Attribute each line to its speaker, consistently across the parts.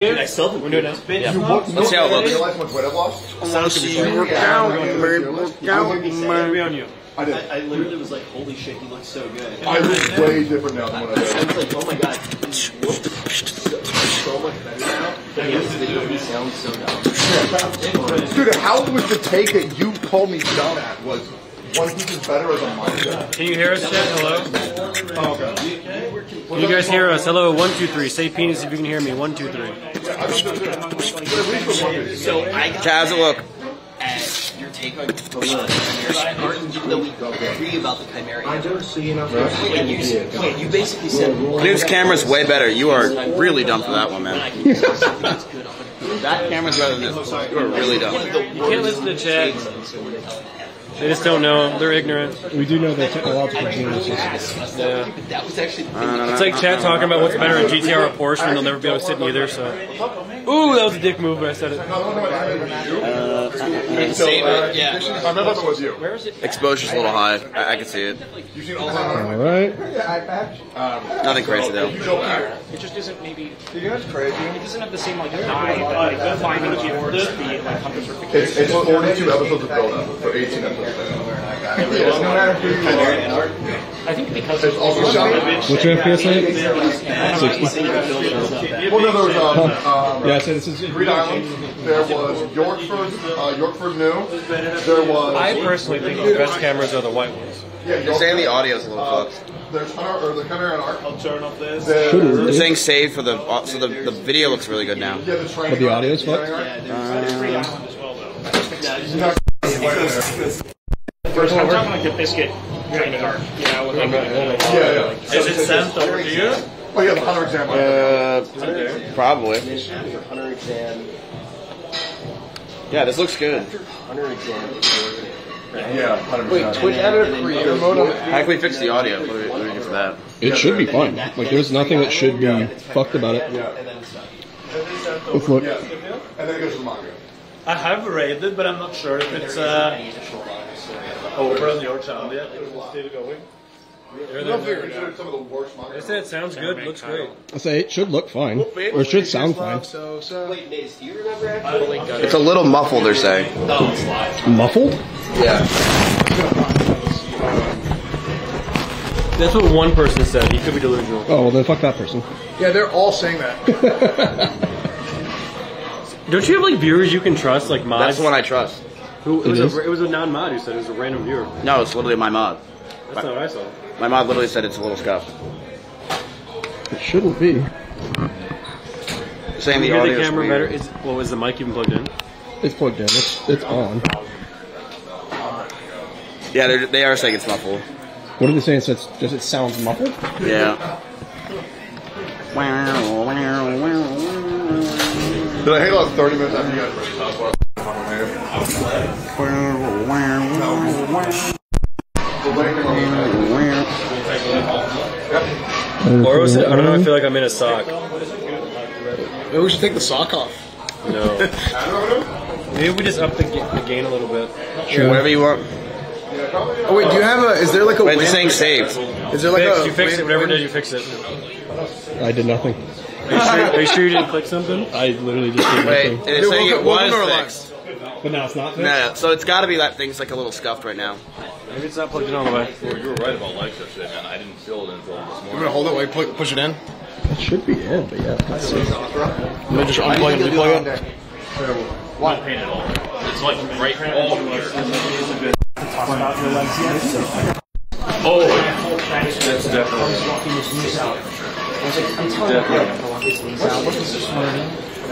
Speaker 1: Dude, I still haven't.
Speaker 2: We're doing it now?
Speaker 1: Yeah.
Speaker 3: Let's see how it looks.
Speaker 4: realize how much weight I've lost?
Speaker 2: We're on you.
Speaker 4: I did.
Speaker 1: I, I literally was like, holy shit, he looks so good.
Speaker 4: I look way different now than what I
Speaker 1: I
Speaker 4: did.
Speaker 1: was like, oh my god, he looks so much better now. He has this video, he sounds so dumb.
Speaker 4: Dude, how was the take that you called me dumb at was one piece is better as a mindset?
Speaker 2: Can you hear us, Chet? Hello?
Speaker 4: Oh, okay.
Speaker 2: Can you guys hear us? Hello, one, two, three. Say penis if you can hear me. One, two, three.
Speaker 1: So I got
Speaker 3: How's look?
Speaker 1: at your take on the Chimera Art, even though we agree about the Chimera Art. And you, yeah, you basically said, well,
Speaker 3: camera's way better. You are really dumb for that one, man.
Speaker 1: can use something that's good on it.
Speaker 3: That camera's better than this. You are really dumb.
Speaker 2: You can't listen to Chet. They just don't know. They're ignorant.
Speaker 5: We do know they're technological geniuses.
Speaker 2: Yeah.
Speaker 1: That was actually
Speaker 2: It's like Chat talking about what's better, a GTR or Porsche, and they'll never be able to sit in either, so. Ooh, that was a dick move, but I said it.
Speaker 1: Uh, save it. Yeah.
Speaker 4: I remember it was you.
Speaker 3: Exposure's a little high. I, I can see it.
Speaker 4: You seen all that?
Speaker 5: All right.
Speaker 3: Um, Nothing crazy though.
Speaker 6: It just isn't maybe.
Speaker 4: You guys crazy?
Speaker 6: It doesn't have the same like vibe, like finding keywords, the like compass or
Speaker 4: It's, it's 42 episodes of build up for 18 episodes.
Speaker 6: I think because
Speaker 4: It's also shot.
Speaker 5: What's your FPS rate?
Speaker 4: Well, no, there was um, um,
Speaker 5: Yeah, so this is.
Speaker 4: Greed Island. There was Yorkford, uh, Yorkford New. There was.
Speaker 2: I personally think the best cameras are the white ones.
Speaker 4: yeah,
Speaker 3: They're saying the
Speaker 4: Yorkford.
Speaker 3: audio's a little fucked.
Speaker 4: There's Hunter or the Chimera and Art. I'll turn off this.
Speaker 3: They're
Speaker 4: There's,
Speaker 3: saying save for the uh, so the, the video looks really good now.
Speaker 4: yeah, the train.
Speaker 5: But the audio's fucked?
Speaker 4: First
Speaker 6: I'm
Speaker 4: one.
Speaker 6: talking like the biscuit kind of art, you know, with like
Speaker 4: Yeah, yeah.
Speaker 1: Is it sent over to you?
Speaker 4: Oh yeah, the Hunter example.
Speaker 3: Uh, probably.
Speaker 1: Hunter exam.
Speaker 3: Yeah, this looks good.
Speaker 1: Hunter exam.
Speaker 4: yeah, Hunter.
Speaker 3: Wait, Twitch editor creator mode. How can we fix the audio? What do we, what do we do for that?
Speaker 5: It should be fine. Like, there's nothing that should be fucked about it. Let's look.
Speaker 4: Yeah. And then it goes to the manga.
Speaker 7: I have rated but I'm not sure if it's uh, over on your channel yet. Is it still going?
Speaker 4: They'll figure it out. Some of the worst manga.
Speaker 2: I said it sounds good, looks great.
Speaker 5: I say it should look fine. Or it should sound fine.
Speaker 1: Wait, Maze, do you remember actually?
Speaker 3: It's a little muffled. They're saying.
Speaker 5: Muffled?
Speaker 3: Yeah.
Speaker 2: That's what one person said. He could be delusional.
Speaker 5: Oh, well then fuck that person.
Speaker 4: Yeah, they're all saying that.
Speaker 2: Don't you have like viewers you can trust, like mods?
Speaker 3: That's the one I trust.
Speaker 2: Who, it,
Speaker 5: It
Speaker 2: was a, it was a non-mod who said it was a random viewer.
Speaker 3: No, it's literally my mod.
Speaker 2: That's not what I saw.
Speaker 3: My mod literally said it's a little scuffed.
Speaker 5: It shouldn't be.
Speaker 3: Saying the
Speaker 2: You hear
Speaker 3: audio
Speaker 2: the camera
Speaker 3: is
Speaker 2: better?
Speaker 3: weird.
Speaker 2: Is well, was the mic even plugged in?
Speaker 5: It's plugged in. It's, it's on.
Speaker 3: Yeah, they're, they are saying it's muffled.
Speaker 5: What are they saying? So it's, does it sound muffled?
Speaker 3: Yeah. Wow.
Speaker 4: Did I hang on 30 minutes after you guys ready? That's I'm
Speaker 2: Or was it? I don't know. I feel like I'm in a sock.
Speaker 4: Maybe we should take the sock off.
Speaker 2: No. Maybe we just up the, ga- the gain a little bit. Sure.
Speaker 3: Whatever you want.
Speaker 8: Oh wait, do you have a? Is there like a?
Speaker 3: Wait,
Speaker 8: win-
Speaker 3: they're saying saved.
Speaker 8: Is there like
Speaker 2: Fix,
Speaker 8: a?
Speaker 2: you fixed it. Whatever
Speaker 8: win-
Speaker 2: did, you fix it.
Speaker 5: I did nothing.
Speaker 2: Are you, sure, are you sure you didn't click something?
Speaker 5: I literally just did
Speaker 3: Wait,
Speaker 5: nothing.
Speaker 3: they're
Speaker 8: Dude,
Speaker 3: saying it
Speaker 8: welcome to our
Speaker 3: was fixed.
Speaker 5: But now it's not fixed?
Speaker 3: No, so it's got to be that thing's like a little scuffed right now.
Speaker 2: Maybe it's not plugged in all the way.
Speaker 9: Well, you were right about lights yesterday, man. I didn't feel it until this morning.
Speaker 8: You
Speaker 9: morning.
Speaker 8: want to hold it while you pu- push it in?
Speaker 5: It should be in, but yeah. Let's see.
Speaker 8: And then just unplug it, replug it.
Speaker 9: Not paint at all. It's like right all here. Oh, that's definitely.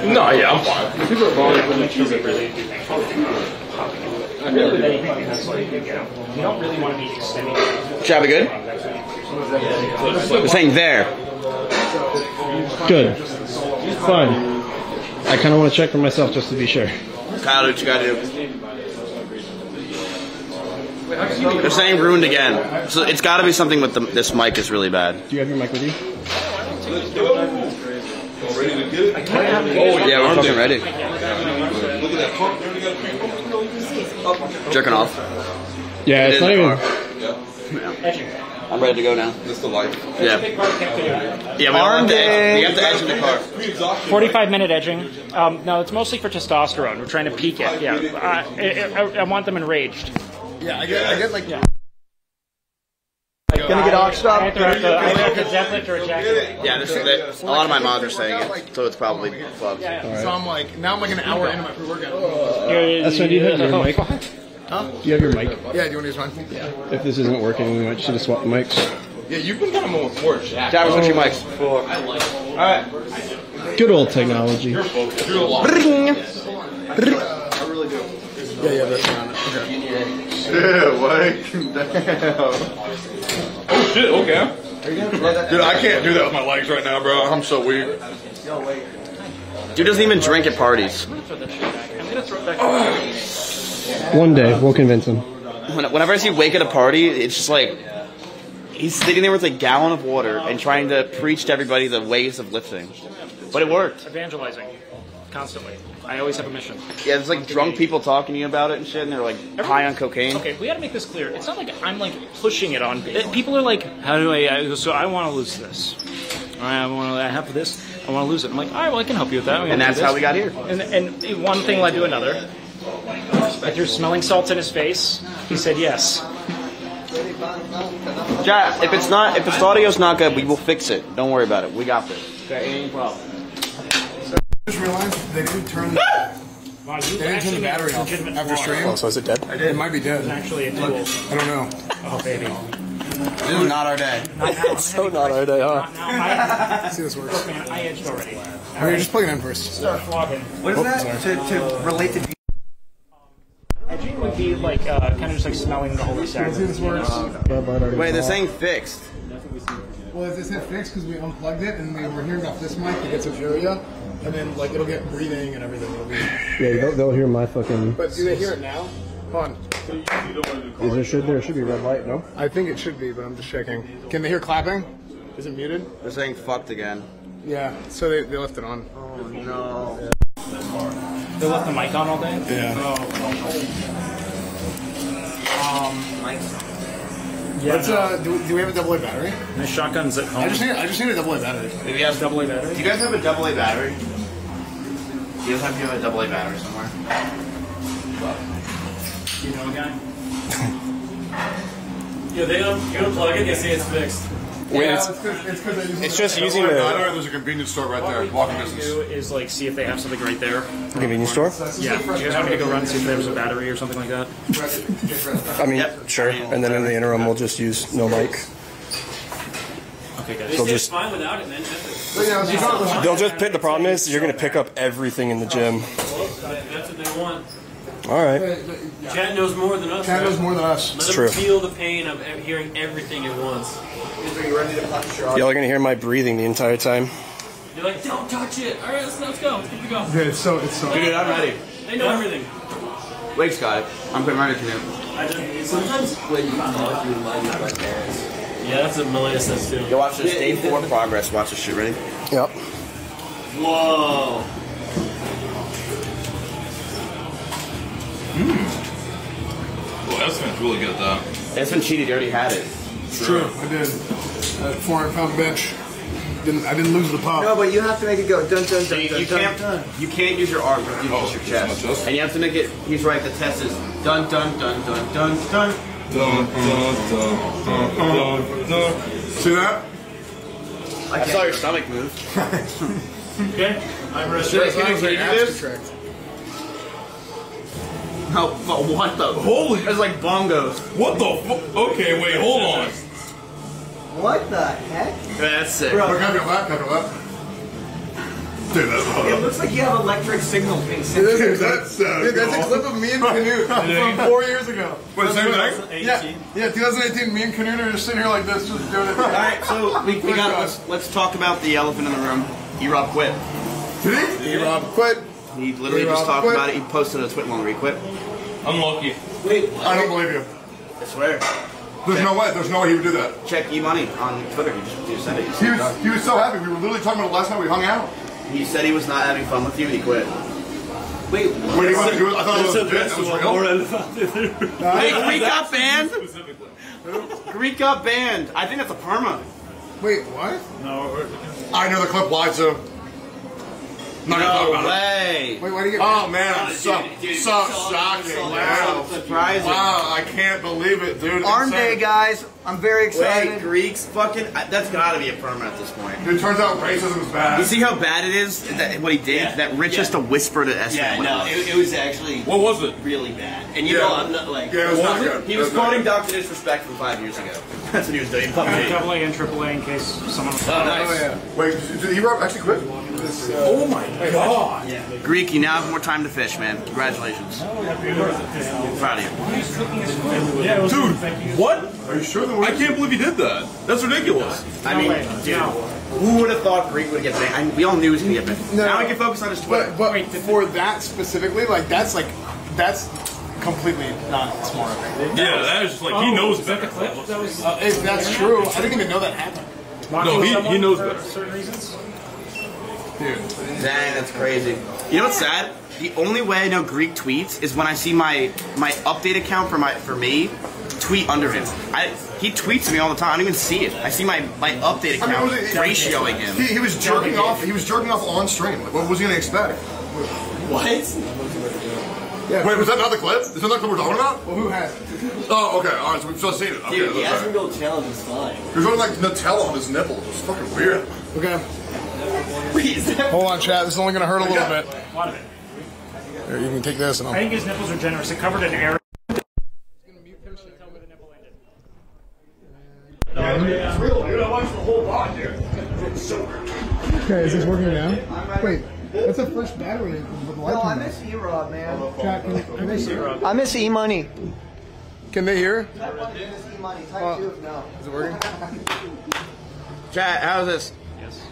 Speaker 9: No, yeah, I'm fine.
Speaker 6: You don't really want to be extending.
Speaker 3: Jabba good? They're saying there.
Speaker 5: Good. Fine. I kind of want to check for myself just to be sure.
Speaker 3: Kyle, what you gotta do? They're saying ruined again. So it's got to be something with the, this mic is really bad.
Speaker 5: Do you have your mic with you?
Speaker 3: Yeah, we're fucking ready. Jerking off.
Speaker 5: Yeah,
Speaker 3: It
Speaker 5: it's
Speaker 3: is
Speaker 5: not
Speaker 3: a
Speaker 5: even.
Speaker 3: car. I'm ready to go now.
Speaker 4: This the life.
Speaker 3: Yeah. Yeah, we, all have to, we have to edge in the car.
Speaker 6: 45 minute edging. Um, no, it's mostly for testosterone. We're trying to peak it. Yeah, I, I, I want them enraged.
Speaker 8: Yeah, I get, I get like.
Speaker 6: Yeah. To definitely or ejaculate.
Speaker 3: Yeah, this, that, a lot of my mods are saying it, so it's probably fucked.
Speaker 8: So I'm like, now I'm like an hour into my pre-workout.
Speaker 5: That's why do you have your mic?
Speaker 8: Huh?
Speaker 5: Do you have your mic?
Speaker 8: Yeah, do you want to use mine? Yeah.
Speaker 5: If this isn't working, we might should have swapped the mics.
Speaker 4: Yeah, you've been kind of more, more jacked.
Speaker 3: Jack, switch your mics.
Speaker 4: Alright.
Speaker 5: Good old technology.
Speaker 8: Yeah, yeah, that's fine. Okay.
Speaker 4: Yeah, like, damn. Oh shit, okay. Dude, I can't do that with my legs right now, bro. I'm so weak.
Speaker 3: Dude doesn't even drink at parties.
Speaker 5: One day, we'll convince him.
Speaker 3: Whenever I see Wake at a party, it's just like he's sitting there with a gallon of water and trying to preach to everybody the ways of lifting. But it worked.
Speaker 6: Evangelizing, constantly. I always have a mission.
Speaker 3: Yeah, there's like drunk people talking to you about it and shit, and they're like high on cocaine.
Speaker 6: Okay, we got to make this clear. It's not like I'm like pushing it on. people. people are like, how do I? I so I want to lose this. I want to. I have this. I want to lose it. I'm like, all right, well, I can help you with that.
Speaker 3: And that's how we got here.
Speaker 6: And, and one thing led to another. I threw smelling salts in his face. He said yes.
Speaker 3: Jack, if it's not, if the audio's not good, we will fix it. Don't worry about it. We got this. Okay, ain't problem.
Speaker 8: Just realized they didn't turn the,
Speaker 6: Wow,
Speaker 8: they didn't turn the battery off after
Speaker 6: flaw.
Speaker 8: stream.
Speaker 5: So is it dead?
Speaker 8: It might be dead.
Speaker 6: Actually, a tool.
Speaker 8: I don't know.
Speaker 6: Oh baby.
Speaker 3: This is not our day.
Speaker 5: so not our day, huh?
Speaker 6: Not
Speaker 8: see this works.
Speaker 6: I, man, I edged already.
Speaker 8: I mean, just plug it in first.
Speaker 6: Start flogging.
Speaker 10: What is that? To, to relate to
Speaker 6: Edging would be like uh, kind of just like smelling the holy sacrament.
Speaker 8: See this works.
Speaker 3: Wait, they're saying fixed.
Speaker 8: Well, it's it fixed because we unplugged it and we were hearing off this mic to get some area, and then like it'll get breathing and everything. It'll be.
Speaker 5: Yeah, they'll, they'll hear my fucking.
Speaker 8: But do they hear it now? Hold on.
Speaker 5: Is there should there should be red light? No.
Speaker 8: I think it should be, but I'm just checking. Can they hear clapping? Is it muted?
Speaker 3: They're saying fucked again.
Speaker 8: Yeah. So they, they left it on. Oh no.
Speaker 6: They left the mic on all day.
Speaker 8: Yeah. Oh, oh, oh.
Speaker 6: Um, Yeah.
Speaker 8: Let's uh. Do, do we have a double A battery?
Speaker 6: My shotgun's at home.
Speaker 8: I just need I just need a double A battery.
Speaker 3: Maybe have
Speaker 6: double A battery.
Speaker 3: Do you guys have a double A battery? Do you guys have, do you have a double A battery somewhere?
Speaker 6: You know a guy?
Speaker 2: Yeah, they un- you unplug it, they say it's fixed.
Speaker 8: Wait, it's, it's because I just
Speaker 5: It's just using
Speaker 4: Right,
Speaker 5: the
Speaker 4: There's a convenience store right there. Walking
Speaker 6: What we
Speaker 4: distance.
Speaker 6: do is like see if they have something right there.
Speaker 5: convenience store.
Speaker 6: Yeah. Do you guys want me to go run and see if there's a battery or something like that?
Speaker 5: I mean, sure. And then in the interim, we'll just use no mic.
Speaker 6: Okay, guys.
Speaker 2: They
Speaker 5: They'll just-
Speaker 2: fine without it, man. That's
Speaker 5: They'll just pick. The problem is you're gonna pick up everything in the gym.
Speaker 2: that's what they want.
Speaker 5: All right.
Speaker 2: Chad knows more than us.
Speaker 8: Chad knows more than us.
Speaker 2: Let them
Speaker 5: true.
Speaker 2: feel the pain of hearing everything at once.
Speaker 5: Y'all are gonna hear my breathing the entire time.
Speaker 2: You're like, don't touch it. All right, let's, let's go. Let's keep it going.
Speaker 8: Yeah, it's so it's so.
Speaker 3: Dude, I'm ready.
Speaker 2: They know everything.
Speaker 3: Wake's got it. I'm putting right canoe.
Speaker 2: I just, sometimes when you talk, you remind my parents. Yeah, that's what Malaya says too.
Speaker 3: Yo, watch this. Day four progress. Watch this shit. Ready?
Speaker 5: Yep.
Speaker 2: Whoa. Mmm.
Speaker 4: Well, that's been really good though.
Speaker 3: That's been cheated. You already had it.
Speaker 8: True, I did. Uh, 400 pound bench. Didn't I didn't lose the pop.
Speaker 10: No, but you have to make it go dun dun dun
Speaker 3: You,
Speaker 10: dun
Speaker 3: you
Speaker 10: dun.
Speaker 3: can't. You can't use your arms. You have to use your chest.
Speaker 4: chest?
Speaker 3: And you have to make it. He's right. The test is dun dun dun dun dun dun.
Speaker 4: Dun, dun, dun, dun, dun, dun. See that?
Speaker 3: I saw your stomach move.
Speaker 2: Okay. I'm ready.
Speaker 8: Sure, as long
Speaker 3: can
Speaker 8: as
Speaker 3: you
Speaker 8: they
Speaker 3: do
Speaker 8: ask
Speaker 3: this?
Speaker 8: to track.
Speaker 3: No, but what the?
Speaker 4: Holy!
Speaker 3: It's like bongos.
Speaker 4: What the? Fu- okay, wait, hold on.
Speaker 10: What the heck?
Speaker 3: That's sick.
Speaker 8: Bro, can I go left? Can I go left?
Speaker 4: Dude, that's
Speaker 10: It looks like you have electric signal being sent.
Speaker 8: Dude,
Speaker 4: That's, uh,
Speaker 8: Dude, that's a clip of me and Knut from four years ago.
Speaker 4: Wait, same thing?
Speaker 8: Yeah, yeah, 2018. Me and Knut are just sitting here like this, just doing it.
Speaker 3: All right, so we, we got. Let's let's talk about the elephant in the room. E-Rob quit.
Speaker 8: Did he? Rob quit.
Speaker 3: He literally
Speaker 8: E-Rob
Speaker 3: just talked
Speaker 8: quit?
Speaker 3: about it. He posted a tweet longer. He quit.
Speaker 4: Unlucky.
Speaker 8: Wait, I don't believe you.
Speaker 3: I swear.
Speaker 4: There's no way. There's no way he would do that.
Speaker 3: Check E Money on Twitter. He just, he just said it.
Speaker 4: He was, he was so happy. We were literally talking about it last night we hung out.
Speaker 3: He said he was not having fun with you. and He quit.
Speaker 1: Wait, what?
Speaker 4: Wait, you want to do it? I thought it was legit. That was real.
Speaker 3: Hey, Greek got banned. Greek got banned. I think that's a perma.
Speaker 8: Wait, what? No.
Speaker 4: I know the clip live, so. Not gonna
Speaker 3: No way.
Speaker 8: Wait, why do you get?
Speaker 4: Oh man, I'm so
Speaker 1: Dude, dude,
Speaker 4: so
Speaker 1: you saw-
Speaker 4: shocking.
Speaker 1: you saw
Speaker 4: Wow.
Speaker 3: Surprising.
Speaker 4: Wow, I can't believe it, dude.
Speaker 3: Arm day, guys. I'm very excited. Greeks, fucking. That's gotta be a perma at this point.
Speaker 4: Dude, turns out racism is bad.
Speaker 3: You see how bad it is? That, what he did?
Speaker 1: Yeah.
Speaker 3: That Rich
Speaker 1: Yeah.
Speaker 3: has to whisper to S.
Speaker 1: Yeah, no, it, it was actually
Speaker 9: What was it?
Speaker 1: really bad. And you
Speaker 4: Yeah.
Speaker 1: know, I'm not like.
Speaker 4: Yeah, it was not good.
Speaker 3: He
Speaker 4: It
Speaker 3: was
Speaker 4: not
Speaker 3: quoting
Speaker 4: good.
Speaker 3: Dr. Disrespect from five years ago. That's what he was doing.
Speaker 6: Double A and Triple A in case someone.
Speaker 1: Oh, nice.
Speaker 4: Oh, Wait, did, did he rob actually quit?
Speaker 9: Oh my god!
Speaker 3: Greek, you now have more time to fish, man. Congratulations. Proud of you.
Speaker 9: Dude, what?
Speaker 4: Are you sure that
Speaker 9: I can't believe he did that. That's ridiculous.
Speaker 3: I mean, dude, who would have thought Greek would get banned? I, mean, we all knew he was going to get banned.
Speaker 8: No.
Speaker 3: Now he can focus on his Twitter.
Speaker 8: But but for that specifically, like that's like that's completely not smart.
Speaker 9: Yeah, that is just like he knows better.
Speaker 8: Uh, if that's true, I didn't even know that happened.
Speaker 9: No, he, he knows better.
Speaker 6: certain reasons.
Speaker 3: Dude, Dang, that's crazy. You know what's sad? The only way I know Greek tweets is when I see my my update account for my for me tweet under him. I he tweets me all the time. I don't even see it. I see my my update
Speaker 4: I mean,
Speaker 3: account
Speaker 4: was it-
Speaker 3: ratioing him.
Speaker 4: He, he was jerking off. He was jerking off on stream. Like, what was he gonna expect?
Speaker 1: What?
Speaker 4: Wait, was that not the clip? Is that not the clip we're talking about?
Speaker 8: Well, who has?
Speaker 4: Oh, okay. All right, so we've just seen it. Okay,
Speaker 1: Dude, he
Speaker 4: that's
Speaker 1: asked me
Speaker 4: right.
Speaker 1: to challenge his fine.
Speaker 4: He was running like Nutella on his nipples. It was fucking weird.
Speaker 8: Okay,
Speaker 1: Wait, is that?
Speaker 8: hold on, chat. This is only gonna hurt a little bit.
Speaker 6: A lot of it.
Speaker 8: Here, you can take this and
Speaker 6: I'll...
Speaker 8: I'll.
Speaker 6: think his nipples are generous. It covered an area.
Speaker 4: It's real, dude. I watched the whole pod, dude.
Speaker 8: Okay, is this working now? Wait, that's a fresh battery with the light
Speaker 10: No, I
Speaker 8: on.
Speaker 10: miss E-Rod, man.
Speaker 8: Chat, can, can they hear?
Speaker 10: I miss E-Money.
Speaker 8: Can they hear?
Speaker 10: I miss E-Money. Type 2 now.
Speaker 8: Is it working?
Speaker 3: Chat, how's this? Yes.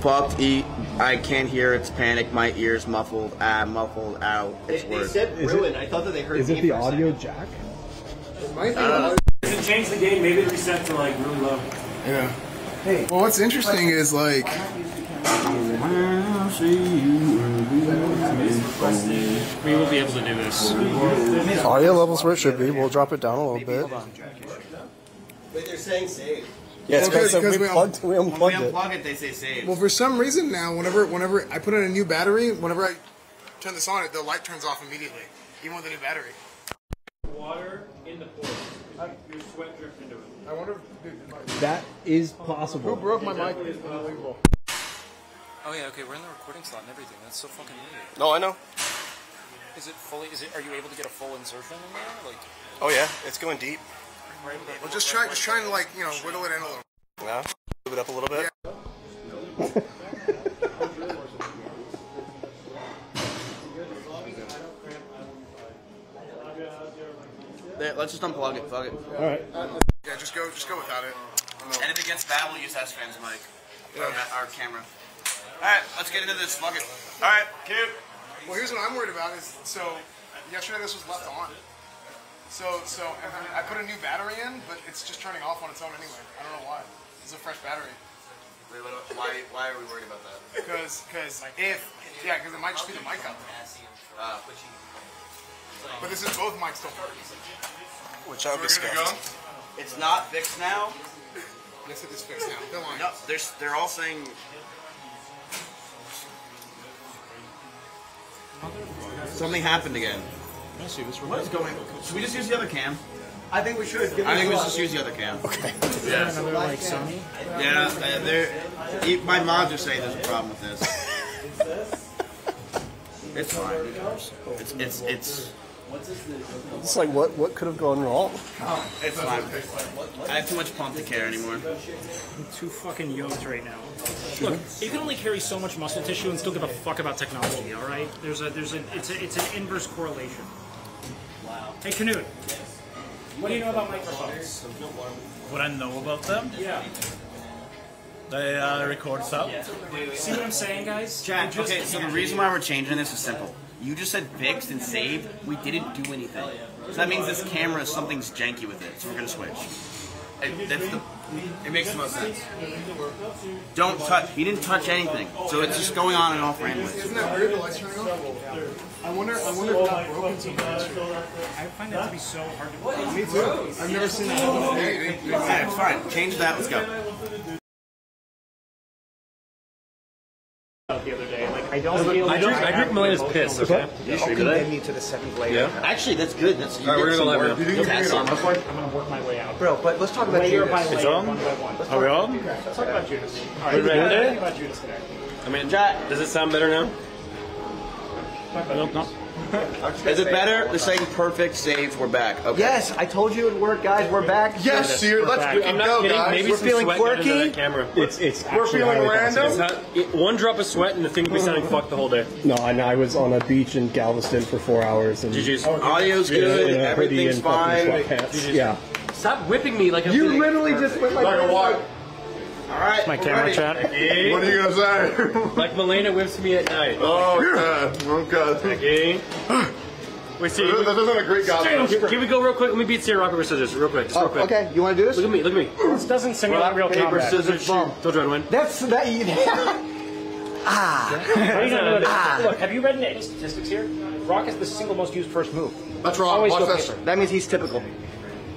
Speaker 3: Fucked, eat. I can't hear. It's panic. My ears muffled. Ah, muffled. out.
Speaker 1: They,
Speaker 3: It's
Speaker 1: they
Speaker 3: worse.
Speaker 1: said ruin. I thought that they heard
Speaker 5: Is
Speaker 1: me
Speaker 5: it the audio
Speaker 1: second.
Speaker 5: jack?
Speaker 8: It might be.
Speaker 3: Uh,
Speaker 6: Does it change the game? Maybe it reset to like really low.
Speaker 8: Yeah. Well, what's interesting is like
Speaker 6: We will be able to do this.
Speaker 10: Audio levels where it should be. We'll drop it down a little bit.
Speaker 1: Wait, they're saying save.
Speaker 10: Yes,
Speaker 8: Well, 'cause-
Speaker 10: because
Speaker 8: 'cause
Speaker 10: we,
Speaker 8: we
Speaker 10: plugged, we
Speaker 3: when we
Speaker 10: unplugged it.
Speaker 3: unplug it, they say save.
Speaker 8: Well, for some reason now, whenever whenever I put in a new battery, whenever I turn this on, it the light turns off immediately, even with a new battery.
Speaker 6: Water in the port. Your sweat dripped into it.
Speaker 8: I wonder if
Speaker 5: That is possible.
Speaker 8: who
Speaker 5: possible.
Speaker 8: broke my mic. Unbelievable.
Speaker 11: Oh yeah, okay, we're in the recording slot and everything. That's so fucking weird.
Speaker 10: No, I know.
Speaker 11: Is it fully? Is it? Are you able to get a full insertion in there? Like,
Speaker 10: Oh yeah, it's going deep.
Speaker 8: Well, just try, just trying to like you know whittle it in a little.
Speaker 10: Yeah, move it up a little bit.
Speaker 3: There, let's just unplug it. Fuck it.
Speaker 5: All right.
Speaker 8: Yeah, just go, just go without it.
Speaker 3: And if it gets bad, we'll use S-Fans mic. Our, our camera. Alright, let's get into this. Fuck it. Alright, cute.
Speaker 8: Well, here's what I'm worried about is so yesterday this was left on. So so and then I put a new battery in, but it's just turning off on its own anyway. I don't know why. It's a fresh battery.
Speaker 3: Wait, what, why, why are we worried about that?
Speaker 8: Because because if yeah, because it might just be the mic out there.
Speaker 3: Uh,
Speaker 8: But this is both mics still working.
Speaker 10: Which I
Speaker 4: We're good to go.
Speaker 3: it's not fixed now.
Speaker 8: Let's hit this fixed now. Go on.
Speaker 3: No, they're, they're all saying... Something happened again. What is going on? Should we just use the other cam?
Speaker 10: I think we should.
Speaker 3: I think we should just use the other cam. Okay. Yeah.
Speaker 6: Another like Sony.
Speaker 3: Yeah, uh, they're, my mods are saying there's a problem with this. It's fine. Who? It's it's it's
Speaker 10: It's like what what could have gone wrong?
Speaker 3: it's fine. I have too much pump to care anymore.
Speaker 6: I'm too fucking yoked right now. Look, you can only carry so much muscle tissue and still give a fuck about technology. All right? There's a there's a it's a it's an inverse correlation. Wow. Hey Knut, what do you know about microphones?
Speaker 7: What I know about them,
Speaker 6: Yeah.
Speaker 7: they uh, record sound.
Speaker 6: See what I'm saying, guys?
Speaker 3: Chat.
Speaker 6: Just-
Speaker 3: Okay, so the reason why we're changing this is simple. You just said fixed and saved. We didn't do anything. So that means this camera, something's janky with it. So we're gonna switch. And that's the It makes the most sense. Don't touch. He didn't touch anything, so it's just going on and off randomly.
Speaker 8: Isn't that weird? The lights turning off. I wonder. I wonder if that broken sometimes.
Speaker 6: I find that to be so hard to
Speaker 8: Me too. I've never seen that happen.
Speaker 3: Yeah, it's fine. Change that. Let's go.
Speaker 6: I don't feel.
Speaker 2: I drink, I drink Milena's piss, okay?
Speaker 10: Get me to the second layer.
Speaker 2: Yeah.
Speaker 10: Actually, that's good. That's you
Speaker 2: All right, we're
Speaker 10: get
Speaker 2: gonna
Speaker 10: some
Speaker 2: go
Speaker 10: more
Speaker 2: live now.
Speaker 10: fats on before.
Speaker 6: I'm gonna work my way out.
Speaker 10: Bro, but let's talk about
Speaker 6: Layer
Speaker 10: Judas.
Speaker 6: by layer,
Speaker 7: It's on?
Speaker 6: one by one.
Speaker 7: Are we on?
Speaker 6: Let's talk about Judas. All
Speaker 7: We
Speaker 6: right,
Speaker 7: ready?
Speaker 6: talk about Judas today.
Speaker 2: I mean, Jack, does it sound better now?
Speaker 7: Nope, not.
Speaker 3: Is it better? The saying perfect saves. We're back. Okay.
Speaker 10: Yes, I told you it would work, guys. We're back.
Speaker 4: Yes, sir. Let's
Speaker 6: back.
Speaker 4: fucking
Speaker 2: I'm not
Speaker 4: go,
Speaker 2: kidding.
Speaker 4: guys.
Speaker 2: Maybe
Speaker 10: We're
Speaker 2: some
Speaker 10: feeling
Speaker 2: sweat
Speaker 10: quirky.
Speaker 2: that camera.
Speaker 5: It's it's
Speaker 4: We're feeling random.
Speaker 2: It's not, it, one drop of sweat and the thing will be sounding fucked the whole day.
Speaker 5: No, and I was on a beach in Galveston for four hours and
Speaker 2: GG's.
Speaker 3: Oh, Audio's
Speaker 5: in
Speaker 3: good.
Speaker 5: in
Speaker 3: Everything's fine.
Speaker 5: Yeah.
Speaker 2: Stop whipping me like a
Speaker 10: You literally just went like.
Speaker 4: Like a what?
Speaker 3: All right.
Speaker 6: My camera
Speaker 3: ready.
Speaker 6: chat.
Speaker 4: What are you gonna say?
Speaker 2: Like Milena whips me at night.
Speaker 4: oh, yeah. Okay.
Speaker 2: Okay. Wait, see.
Speaker 4: This isn't a great gospel.
Speaker 2: Can, can we go real quick? Let me beat Sarah rock paper scissors real quick. Just real quick.
Speaker 10: Okay, you want to do this?
Speaker 2: Look at me. Look at me.
Speaker 6: This doesn't seem simulate real
Speaker 10: paper,
Speaker 6: combat.
Speaker 10: scissors, shoot.
Speaker 2: Told you I'd win.
Speaker 10: That's that. ah.
Speaker 6: How do you not know that? Look, have you read any statistics here? Rock is the single most used first move.
Speaker 4: That's wrong.
Speaker 6: Always
Speaker 4: Watch
Speaker 6: go
Speaker 4: this.
Speaker 6: paper.
Speaker 10: That means he's typical.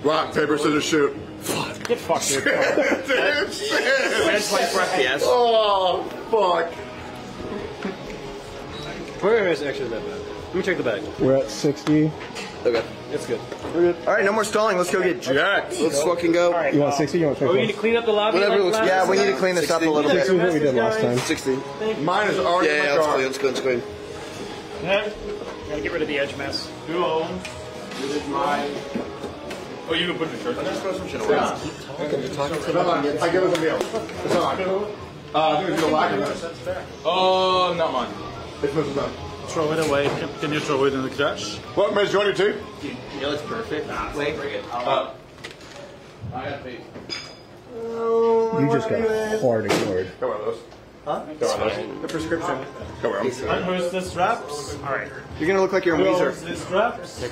Speaker 4: Rock, paper, scissors, shoot.
Speaker 6: Get fucked, dude.
Speaker 4: Dude, shit.
Speaker 3: Minute 24 FPS.
Speaker 4: Oh, fuck.
Speaker 2: Where is actually that bad? Let me check the bag.
Speaker 5: We're at 60.
Speaker 3: Okay.
Speaker 2: It's good. We're good.
Speaker 10: All right, no more stalling. Let's go get
Speaker 4: Jacked.
Speaker 3: Let's fucking go.
Speaker 6: All right,
Speaker 5: You want
Speaker 6: uh,
Speaker 5: 60? You want
Speaker 2: Oh, we need to clean up the lobby.
Speaker 3: Whatever
Speaker 2: like
Speaker 3: looks-
Speaker 10: Yeah, we need to clean this up a little
Speaker 5: 60
Speaker 10: bit.
Speaker 5: is what we did last time.
Speaker 3: 60.
Speaker 4: Mine is already
Speaker 3: Yeah,
Speaker 4: in
Speaker 3: yeah,
Speaker 4: my
Speaker 3: let's clean. Let's go. Let's clean.
Speaker 6: Gotta get rid of the edge mess.
Speaker 7: Who owns? This is my. Oh, you can put the shirt on. I just throw some shit away.
Speaker 4: No, I give it to Neil. It's on. Uh, I think it's the lager.
Speaker 7: Oh, not mine.
Speaker 4: It's Mrs. Dunn.
Speaker 7: Throw it away. Can, can you throw it in the trash?
Speaker 4: What, Miss, you want your tea?
Speaker 10: Yeah, that's perfect. Wait, bring it.
Speaker 4: Uh,
Speaker 5: You just got hard ignored.
Speaker 4: go wear those.
Speaker 10: Huh?
Speaker 4: Go wear those.
Speaker 10: The prescription.
Speaker 4: Go wear them.
Speaker 7: And who's the straps?
Speaker 6: All right.
Speaker 10: You're gonna look like you're a
Speaker 7: Who
Speaker 10: Weezer.
Speaker 7: owns the straps?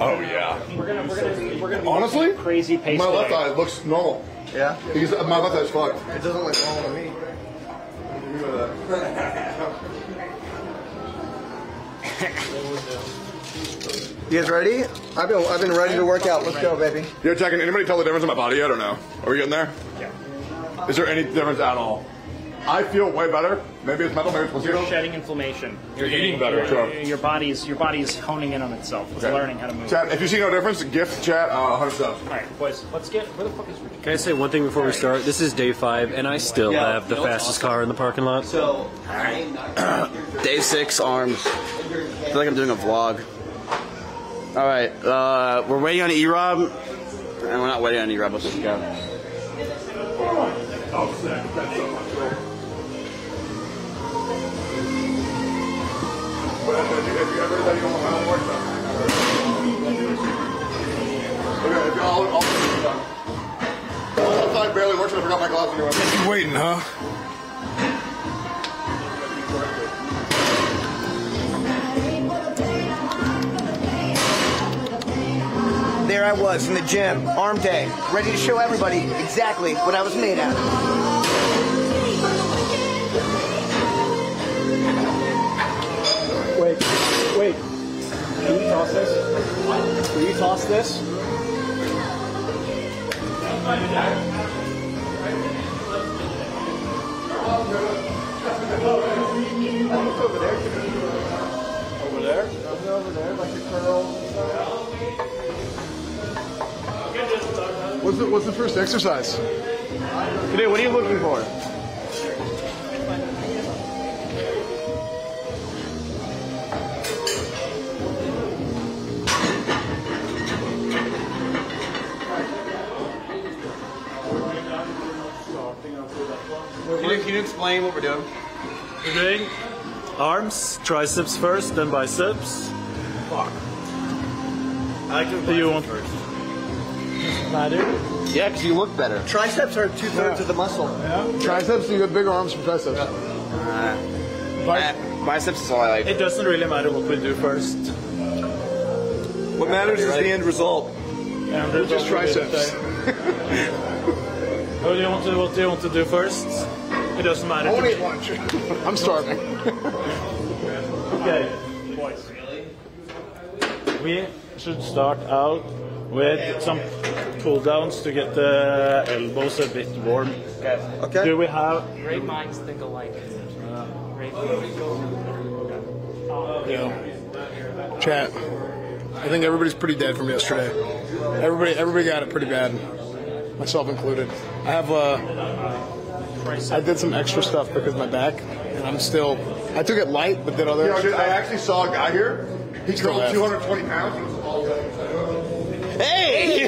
Speaker 4: Oh, yeah.
Speaker 6: We're gonna we're gonna we're gonna be
Speaker 4: Honestly,
Speaker 6: crazy pace.
Speaker 4: my left
Speaker 6: today.
Speaker 4: eye looks normal.
Speaker 10: Yeah.
Speaker 4: Because my left eye is fucked.
Speaker 10: It doesn't look normal to me. You guys ready? I've been I've been ready to work out. Let's go, baby.
Speaker 4: You're checking. Anybody tell the difference in my body yet or no? Are we getting there?
Speaker 6: Yeah.
Speaker 4: Is there any difference at all? I feel way better. Maybe it's mental, maybe it's
Speaker 6: You're shedding inflammation.
Speaker 4: You're
Speaker 6: getting-
Speaker 4: eating better,
Speaker 6: Your,
Speaker 4: sure.
Speaker 6: your body's your body's honing in on itself. It's
Speaker 4: Okay.
Speaker 6: learning how to move.
Speaker 4: Chat, if you see no difference, gift chat uh, 100 subs.
Speaker 6: All right, boys. Let's get. Where the fuck is Richard?
Speaker 2: Can I say one thing before we start? This is day five, and I still
Speaker 10: Yeah.
Speaker 2: have the
Speaker 10: You know
Speaker 2: fastest
Speaker 10: awesome?
Speaker 2: car in the parking lot.
Speaker 10: So
Speaker 3: Day six arms. I feel like I'm doing a vlog. All right, uh, we're waiting on E-Rob. And we're not waiting on E-Rob. Let's just go.
Speaker 4: But if you, if you. Okay, if y'all outside barely works, I forgot my anyway.
Speaker 8: You waiting, huh?
Speaker 10: There I was in the gym, arm day, ready to show everybody exactly what I was made out of.
Speaker 5: Wait. Can you toss this? Will you toss this? Over there. Over there. Over there.
Speaker 8: Like What's the, what's the first exercise?
Speaker 10: Today, what are you looking for?
Speaker 3: Can you, can you explain what we're doing?
Speaker 7: We're doing arms, triceps first, then biceps. Fuck. I can do you want first. Matter?
Speaker 3: Yeah, because you look better.
Speaker 10: Triceps are two thirds of the muscle.
Speaker 8: Triceps, you got bigger arms from triceps.
Speaker 3: Uh, biceps is all I like.
Speaker 7: It doesn't really matter what we do first.
Speaker 1: What matters is the end result.
Speaker 7: And there's
Speaker 8: Just triceps.
Speaker 7: What do you want to What do you want to do first? It doesn't matter.
Speaker 8: I want to eat lunch. I'm starving.
Speaker 7: Okay. We should start out with some pull downs to get the elbows a bit warm.
Speaker 10: Okay.
Speaker 7: Do we have?
Speaker 12: Great minds think alike. Great
Speaker 7: Yeah.
Speaker 8: Chat. I think everybody's pretty dead from yesterday. Everybody, everybody got it pretty bad, myself included. I have, uh, I did some extra stuff because my back, and I'm still. I took it light, but did other.
Speaker 4: Yo,
Speaker 8: extra
Speaker 4: dude, I actually saw a guy here. He
Speaker 8: Still
Speaker 4: curled 220 pounds. and was all
Speaker 2: Hey!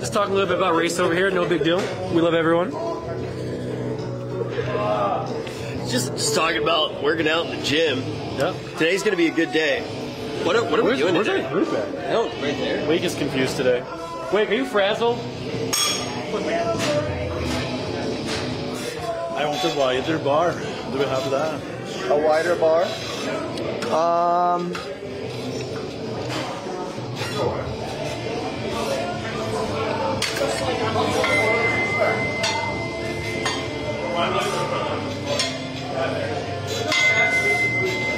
Speaker 2: Just talk a little bit about race over here. No big deal. We love everyone.
Speaker 1: Just, just talking about working out in the gym.
Speaker 2: Yep.
Speaker 1: Today's gonna be a good day. What are, what are we doing
Speaker 7: where's
Speaker 1: today?
Speaker 7: our group at?
Speaker 1: Oh, right there.
Speaker 7: Wake is confused today.
Speaker 2: Wake, are you frazzled?
Speaker 7: I want a wider bar. Do we have that?
Speaker 10: A wider bar. Um.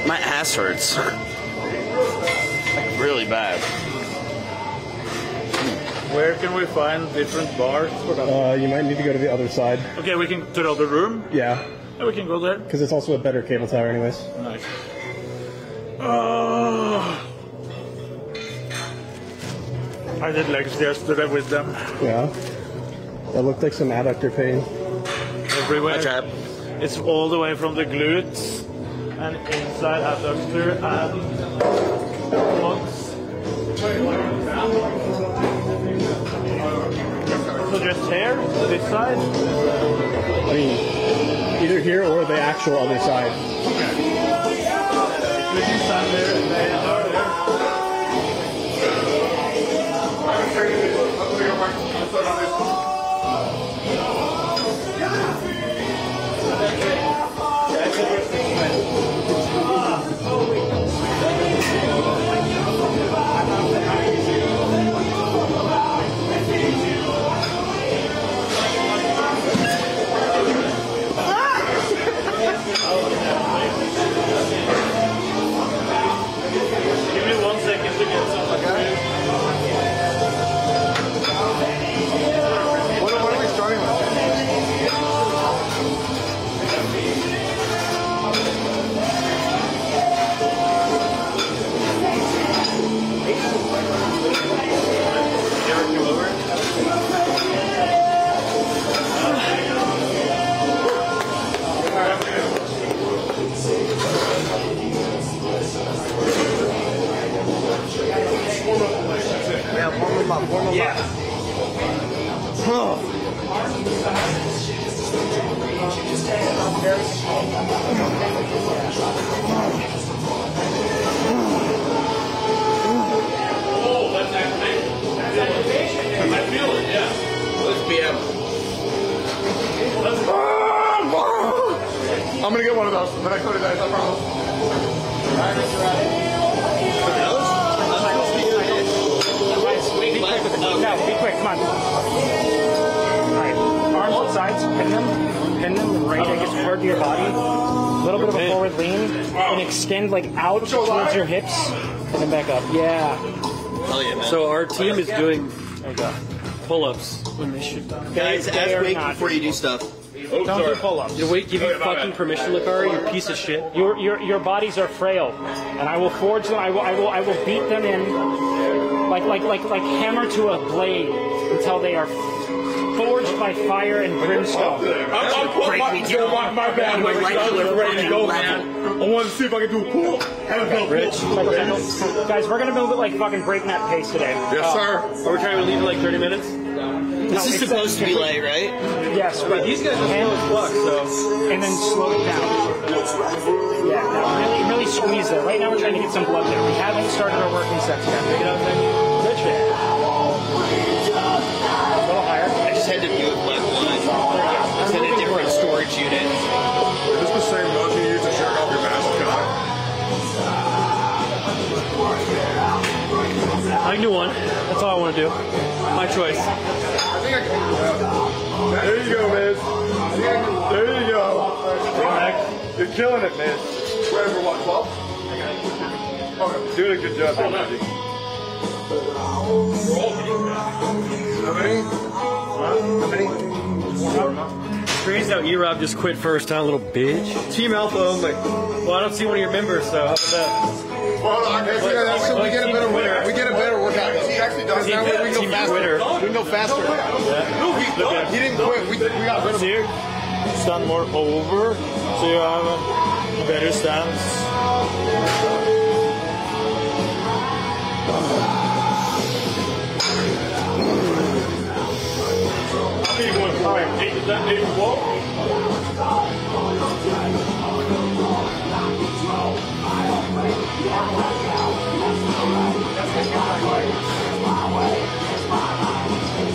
Speaker 3: My ass hurts. like really bad.
Speaker 7: Where can we find different bars for that?
Speaker 5: Uh, you might need to go to the other side.
Speaker 7: Okay, we can to the other room.
Speaker 5: Yeah,
Speaker 7: Yeah, we can go there.
Speaker 5: because it's also a better cable tower, anyways.
Speaker 7: Nice. Oh. I did legs yesterday with them
Speaker 5: Yeah. That looked like some adductor pain.
Speaker 7: everywhere. It's all the way from the glutes and inside adductor and Just here, this side.
Speaker 5: I mean, either here or the actual other side.
Speaker 7: Stand there uh, one
Speaker 4: of those the next 30 days, I promise.
Speaker 6: Guys, be quick with it. No, be quick. Come on. All right. Arms on sides. Pin them. Pin them right against hard to your body. A little bit of a forward lean and extend like out towards your hips and then back up. Yeah.
Speaker 1: Hell yeah, man.
Speaker 2: So our team is doing pull-ups when they should.
Speaker 1: guys,
Speaker 6: they
Speaker 1: ask
Speaker 6: are
Speaker 1: Wake
Speaker 6: not.
Speaker 1: before you do stuff.
Speaker 6: Don't do pull-ups.
Speaker 2: Did Wait give you fucking permission, Lacari? You piece of shit.
Speaker 6: Your, your, your bodies are frail, and I will forge them. I will, I will, I will beat them in like, like, like, like hammer to a blade until they are forged by fire and brimstone.
Speaker 4: I'm, I'm putting my, yo, my, my bad,
Speaker 1: My
Speaker 4: Wake,
Speaker 1: regular
Speaker 4: I'm ready to go, man. I want to see if I can do a pull and a.
Speaker 6: Guys, we're gonna move at like fucking breakneck pace today.
Speaker 4: Yes, uh, sir.
Speaker 2: Are we trying to leave in like 30 minutes?
Speaker 1: This is supposed to be late, right?
Speaker 6: Yes,
Speaker 2: But
Speaker 6: but
Speaker 2: these guys are slow as fuck, so.
Speaker 6: and then slow it down. Yeah, no, really, really squeeze it. Right now, we're trying to get some blood there. We haven't started our working sets yet. Pick it up, then. Good shit. A little higher.
Speaker 1: I just had to do it like one. It's in a different storage unit.
Speaker 4: Is this the same motion you use to jerk off your mascot?
Speaker 2: I can do one.
Speaker 6: That's all I
Speaker 7: want to do?
Speaker 2: My choice.
Speaker 9: There you go, Miz. There you go. You're killing it, Miz. Where for what, 12? Okay. Doing a good job there, Magic.
Speaker 8: How many? How many?
Speaker 2: Crazy how E-Rob just quit first, huh, little bitch?
Speaker 9: Team Alpha only.
Speaker 2: Well, I don't see one of your members, so how about that?
Speaker 8: Well, I guess yeah, that's so we get a better workout. We get a better workout. Actually does. Now we can go faster. We can go faster.
Speaker 7: Look
Speaker 8: He didn't quit. We, we got rid of
Speaker 7: Here, stand more over, so you have a better stance.
Speaker 4: How many you going for? Eight, that?
Speaker 1: That's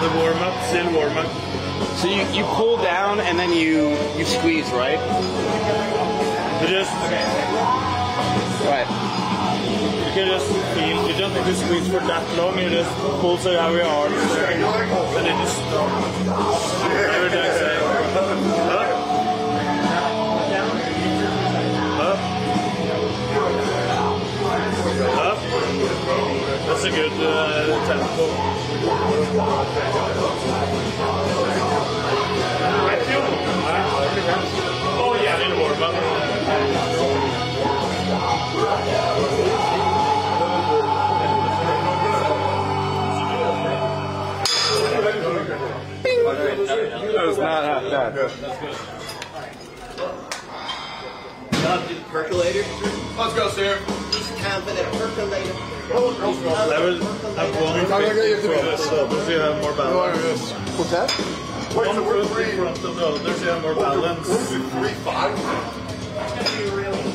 Speaker 7: The warm up, still warm up.
Speaker 3: So you, you pull down and then you you squeeze, right?
Speaker 7: You just,
Speaker 3: Right.
Speaker 7: you can just feel, you don't need to squeeze for that long, you just pull so you have your arms. And then just stop. That's a good uh, tempo. Oh yeah, in warm up.
Speaker 9: That was not half bad.
Speaker 1: Y'all do the percolator?
Speaker 9: Let's go, Sarah.
Speaker 1: He's confident percolator.
Speaker 7: I will have one
Speaker 8: How long
Speaker 7: foot
Speaker 8: you to
Speaker 7: for this, so you have more balance.
Speaker 8: What's that?
Speaker 7: One foot in front of the others, you have more balance.
Speaker 9: Three, five.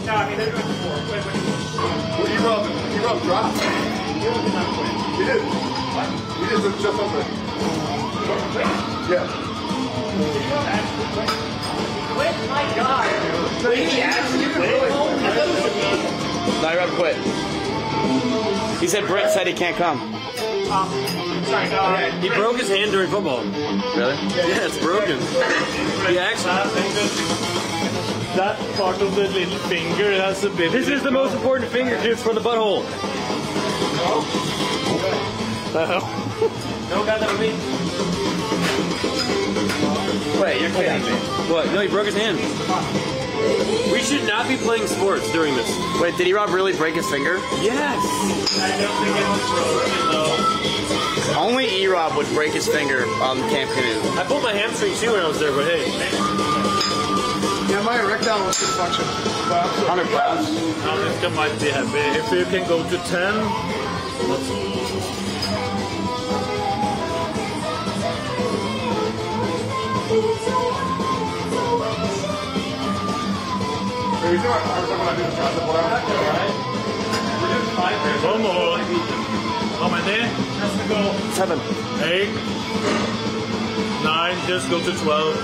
Speaker 6: No, I mean, they're doing four. Wait, wait.
Speaker 9: Well, he rubbed, he rubbed dropped. He did. What? He did just just under. Yeah.
Speaker 1: Quit? My God. Wait, he actually quit?
Speaker 3: No, Rob quit. He said Brett said he can't come.
Speaker 6: Sorry, no.
Speaker 2: He broke his hand during football.
Speaker 3: Really?
Speaker 2: Yeah, it's broken. He actually.
Speaker 7: That part of the little finger has a bit.
Speaker 2: This is the most important fingertips for the butthole.
Speaker 1: No, God, that was me.
Speaker 3: Wait, you're kidding me.
Speaker 2: What? No, he broke his hand. We should not be playing sports during this.
Speaker 3: Wait, did E-Rob really break his finger?
Speaker 2: Yes.
Speaker 7: I don't think it was broken though.
Speaker 3: Only E-Rob would break his finger on the Camp Knut.
Speaker 2: I pulled my hamstring too when I was there, but hey.
Speaker 8: Yeah, my erectile was dysfunction.
Speaker 3: 100 pounds.
Speaker 7: Now this guy might be happy. If you can go to 10,
Speaker 9: Hey, you know what? I was talking about doing the concept whatever.
Speaker 7: come on. How many? Has to go
Speaker 3: Seven.
Speaker 7: 8, 9, just go to 12.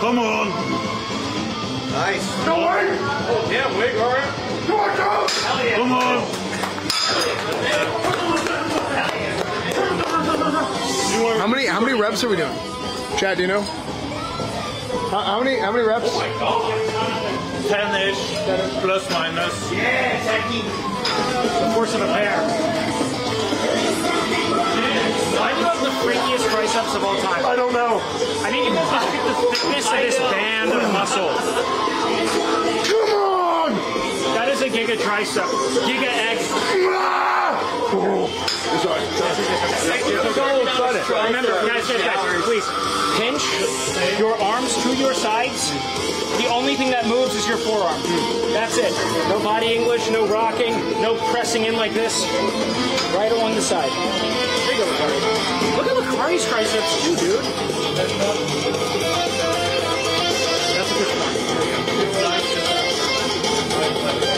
Speaker 7: Come on.
Speaker 1: Nice.
Speaker 9: No way!
Speaker 4: Yeah, wig, all right.
Speaker 9: Come on, go!
Speaker 7: Come on.
Speaker 8: How many how many reps are we doing? Chad, do you know? How, how many how many reps?
Speaker 7: Oh 10-ish, plus minus.
Speaker 1: Yeah, technique.
Speaker 6: The force of a pair. Why do you have the freakiest triceps of all time?
Speaker 8: I don't know.
Speaker 6: I mean, look at the thickness of this band of muscle.
Speaker 8: Come on!
Speaker 6: That is a giga tricep. Giga X.
Speaker 8: Ah!
Speaker 6: Remember, guys, guys, guys, please pinch your arms to your sides. The only thing that moves is your forearm. That's it. No body English, no rocking, no pressing in like this. Right along the side. Look at Lacari's triceps too, dude. That's a good one.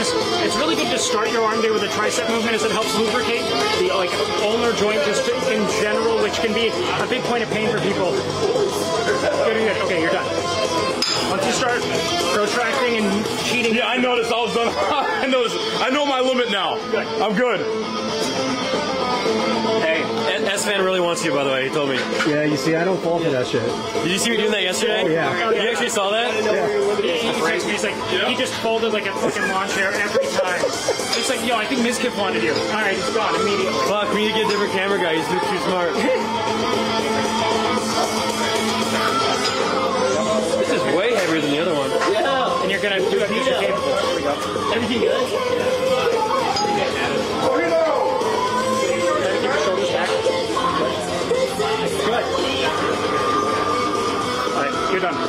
Speaker 6: Knut touched on this. It's really good to start your arm day with a tricep movement as it helps lubricate the like ulnar joint just in general, which can be a big point of pain for people. Good, good, good. Okay, you're done. Once you start protracting and cheating.
Speaker 9: Yeah, I noticed I was done. I noticed. I know my limit now. I'm good.
Speaker 2: Hey, Esfand really wants you, by the way. He told me.
Speaker 13: Yeah, you see, I don't fall for that shit.
Speaker 2: Did you see me doing that yesterday?
Speaker 13: Oh, yeah.
Speaker 2: You actually saw that?
Speaker 6: He, he texts me, he's like, he just folded like a fucking lawn chair every time. It's like, yo, I think Mizkif wanted you. All right, he's gone immediately.
Speaker 2: Fuck, we need to get a different camera guy. He's too, too smart. this is way heavier than the other one.
Speaker 6: Yeah. And you're gonna do a because you're capable. There we go.
Speaker 1: Everything good?
Speaker 6: Keep you're done.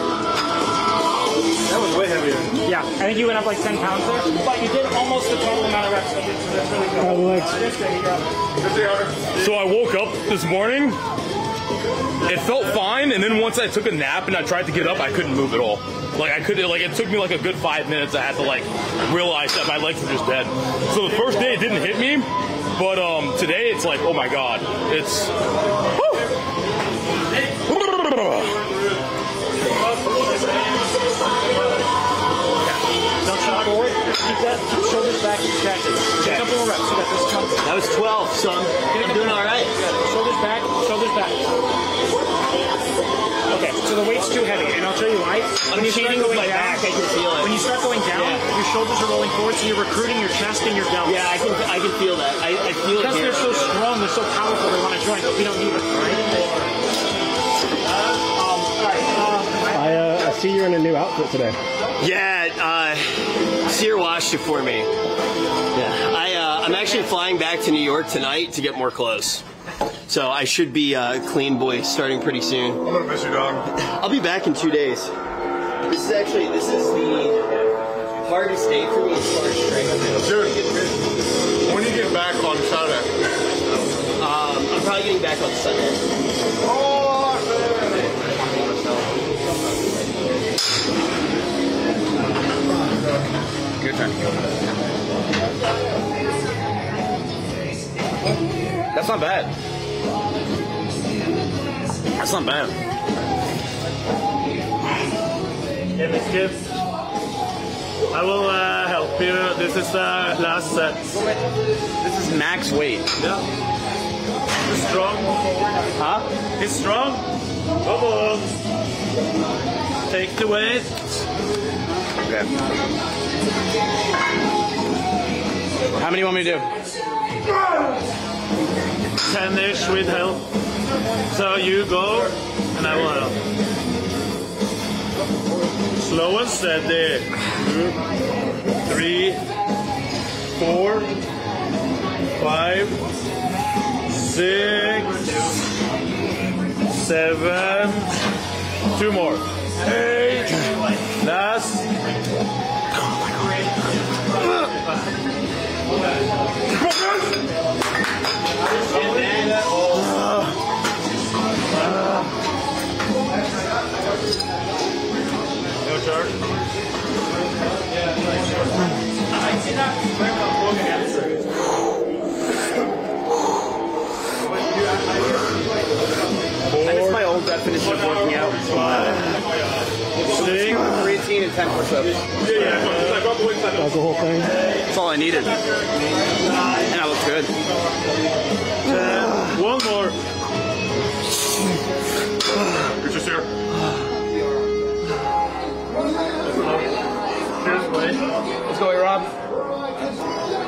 Speaker 9: That was way heavier.
Speaker 6: Yeah, I think you went up like 10 pounds there, but you did almost the total amount of reps. So that's really good.
Speaker 13: Oh, legs.
Speaker 6: That's good. You got it.
Speaker 9: So I woke up this morning. It felt fine, and then once I took a nap and I tried to get up, I couldn't move at all. Like I couldn't. Like it took me like a good five minutes. I had to like realize that my legs were just dead. So the first day it didn't hit me, but um today it's like oh my god, it's.
Speaker 6: Don't Keep that keep shoulders back and contracted. Take a couple more reps. You got this. Come.
Speaker 1: That was 12, so I'm, I'm doing all right.
Speaker 6: Shoulders back. Shoulders back. Okay, so the weight's too heavy, and I'll tell you why. When you're
Speaker 1: starting
Speaker 6: starting going
Speaker 1: my
Speaker 6: down,
Speaker 1: back, I can feel it.
Speaker 6: When you start going down,
Speaker 1: Yeah.
Speaker 6: your shoulders are rolling forward, so you're recruiting your chest and your delts.
Speaker 1: Yeah, I can I can feel that. I, I feel it
Speaker 6: Because they're so strong, they're so powerful, they want to join, but we don't need them, right? Um, all right. Um,
Speaker 13: I, uh, see you're in a new outfit today.
Speaker 1: Yeah, uh, Cyr washed it for me. Yeah, I, uh, I'm actually flying back to New York tonight to get more clothes. So I should be uh, clean boy starting pretty soon.
Speaker 9: I'm gonna miss you, dog.
Speaker 1: I'll be back in two days. This is actually this is the hardest day for me as far as strength.
Speaker 9: Dude, when you get back on Saturday?
Speaker 1: Um, I'm probably getting back on Sunday.
Speaker 3: That's not bad. That's not bad.
Speaker 7: Yeah, Miss Gibbs. I will uh, help you. This is the last set.
Speaker 3: This is max weight.
Speaker 7: Yeah. He's strong.
Speaker 3: Huh?
Speaker 7: He's strong. Come on. Take the weight.
Speaker 3: Okay. How many want me to do?
Speaker 7: 10-ish with help. So you go, and I will help. Slow and steady. Uh, two, three, four, five, six, seven. Two more. Eight. Last. No charge.
Speaker 13: That's
Speaker 3: all I needed. And I look good.
Speaker 7: Ten. One more.
Speaker 9: Good to see you.
Speaker 7: Here's weight.
Speaker 3: Let's go, Rob.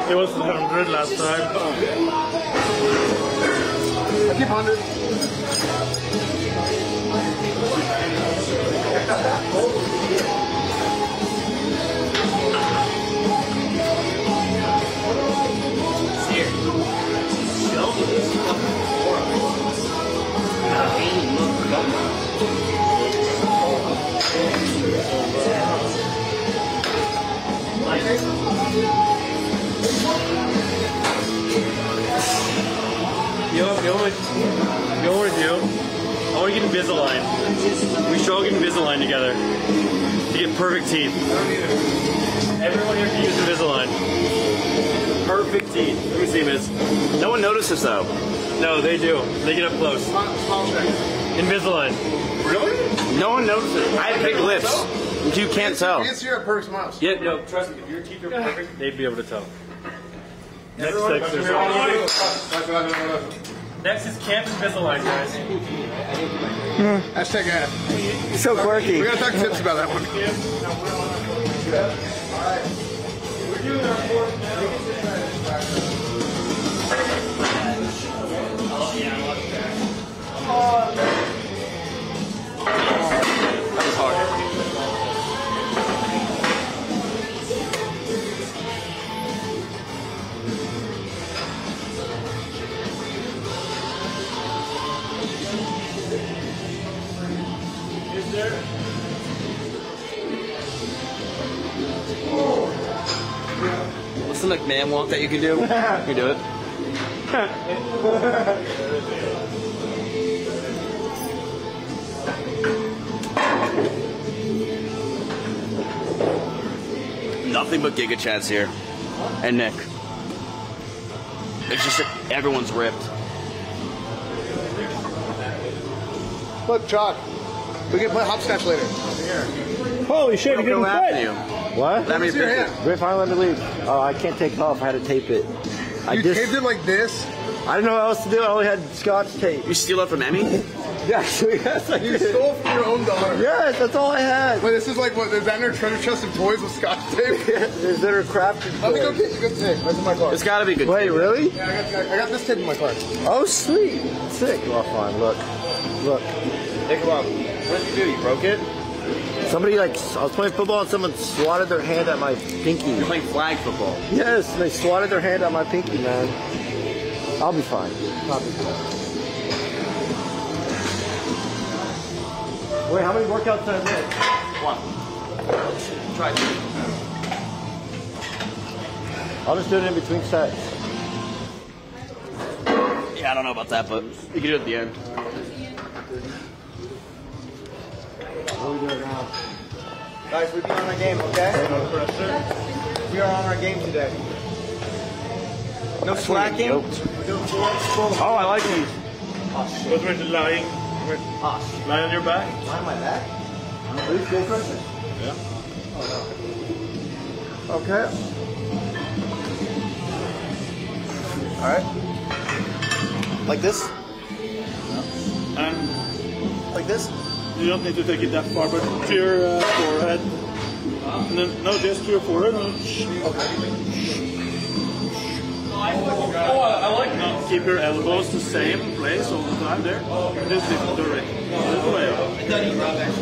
Speaker 7: It was 100 last time.
Speaker 9: I keep 100. You know, you know what, you know do?
Speaker 2: I want to get Invisalign. We should all get Invisalign together. To get perfect teeth. Everyone here can use Invisalign. Perfect teeth. Let me see, miss.
Speaker 3: No one notices though.
Speaker 2: No, they do. They get up close. Invisalign.
Speaker 3: Really? No one notices. I have big lips. You can't tell.
Speaker 8: Yes, you're at Perfect Smiles.
Speaker 2: Yeah, no, trust me. If your teeth are perfect, they'd be able to tell. Next,
Speaker 8: Everyone-
Speaker 2: next, there's next is Camp Invisalign, guys.
Speaker 8: Hashtag ad.
Speaker 3: So quirky.
Speaker 8: We gotta talk tips about that one.
Speaker 3: That was hard. What's the McMahon walk that you can do? you can do it. Nothing but Giga Chads here. And Nick. It's just that everyone's ripped.
Speaker 8: Look, Chalk. We can play hopscotch later.
Speaker 10: Holy shit, you
Speaker 3: Don't
Speaker 10: didn't
Speaker 3: laugh
Speaker 10: quit.
Speaker 3: at you.
Speaker 10: What?
Speaker 3: Let me
Speaker 8: Let's see your
Speaker 3: pick
Speaker 8: hand.
Speaker 10: Great finally let me leave. Oh, I can't take it off. I had to tape it. I
Speaker 8: You
Speaker 10: just,
Speaker 8: taped it like this.
Speaker 10: I didn't know what else to do. I only had scotch tape.
Speaker 3: You steal it from Emmy?
Speaker 10: Yes, yes, I
Speaker 8: You
Speaker 10: did.
Speaker 8: stole from your own daughter.
Speaker 10: Yes, that's all I had.
Speaker 8: Wait, this is like what? Is that in her treasure chest of toys with scotch tape?
Speaker 10: Is that her crafted?
Speaker 8: Let me go get you good tape. That's in my car.
Speaker 3: It's gotta be good.
Speaker 10: Wait, really?
Speaker 8: Yeah, I got, I got this tape in my car.
Speaker 10: Oh, sweet. Sick. Well, fine. Look. Look.
Speaker 3: Pick him up. What did you do? You broke it?
Speaker 10: Somebody, like, I was playing football and someone swatted their hand at my pinky.
Speaker 3: You're playing flag football.
Speaker 10: Yes, they swatted their hand at my pinky, man. I'll be fine. I'll be fine. Wait, how many workouts did I miss?
Speaker 3: One. Try it.
Speaker 10: I'll just do it in between sets.
Speaker 3: Yeah, I don't know about that, but you can do it at the end.
Speaker 10: What are we doing now? Guys, we've been on our game, okay? We are on our game today. No slacking. We're doing full
Speaker 3: Oh, I like these.
Speaker 7: Oh, What's with the lying? Lie on your back?
Speaker 10: Lie on my back? Are you skull crushing?
Speaker 7: Yeah.
Speaker 10: Okay. Alright. Like this?
Speaker 7: And
Speaker 10: Like this?
Speaker 7: you don't need to take it that far, but to your uh, forehead. No, no, just to your forehead. No. Oh, I like that. Keep your elbows the same place all the time there. Just different direction. This way.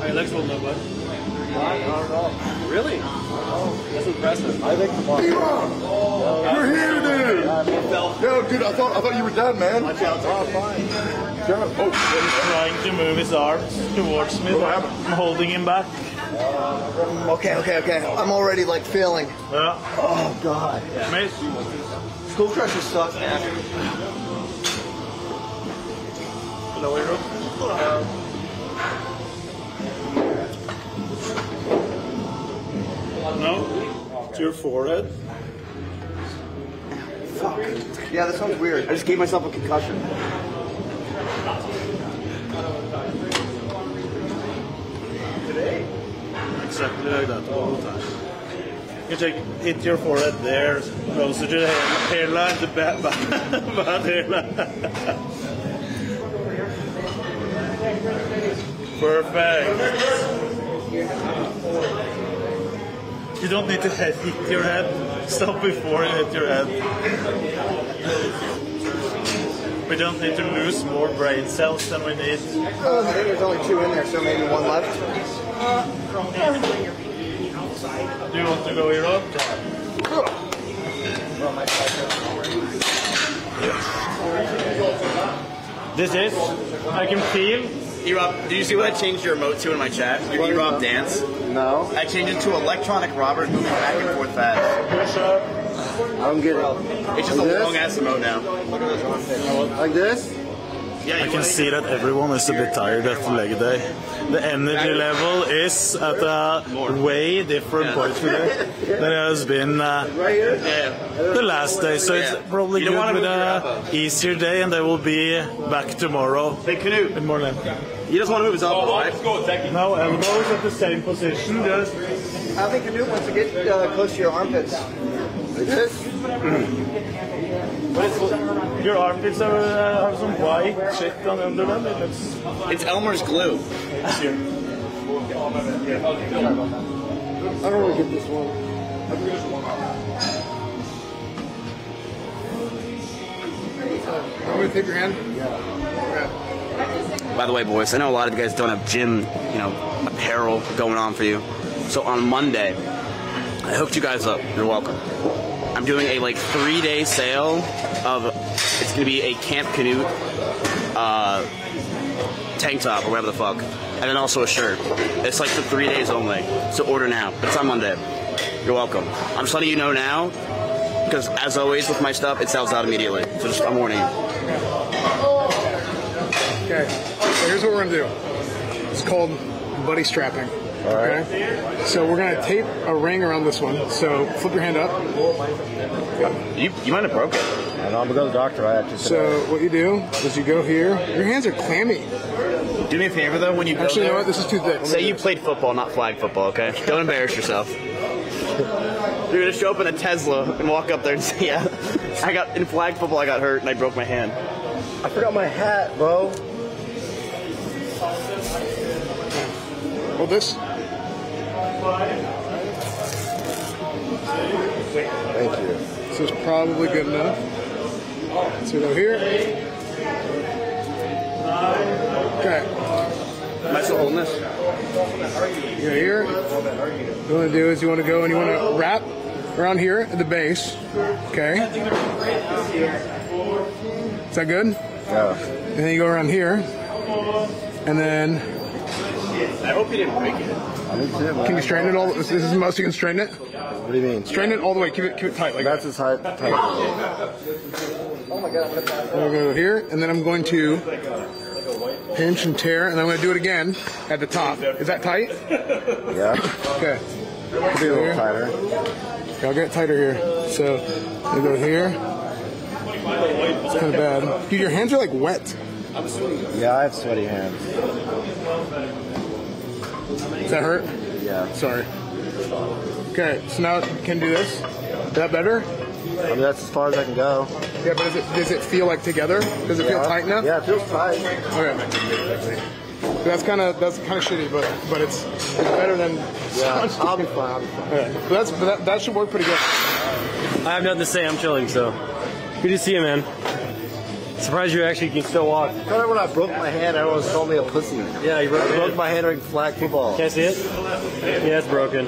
Speaker 2: Hey, legs holding up, bud.
Speaker 10: Really? That's impressive. I think tomorrow.
Speaker 8: You're here, dude. Yo, dude, I thought I thought you were dead, man.
Speaker 10: Watch out. Oh, fine.
Speaker 8: John, oh,
Speaker 7: He's trying to move his arms towards me. but I'm holding him back.
Speaker 10: Um, okay, okay, okay. I'm already like failing.
Speaker 7: Yeah.
Speaker 10: Oh, God.
Speaker 7: Mate,
Speaker 10: Skull Crusher sucks, man.
Speaker 7: lower up. Um, no, to your forehead.
Speaker 10: Fuck. Yeah, this sounds weird.
Speaker 3: I just gave myself a concussion.
Speaker 7: Exactly like that all the time. You take hit your forehead there, closer to the hair, hairline, the back, back hairline. Perfect. You don't need to head hit your head. Stop before you hit your head. We don't need to lose more brain cells than we need.
Speaker 10: I think there's only two in there, so maybe one left.
Speaker 7: Do you want to go here up? This is, I can feel.
Speaker 3: E-Rob, did you see what I changed your emote to in my chat? Your E-Rob dance?
Speaker 10: No.
Speaker 3: I changed it to electronic Robert moving back and forth fast.
Speaker 7: Push up.
Speaker 10: I don't get it.
Speaker 3: It's just
Speaker 10: Like
Speaker 3: a long ass emote now.
Speaker 10: Like this?
Speaker 3: Yeah,
Speaker 7: I can see that everyone is a bit tired after leg day. The energy level is at a way different point today than it has been uh, the last day. So it's probably
Speaker 3: You don't
Speaker 7: good
Speaker 3: wanna
Speaker 7: with
Speaker 3: move your
Speaker 7: a
Speaker 3: elbow.
Speaker 7: easier day, and they will be back tomorrow.
Speaker 3: Hey, Knut.
Speaker 7: Good morning.
Speaker 3: He doesn't want to move his elbow, right?
Speaker 7: Now elbows at the same position. Just
Speaker 10: I think Knut wants to get uh, close to your armpits. Like this?
Speaker 7: Your armpits are, uh, have some white shit on under them. It looks
Speaker 3: It's Elmer's glue.
Speaker 10: I don't really get this one.
Speaker 8: Want me to take your hand?
Speaker 3: By the way, boys, I know a lot of you guys don't have gym, you know, apparel going on for you. So on Monday, I hooked you guys up. You're welcome. I'm doing a like three day sale of it's gonna be a Camp Knut uh, tank top or whatever the fuck, and then also a shirt. It's like for three days only. So order now. It's on Monday. You're welcome. I'm just letting you know now because as always with my stuff, it sells out immediately. So just I'm warning you.
Speaker 8: Okay. So here's what we're gonna do. It's called buddy strapping. Okay. So we're gonna tape a ring around this one. So flip your hand up.
Speaker 3: You you might have broke it.
Speaker 10: I know, I'm gonna go to the doctor. I actually
Speaker 8: So what you do is you go here. Your hands are clammy.
Speaker 3: Do me a favor though, when you go
Speaker 8: Actually, you know what? This is too thick.
Speaker 3: Say you played football, not flag football, okay? Don't embarrass yourself. You're gonna show up in a Tesla and walk up there and say, "Yeah, I got in flag football. I got hurt and I broke my hand."
Speaker 10: I forgot my hat, bro.
Speaker 8: Hold this.
Speaker 10: Thank you.
Speaker 8: This is probably good enough. So we go here. Okay.
Speaker 3: Still holding this?
Speaker 8: You go here. What you want to do is you want to go and you want to wrap around here at the base. Okay. Is that good?
Speaker 10: Yeah.
Speaker 8: And then you go around here. And then
Speaker 3: I hope you didn't break it.
Speaker 8: can you strain it all? This is the most you can strain it.
Speaker 10: What do you mean?
Speaker 8: Strain it all the way. Keep it keep it tight like
Speaker 10: That's as high. Tight. Oh my god!
Speaker 8: I'm gonna go here, and then I'm going to pinch and tear, and I'm gonna do it again at the top. Is that tight?
Speaker 10: Yeah.
Speaker 8: Okay.
Speaker 10: Could be a little tighter.
Speaker 8: Okay, I'll get tighter here. So I go here. It's kind of bad. Dude, your hands are like wet.
Speaker 10: Yeah, I have sweaty hands.
Speaker 8: Does that hurt?
Speaker 10: Yeah.
Speaker 8: Sorry. Okay, so now you can do this. Is that better?
Speaker 10: I mean, that's as far as I can go.
Speaker 8: Yeah, but does it does it feel like together? Does it feel tight enough?
Speaker 10: Yeah, it feels tight.
Speaker 8: Okay. So that's kind of that's kind of shitty, but but it's, it's better than.
Speaker 10: Yeah, I'll be fine. I'll be fine.
Speaker 8: Okay. But that's but that, that should work pretty good.
Speaker 2: I have nothing to say. I'm chilling. So good to see you, man. Surprised you actually can still walk.
Speaker 10: Remember when I broke my hand? Everyone called me a pussy.
Speaker 2: Yeah, you broke,
Speaker 10: I broke my hand during flag football.
Speaker 2: Can't see it? Yeah, it's broken.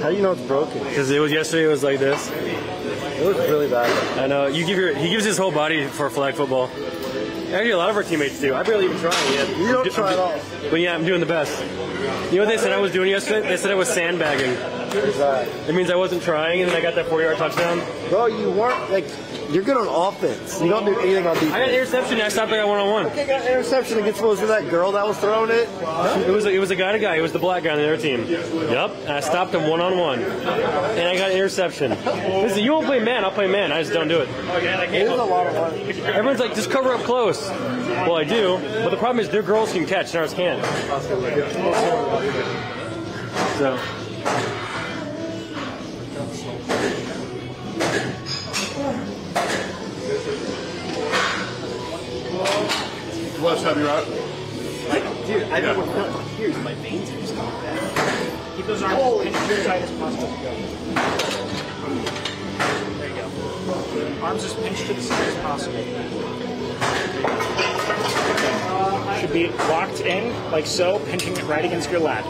Speaker 10: How do you know it's broken?
Speaker 2: Because it was yesterday. It was like this.
Speaker 10: It was really bad.
Speaker 2: I know. You give your he gives his whole body for flag football. Actually, a lot of our teammates do. I barely even try yet.
Speaker 10: You don't try at all.
Speaker 2: But yeah, I'm doing the best. You know what they said I was doing yesterday? They said I was sandbagging. It means I wasn't trying, and then I got that 40-yard touchdown.
Speaker 10: Bro, you weren't like you're good on offense. You don't do anything on defense.
Speaker 2: I got interception. I stopped. I got one-on-one.
Speaker 10: Okay, got interception against what was it, that girl that was throwing it?
Speaker 2: It was a, it was a guy to guy. It was the black guy on their team. Yep. And I stopped him one on one, and I got an interception. Listen, you won't play man. I'll play man. I just don't do it.
Speaker 10: It is a lot of fun.
Speaker 2: Everyone's like, just cover up close. Well, I do, but the problem is their girls can catch, and ours can't. So.
Speaker 8: Let's have you out.
Speaker 6: Dude, I know we're not here. My veins are just going bad. Keep those arms pinched as tight as possible. There you go. Arms as pinched to the side as possible. Should be locked in, like so, pinching it right against your lat.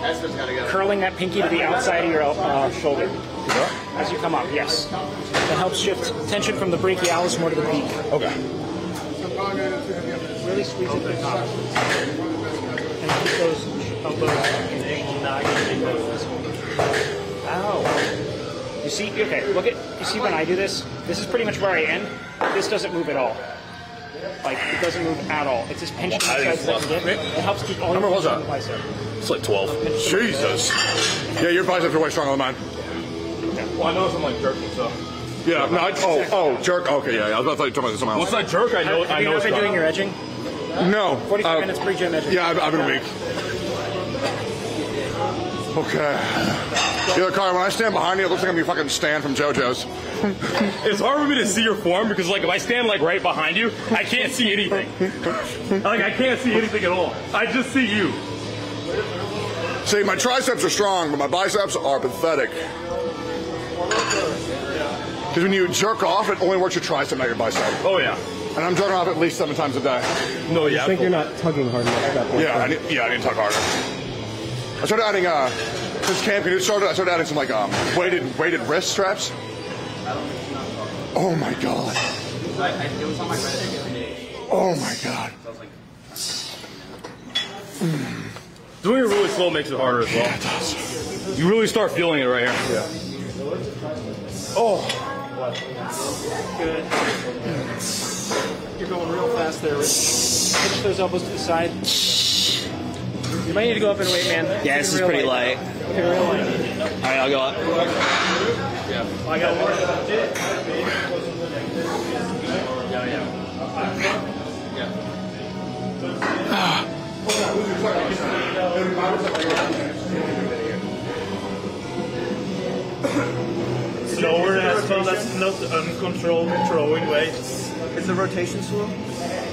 Speaker 6: Curling that pinky to the outside of your uh, shoulder. As you come up, yes. That helps shift tension from the brachialis more to the peak.
Speaker 8: Okay.
Speaker 6: Really squeeze it to the top. And keep those elbows. Ow. You see, okay, look at, you see when I do this? This is pretty much where I end. This doesn't move at all. Like, it doesn't move at all. It's just pinching
Speaker 9: I
Speaker 6: the sides
Speaker 9: it's
Speaker 6: of the. It helps keep all
Speaker 4: How
Speaker 6: your
Speaker 4: was that?
Speaker 6: in the bicep.
Speaker 9: It's like 12.
Speaker 4: Jesus. Yeah, your biceps are way stronger than mine. Yeah.
Speaker 9: Well, I know some like jerking stuff.
Speaker 4: Yeah, no, I, oh, oh, jerk. Okay, yeah, yeah. I was about to tell you something else.
Speaker 9: What's that jerk? I know.
Speaker 6: Have
Speaker 9: I
Speaker 6: you
Speaker 9: know
Speaker 6: ever
Speaker 9: it's
Speaker 6: been doing your edging?
Speaker 4: No.
Speaker 6: 45
Speaker 4: uh,
Speaker 6: minutes pre-gym edging.
Speaker 4: Yeah, I've, I've been weak. Okay. Yeah, Car, when I stand behind you, it looks like I'm your fucking stand from JoJo's.
Speaker 9: It's hard for me to see your form because, like, if I stand like right behind you, I can't see anything. like, I can't see anything at all. I just see you.
Speaker 4: See, my triceps are strong, but my biceps are pathetic. Because when you jerk off, it only works your tricep, not your bicep.
Speaker 9: Oh yeah.
Speaker 4: And I'm jerking off at least seven times a day.
Speaker 9: No, yeah.
Speaker 13: I think you're not tugging hard enough at that point.
Speaker 4: Yeah, I need, yeah, I need to tug harder. I started adding, uh, since Camp Knut started, I started adding some like um, weighted weighted wrist straps. Oh my god. Oh my god.
Speaker 9: Doing it really slow makes it harder as well. Yeah, it does. You really start feeling it right here.
Speaker 4: Yeah.
Speaker 6: Oh. Good. You're going real fast there. Rich. Pitch those elbows to the side. You might need to go up in weight, man.
Speaker 1: Yeah, this is pretty light.
Speaker 6: Okay, real light.
Speaker 1: All right, I'll go up. Yeah.
Speaker 6: I got one.
Speaker 7: Slower as well, that's not uncontrolled throwing weights.
Speaker 10: Is the rotation slow?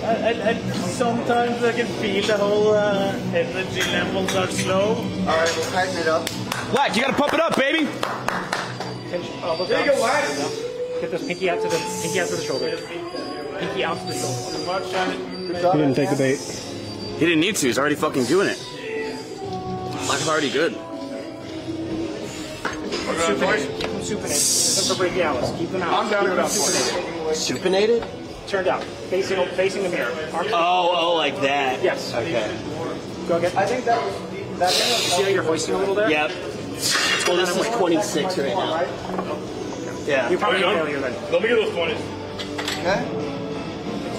Speaker 7: I, I, I, sometimes I can feel the whole uh, energy levels are slow.
Speaker 10: All right, we'll tighten it up.
Speaker 1: Black, you gotta pump it up, baby.
Speaker 6: Pinch elbows
Speaker 10: There you go, Wax.
Speaker 6: Get this pinky out to the pinky out to the shoulder. Pinky out to the shoulder.
Speaker 13: He didn't take the bait.
Speaker 3: He didn't need to. He's already fucking doing it. Black is already good.
Speaker 6: Supinate. Keep them supinate. Keep them for brachialis. Keep them out.
Speaker 4: I'm down
Speaker 6: Keep them supinated.
Speaker 1: Supinated?
Speaker 6: Turned out. Facing facing the mirror. Arms
Speaker 1: Oh, oh, like that.
Speaker 6: Yes.
Speaker 1: Okay.
Speaker 6: Go again.
Speaker 10: I think that was that.
Speaker 6: See how you're hoisting a little there?
Speaker 1: Yep. Well, this is 26 right now. Yeah.
Speaker 6: You're probably
Speaker 9: Are you
Speaker 6: failure then.
Speaker 9: Let me get those 20s.
Speaker 10: Okay.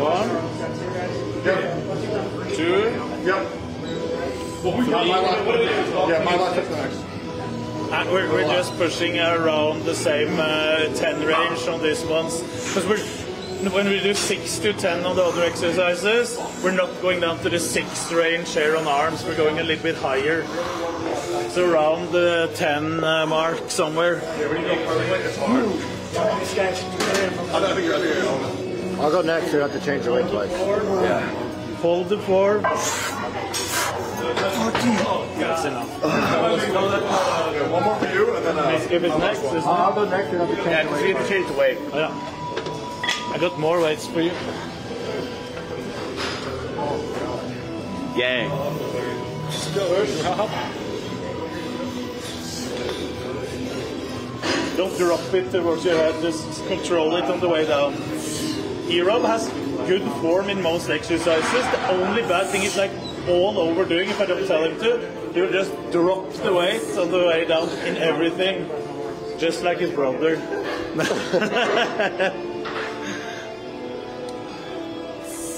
Speaker 7: One, Yep. two,
Speaker 4: Yep. My, my last, yeah, my last tip's next.
Speaker 7: Uh, we're, we're just pushing around the same uh, 10 range on these ones. Because we're when we do 6 to 10 on the other exercises, we're not going down to the 6 range here on arms, we're going a little bit higher. So around the 10 uh, mark somewhere.
Speaker 10: I'll go next. You have to change the weight twice.
Speaker 7: Hold the four.
Speaker 6: That's enough.
Speaker 4: One more for you, and then uh,
Speaker 7: If it's next, isn't?
Speaker 10: I'll go next. You have to change
Speaker 3: Yeah,
Speaker 10: the weight.
Speaker 3: we change the weight.
Speaker 7: Yeah. I got more weights for you.
Speaker 3: Gang.
Speaker 7: Don't drop it towards your head, just control it on the way down. Erob has good form in most exercises. The only bad thing is like all overdoing if I don't tell him to. He'll just drop the weight on the way down in everything. Just like his brother.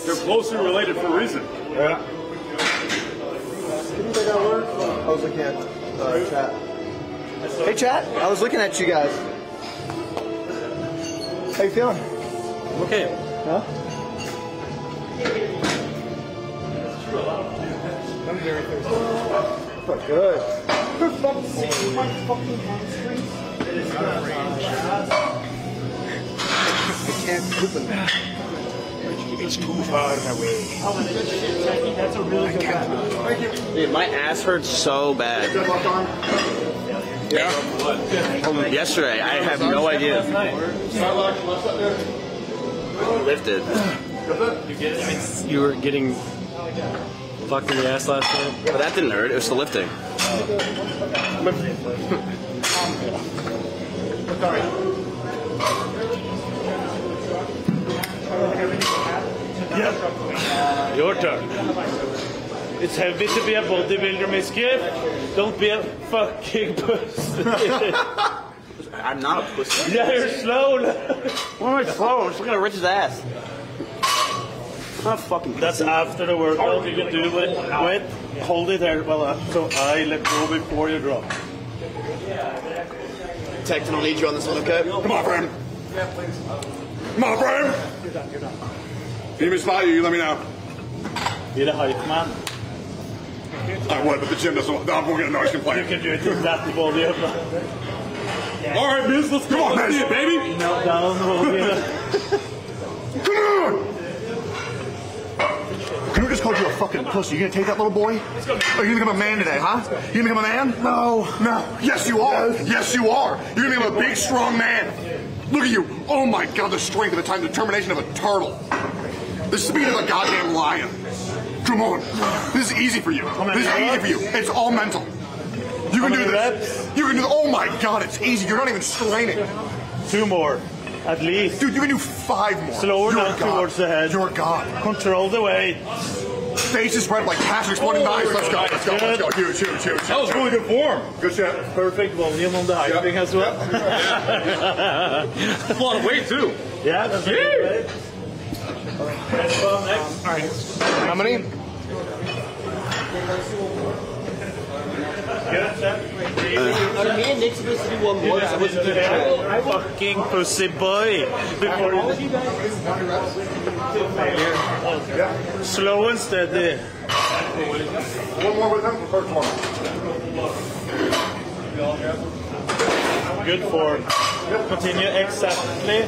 Speaker 9: They're closely related for a reason.
Speaker 7: Yeah.
Speaker 10: Didn't they got word? I was looking at uh, chat. Hey, chat. I was looking at you guys. How you feeling?
Speaker 7: Okay.
Speaker 10: Huh?
Speaker 8: I'm very thirsty.
Speaker 10: Fuck good. I can't poop in that.
Speaker 6: It's too far away. That's a really good one.
Speaker 1: Dude, my ass hurts so bad. From yesterday, I have no idea. Lifted.
Speaker 2: You were getting fucked in the ass last night.
Speaker 1: But that didn't hurt. It was the lifting.
Speaker 7: Your turn. It's heavy to be a bodybuilder, Mizkif. Don't be a fucking pussy.
Speaker 3: I'm not a pussy.
Speaker 7: yeah, you're slow.
Speaker 3: Why am I slow? I'm just looking at Rich's ass. I'm not fucking.
Speaker 7: That's after the workout. You can do it. Wait, hold it there. Well, uh, so I let go before you drop.
Speaker 3: Tecton will need you on this one, okay?
Speaker 4: Come on, friend. Come on, friend. done. You're done. spot you, you let me know.
Speaker 7: You're the hype man.
Speaker 4: I would, but the gym doesn't. I'm going to get a noise
Speaker 7: You
Speaker 4: complaint.
Speaker 7: can do it in that Yeah.
Speaker 4: All right, Miz, let's go. Come on, Miz, baby.
Speaker 7: Melt down volume.
Speaker 4: Come on. Knut just called you a fucking pussy. You gonna take that little boy? Are you gonna become a man today, huh? You gonna become a man? No. No. Yes, you are. Yes, you are. You're gonna become a big, strong man. Look at you. Oh my god, the strength of the time, the determination of a turtle. The speed of a goddamn lion. Come on. This is easy for you. This is easy for you. It's all mental. You can do this. You can do Oh my god, it's easy. You're not even straining.
Speaker 7: Two more, at least.
Speaker 4: Dude, you can do five more.
Speaker 7: Slower
Speaker 4: You're
Speaker 7: down
Speaker 4: god.
Speaker 7: towards the head.
Speaker 4: You're a god.
Speaker 7: Control the weight.
Speaker 4: Face is red like cash exploding oh, knives. Let's go, let's go, let's go. Huge, huge, huge.
Speaker 9: That was really good form.
Speaker 4: Good shit.
Speaker 7: Perfect volume on the hyping as well.
Speaker 9: That's a lot of weight too.
Speaker 7: yeah, that's
Speaker 9: Yeah.
Speaker 7: great. Well, next.
Speaker 8: All right. How many?
Speaker 1: Are me and Nick supposed to do one more? I it.
Speaker 7: Fucking pussy boy. Before you... Slow and steady.
Speaker 4: One more with him. First one.
Speaker 7: Good form. Continue exactly.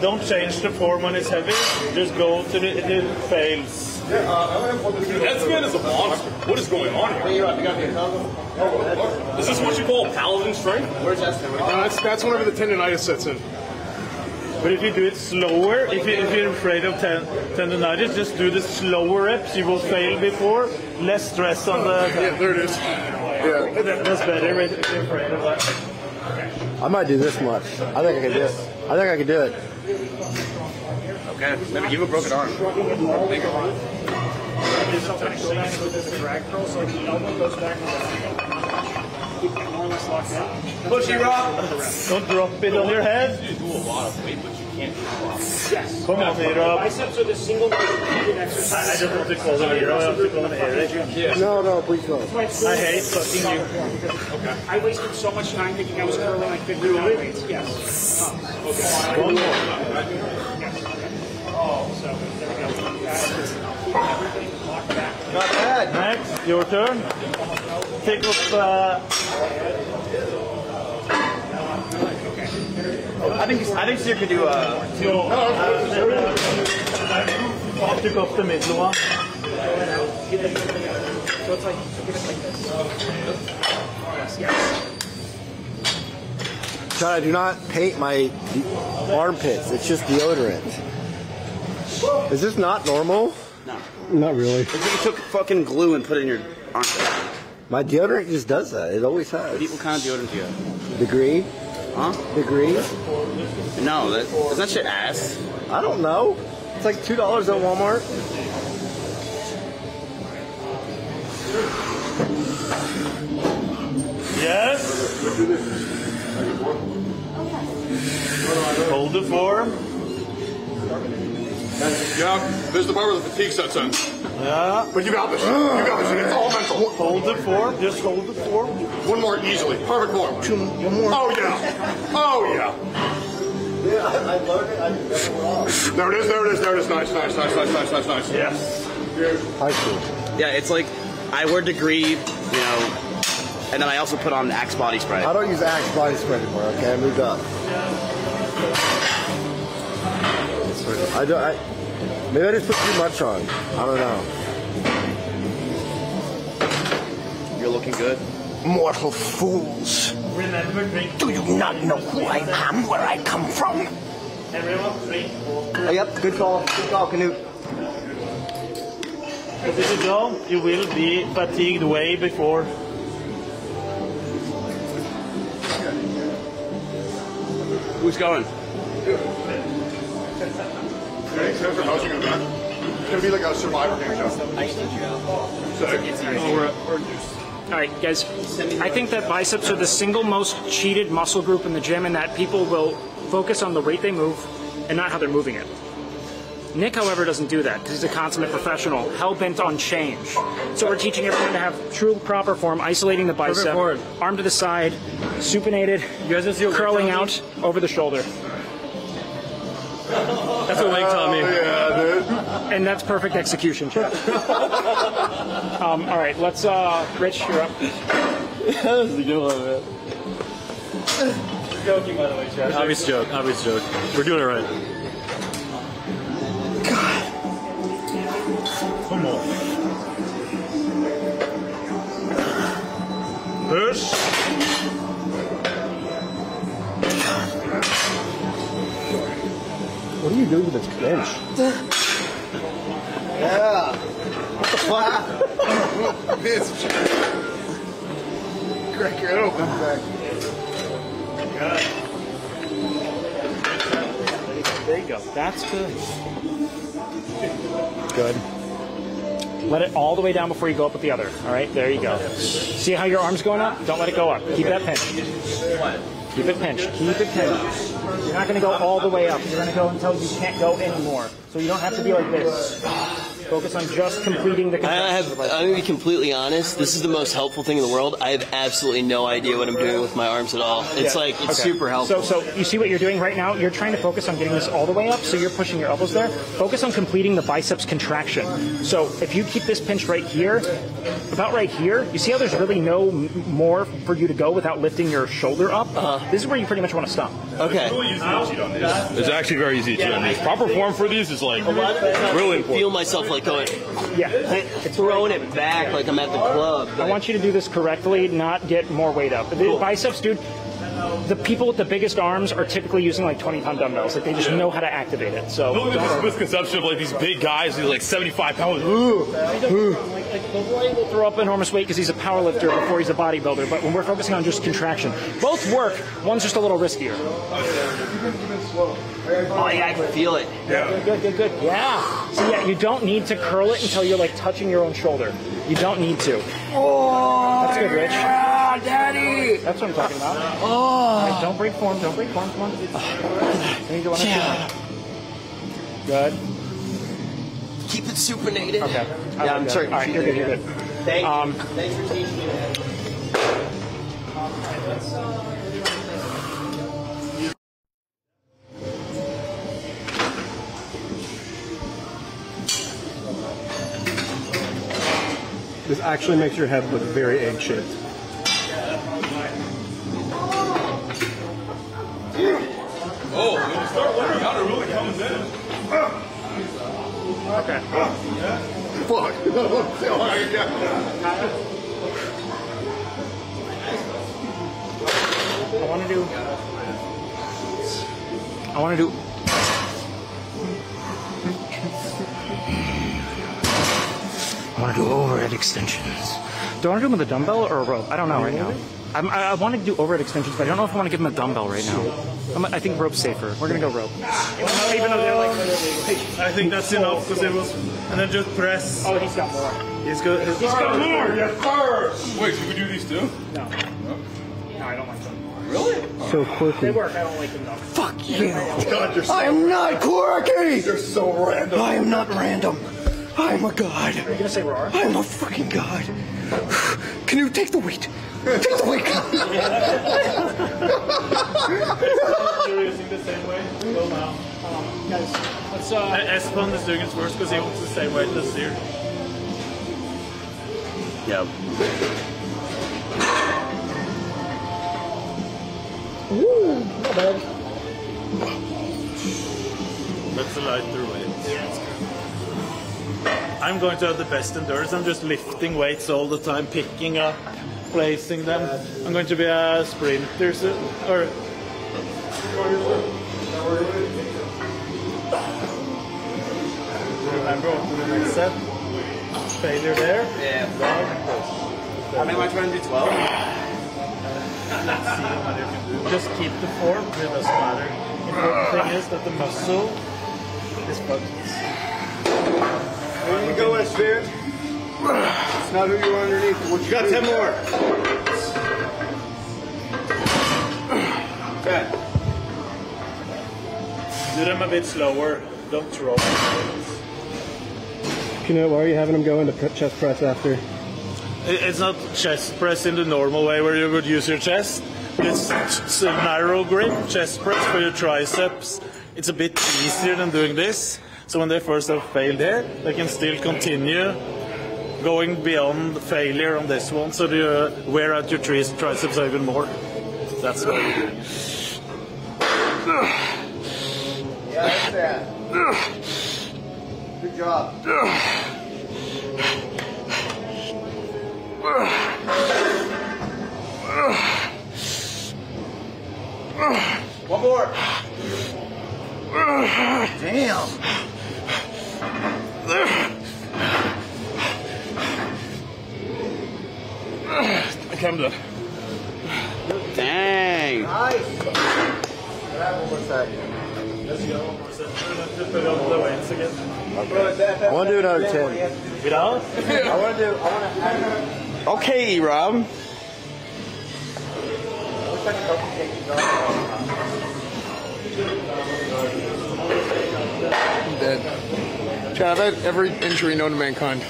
Speaker 7: Don't change the form when it's heavy. Just go to the, the fails.
Speaker 9: That man is a monster. What is going on here? Is this what you call paladin strength?
Speaker 1: Where's Eston?
Speaker 8: No, that's, that's whenever the tendonitis sets in.
Speaker 7: But if you do it slower, if, you, if you're afraid of ten, tendonitis, just do the slower reps. You will fail before. Less stress on the.
Speaker 8: Yeah, there it is. Yeah.
Speaker 7: That's better if you're afraid of that.
Speaker 10: I might do this much. I think I can do it. I think I can do it.
Speaker 3: Okay, maybe give a broken arm.
Speaker 6: With this drag curl, so the elbow goes back and keep it more or less locked down.
Speaker 3: Pushy rock.
Speaker 7: Don't drop it on your head.
Speaker 6: Yes.
Speaker 7: Come on, Rob.
Speaker 6: Biceps are the single most repeated
Speaker 7: I
Speaker 6: exercise.
Speaker 7: don't want to call him Hero. I have to call him Eric.
Speaker 10: No, no, please don't.
Speaker 7: I hate fucking you.
Speaker 6: I wasted so much time thinking I was curling like 50 pound weights. Yes.
Speaker 7: One more.
Speaker 6: So there we go. Keep everything locked back.
Speaker 10: Not bad.
Speaker 7: Next, your turn. Take up. Uh,
Speaker 3: I think I think Cyr could do a. Uh,
Speaker 7: Take off the middle one.
Speaker 6: So it's like, give it like this. Yes, yes.
Speaker 10: John, I do not paint my armpits. It's just deodorant. Is this not normal? No.
Speaker 13: Not really.
Speaker 3: It's like you took fucking glue and put it in your armpit.
Speaker 10: My deodorant just does that. It always has.
Speaker 3: What kind of deodorant do you have?
Speaker 10: Degree?
Speaker 3: Huh?
Speaker 10: Degree?
Speaker 3: No, that, isn't that shit ass?
Speaker 10: I don't know. It's like two dollars at Walmart.
Speaker 7: Yes. Hold the form.
Speaker 4: Yeah, there's the part where the fatigue sets in.
Speaker 7: Yeah.
Speaker 4: But you got this. You got this. It's all mental.
Speaker 7: Hold the form. Just hold the form.
Speaker 4: One more easily. Perfect form. Two, one more. Oh yeah. Oh yeah.
Speaker 10: Yeah, I, I learned it. I never off.
Speaker 4: There it is. There it is. There it is. Nice, nice, nice, nice, nice, nice, nice.
Speaker 7: Yes.
Speaker 10: High school.
Speaker 3: Yeah, it's like I wear degree, you know, and then I also put on Axe body spray.
Speaker 10: I don't use Axe body spray anymore. Okay, I moved up. I don't. I, maybe I just put too much on. I don't know.
Speaker 3: You're looking good.
Speaker 10: Mortal fools!
Speaker 7: Remember, drink.
Speaker 10: Do you not know who I am, where I come from?
Speaker 7: Everyone, drink.
Speaker 10: Hey, uh, yep, good call. Good call, Knut.
Speaker 7: Because if you don't, you will be fatigued way before.
Speaker 3: Who's going?
Speaker 4: Thanks for hosting it, man. It's gonna be like a survivor game show.
Speaker 6: Oh, All right, guys. I think that biceps are the single most cheated muscle group in the gym, and that people will focus on the rate they move and not how they're moving it. Nick, however, doesn't do that because he's a consummate professional, hell bent on change. So we're teaching everyone to have true proper form, isolating the bicep, arm to the side, supinated,
Speaker 2: You guys just see what
Speaker 6: curling out over the shoulder.
Speaker 2: That's what Wake taught me.
Speaker 4: Yeah, dude.
Speaker 6: And that's perfect execution, Chad. um, all right, let's. Uh, Rich, you're up.
Speaker 2: That's a good one, man.
Speaker 6: Joking, by the way, Chad.
Speaker 2: Obvious joke. Obvious joke. We're doing it right. Come on. Push.
Speaker 13: What are you doing to this bench?
Speaker 10: Yeah.
Speaker 4: This. Crack it open back.
Speaker 6: There you go. That's good. Good. Let it all the way down before you go up with the other. All right, there you go. See how your arm's going up? Don't let it go up. Keep that pinched. Keep it pinched. Keep it pinched. You're not going to go all the way up. You're going to go until you can't go anymore. So you don't have to be like this. Focus on just completing the
Speaker 1: I have. I'm gonna be completely honest. This is the most helpful thing in the world. I have absolutely no idea what I'm doing with my arms at all. It's
Speaker 6: Yeah.
Speaker 1: like it's
Speaker 6: Okay.
Speaker 1: super helpful.
Speaker 6: So, so you see what you're doing right now? You're trying to focus on getting this all the way up, so you're pushing your elbows there. Focus on completing the biceps contraction. So if you keep this pinch right here, about right here, you see how there's really no more for you to go without lifting your shoulder up? Uh-huh. This is where you pretty much want to stop.
Speaker 1: Okay.
Speaker 9: Really easy to cheat on this. It's actually very easy to cheat on these. Proper form for these is like really
Speaker 1: I
Speaker 9: important.
Speaker 1: feel myself like going,
Speaker 6: Yeah.
Speaker 1: throwing it back like I'm at the club.
Speaker 6: I want you to do this correctly, not get more weight up. The biceps, dude. The people with the biggest arms are typically using like 20 pound dumbbells. Like they just know how to activate it. So
Speaker 9: Don't
Speaker 6: don't
Speaker 9: this
Speaker 6: worry.
Speaker 9: misconception of like these big guys who are like 75 pounds. Ooh.
Speaker 6: Like, like Leroy will throw up enormous weight because he's a power lifter before he's a bodybuilder. But when we're focusing on just contraction, both work. One's just a little riskier.
Speaker 1: Oh yeah, I can feel it. Yeah.
Speaker 6: Good, good, good, good. Yeah. So yeah, you don't need to curl it until you're like touching your own shoulder. You don't need to.
Speaker 10: Oh,
Speaker 6: That's good, Rich.
Speaker 10: yeah, Daddy.
Speaker 6: That's what I'm talking about.
Speaker 10: Oh.
Speaker 6: All right, don't break form. Don't break form. Come on. There you go. One or. Good.
Speaker 1: Keep it supinated.
Speaker 6: Okay. I
Speaker 1: Yeah, I'm
Speaker 6: that.
Speaker 1: sorry.
Speaker 6: All right, you're good. You're good.
Speaker 1: Thank you.
Speaker 6: Um,
Speaker 1: Thanks for teaching me.
Speaker 13: This actually makes your head look very egg shaped.
Speaker 9: Oh, when you start working out, it really comes in.
Speaker 6: Okay.
Speaker 4: Fuck. Oh, my God.
Speaker 6: I want to do. I want to do. I want to do overhead extensions. Do I want to do them with a dumbbell or a rope? I don't know right now. I'm, I, I want to do overhead extensions, but I don't know if I want to give them a dumbbell right now. I'm, I think rope's safer. We're gonna go rope. Even though they're like.
Speaker 7: I think that's enough because it was, and then just press.
Speaker 6: Oh, he's got more.
Speaker 7: He's good. He's
Speaker 6: He's got more.
Speaker 9: Wait, should we do these too?
Speaker 6: No. No, I don't like them. Really?
Speaker 13: So quirky.
Speaker 6: They
Speaker 13: quirky.
Speaker 6: work. I don't like them though.
Speaker 10: Fuck you.
Speaker 4: God, you're so,
Speaker 10: I am not quirky.
Speaker 4: you're so random.
Speaker 10: I am not random. I am a god.
Speaker 6: Are you gonna say roar?
Speaker 10: I am a fucking god. Can you take the weight? Take the weight.
Speaker 7: You're using the same way. Go now.
Speaker 6: Guys, let's uh.
Speaker 7: Esfand is doing it first because he wants the same weight as Cyr.
Speaker 1: Yeah.
Speaker 6: Woo! Not bad.
Speaker 7: That's a lighter weight. I'm going to have the best endurance. I'm just lifting weights all the time, picking up, placing them. I'm going to be a sprinter soon. Or remember what the next set? Failure there.
Speaker 3: Yeah. How many am I trying to do? 12?
Speaker 7: Let's see what you can do. Just keep the form. It doesn't matter. Important thing is that the muscle is focused.
Speaker 10: Go with, Spear. It's not who you are underneath. What you
Speaker 3: got 10 more.
Speaker 10: Okay.
Speaker 7: Do them a bit slower. Don't throw.
Speaker 5: Knut, why are you having him go into pre- chest press after?
Speaker 7: It's not chest press in the normal way where you would use your chest. It's, it's a narrow grip chest press for your triceps. It's a bit easier than doing this. So when they first have failed here, they can still continue going beyond failure on this one. So you uh, wear out your tri- triceps even more. That's what.
Speaker 10: Yeah, that's that. Good job. One more. Damn.
Speaker 9: I come to.
Speaker 3: Dang.
Speaker 10: Nice. One more second.
Speaker 7: Let's go. One more set. Put the weights.
Speaker 10: I want to do another 10.
Speaker 7: Without?
Speaker 10: I want to do, I want to add.
Speaker 3: Okay, Rob.
Speaker 10: Looks like a couple cases on.
Speaker 14: I'm dead. Chad, I've had every injury known to mankind.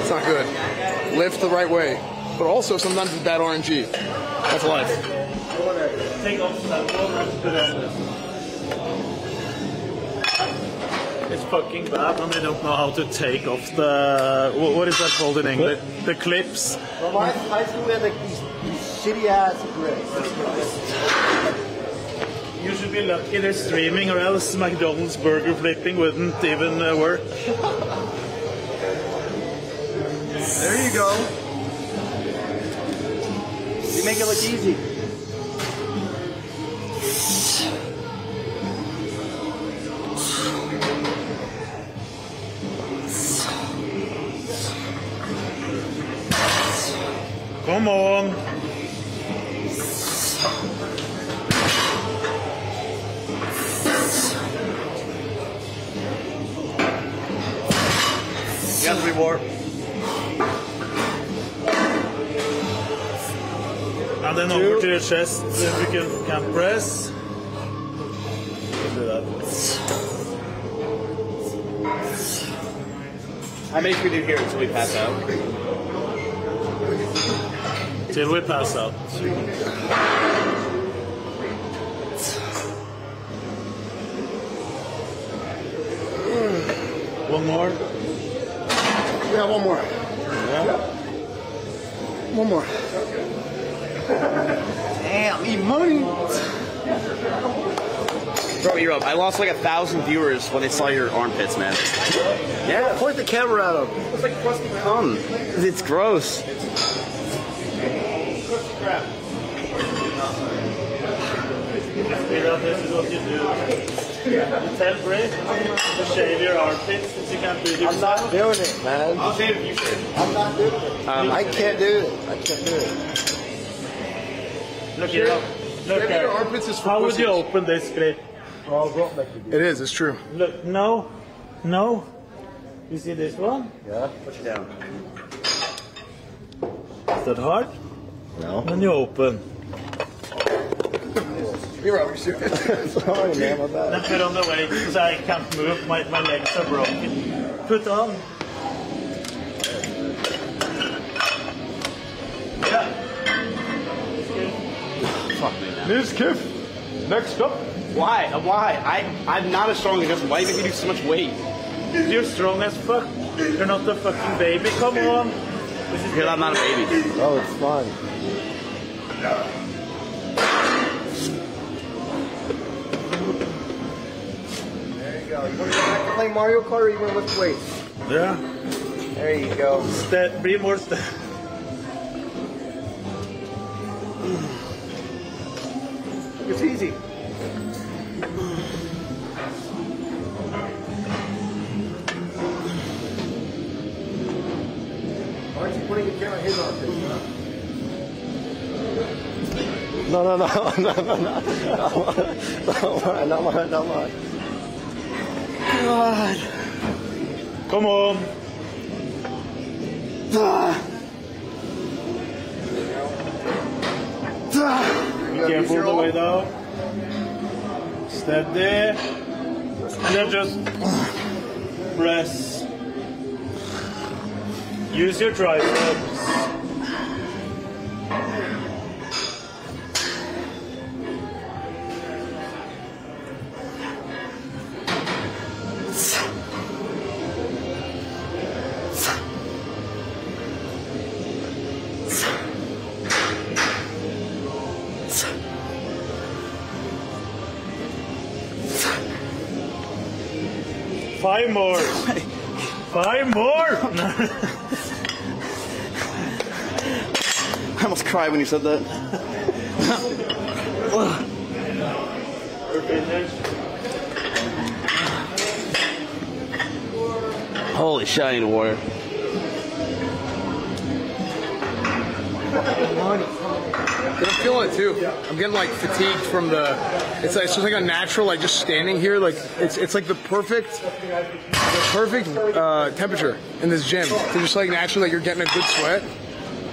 Speaker 14: It's not good. Lift the right way. But also, sometimes it's bad RNG. That's life.
Speaker 7: Take off that one and put on this. It's fucking bad when they don't know how to take off the. wha- What is that called in English? The clips.
Speaker 10: Well, my high school had like these, these shitty ass grips.
Speaker 7: You should be lucky they're streaming, or else McDonald's burger flipping wouldn't even uh, work.
Speaker 10: There you go. You make it look easy.
Speaker 7: Come on. Chest, if you can, can press. Do that.
Speaker 3: How many can we do here until we pass out?
Speaker 7: Till we pass out. One more.
Speaker 14: Yeah, one more. One more.
Speaker 10: Damn, eat money.
Speaker 3: Bro, you're up. I lost like a thousand viewers when they saw your armpits, man. Yeah.
Speaker 10: Point the camera at him.
Speaker 3: It's like crusty cum. It's gross.
Speaker 7: Mira, this is what you do. You tell Bray to shave your armpits since you can't do it
Speaker 10: I'm not doing it, man.
Speaker 3: I'll shave you.
Speaker 10: I'm not doing it.
Speaker 3: Um,
Speaker 10: I can't do it. I can't do it.
Speaker 7: Look here. Look
Speaker 14: Shaving your armpits is for
Speaker 7: How would you open this clip?
Speaker 14: Oh, it is, it's true.
Speaker 7: Look, no, no. You see this one?
Speaker 10: Yeah.
Speaker 3: Push it down.
Speaker 7: Is that hard?
Speaker 10: No.
Speaker 7: Then you open.
Speaker 14: You're over serious.
Speaker 10: Sorry, man. My bad.
Speaker 7: Then put on the weight because I can't move. My, my legs are broken. Put on.
Speaker 4: Mizkif, next up.
Speaker 3: Why? Why? I, I'm not as strong as Justin. Why do you make me do so much weight?
Speaker 7: You're strong as fuck. You're not a fucking baby. Come on. This is
Speaker 3: Because I'm not a baby.
Speaker 10: Oh, it's fine. There you go. You want to go back to play Mario Kart or you want to lift weights?
Speaker 7: Yeah.
Speaker 10: There you go.
Speaker 7: Step, be more step.
Speaker 10: It's easy. Why aren't you putting the camera his armpit? No, no, no, no, no, no, not mine, not mine, not mine.
Speaker 3: God.
Speaker 7: Come on.
Speaker 3: Ah.
Speaker 7: Be careful the way down. Steady. And then just press. Use your triceps. Five more. Five more.
Speaker 3: I almost cried when you said that. Holy shit, I need water.
Speaker 8: I'm feeling it too. I'm getting like fatigued from the. It's like, it's just like a natural, like just standing here. Like it's it's like the perfect, the perfect uh, temperature in this gym. To just like naturally, like you're getting a good sweat.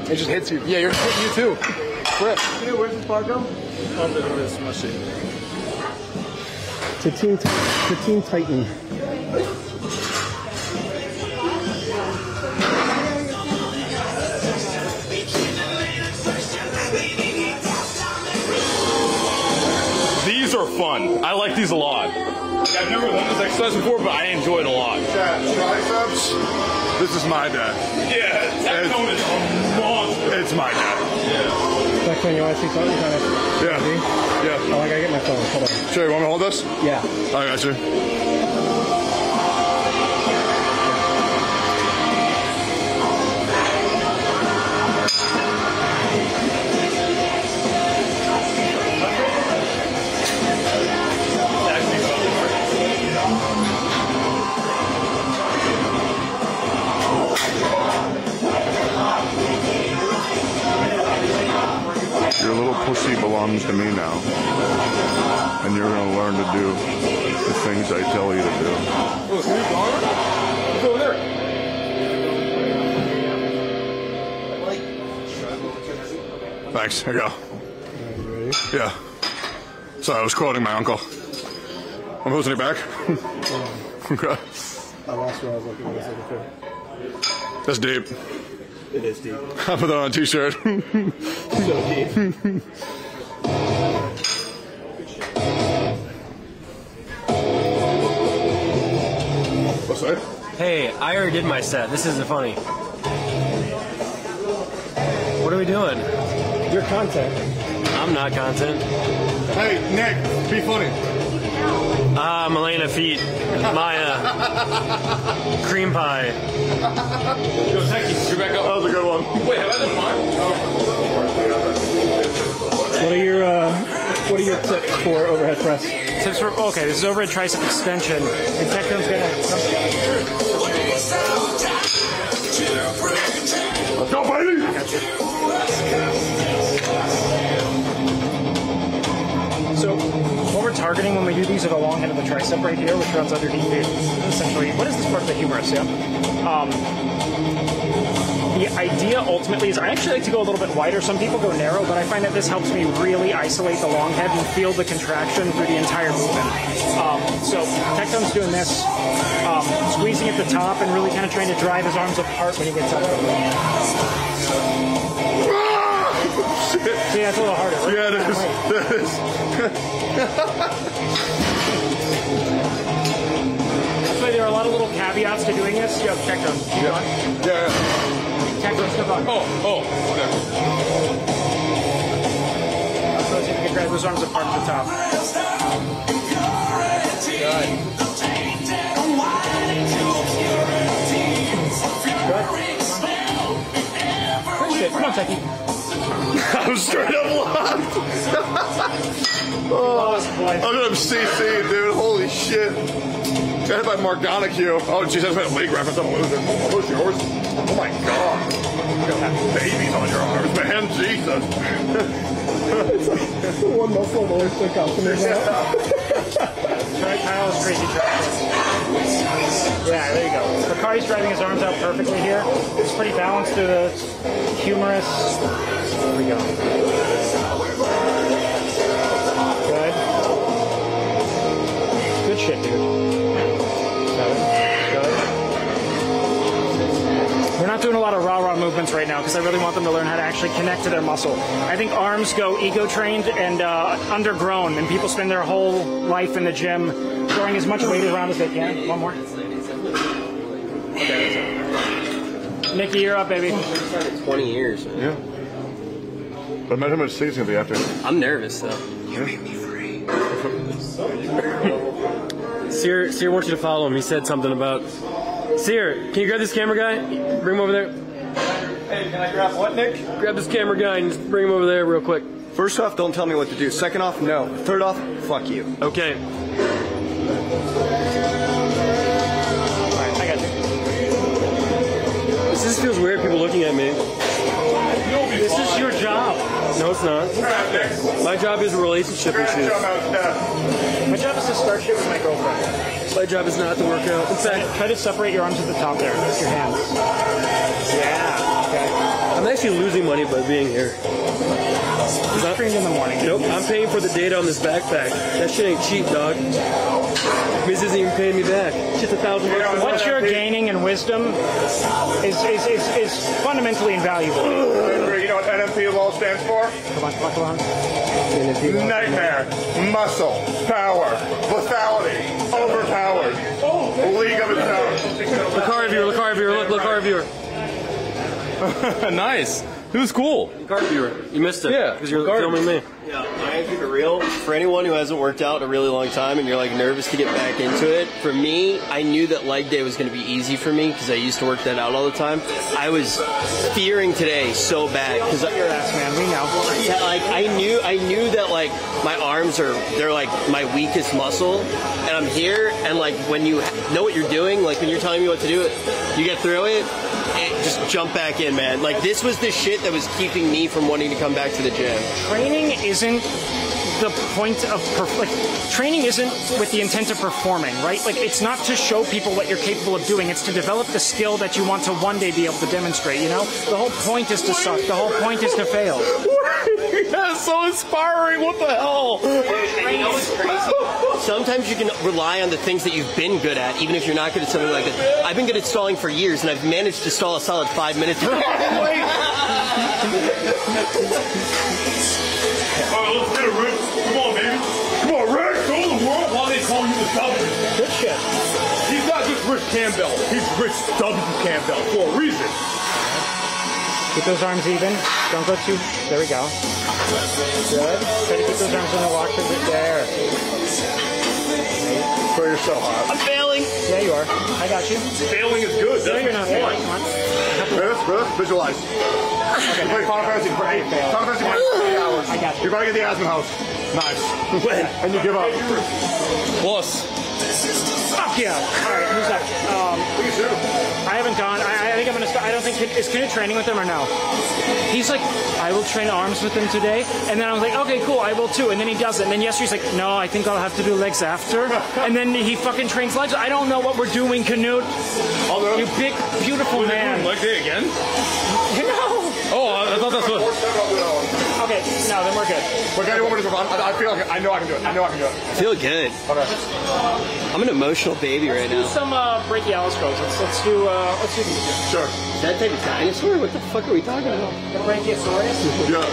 Speaker 8: It just hits you. Yeah, you're hitting you too. Chris.
Speaker 10: where's this bar go?
Speaker 7: Under this machine.
Speaker 5: To Team, to team Titan.
Speaker 9: These are fun. I like these a lot. I've never done this exercise before, but I enjoy it a lot.
Speaker 4: triceps. This is my day.
Speaker 9: Yeah, Tectone is a monster.
Speaker 4: It's my day.
Speaker 5: Next one, you want to see something? Kind of,
Speaker 4: Yeah. Yeah.
Speaker 5: oh, I gotta get my phone. Hold on.
Speaker 4: Sure, you want me to hold this?
Speaker 5: Yeah.
Speaker 4: I got you. Belongs to me now. And you're going to learn to do the things I tell you to do.
Speaker 8: Oh, is? It's over there.
Speaker 4: Thanks. Here you go. Yeah. Sorry, I was quoting my uncle. I'm posting it back. okay.
Speaker 5: I lost where I was looking. What I was looking for.
Speaker 4: That's deep.
Speaker 5: It is deep.
Speaker 4: I'll put that on a t-shirt.
Speaker 5: So deep.
Speaker 15: Hey, I already did my set. This isn't funny. What are we doing?
Speaker 5: Your content.
Speaker 15: I'm not content.
Speaker 4: Hey, Nick, be funny.
Speaker 15: Ah, Malena feet. Maya. Cream pie.
Speaker 9: Yo, Techie, you're back up.
Speaker 4: That was a good one.
Speaker 9: Wait, have I done mine?
Speaker 5: What are your uh, What are your tips for overhead press?
Speaker 6: Tips for okay. This is overhead tricep extension, and Tectone's gonna.
Speaker 4: Let's go, baby!
Speaker 6: So what we're targeting when we do these are the long head of the tricep right here, which runs underneath it. Essentially, what is this part of the humerus? Yeah. Um, the idea ultimately is I actually like to go a little bit wider. Some people go narrow, but I find that this helps me really isolate the long head and feel the contraction through the entire movement. Um, so Tectone's doing this, um, squeezing at the top and really kind of trying to drive his arms apart when he gets up. See, that's a little harder. right?
Speaker 4: Yeah, it is.
Speaker 6: Right.
Speaker 4: It is.
Speaker 6: That's why there are a lot of little caveats to doing this. Yo, Tectone, keep going.
Speaker 4: Yeah.
Speaker 6: Tectone, keep going.
Speaker 9: Oh, oh, whatever.
Speaker 6: So see if you can grab those arms apart at the top. Good shit. Come on,
Speaker 4: I'm straight up locked. oh, I'm at CC, dude. Holy shit. Got hit by Mark Donahue. Oh, jeez, that's been a league reference. I'm losing. Oh, Who's yours? Oh my god. You gotta have babies on your arms, man. Jesus.
Speaker 5: One muscle always stick out to me.
Speaker 6: Try Kyle's crazy tricep. Yeah, there you go. Lacari's driving his arms out perfectly here. It's pretty balanced through the humerus. There we go. Good. Good shit, dude. Good. Good. We're not doing a lot of rah rah movements right now because I really want them to learn how to actually connect to their muscle. I think arms go ego trained and uh, undergrown, and people spend their whole life in the gym throwing as much weight around as they can. One more. Nikki, you're up, baby.
Speaker 1: 20 years.
Speaker 4: Yeah. But imagine how much sleep it's gonna be after.
Speaker 1: I'm nervous though.
Speaker 15: Cyr, Cyr wants you to follow him. He said something about. Cyr, can you grab this camera guy? Bring him over there.
Speaker 10: Hey, can I grab what, Nick?
Speaker 15: Grab this camera guy and just bring him over there real quick.
Speaker 10: First off, don't tell me what to do. Second off, no. Third off, fuck you.
Speaker 15: Okay. Just feels weird. People looking at me.
Speaker 6: This is your job.
Speaker 15: No, it's not. My job is a relationship issues.
Speaker 6: My job is to start shit with my girlfriend.
Speaker 15: My job is not to work out. In fact,
Speaker 6: try to separate your arms at the top there. With your hands. Yeah. Okay.
Speaker 15: I'm actually losing money by being here.
Speaker 6: It's in the morning.
Speaker 15: Nope, I'm paying for the data on this backpack. That shit ain't cheap, dog. Miz isn't even paying me back. Shit's a thousand bucks. a
Speaker 6: What you're gaining in wisdom is, is, is, is fundamentally invaluable.
Speaker 4: You know what NMPLOL stands for?
Speaker 6: Come on, come on, come on.
Speaker 4: Nightmare, muscle, power, lethality, overpowered, league of its own.
Speaker 15: Lacari viewer, Lacari viewer, look, Lacari viewer.
Speaker 9: nice. It was cool.
Speaker 15: Lacari viewer. You missed it.
Speaker 9: Yeah,
Speaker 15: Because you're
Speaker 9: Lacari.
Speaker 15: filming me.
Speaker 1: Yeah, I keep it real. For anyone who hasn't worked out in a really long time and you're like nervous to get back into it, for me, I knew that leg day was going to be easy for me because I used to work that out all the time. I was fearing today so bad because
Speaker 6: Your ass, man. We know.
Speaker 1: yeah, like I knew, I knew that like my arms are they're like my weakest muscle, and I'm here, and like when you know what you're doing, like when you're telling me what to do, you get through it, just jump back in, man. Like this was the shit that was keeping me from wanting to come back to the gym.
Speaker 6: Training isn't the point of perf- like training isn't with the intent of performing, right? Like it's not to show people what you're capable of doing. It's to develop the skill that you want to one day be able to demonstrate. You know, the whole point is to suck. The whole point is to fail.
Speaker 9: That's so inspiring. What the hell?
Speaker 1: And you know what's crazy? Sometimes you can rely on the things that you've been good at, even if you're not good at something like that. I've been good at stalling for years, and I've managed to stall a solid five minutes.
Speaker 4: Alright, let's get it, Rick. Come on, baby. Come on, Rick. Show the world why they call you the W.
Speaker 6: Good shit.
Speaker 4: He's not just Rich Campbell. He's Rich W. Campbell for a reason.
Speaker 6: Keep those arms even. Don't go too. There we go. Good. Try to keep those arms in the lock. There.
Speaker 4: Bro, you're.
Speaker 1: I'm failing.
Speaker 6: Yeah, you are. I got you.
Speaker 4: Failing is good.
Speaker 6: No,
Speaker 4: That's
Speaker 6: you're not
Speaker 4: the
Speaker 6: failing.
Speaker 4: point.
Speaker 6: Come on.
Speaker 4: Rick, Rick, visualize. You play Final Fantasy for eight. Final Fantasy for eight hours.
Speaker 6: I got you.
Speaker 4: You're about to get the Aspen House. Nice. and you give up.
Speaker 9: Plus,
Speaker 6: Fuck yeah! All right, who's up? Um, I haven't gone. I, I think I'm gonna start. I don't think is Knut training with him or no. He's like, I will train arms with him today, and then I was like, okay, cool, I will too. And then he does it. And then yesterday he's like, no, I think I'll have to do legs after. And then he fucking trains legs. I don't know what we're doing, Knut. You big, beautiful man.
Speaker 9: leg day again?
Speaker 6: Know.
Speaker 9: Oh, I, I thought that's what.
Speaker 6: Okay, no, then we're good.
Speaker 4: But guys, you want me to go? I, I feel like I know I can do it. I know I can do it.
Speaker 1: I feel good.
Speaker 4: Okay.
Speaker 1: I'm an emotional baby right
Speaker 6: Do
Speaker 1: now.
Speaker 6: some uh, brachialis pose. Let's let's do uh, let's do these.
Speaker 4: Sure.
Speaker 1: Is that type of dinosaur? What the fuck are we talking about?
Speaker 6: The brachiosaurus.
Speaker 4: Yeah.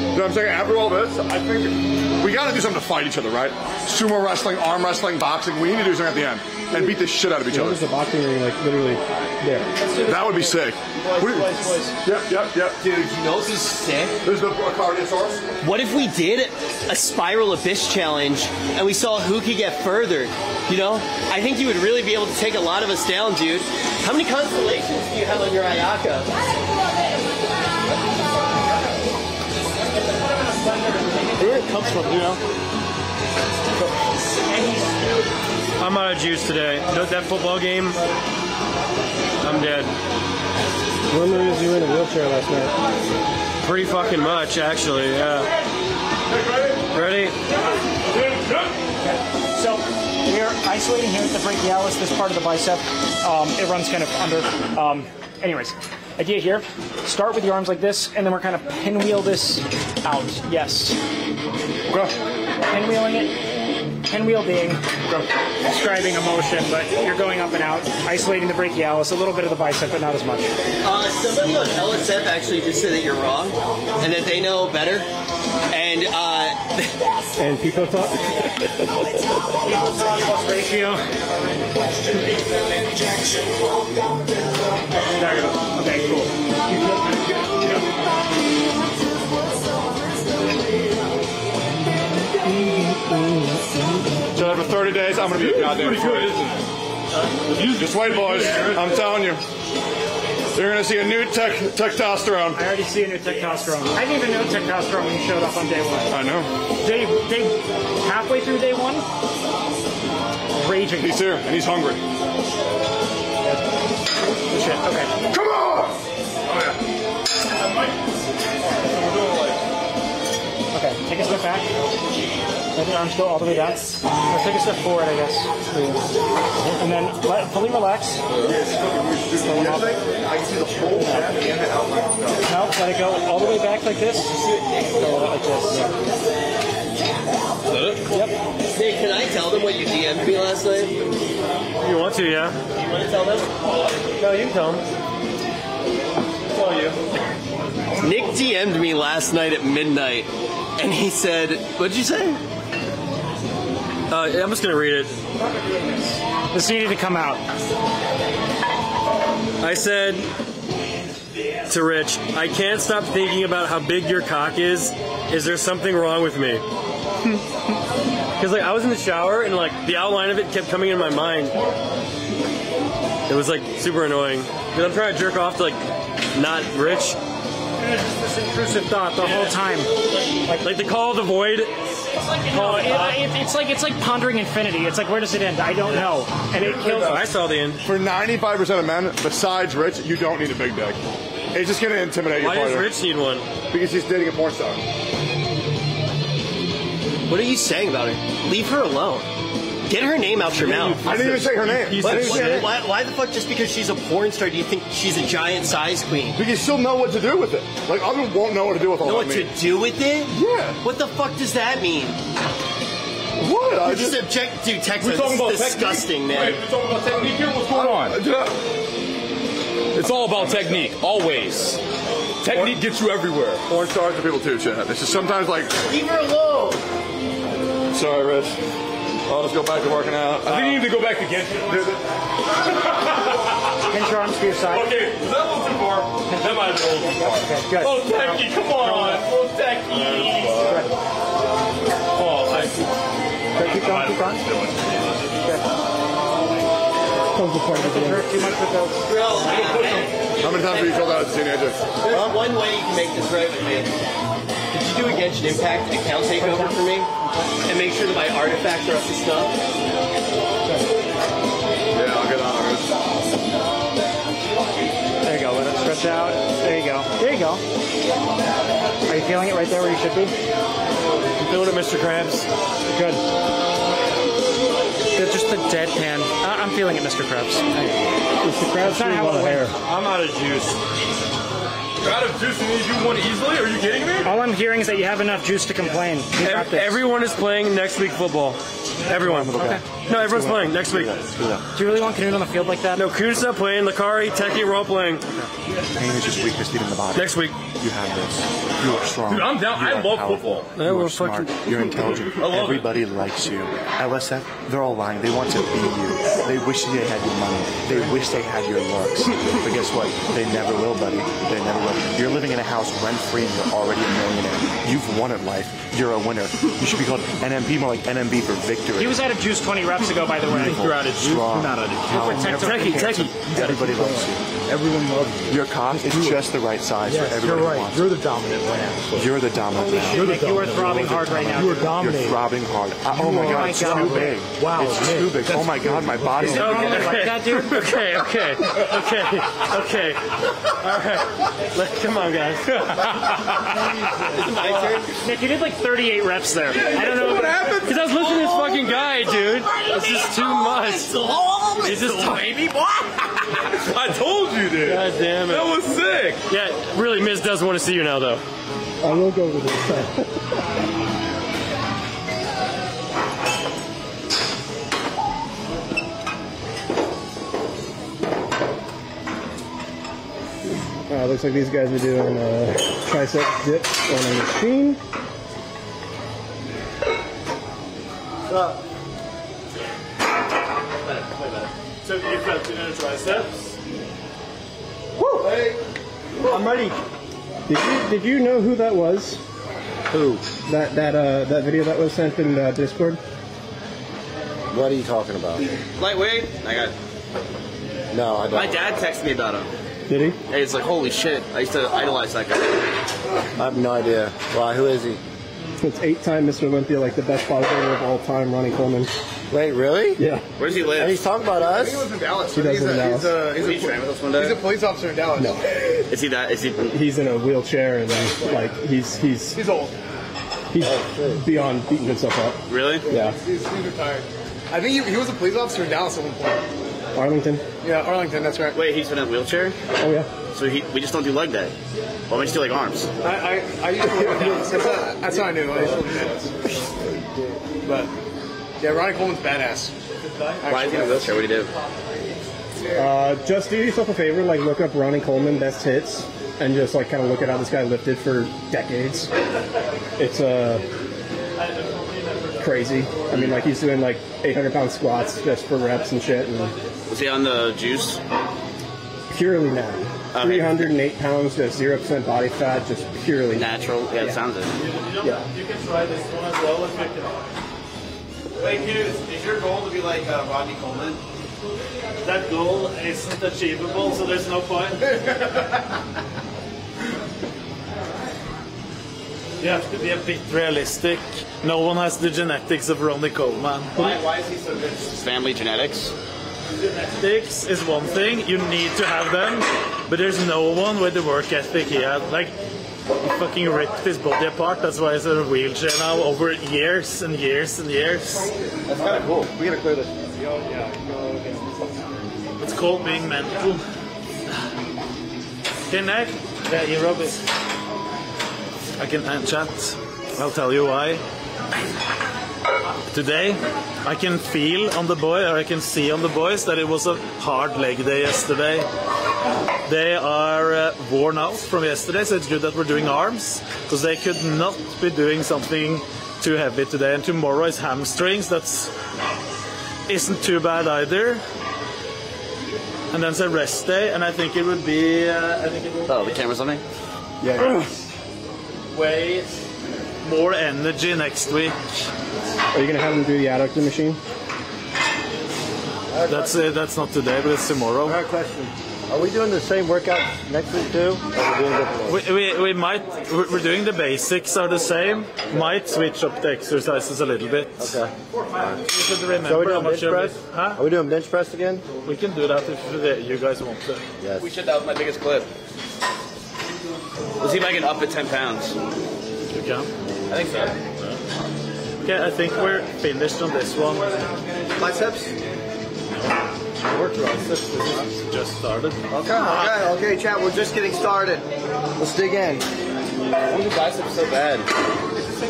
Speaker 4: You know what I'm saying? After all this, I think we got to do something to fight each other, right? Sumo wrestling, arm wrestling, boxing. We need to do something at the end and beat the shit out of each other.
Speaker 13: There's a boxing ring like literally there.
Speaker 4: That would be sick. What do you- Yep, yep, yep.
Speaker 1: Dude, you know this is sick?
Speaker 4: There's the Cardiosaurus.
Speaker 1: What if we did a spiral abyss challenge and we saw who could get further? You know, I think you would really be able to take a lot of us down, dude. How many constellations do you have on your Ayaka?
Speaker 6: Where it comes from, you know?
Speaker 15: I'm out of juice today. That, that football game, I'm dead.
Speaker 13: Remember was you in a wheelchair last night?
Speaker 15: Pretty fucking much, actually. Yeah. Ready?
Speaker 6: So we're isolating here at the brachialis, this part of the bicep. Um, it runs kind of under. Um, anyways, idea here: start with your arms like this, and then we're kind of pinwheel this out. Yes. Pinwheeling it. Pinwheel being describing a motion, but you're going up and out, isolating the brachialis, a little bit of the bicep, but not as much.
Speaker 1: Uh, somebody on LSF actually just said that you're wrong, and that they know better. And uh,
Speaker 15: and people talk.
Speaker 6: ratio. Okay, cool.
Speaker 4: So after 30 days, I'm gonna be a goddamn
Speaker 2: Pretty good,
Speaker 4: freak. Just wait, boys. I'm telling you. You're gonna see a new tech testosterone.
Speaker 6: I already see a new testosterone. I didn't even know testosterone when you showed up on day one.
Speaker 4: I know.
Speaker 6: Day, day, halfway through day one, raging.
Speaker 4: He's here and he's hungry.
Speaker 6: Shit. Okay.
Speaker 4: Come on!
Speaker 6: Oh, okay. Take a step back. Let the arms go all the way down. Or take a step forward, I guess. And then let, fully relax. I see the whole thing. No, let it go all the way back like this. Go like this.
Speaker 1: Yep. Hey, can I tell them what you DM'd me last night?
Speaker 2: You want to, yeah?
Speaker 1: You want to tell them?
Speaker 2: No, you can tell them. Tell you.
Speaker 1: Nick DM'd me last night at midnight, and he said, "What'd you say?"
Speaker 2: Uh, I'm just gonna read it.
Speaker 6: This needed to come out.
Speaker 2: I said to Rich, I can't stop thinking about how big your cock is. Is there something wrong with me? Because like I was in the shower and like the outline of it kept coming in my mind. It was like super annoying because I'm trying to jerk off to like not Rich.
Speaker 6: This intrusive thought the whole time.
Speaker 2: Like, like the call of the void.
Speaker 6: No, it, it, it's like it's like pondering infinity. It's like where does it end? I don't know, and it kills. Me.
Speaker 2: I saw the end.
Speaker 4: For 95% of men, besides Rich, you don't need a big dick. It's just gonna intimidate your
Speaker 2: Why does
Speaker 4: partner.
Speaker 2: Rich need one?
Speaker 4: Because he's dating a porn star.
Speaker 1: What are you saying about her? Leave her alone. Get her name out your mouth.
Speaker 4: I didn't even say her name.
Speaker 1: What-
Speaker 4: I didn't say
Speaker 1: why, why, why the fuck? Just because she's a porn star, do you think she's a giant size queen?
Speaker 4: Because she'll know what to do with it. Like others won't know what to do with all
Speaker 1: Know
Speaker 4: that
Speaker 1: what
Speaker 4: meat.
Speaker 1: to do with it?
Speaker 4: Yeah.
Speaker 1: What the fuck does that mean?
Speaker 4: What? I
Speaker 1: You're just object, dude. Texas.
Speaker 9: We're talking about
Speaker 1: This is disgusting,
Speaker 9: technique?
Speaker 1: man.
Speaker 9: Wait, we're talking about technique here? What's going on? It's all about technique, always. Technique gets you everywhere.
Speaker 4: Porn stars are people too, Chad. It's just sometimes like,
Speaker 1: Leave her alone.
Speaker 4: sorry, Rich. I'll just go back to working out.
Speaker 9: I think you need to go back to Genshin.
Speaker 6: Pinch your arms to your side.
Speaker 9: Okay, is that a little too far? That might have been a little too far.
Speaker 6: Okay, good.
Speaker 9: Oh, Techie, come on. Oh, Techie. Oh, I
Speaker 6: Good, keep going, keep going. Good. Doesn't hurt too much with those.
Speaker 1: Bro, I, I,
Speaker 4: How many times have you filled out as a teenager?
Speaker 1: there's one way you can make this right with me. Could do a Genshin Impact account takeover for me? And make sure that my artifacts are up to snuff?
Speaker 4: Yeah, I'll get on it,
Speaker 6: There you go. Let it stretch out. There you go. There you go. Are you feeling it right there where you should be?
Speaker 2: I'm feeling it, Mr. Krabs.
Speaker 6: Good. They're just the deadpan. I- I'm feeling it, Mr. Krabs. Mr. Krabs, not how it went.
Speaker 2: I'm out of juice.
Speaker 9: You're out of juice and you do one easily? Are you kidding me?
Speaker 6: All I'm hearing is that you have enough juice to complain. You got
Speaker 2: Ev-
Speaker 6: this.
Speaker 2: everyone is playing next week football. Everyone.
Speaker 6: Okay.
Speaker 2: No, everyone's playing next week.
Speaker 6: Do you really want Knut on the field like that?
Speaker 2: No, Knut's not playing. Lacari, Techie, we're all playing.
Speaker 16: Pain is just weakness leaving the body.
Speaker 2: Next week.
Speaker 16: You have this. You are strong.
Speaker 9: Dude, I'm down.
Speaker 16: You
Speaker 9: I love
Speaker 16: powerful.
Speaker 9: football.
Speaker 16: You
Speaker 2: we're
Speaker 16: smart.
Speaker 2: fucking-
Speaker 16: You're intelligent.
Speaker 9: I love it.
Speaker 16: Everybody likes you. LSF, they're all lying. They want to be you. They wish they had your money. They wish they had your looks. But guess what? They never will, buddy. They never will. You're living in a house rent free and you're already a millionaire. You've won at life. You're a winner. You should be called NMB, more like NMB for victory.
Speaker 6: He was out of juice 20 reps ago, by the way.
Speaker 16: Strong.
Speaker 6: You're protected.
Speaker 2: Techie, Techie.
Speaker 16: Everybody loves you. Everyone loves you. Your cock is just the right size
Speaker 7: Yes,
Speaker 16: for everyone
Speaker 7: you're right.
Speaker 16: wants
Speaker 7: You're the dominant man.
Speaker 16: You're the dominant man.
Speaker 7: You're the
Speaker 6: Nick, you are throbbing hard right now.
Speaker 7: You are dominating.
Speaker 16: You're throbbing hard. Oh my god, it's too big.
Speaker 7: Wow,
Speaker 16: It's too big. Oh my god, my body.
Speaker 6: Okay. Like that, dude?
Speaker 2: Okay, okay, okay, okay. All right. Let, come on, guys.
Speaker 1: My turn.
Speaker 6: Nick, you did like 38 reps there. I don't know
Speaker 2: what happened. Because I was listening to this fucking guy, dude. It's just too much. He's just
Speaker 1: baby boy.
Speaker 9: I told you, dude.
Speaker 2: God damn it.
Speaker 9: That was sick.
Speaker 2: Yeah, really, Miz does want to see you now, though.
Speaker 5: I will go with this. Uh, looks like these guys are doing uh, tricep dips on a machine.
Speaker 7: So you felt in the triceps?
Speaker 5: Woo! Hey. I'm ready. Did you did you know who that was?
Speaker 10: Who?
Speaker 5: That that uh that video that was sent in uh, Discord.
Speaker 10: What are you talking about?
Speaker 3: Lightweight. I got.
Speaker 10: No, I don't.
Speaker 3: My dad texted me about him.
Speaker 5: Did he?
Speaker 3: Hey, it's like holy shit. I used to idolize that guy.
Speaker 10: I have no idea. Why? Who is he?
Speaker 5: It's eight-time Mr. Olympia, like the best bodybuilder of all time, Ronnie Coleman.
Speaker 10: Wait, really?
Speaker 5: Yeah.
Speaker 3: Where does he live?
Speaker 10: And he's talking about
Speaker 8: I
Speaker 10: us.
Speaker 8: think he lives in Dallas.
Speaker 5: He does
Speaker 8: he's,
Speaker 5: live in
Speaker 8: a,
Speaker 5: Dallas.
Speaker 8: he's a he's
Speaker 3: Will you train with us one
Speaker 8: he's a police officer in Dallas.
Speaker 5: No,
Speaker 3: Is he that? Is he?
Speaker 5: he's in a wheelchair and then, like he's he's
Speaker 8: He's old.
Speaker 5: he's oh, beyond beating himself up.
Speaker 3: Really?
Speaker 5: Yeah,
Speaker 8: He's, he's retired. I think he, he was a police officer in Dallas at one point.
Speaker 5: Arlington.
Speaker 8: Yeah, Arlington. That's right.
Speaker 3: Wait, he's in a wheelchair.
Speaker 5: Oh yeah.
Speaker 3: So he, we just don't do leg day. Why don't we just do like arms?
Speaker 8: I, I, I used to live. That's, how, that's how I knew. I used to live. But yeah, Ronnie Coleman's badass.
Speaker 3: Why is he in a wheelchair? What do you do?
Speaker 5: Uh, just do yourself a favor, like look up Ronnie Coleman best hits, and just like kind of look at how this guy lifted for decades. It's uh crazy. I mean, like he's doing like 800 pound squats just for reps and shit, and
Speaker 3: Was he on the juice?
Speaker 5: purely natty. 308 pounds, just zero percent body fat, just purely
Speaker 3: Natural. Yeah, it sounds it.
Speaker 5: Yeah.
Speaker 7: You can try this one as well if you can.
Speaker 3: Wait, Hughes, is your goal to be like uh, Ronnie Coleman?
Speaker 7: That goal isn't achievable, so there's no point. You have to be a bit realistic. No one has the genetics of Ronnie Coleman.
Speaker 3: Why, why is he so good? His family genetics.
Speaker 7: Genetics is one thing, you need to have them, but there's no one with the work ethic he had. Like, he fucking ripped his body apart, that's why he's in a wheelchair now over years and years and years.
Speaker 3: That's kind of cool. We gotta clear this.
Speaker 7: It's called being mental. Okay, Nick? Yeah, you rub it. I can uh, chat. I'll tell you why. Today, I can feel on the boy, or I can see on the boys, that it was a hard leg day yesterday. They are uh, worn out from yesterday, so it's good that we're doing arms, because they could not be doing something too heavy today. And tomorrow is hamstrings. That's isn't too bad either. And then it's a rest day, and I think it would be. Uh, I think it would
Speaker 3: Oh, the camera's on me.
Speaker 5: Yeah.
Speaker 7: way more energy next week.
Speaker 5: Are you gonna have him do the adductor machine?
Speaker 7: That's uh, that's not today, but it's tomorrow.
Speaker 10: Alright, question. Are we doing the same workouts next week too? Or are we doing?
Speaker 7: We, we, we might we're we're doing the basics are the same. Might switch up the exercises a little bit.
Speaker 10: Okay.
Speaker 7: You should remember
Speaker 10: So we
Speaker 7: how
Speaker 10: doing bench press?
Speaker 7: it- Huh?
Speaker 10: Are we doing bench press again?
Speaker 7: We can do that if you guys want to.
Speaker 10: Yes.
Speaker 3: We should. That was my biggest clip. Let's see if I can up at 10 pounds.
Speaker 7: You can.
Speaker 3: I think so.
Speaker 7: Okay, I think we're finished on this one.
Speaker 3: Biceps?
Speaker 7: More triceps. This is just started.
Speaker 10: Okay, okay, okay, chat. We're just getting started. Let's dig in.
Speaker 3: Why are the biceps so bad?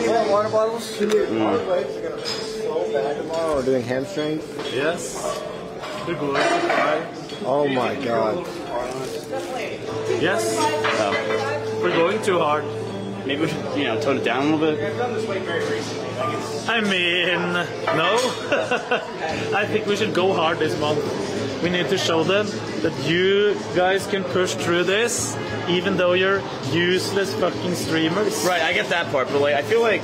Speaker 10: Oh, water bottles? Mm. Our legs are gonna be so bad tomorrow. We're doing hamstrings.
Speaker 7: Yes. We're going to try.
Speaker 10: Oh my god.
Speaker 7: Yes. We're going too hard.
Speaker 3: Maybe we should, you know, tone it down a little bit.
Speaker 7: I mean, no. I think we should go hard this month. We need to show them that you guys can push through this, even though you're useless fucking streamers.
Speaker 3: Right, I get that part, but like, I feel like,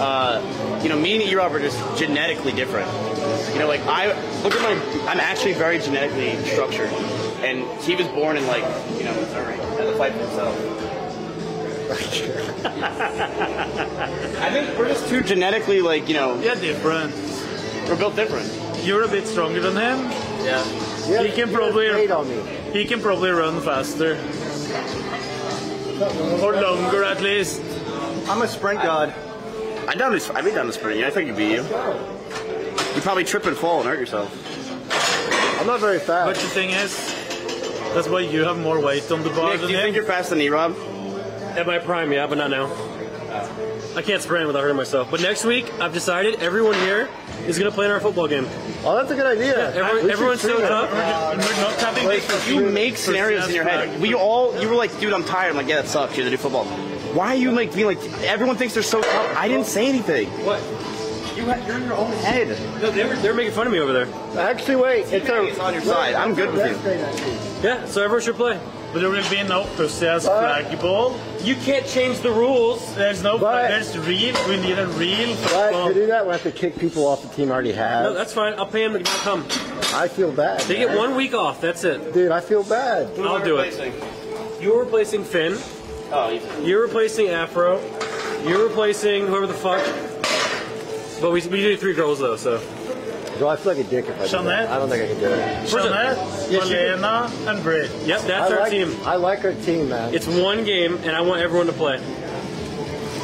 Speaker 3: uh, you know, me and Erobb are just genetically different. You know, like I look at my, I'm actually very genetically structured. and he was born in like you know Missouri. Had to fight for himself. I think we're just too genetically like you know.
Speaker 7: Yeah, different.
Speaker 3: We're built different.
Speaker 7: You're a bit stronger than him.
Speaker 3: Yeah.
Speaker 7: he can probably On me. he can probably run faster. Or longer at least.
Speaker 10: I'm a sprint god.
Speaker 3: I done this. I've been down the sprint. Yeah, I think you beat you. You probably trip and fall and hurt yourself.
Speaker 10: I'm not very fast.
Speaker 7: But the thing is, that's why you have more weight on the bar
Speaker 3: Nick,
Speaker 7: than
Speaker 3: do you
Speaker 7: him.
Speaker 3: think you're faster than me, Rob?
Speaker 2: At my prime, yeah, but not now. I can't sprint without hurting myself. But next week, I've decided everyone here is going to play in our football game.
Speaker 10: Oh, that's a good idea.
Speaker 2: Yeah, everyone,
Speaker 10: We
Speaker 2: everyone shows up.
Speaker 10: it.
Speaker 7: We're not having this
Speaker 3: You make scenarios in your head. We all, you were like, dude, I'm tired. I'm like, yeah, that sucks. You have to do football. Why are you like being like? Everyone thinks they're so tough. I didn't say anything.
Speaker 2: What?
Speaker 3: You, ha- you're in your own head.
Speaker 2: No, they were, they were making fun of me over there.
Speaker 10: Actually, wait. It's, a,
Speaker 3: It's on your side. I'm good with you.
Speaker 2: Yeah, so everyone should play.
Speaker 7: But there will be no pussy as flag ball.
Speaker 2: You can't change the rules.
Speaker 7: There's no
Speaker 10: But-
Speaker 7: There's real. We need a real
Speaker 10: But to do that, we have to kick people off the team already have.
Speaker 2: No, that's fine. I'll pay them to not come.
Speaker 10: I feel bad.
Speaker 2: They get one week off. That's it.
Speaker 10: Dude, I feel bad.
Speaker 2: I'll do it. You're replacing Finn.
Speaker 3: Oh, you
Speaker 2: You're replacing Afro. You're replacing whoever the fuck. But we, we do three girls though, so.
Speaker 10: Bro, I feel like a dick if I do
Speaker 7: Jeanette?
Speaker 10: that. I don't think I can do it.
Speaker 7: Jeanette,
Speaker 2: Yes, you can.
Speaker 7: Malena, and Britt.
Speaker 2: Yep, that's
Speaker 10: I
Speaker 2: our
Speaker 10: like,
Speaker 2: team.
Speaker 10: I like our team, man.
Speaker 2: It's one game, and I want everyone to play.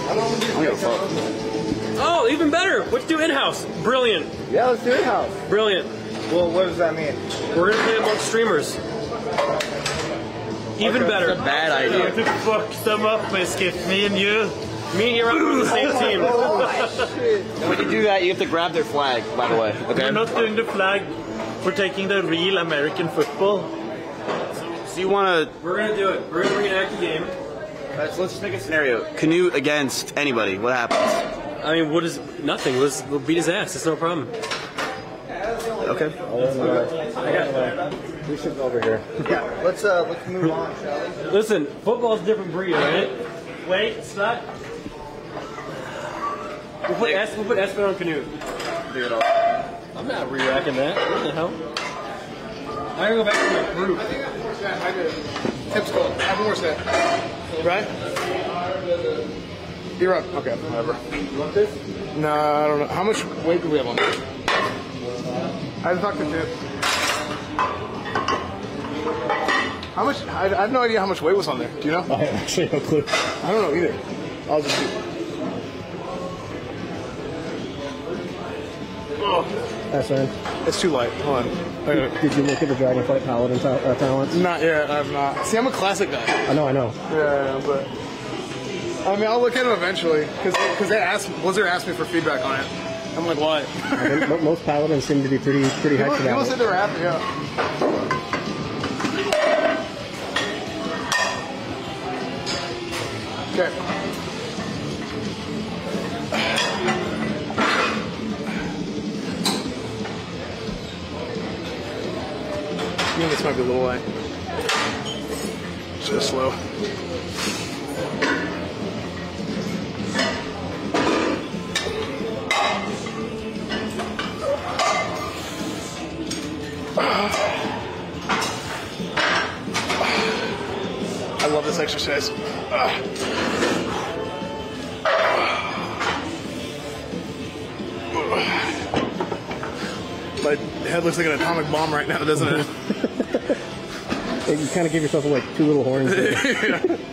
Speaker 2: I'm gonna fuck. Oh, even better. Let's do in-house. Brilliant.
Speaker 10: yeah, let's do it house.
Speaker 2: Brilliant.
Speaker 10: Well, what does that mean?
Speaker 2: We're gonna play amongst streamers. Even better.
Speaker 3: Bad idea.
Speaker 7: To fuck them up, we skip me and you.
Speaker 2: Me and you're on the same team.
Speaker 3: And when you do that, you have to grab their flag. By the way, okay?
Speaker 7: We're not doing the flag. We're taking the real American football.
Speaker 3: So you want to?
Speaker 2: We're gonna do it. We're gonna reenact the game.
Speaker 3: Let's, let's just make a scenario. Knut against anybody. What happens?
Speaker 2: I mean, what is nothing? Let's we'll beat his ass. It's no problem.
Speaker 3: Okay.
Speaker 10: We should go over here. Yeah, let's uh, let's move on, shall we?
Speaker 2: Listen, football's a different breed, right? Wait, Scott. We'll put S. We'll put Esfand on Knut. I'm not re-racking that. What the hell? I gotta go back to my group. I think I divorced that. I did.
Speaker 8: Tip's cold. Have more set. Right? You're up. Okay, whatever. You want this? No, I don't know. How much weight do we have on this? I haven't talked to Tip. How much? I, I have no idea how much weight was on there. Do you know?
Speaker 5: I have actually no clue.
Speaker 8: I don't know either. I'll just do.
Speaker 5: That's fine.
Speaker 8: It's too light. Hold on. Okay.
Speaker 5: Did you look at the Dragonflight Paladin ta- uh, talents?
Speaker 8: Not yet. I'm not. See, I'm a classic guy.
Speaker 5: I know, I know.
Speaker 8: Yeah, but I mean, I'll look at them eventually because they asked Blizzard asked me for feedback on it. I'm like, why?
Speaker 5: I mo- most paladins seem to be pretty pretty hyped
Speaker 8: People
Speaker 5: about
Speaker 8: said
Speaker 5: it.
Speaker 8: they were happy. Yeah. Okay. I think this might be a little light. Just slow. I love this exercise. Uh. My head looks like an atomic bomb right now, doesn't it?
Speaker 5: You kind of give yourself like two little horns.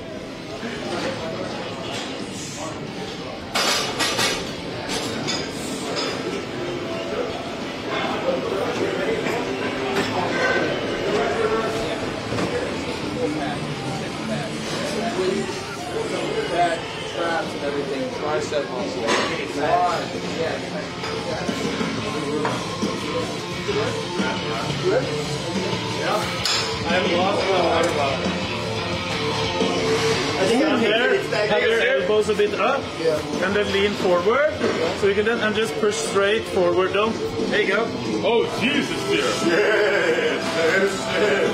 Speaker 10: and
Speaker 7: just straight forward down.
Speaker 2: There you go.
Speaker 9: Oh, Jesus, dear.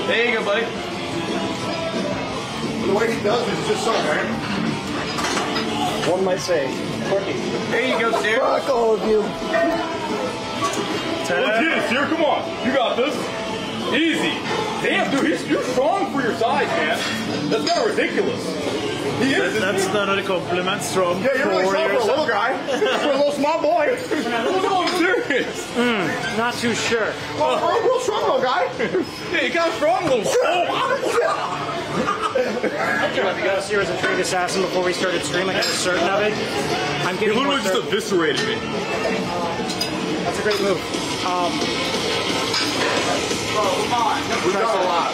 Speaker 2: There you go, buddy.
Speaker 4: The way he does it is just so man.
Speaker 5: One might say, quirky.
Speaker 2: There you go, dear.
Speaker 10: Fuck all of you.
Speaker 9: Oh, Jesus, dear, come on. You got this. Easy. Damn, dude, he's, you're strong for your size, man. That's not ridiculous. He is.
Speaker 7: That's not a compliment. Strong.
Speaker 4: Yeah, you're really
Speaker 7: for
Speaker 4: strong for a
Speaker 7: yourself.
Speaker 4: little guy. for a little small boy.
Speaker 9: no, I'm serious.
Speaker 6: Hmm, not too sure.
Speaker 4: Well, for a real strong little guy.
Speaker 9: Yeah, you got a strong little.
Speaker 6: You got a series of Trained Assassin before we started streaming. I was certain of it. I'm
Speaker 9: He
Speaker 6: getting
Speaker 9: literally
Speaker 6: more
Speaker 9: just eviscerated me.
Speaker 6: That's a great move. Um,
Speaker 4: We've done a lot.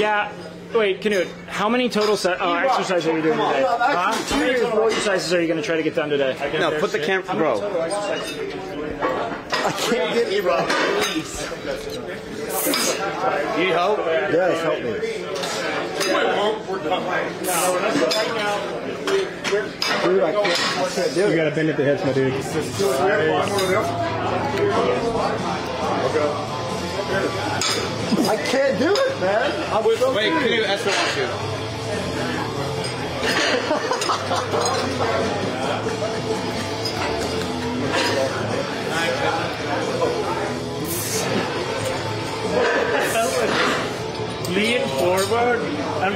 Speaker 6: yeah. Wait, Knut, how many total set, uh, exercises are you doing today? Huh? How many total exercises are you going to try to get done today?
Speaker 3: No, put the camera, bro.
Speaker 10: I can't get you, bro. Please.
Speaker 3: You need help?
Speaker 10: Yes, help me. Dude, I can't, I can't do
Speaker 5: You gotta bend at the hips, my dude.
Speaker 10: I can't do it, man. I'm so
Speaker 3: Wait, can you Esther wants you?
Speaker 7: Lean forward and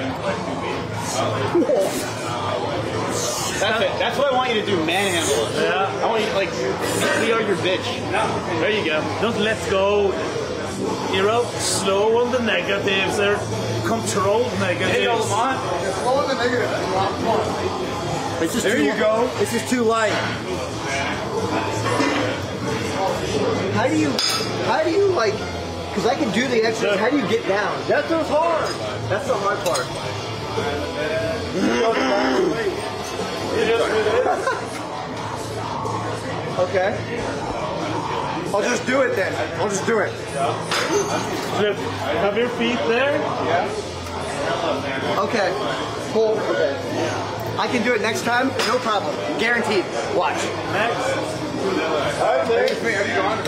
Speaker 3: That's it. That's what I want you to do. Manhandle it.
Speaker 7: Yeah.
Speaker 3: I want you like we are your bitch.
Speaker 7: there you go. Don't let go. You know, slow on the negatives They're controlled negatives.
Speaker 3: Hey, Lamont.
Speaker 4: Slow in the negative. Come on.
Speaker 10: It's just
Speaker 4: There
Speaker 10: too
Speaker 4: you go.
Speaker 10: This is too light. How do you, how do you like, because I can do the exercise, how do you get down? That's what's hard. That's the hard part. okay. I'll just do it then. I'll just do it.
Speaker 7: Flip. Have your feet there.
Speaker 10: Okay. Cool. Okay. I can do it next time. No problem. Guaranteed. Watch.
Speaker 4: Thanks, me. Have you gone?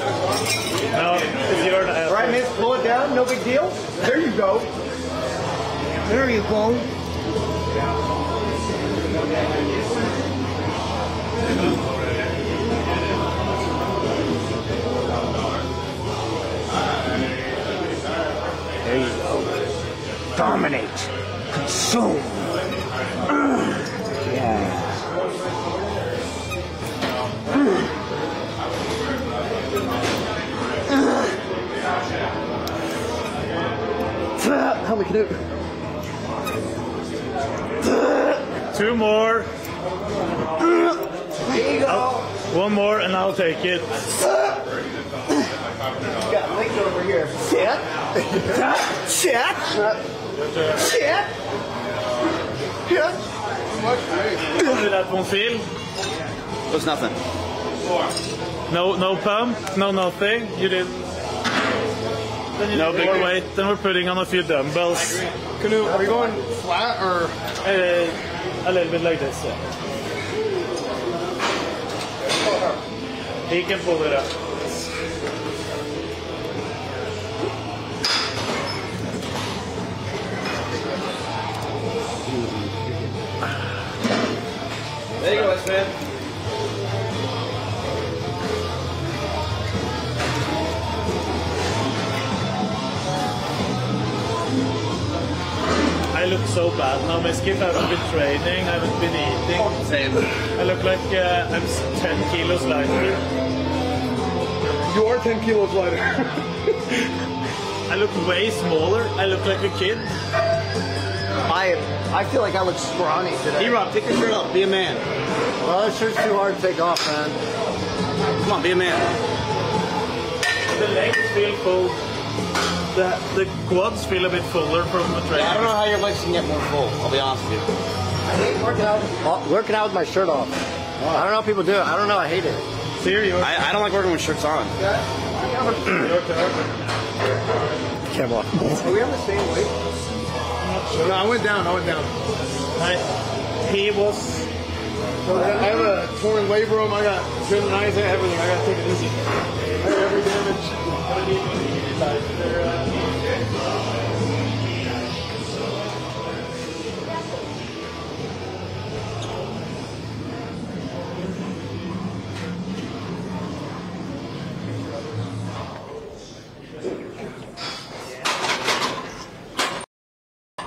Speaker 7: No, it's your
Speaker 10: All right, miss. Pull it down. No big deal. There you go. There you go. There Dominate. Consume. Mm. Yeah. Help me, Knut.
Speaker 7: Two more.
Speaker 10: There you go.
Speaker 7: Oh, one more, and I'll take it.
Speaker 10: got legs over here. Sit. Sit. Yeah.
Speaker 7: How did that one feel?
Speaker 3: It's nothing.
Speaker 7: No, no pump, no nothing. You did. Then you
Speaker 3: No
Speaker 7: did
Speaker 3: big
Speaker 7: more weight. Then we're putting on a few dumbbells.
Speaker 8: Knut, are we going flat or?
Speaker 7: Uh, a little bit like this. Yeah. He can pull it up.
Speaker 3: There you go, man.
Speaker 7: I look so bad now. My skip hasn't been training, I haven't been eating.
Speaker 3: Same.
Speaker 7: I look like uh, I'm 10 kilos lighter.
Speaker 8: You are 10 kilos lighter.
Speaker 7: I look way smaller. I look like a kid.
Speaker 10: I I feel like I look scrawny today.
Speaker 3: D-Rob, take your shirt off. Be a man.
Speaker 10: Well, this shirt's too hard to take off, man.
Speaker 3: Come on, be a man.
Speaker 7: The legs feel full. The, the quads feel a bit fuller from the training.
Speaker 3: I don't know how your legs can get more full. I'll be honest with you.
Speaker 10: I hate working out. Oh, working out with my shirt off. I don't know how people do it. I don't know. I hate it.
Speaker 7: Serious?
Speaker 3: I, I don't like working with shirts on.
Speaker 10: Camera. Are we on the same weight?
Speaker 8: No, I went down. I went down.
Speaker 7: I, he was.
Speaker 8: I have a torn labrum. I got tendonitis. Everything. I got to take it easy. I got every damage.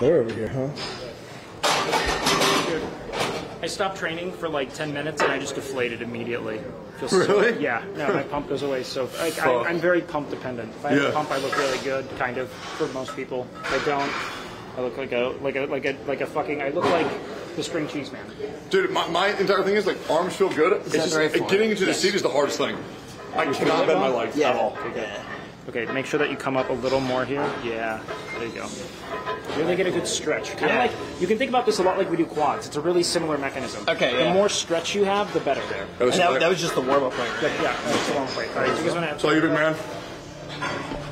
Speaker 5: They're over here, huh?
Speaker 6: I stopped training for like 10 minutes and I just deflated immediately. Feels so-
Speaker 4: Really?
Speaker 6: yeah, yeah, my pump goes away. So like, I, I'm very pump dependent. If I have
Speaker 4: Yeah.
Speaker 6: a pump, I look really good, kind of, for most people. If I don't, I look like a like a like a like a fucking. I look like the spring cheese man.
Speaker 4: Dude, my, my entire thing is like arms feel good. It's just
Speaker 6: right form?
Speaker 4: getting into the
Speaker 6: Yes.
Speaker 4: seat is the hardest thing. I cannot bend my legs at all.
Speaker 6: Okay, Okay, make sure that you come up a little more here. Yeah, there you go. Really get a good stretch. Kind of
Speaker 1: Yeah.
Speaker 6: like you can think about this a lot like we do quads. It's a really similar mechanism.
Speaker 1: Okay,
Speaker 6: The
Speaker 1: yeah.
Speaker 6: more stretch you have, the better there.
Speaker 1: And that, that was just the warm up right?
Speaker 6: Yeah, that's the long plate. All right, you guys want to have?
Speaker 4: So you big man?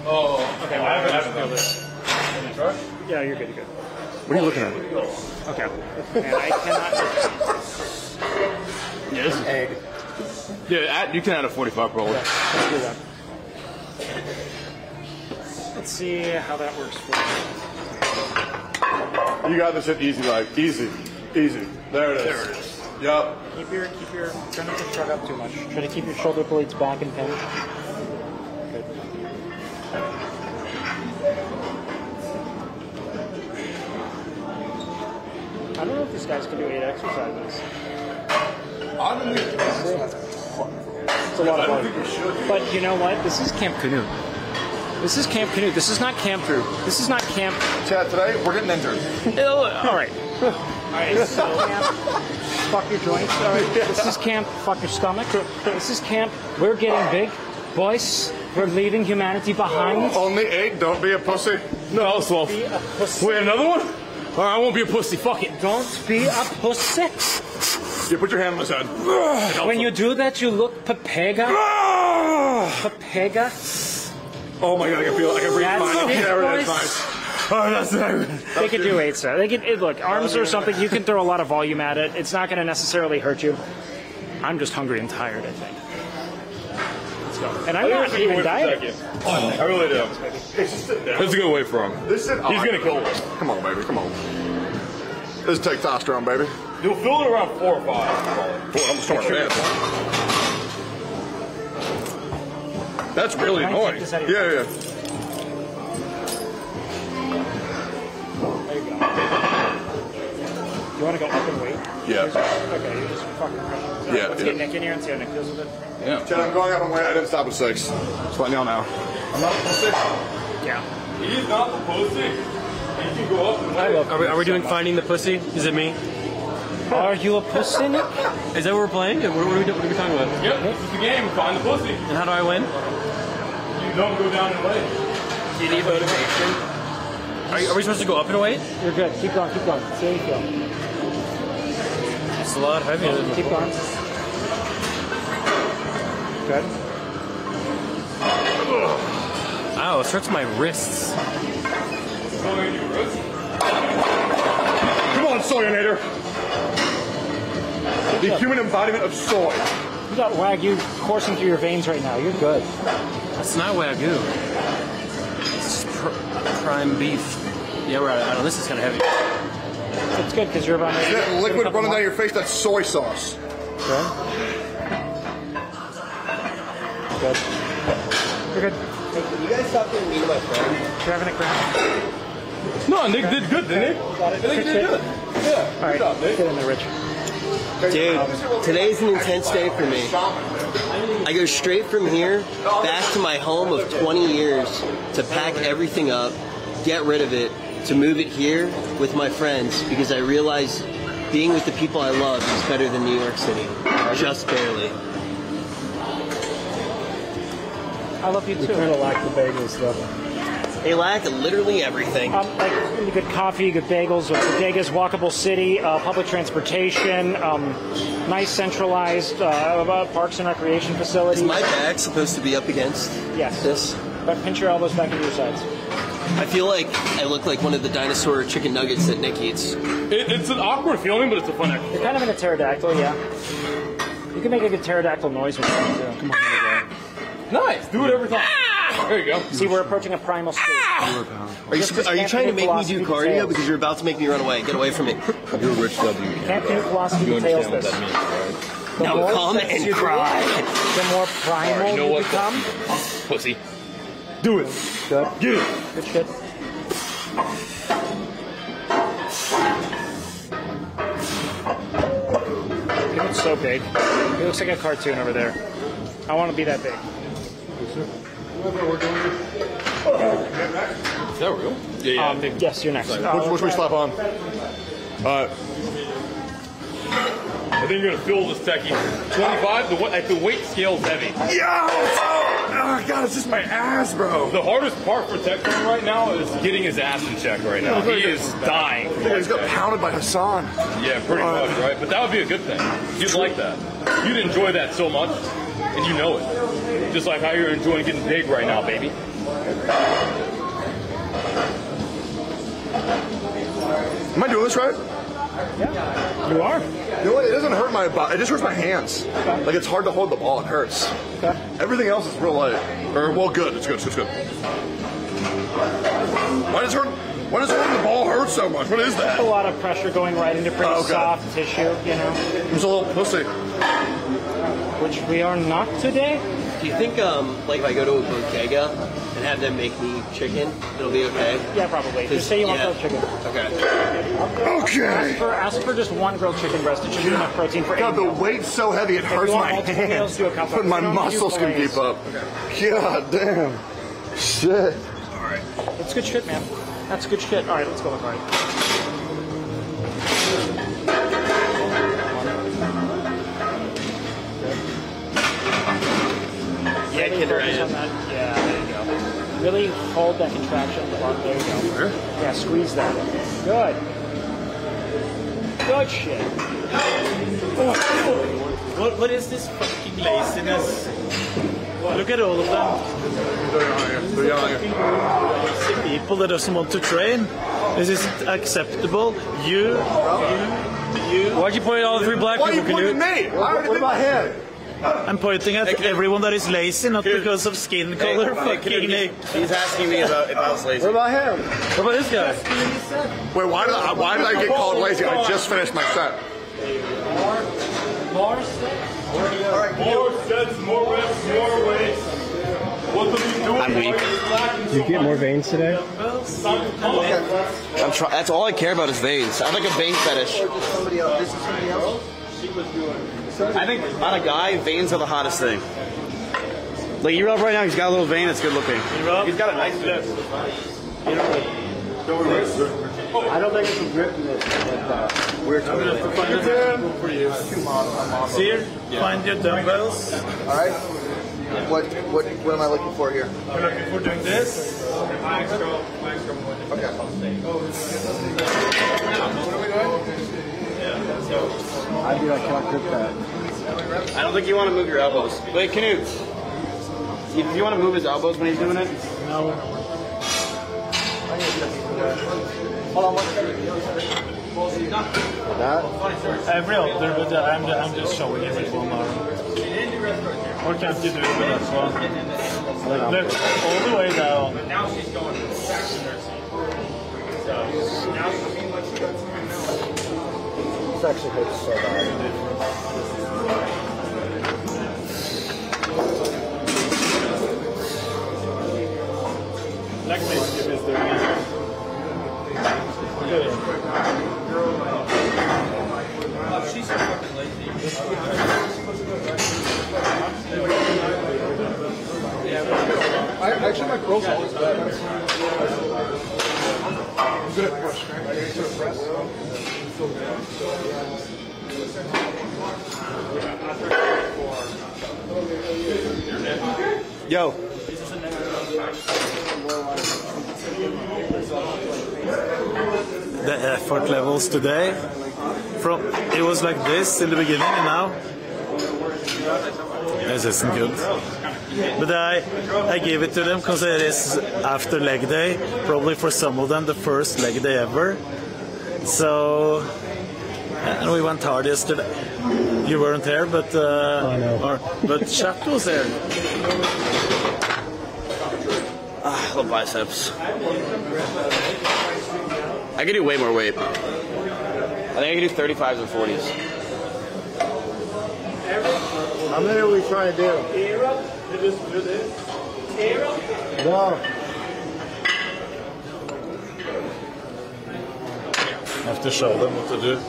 Speaker 6: Oh, okay. Well, I haven't, I haven't feel this. Yeah, you're good. You're good.
Speaker 4: What are you looking at?
Speaker 6: Okay. Man, I cannot.
Speaker 9: Yeah, this is egg. Yeah, add, you can add a 45 roller.
Speaker 6: Let's do that. Let's see how that works for you.
Speaker 4: You got this at easy like Easy. Easy. There it is.
Speaker 6: There it is.
Speaker 4: Yup.
Speaker 6: Keep your keep your try not to shrug up too much. Try to keep your shoulder blades back and pinned. Good. I don't know if these guys can do eight exercises. I don't think it's a lot of volume. But you know what? This is Camp Knut. This is Camp Knut. This is not Camp Crew. This is not Camp.
Speaker 4: Chad, today we're getting injured.
Speaker 6: Oh, all right. All right. This is camp. Fuck your joints. All right. This is camp. Fuck your stomach. This is camp. We're getting big, boys. We're leaving humanity behind.
Speaker 4: Only eight. Don't be a pussy.
Speaker 9: No, so
Speaker 6: Be a pussy.
Speaker 9: wait another one. All right, I won't be a pussy. Fuck it.
Speaker 6: Don't be a pussy.
Speaker 4: Yeah, put your hand on his head.
Speaker 6: When you do that, you look papega. Ah! Papega.
Speaker 4: Oh my god, I can feel it. I can breathe
Speaker 6: That's
Speaker 4: mine.
Speaker 6: it,
Speaker 4: There it
Speaker 6: boys.
Speaker 4: is. Oh, that's it.
Speaker 6: They can do eight star. They can it, look arms or something. You can throw a lot of volume at it. It's not going to necessarily hurt you. I'm just hungry and tired. I think. Let's go. And I'm not
Speaker 9: think it's a
Speaker 6: even
Speaker 9: good
Speaker 6: dieting.
Speaker 9: way. Oh, I really do.
Speaker 4: It's just sit down.
Speaker 9: That's a good way for him.
Speaker 4: This is
Speaker 9: He's gonna kill us.
Speaker 4: Come on, baby. Come on. This is testosterone, baby.
Speaker 9: You'll feel it around four or five.
Speaker 4: Boy, I'm starting to dance. That's really
Speaker 6: Can I take
Speaker 4: annoying.
Speaker 6: this
Speaker 4: Yeah, yeah.
Speaker 6: There you go. You want to go up in weight?
Speaker 4: Yeah.
Speaker 6: Okay, you just fucking crush it.
Speaker 4: Yeah,
Speaker 6: Let's
Speaker 4: yeah.
Speaker 6: get Nick in here and see how Nick feels with it.
Speaker 4: Yeah. Chad, I'm going up on weight. I didn't stop at six. Just letting y'all know. I'm not a pussy.
Speaker 6: Yeah.
Speaker 9: He's not the pussy. He can go up and
Speaker 2: I love. Are we, are we doing finding the pussy? Is it me?
Speaker 6: Are you a pussy,
Speaker 2: Is that what we're playing? What, what, are, we, what are we talking about?
Speaker 9: Yep, this is the game. Find the pussy.
Speaker 2: And how do I win?
Speaker 9: You don't go down in weight.
Speaker 2: Do you need motivation? Are, you- are we supposed to go up in weight?
Speaker 6: You're good. Keep going. Keep going. See how you feel.
Speaker 2: It's a lot heavier than
Speaker 6: Keep going. Good.
Speaker 2: Ow, it hurts my wrists.
Speaker 4: Come on, Soyinator. The human embodiment of soy.
Speaker 6: You got wagyu coursing through your veins right now. You're good.
Speaker 2: That's not wagyu. It's pr- prime beef. Yeah, we're. I know this is kind of heavy.
Speaker 6: It's good because you're about.
Speaker 4: That liquid running
Speaker 6: more.
Speaker 4: down your face, that's soy sauce.
Speaker 6: Good. Good. You're good.
Speaker 1: Hey, you guys stop being mean to my friend?
Speaker 6: You're having a cramp.
Speaker 9: No, Nick did good, didn't he?
Speaker 6: Got.
Speaker 9: I think he did good. Yeah.
Speaker 6: All right. Get in there, Rich.
Speaker 1: Dude, today's an intense day for me. I go straight from here back to my home of 20 years to pack everything up, get rid of it, to move it here with my friends because I realize being with the people I love is better than New York City. Just barely.
Speaker 6: I love you
Speaker 5: We
Speaker 6: too.
Speaker 5: kind of like the bagels, though.
Speaker 1: They lack literally everything.
Speaker 6: Um, like really good coffee, good bagels, with bodegas, walkable city, uh, public transportation, um, nice centralized uh, uh, parks and recreation facilities.
Speaker 1: Is my back supposed to be up against
Speaker 6: Yes.
Speaker 1: this?
Speaker 6: But pinch your elbows back into your sides.
Speaker 1: I feel like I look like one of the dinosaur chicken nuggets that Nick eats.
Speaker 9: It, it's an awkward feeling, but it's a fun exercise.
Speaker 6: You're kind of in a pterodactyl, yeah. You can make a good pterodactyl noise with that too. Come on, there
Speaker 9: Nice. Do it every time. There you go.
Speaker 6: See, we're approaching a primal state. Ah!
Speaker 1: Are you, are you trying to make me do cardio? Because you're about to make me run away. Get away from me.
Speaker 13: You're rich W.
Speaker 6: You can't do philosophy
Speaker 13: you
Speaker 6: details this.
Speaker 13: That means, right?
Speaker 1: Now come and cry.
Speaker 6: The more primal right,
Speaker 9: you, know
Speaker 6: you
Speaker 9: what,
Speaker 6: become. Huh?
Speaker 9: Pussy. Do it.
Speaker 6: Good.
Speaker 9: Get it.
Speaker 6: Good shit. It's so big. It looks like a cartoon over there. I want to be that big.
Speaker 9: Is that real? Yeah, yeah.
Speaker 6: Um, yes, you're next.
Speaker 4: Which, which we slap on? Uh,
Speaker 9: I think you're gonna fill this techie. 25. The like the weight scale's heavy.
Speaker 4: Yo! Oh, God, it's just my ass, bro.
Speaker 9: The hardest part for Tectone right now is getting his ass in check right now. He is dying.
Speaker 4: Yeah, he's got pounded by Hasan.
Speaker 9: Yeah, pretty much, right? But that would be a good thing. You'd like that. You'd enjoy that so much, and you know it. Just like how you're enjoying getting big right now, baby.
Speaker 4: Am I doing this right?
Speaker 6: Yeah. You are.
Speaker 4: You know what? It doesn't hurt my body. It just hurts my hands. Like it's hard to hold the ball. It hurts. Everything else is real light. Or well, good. It's good. It's good. Why does hurt? Why does holding the ball hurt so much? What is that?
Speaker 6: A lot of pressure going right into pretty
Speaker 4: Oh, okay.
Speaker 6: soft tissue, you know.
Speaker 4: Just a little pussy.
Speaker 6: Which we are not today.
Speaker 1: Do you think, um, like, if I go to a bodega and have them make me chicken, it'll be okay?
Speaker 6: Yeah, probably. Just say you want
Speaker 1: Yeah.
Speaker 6: grilled chicken.
Speaker 1: Okay.
Speaker 4: Okay.
Speaker 6: Ask for, ask for just one grilled chicken breast. It should be enough protein for
Speaker 4: God,
Speaker 6: eight
Speaker 4: the
Speaker 6: meals.
Speaker 4: weight's so heavy it
Speaker 6: If you
Speaker 4: hurts
Speaker 6: want
Speaker 4: my
Speaker 6: multiple meals, do a
Speaker 4: hands.
Speaker 6: couple.
Speaker 4: But my
Speaker 6: If you don't, do
Speaker 4: muscles can keep up. God damn. Shit.
Speaker 6: It's good shit, man. That's good shit. All right, let's go with right.
Speaker 1: Yeah, kid, right.
Speaker 6: Focus on that. Yeah, there you go. Really hold that contraction of the lung. There you go. Yeah, squeeze that. Good. Good shit.
Speaker 7: What, what is this fucking laziness? Look at all of them. Lazy people that doesn't want to train. This is acceptable. You, you, you.
Speaker 2: Why'd you point at all three black
Speaker 4: Why are you
Speaker 2: people,
Speaker 4: pointing
Speaker 2: Knut?
Speaker 4: at me? I already did my head.
Speaker 7: I'm pointing at everyone that is lazy, not because of skin color. Fucking Nick.
Speaker 3: He's asking me about if I was lazy.
Speaker 4: What about him?
Speaker 2: What about this guy?
Speaker 4: Wait, why did I, why did I get called lazy? I just finished my set.
Speaker 9: More sets, more reps, more weights. What are we doing?
Speaker 3: I'm weak.
Speaker 5: Did you get more veins today?
Speaker 3: I'm try- that's all I care about is veins. I have like a vein fetish.
Speaker 10: This is somebody else.
Speaker 3: I think on a guy, veins are the hottest thing. Like you up right now, he's got a little vein that's good looking. He's got a nice lip.
Speaker 10: I don't think it's a grip in this. But, uh, we're totally.
Speaker 7: Here, find your dumbbells.
Speaker 10: All right. What what what am I looking for here?
Speaker 7: We're looking for doing this.
Speaker 10: I'd be like, can I grip that?
Speaker 3: I don't think you want to move your elbows. Wait, Knut. Do you want to move his elbows when he's doing it,
Speaker 7: No.
Speaker 10: Hold on one second. That?
Speaker 7: Every other, but uh, I'm, I'm just showing you which one are. Or can't you do it with that one? Look, all the way down.
Speaker 10: This actually hurts so bad.
Speaker 7: Like this, if it's the
Speaker 14: I actually my girl's always bad. I'm good at push. I get to the press.
Speaker 3: Yo.
Speaker 7: the effort levels today. From it was like this in the beginning, and now this isn't good. But I I gave it to them because it is after leg day, probably for some of them the first leg day ever. So and we went hard yesterday. You weren't there, but uh, or, but Chat was there.
Speaker 3: Ah, little biceps. I can do way more weight. I think I can do 35s and 40s.
Speaker 10: How many are we trying to do? No.
Speaker 7: Have to show them what to do.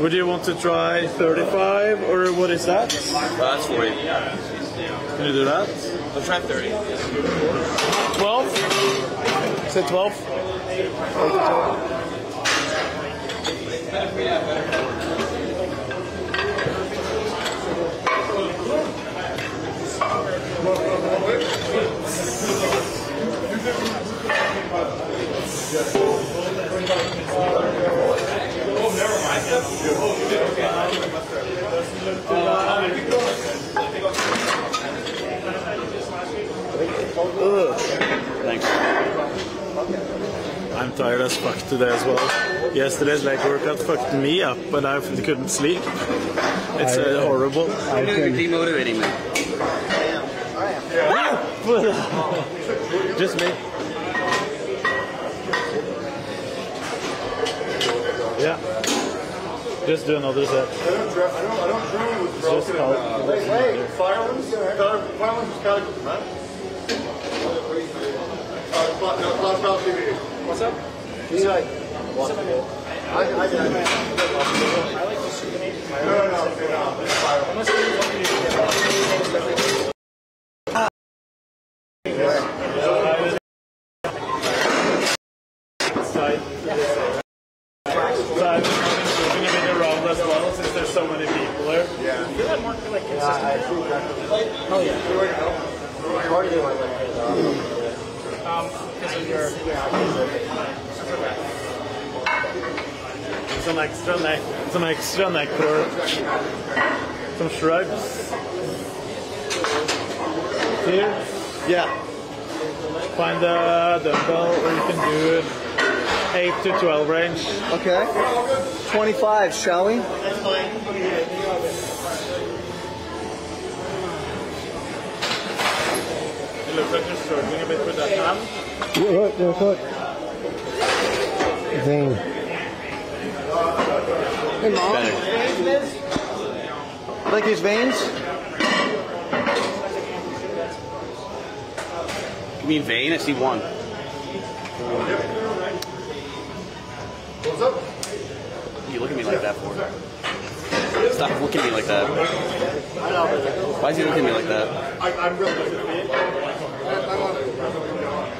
Speaker 7: Would you want to try 35 or what is that?
Speaker 3: That's 40.
Speaker 7: Can you do that?
Speaker 3: Let's try 30.
Speaker 8: 12? Say 12?
Speaker 7: Thanks. I'm tired as fuck today as well. Yesterday's leg workout fucked me up and I couldn't sleep. It's uh, horrible.
Speaker 3: I know you're demotivating me. I am.
Speaker 7: Just me. Just do another set.
Speaker 4: I don't, dr- I don't, I don't drown with
Speaker 7: Just
Speaker 4: broken.
Speaker 7: call it-
Speaker 4: Uh, wait, wait, violence? Car- Violence is calico, man. Cloud- no, Cloud Cloud TV. What's up? He's like, what? I, I, I, I like to see No, no, no, no.
Speaker 7: Side. Side. Moving a bit around as well since there's so many people there.
Speaker 4: Yeah.
Speaker 6: I feel like more like consistent.
Speaker 10: Oh yeah. It's hard to do my leg here, though.
Speaker 6: Um, because of your.
Speaker 7: Some extra neck, some extra neck work. Some shrugs. Here? Yeah. Find the dumbbell or you can do it 8 to 12 range.
Speaker 10: Okay. 25, shall we?
Speaker 7: It looks like you're struggling a bit with that hand.
Speaker 5: Right, that's right. Zane.
Speaker 10: Hey, Mom. Like these veins?
Speaker 3: You mean vein? I see one.
Speaker 4: What's up?
Speaker 3: You look at me like that for? Stop looking at me like that. Why is he looking at me like that?
Speaker 4: I, I'm real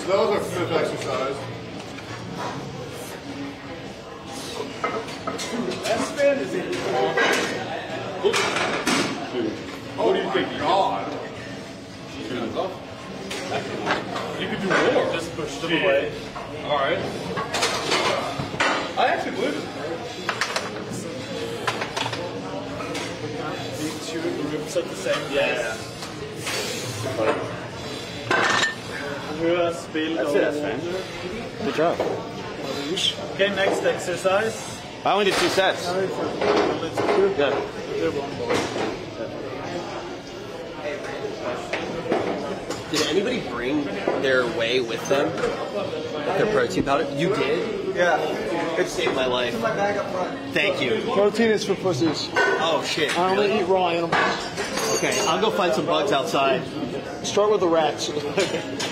Speaker 4: So that was our fifth exercise.
Speaker 9: What do you think? Oh God. You could do more.
Speaker 7: Just push them away.
Speaker 9: All right. I actually believe it.
Speaker 7: These two groups at the same yeah. Who has
Speaker 3: That's it, that's
Speaker 7: the
Speaker 3: fine.
Speaker 7: water?
Speaker 3: Good job.
Speaker 7: Okay, next exercise.
Speaker 3: I only did two sets. Yeah.
Speaker 1: Did anybody bring their whey with them? Like their protein powder? You did?
Speaker 10: Yeah.
Speaker 1: It saved my life.
Speaker 10: My bag up front.
Speaker 1: Thank you.
Speaker 8: Protein is for pussies.
Speaker 1: Oh shit.
Speaker 8: I only
Speaker 1: really?
Speaker 8: eat raw animals.
Speaker 1: Okay, I'll go find some bugs outside.
Speaker 8: Start with the rats.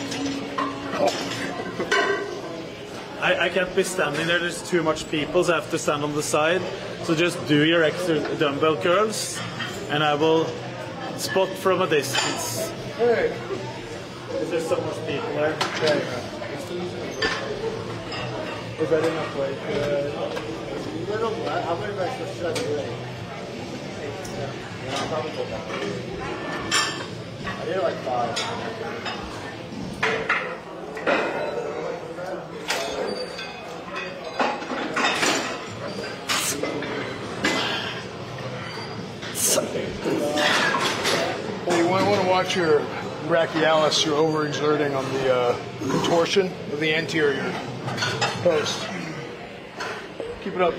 Speaker 7: I, I can't be standing there, there's too much people, so I have to stand on the side. So just do your extra dumbbell curls, and I will spot from a distance.
Speaker 8: Hey.
Speaker 7: If there's so much people there. Okay. Is that enough weight?
Speaker 10: How many extra should I be doing? Yeah, I'll probably go down. I did like five.
Speaker 8: You want, to watch your brachialis, your overexerting on the uh, contortion of the anterior post.
Speaker 2: Keep it up.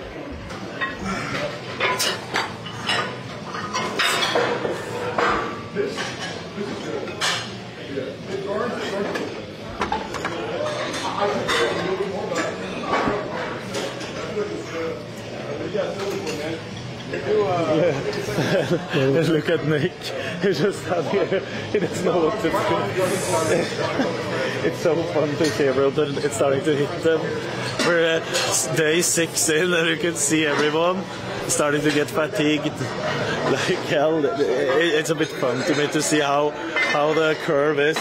Speaker 7: Look at Nick. He just here. He doesn't know what to do. it's so fun to see everyone. It's starting to hit them. We're uh, day six in, and you can see everyone starting to get fatigued like hell. It's a bit fun to me to see how how the curve is.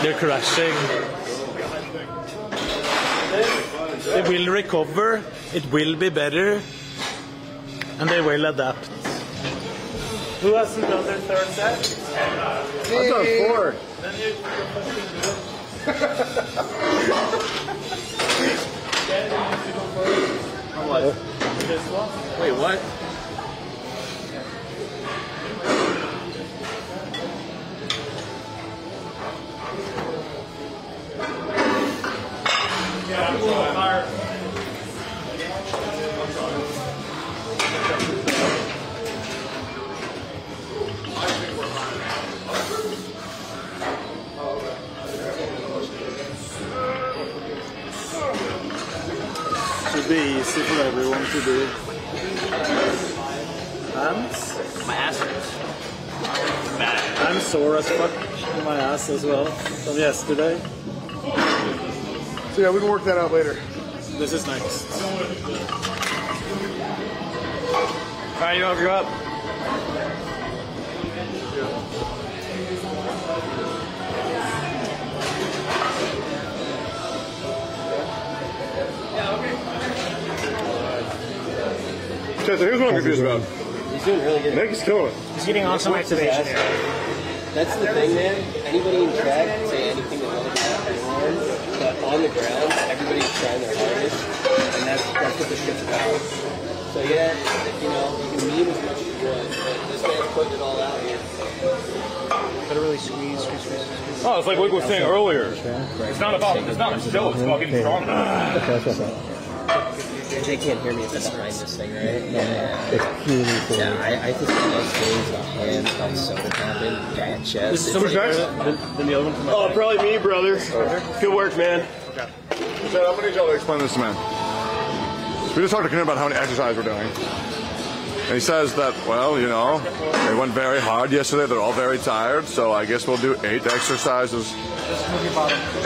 Speaker 7: They're crashing. They will recover. It will be better and they will adapt. Who hasn't done their third set?
Speaker 5: I've done four.
Speaker 1: Wait, what?
Speaker 7: Should be easy for everyone to do. Hands?
Speaker 1: My ass hurts. Bad.
Speaker 7: I'm sore as fuck in my ass as well from yesterday.
Speaker 8: So yeah, we can work that out later.
Speaker 7: This is nice.
Speaker 2: Alright, you know if you're up.
Speaker 4: Chester, here's what I'm confused about.
Speaker 1: He's doing really good.
Speaker 4: Nick is killing it.
Speaker 6: He's getting awesome
Speaker 1: Works
Speaker 6: activation here.
Speaker 1: That's the thing, man. Anybody in track can say anything they want about their but on the ground, everybody's trying their hardest, and that's that's what this shit's about. So yeah, you know, you can meme as much as you want, but this man's putting it all out here.
Speaker 6: Gotta really squeeze, squeeze, squeeze, squeeze.
Speaker 9: Oh, it's like what we were saying earlier. It's not about, it's not still, it's about getting stronger.
Speaker 1: They can't hear me if I'm behind this thing, right? Yeah. Yeah, I, I think those things, the hands, how soda happened, that chest.
Speaker 4: Who's next?
Speaker 2: Then the other one from
Speaker 1: Oh, probably me, brother. Good work, man.
Speaker 4: Chad, I'm gonna need y'all to explain this to man. We just talked to Knut about how many exercises we're doing. And he says that, well, you know, they went very hard yesterday. They're all very tired, so I guess we'll do eight exercises.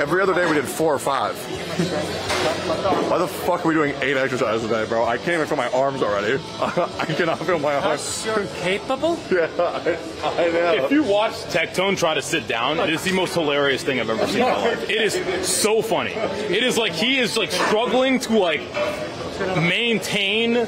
Speaker 4: Every other day we did four or five. Why the fuck are we doing eight exercises today, bro? I can't even feel my arms already. I cannot feel my arms.
Speaker 6: You're capable?
Speaker 4: Yeah, I, I know.
Speaker 9: If you watch Tectone try to sit down, it is the most hilarious thing I've ever seen in my life. It is so funny. It is like he is like struggling to like maintain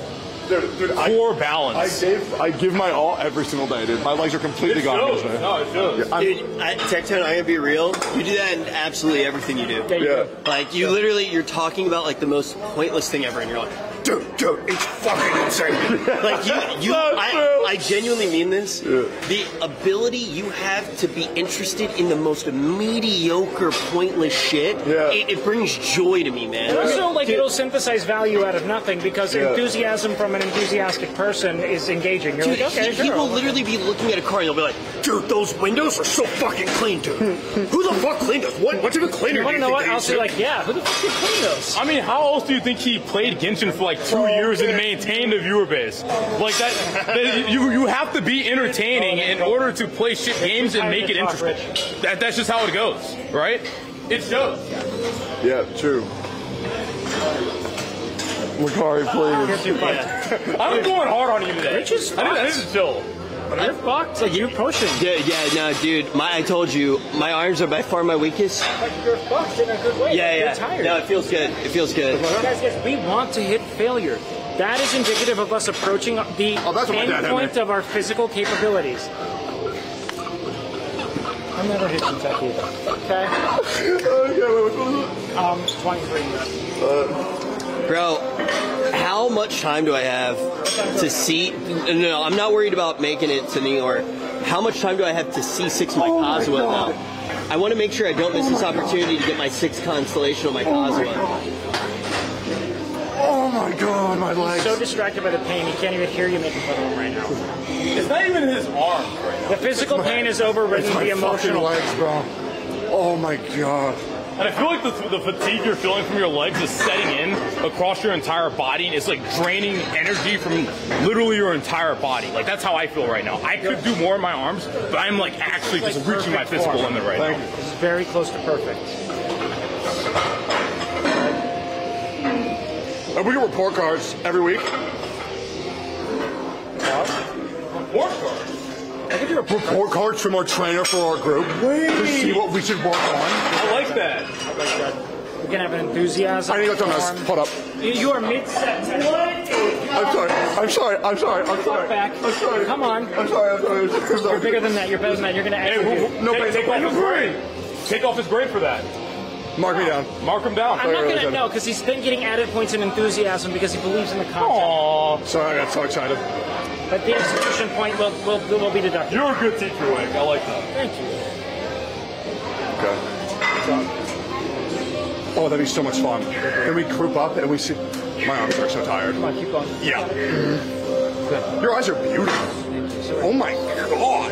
Speaker 4: Dude, dude,
Speaker 9: core
Speaker 4: I,
Speaker 9: balance.
Speaker 4: I gave, I give my all every single day, dude. My legs are completely
Speaker 9: It
Speaker 4: gone
Speaker 9: shows.
Speaker 4: yesterday.
Speaker 9: No, it shows.
Speaker 4: Yeah,
Speaker 1: Dude, I, Tectone, I'm gonna be real. You do that in absolutely everything you do.
Speaker 4: Yeah.
Speaker 1: Like you literally, you're talking about like the most pointless thing ever, and you're like, dude, dude, it's fucking insane. like you, you, I. I genuinely mean this. The ability you have to be interested in the most mediocre, pointless shit.
Speaker 4: Yeah.
Speaker 1: It, it brings joy to me, man.
Speaker 6: Also, like it'll synthesize value out of nothing because
Speaker 4: Yeah.
Speaker 6: enthusiasm from an enthusiastic person is engaging. You're
Speaker 1: Dude,
Speaker 6: like, okay,
Speaker 1: he,
Speaker 6: sure.
Speaker 1: he will literally be looking at a car and he'll be like, dude, those windows are so fucking clean, dude. Who the fuck cleaned those? What, what type of cleaner
Speaker 6: You
Speaker 1: do
Speaker 6: want
Speaker 1: you
Speaker 6: to know what? I'll say like, yeah. Who the fuck did clean those?
Speaker 9: I mean, how else do you think he played Genshin for like two oh, years and maintained a viewer base? Like that, that- you you have to be entertaining in order to play shit games and make it interesting. That, that's just how it goes, right? It shows.
Speaker 4: Yeah, true. Lacari, please.
Speaker 9: I'm going hard on you today.
Speaker 6: Rich is
Speaker 9: I didn't, I didn't chill.
Speaker 6: You're fucked. Like you're pushing.
Speaker 1: Yeah, yeah, no, dude. My, I told you, my arms are by far my weakest.
Speaker 6: Like you're fucked in a good way.
Speaker 1: Yeah,
Speaker 6: Like,
Speaker 1: yeah.
Speaker 6: You're tired.
Speaker 1: No, it feels good. It feels good.
Speaker 6: Guys, guys, we want to hit failure. That is indicative of us approaching the
Speaker 4: Oh, that's what my
Speaker 6: end point of our physical capabilities. I'm never hit Kentucky. Okay. Um, 23.
Speaker 1: Bro, how much time do I have to see? No, I'm not worried about making it to New York. How much time do I have to see six my oh Kazuha now? I want to make sure I don't miss this oh opportunity to get my sixth constellation on my oh Kazuha.
Speaker 4: God, my
Speaker 6: He's
Speaker 4: legs.
Speaker 6: so distracted by the pain, he can't even hear you making fun of him right now.
Speaker 9: It's not even his arm right now.
Speaker 6: The physical pain is overridden the emotional.
Speaker 4: legs, bro. Oh my god.
Speaker 9: And I feel like the, the fatigue you're feeling from your legs is setting in across your entire body, and it's like draining energy from literally your entire body. Like that's how I feel right now. I could do more in my arms, but I'm like actually just reaching my physical
Speaker 6: form.
Speaker 9: limit right now.
Speaker 6: It's very close to perfect.
Speaker 4: Are we gonna report cards every week? What?
Speaker 9: Report cards.
Speaker 4: I can do a report cards from our trainer for our group to see what we should work on.
Speaker 9: I like that. I like that.
Speaker 6: We can have an enthusiasm.
Speaker 4: I need to go to
Speaker 6: form.
Speaker 4: Hold up.
Speaker 6: You, you are mid-set.
Speaker 4: I'm sorry. I'm sorry. I'm sorry. I'm sorry.
Speaker 6: Back.
Speaker 4: I'm sorry.
Speaker 6: Come on.
Speaker 4: I'm sorry. I'm sorry. I'm sorry.
Speaker 6: You're bigger than that. You're better than that. You're going to
Speaker 9: Hey,
Speaker 6: execute.
Speaker 9: who- who- take, take off his grade. Take off his grade for that.
Speaker 4: Mark me down.
Speaker 9: Mark him down.
Speaker 6: I'm not going to know because he's been getting added points in enthusiasm because he believes in the content.
Speaker 9: Aww.
Speaker 4: Sorry, I got so excited.
Speaker 6: But the execution point will, will, will be deducted.
Speaker 9: You're a good teacher, Wake. I like that.
Speaker 6: Thank you.
Speaker 4: Okay. Oh, that'd be so much fun. Can we group up and we see? My arms are so tired.
Speaker 6: Come on, keep going.
Speaker 4: Yeah. Good. Your eyes are beautiful. Oh my god.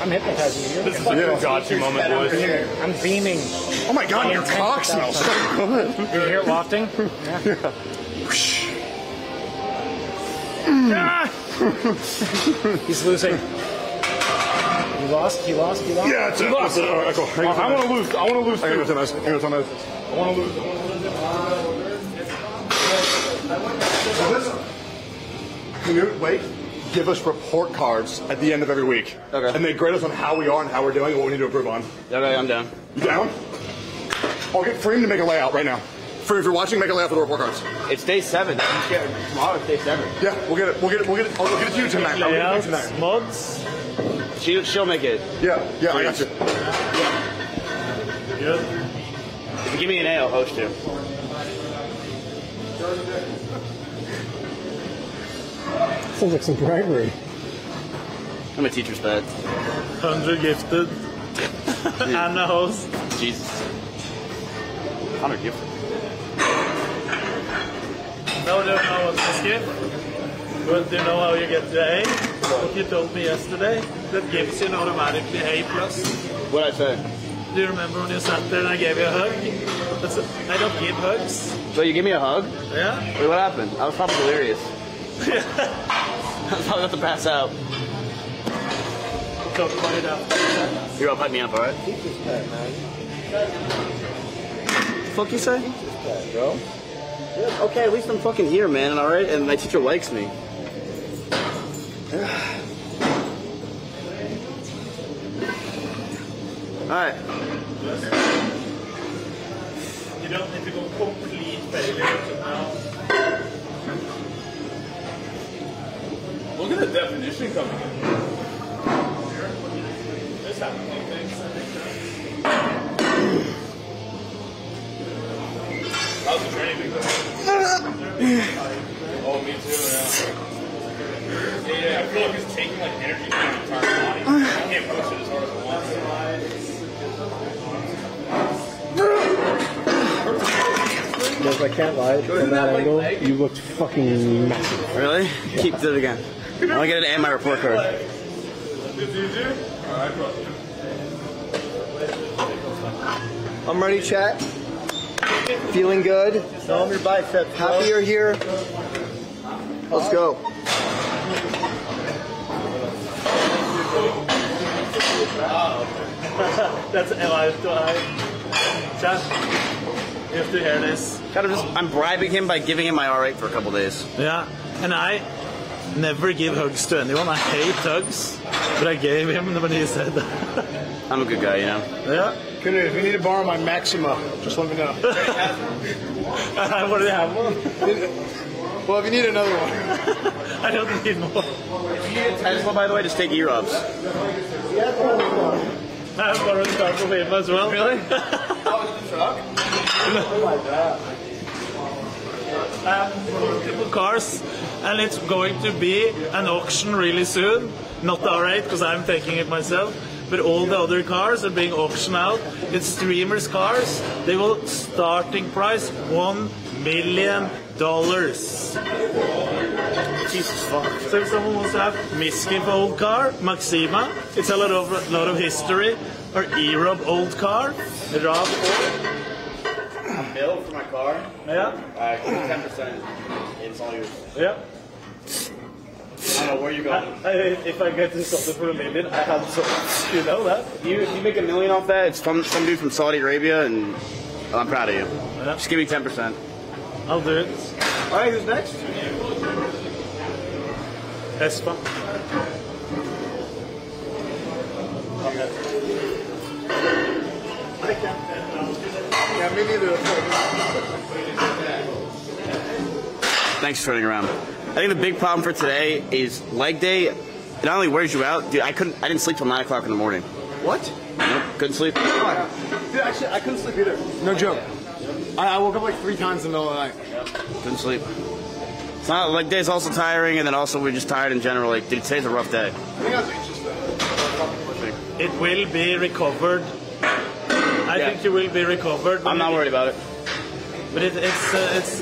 Speaker 6: I'm hypnotizing you.
Speaker 9: This is a good gotcha moment, boys.
Speaker 6: I'm beaming.
Speaker 4: Oh my god, your cock smells so good.
Speaker 6: You hear it wafting? Yeah. He's losing. He lost. He lost. He lost.
Speaker 4: Yeah, it's
Speaker 6: he
Speaker 4: a,
Speaker 6: lost.
Speaker 4: it's a, all right, cool.
Speaker 9: I, I want to lose. I want to lose
Speaker 4: I gotta
Speaker 9: too.
Speaker 4: go to this. I gotta go this.
Speaker 9: I want to lose.
Speaker 4: Can you wait? Give us report cards at the end of every week.
Speaker 3: Okay.
Speaker 4: And they grade us on how we are and how we're doing and what we need to improve on.
Speaker 3: Okay, I'm down.
Speaker 4: You down? I'll get Freem to make a layout right now. Freem, if you're watching, make a layout for the report cards.
Speaker 3: It's day seven. Tomorrow it's day seven.
Speaker 4: Yeah, we'll get it. We'll get it. We'll get it. I'll get it to you tonight. I'll get it to you tonight.
Speaker 7: mods.
Speaker 3: She, she'll make it.
Speaker 4: Yeah, yeah, I got you.
Speaker 3: If you give me an A, I'll host you.
Speaker 5: Sounds like some bribery.
Speaker 3: I'm a teacher's pet.
Speaker 7: 100 gifted. and a host.
Speaker 3: Jesus. 100 gifted.
Speaker 7: Now you know what to skip. But you know how you get the A? What you told me yesterday? That gives you an automatically A plus.
Speaker 3: What'd I say?
Speaker 7: Do you remember when you sat there and I gave you a hug? That's a, I don't give hugs.
Speaker 3: So you give me a hug?
Speaker 7: Yeah?
Speaker 3: Wait, what happened? I was probably delirious. I was probably about to pass out.
Speaker 7: Talk about it after.
Speaker 3: You're gonna pipe me up, alright? fuck you say?
Speaker 10: Bro.
Speaker 3: Okay, at least I'm fucking here, man, alright? And my teacher likes me. Alright.
Speaker 7: You don't need to go complete failure now.
Speaker 9: Look at the definition coming in. This things. How's the training? Oh, me too, yeah. Yeah, yeah, I feel like it's taking like energy from my entire body. I can't push it as hard as I want.
Speaker 5: Because I can't lie, from that angle, you looked fucking massive.
Speaker 3: Really? Keep do it again. I wanna get an A in my report card.
Speaker 10: I'm ready, chat. Feeling good? Show them your biceps. Happy you're here. Let's go.
Speaker 7: That's eye to eye. Chat. You have to hear this.
Speaker 3: Kind of just, I'm bribing him by giving him my R8 for a couple days.
Speaker 7: Yeah, and I never give hugs to anyone. I hate hugs, but I gave him when he said that.
Speaker 3: I'm a good guy, you know?
Speaker 7: Yeah.
Speaker 8: Knut, if you need to borrow my Maxima, just let me know.
Speaker 7: Uh, I already have one.
Speaker 8: well, if you need another one.
Speaker 7: I don't need more.
Speaker 3: If you need a Tesla, by the way, just take Erobb's.
Speaker 7: I have borrowed a car from him as well.
Speaker 3: Really?
Speaker 7: I have multiple cars, and it's going to be an auction really soon. Not the R8 because I'm taking it myself, but all the other cars are being auctioned out. It's streamers' cars. They will starting price one million dollars.
Speaker 3: Jesus fuck.
Speaker 7: So if someone wants to have Mizkif old car, Maxima, it's a lot of lot of history, or Erobb old car,
Speaker 3: A bill for my car?
Speaker 7: Yeah.
Speaker 3: Uh, ten percent. It's all yours.
Speaker 7: Yeah.
Speaker 3: I don't know where you going.
Speaker 7: I, if I get to something for a million, I have some. You know that?
Speaker 3: You, if you make a million off that, it's from some dude from Saudi Arabia, and I'm proud of you. Just give me ten percent.
Speaker 7: I'll do it.
Speaker 3: All right, who's next?
Speaker 7: Espa.
Speaker 8: Yeah, me neither.
Speaker 3: Thanks for turning around. I think the big problem for today is leg day. It not only wears you out, dude. I couldn't. I didn't sleep till nine o'clock in the morning.
Speaker 8: What?
Speaker 3: Nope, couldn't sleep.
Speaker 8: Dude, actually, I couldn't sleep either. No joke. I, I woke up like three times in the middle of the night.
Speaker 3: Couldn't sleep. It's not leg day is also tiring, and then also we're just tired in general. Like, dude, today's a rough day.
Speaker 7: It will be recovered. I
Speaker 3: Yeah.
Speaker 7: think you will be recovered.
Speaker 3: I'm not worried about it.
Speaker 7: But it, it's uh, it's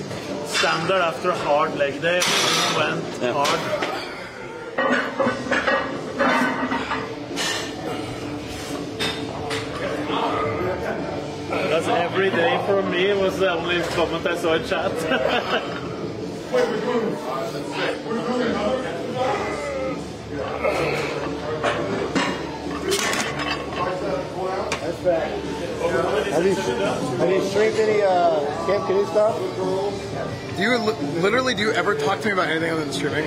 Speaker 7: standard after a hard leg day. Went
Speaker 3: Yeah.
Speaker 7: hard. That's every day for me was the only comment I saw in chat.
Speaker 10: Have you, have you streamed any uh, Camp Knut stuff?
Speaker 8: Do you li- literally do you ever talk to me about anything other than streaming?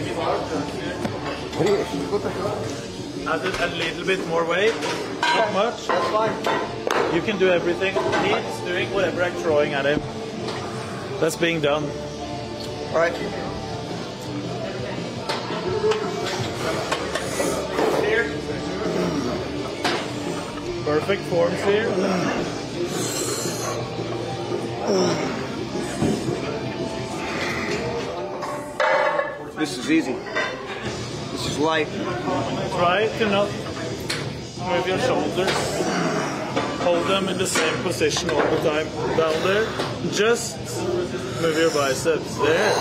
Speaker 7: Add a, a little bit more weight, not much. That's fine. You can do everything. He's doing whatever I'm throwing at him. That's being done.
Speaker 10: All right.
Speaker 7: Perfect forms here.
Speaker 3: This is easy. This is life.
Speaker 7: Try to not move your shoulders. Hold them in the same position all the time. Down there. Just move your biceps. There.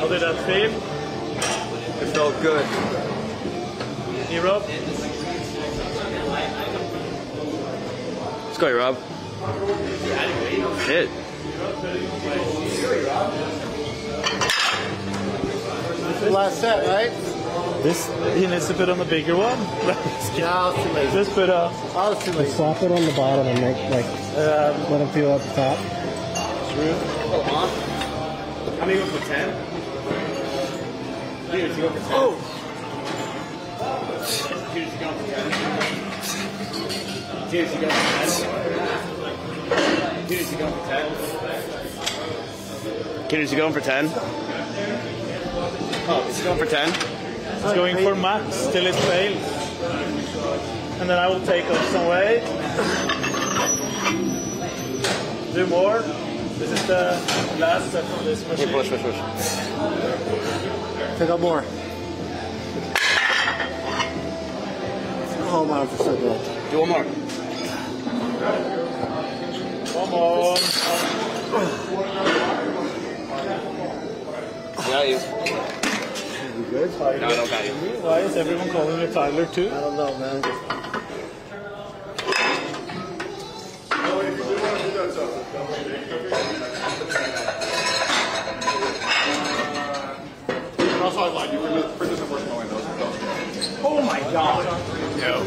Speaker 7: How did that feel?
Speaker 10: It felt good.
Speaker 7: Erobb?
Speaker 3: Let's go, Rob. Shit.
Speaker 10: This last set, right?
Speaker 7: This he needs to put on the bigger one. Just put a.
Speaker 10: Oh, it's too late.
Speaker 5: Slap it on the bottom and make like um, let them feel at the top. True.
Speaker 3: How many go for ten? Dude, you go for ten. Oh. Dude, you go for ten. Dude, you for ten. Dude, you go for ten. Kid, is he going for 10? Oh, is he going for 10?
Speaker 7: It's going for max till it fails. And then I will take off some weight. Do more. This is the last step of this machine.
Speaker 3: push, push, push.
Speaker 10: Take out more. Oh, my arms are so good.
Speaker 3: Do one more.
Speaker 7: Come on.
Speaker 3: Got you.
Speaker 10: You good?
Speaker 3: No, I don't got you.
Speaker 7: Why is everyone calling you Tyler too?
Speaker 10: I don't know, man.
Speaker 4: Also, I lied. You print print this in first knowing those. those.
Speaker 6: Oh my god.
Speaker 4: Yeah.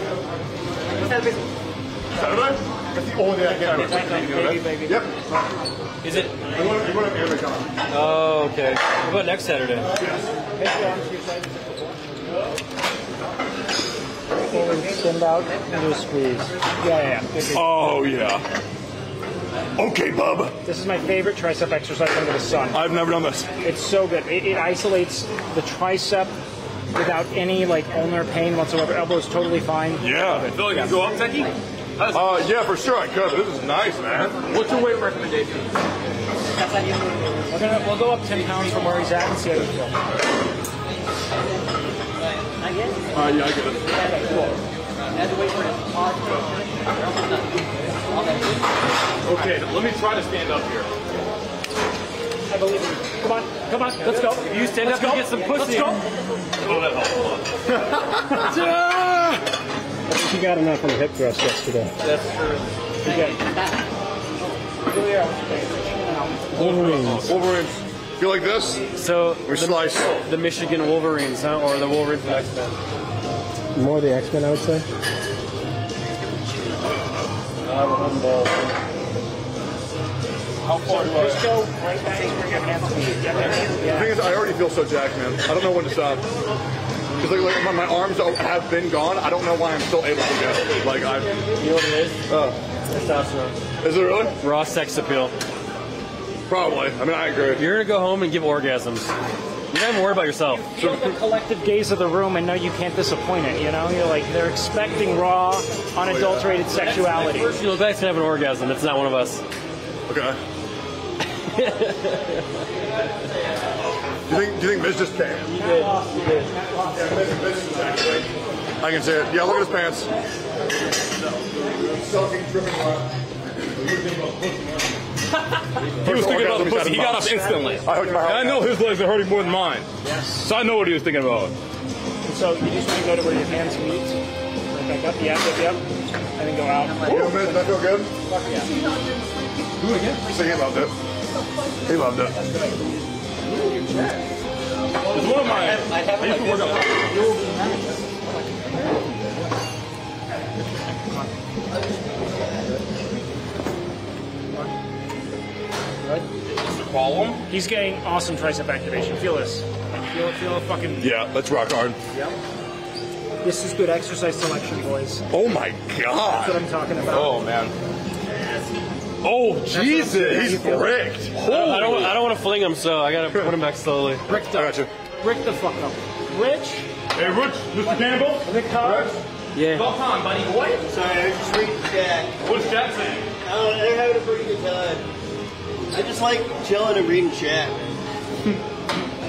Speaker 4: Saturday? That's the only day I can ever take you do it.
Speaker 6: baby.
Speaker 4: Yep.
Speaker 15: Is it?
Speaker 4: You want to, you want to Amazon.
Speaker 15: Oh, okay. What about next Saturday?
Speaker 6: Forward, send out, and do a squeeze. Yeah, yeah. Good, good.
Speaker 4: Oh, yeah. Okay, bub.
Speaker 6: This is my favorite tricep exercise under the sun.
Speaker 4: I've never done this.
Speaker 6: It's so good. It, it isolates the tricep without any like ulnar pain whatsoever. Elbow is totally fine.
Speaker 4: Yeah.
Speaker 9: Feel like you go up, Techie?
Speaker 4: Uh, yeah, for sure I could. This is nice, man.
Speaker 9: What's your weight recommendation?
Speaker 6: We're gonna we'll go up ten pounds from where he's at and see how you feel.
Speaker 4: Uh, yeah, I get it.
Speaker 9: Okay, let me try to stand up here.
Speaker 6: I believe you. Come on, come on, let's go.
Speaker 2: If you stand
Speaker 6: Let's
Speaker 2: up,
Speaker 6: go.
Speaker 2: you get some pussy.
Speaker 6: Let's go.
Speaker 9: Oh, that helps.
Speaker 5: I think you got enough on the hip thrust yesterday.
Speaker 2: That's true.
Speaker 5: You got Wolverines.
Speaker 4: Wolverines. You like this?
Speaker 2: So
Speaker 4: We slice.
Speaker 2: the Michigan Wolverines, huh? Or the Wolverines from X-Men.
Speaker 5: More the X Men, I would say.
Speaker 6: How far do I? Just go right back to where your hands meet. Yeah,
Speaker 4: The thing is, I already feel so jacked, man. I don't know when to stop. Because like, like my, my arms have been gone. I don't know why I'm still able to go. Like I.
Speaker 2: You know what it is? Uh.
Speaker 4: Oh.
Speaker 2: Testosterone.
Speaker 4: Is it really?
Speaker 2: Raw sex appeal.
Speaker 4: Probably. I mean, I agree.
Speaker 2: You're gonna go home and give orgasms. You're not even worry about yourself.
Speaker 6: Feel the collective gaze of the room and know you can't disappoint it. You know, you're like they're expecting raw, unadulterated sexuality.
Speaker 2: First you look back to have an orgasm. It's not one of us.
Speaker 4: Okay. do you think? Do you think Miz just came?
Speaker 2: You did. You did.
Speaker 4: I can see it. Yeah, look at his pants.
Speaker 9: He was thinking about the pussy. He got up instantly.
Speaker 4: I hooked my
Speaker 9: And I know his legs are hurting more than mine.
Speaker 6: Yes.
Speaker 9: So I know what he was thinking about.
Speaker 6: So you just want to go to where your hands meet. Right back up. Yep, yep, yep. And then go out.
Speaker 4: You know, Miz, does that feel good?
Speaker 6: Fuck Do it again.
Speaker 4: So he loved it. He loved it.
Speaker 9: It's one of my. I used to work out. Follow him?
Speaker 6: He's getting awesome tricep activation. Feel this. Feel, feel a fucking.
Speaker 4: Yeah, let's rock hard.
Speaker 6: Yep. This is good exercise selection, boys.
Speaker 4: Oh my god.
Speaker 6: That's
Speaker 4: god.
Speaker 6: what I'm talking about.
Speaker 9: Oh, man. Oh, Jesus.
Speaker 4: He's bricked.
Speaker 2: I don't. I don't want to fling him, so I gotta put him back slowly.
Speaker 6: Brick
Speaker 4: I got you.
Speaker 6: Brick the fuck up. Rich.
Speaker 9: Hey, Rich, Mr. Campbell.
Speaker 6: Rick Cobb.
Speaker 2: Yeah.
Speaker 9: About time, buddy boy.
Speaker 1: Sorry, I just reading Jack.
Speaker 9: What's Jack saying?
Speaker 1: I don't they're having a pretty good time. I just like chilling and reading chat.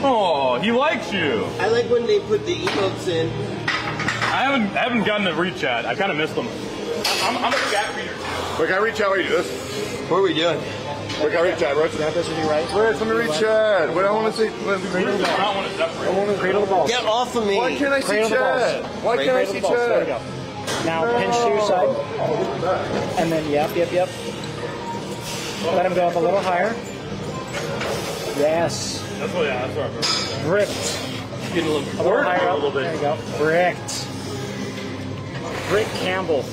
Speaker 9: Oh, he likes you.
Speaker 1: I like when they put the emotes in.
Speaker 9: I haven't I haven't gotten to read chat. I kind of missed them. I'm, I'm a chat reader.
Speaker 4: Wait, can I reach out? Wait, do this.
Speaker 1: What are we doing?
Speaker 4: Wait, can I reach out, Rich?
Speaker 6: Got this with you, right?
Speaker 4: Rich, let me reach out. Wait, I want to see. Let me
Speaker 9: I don't want to separate.
Speaker 6: Cradle the balls.
Speaker 1: Get off of me.
Speaker 4: Why can't I see
Speaker 6: Cradle the
Speaker 4: Chad?
Speaker 6: balls.
Speaker 4: Why can't I see
Speaker 6: chat? There we go. Now pinch to your oh. side. And then, yep, yep, yep. Let him go up a little higher. Yes.
Speaker 9: That's what, yeah, that's what I remember.
Speaker 6: Bricked.
Speaker 2: Getting a little
Speaker 6: A little higher
Speaker 2: a
Speaker 6: up.
Speaker 2: little
Speaker 6: There you go. Bricked. Brick Campbell.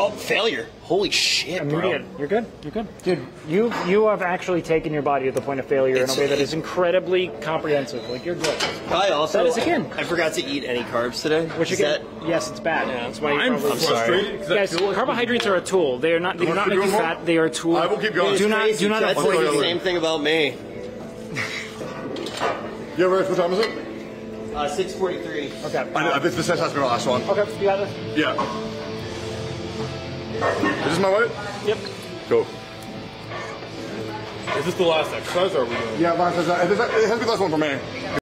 Speaker 1: Oh, failure. Holy shit, bro.
Speaker 6: Immediate. You're good. You're good. Dude, you you have actually taken your body to the point of failure
Speaker 1: It's-
Speaker 6: in a way that is incredibly comprehensive. Like you're good.
Speaker 1: Probably also.
Speaker 6: That is again.
Speaker 1: I forgot to eat any carbs today.
Speaker 6: Which
Speaker 1: Is
Speaker 6: again, yes, it's bad.
Speaker 1: Yeah, that's why you
Speaker 9: I'm
Speaker 1: probably.
Speaker 9: frustrated because I
Speaker 6: Guys,
Speaker 9: like
Speaker 6: carbohydrates are a tool. They are not. They do not
Speaker 4: to
Speaker 6: make
Speaker 4: do
Speaker 6: you
Speaker 4: more?
Speaker 6: fat. They are a tool.
Speaker 4: I will keep going.
Speaker 6: Do not- do not
Speaker 1: That's
Speaker 6: avoid
Speaker 1: the same thing about me.
Speaker 4: you Rich, what time is it?
Speaker 1: Uh, 643.
Speaker 6: Okay.
Speaker 4: I know, this, this has to be the last one.
Speaker 6: Okay. You got it.
Speaker 4: Yeah. Is this my weight?
Speaker 6: Yep.
Speaker 4: Cool.
Speaker 9: Is this the last exercise or are we doing?
Speaker 4: Yeah, says that. It has to be the last one for me.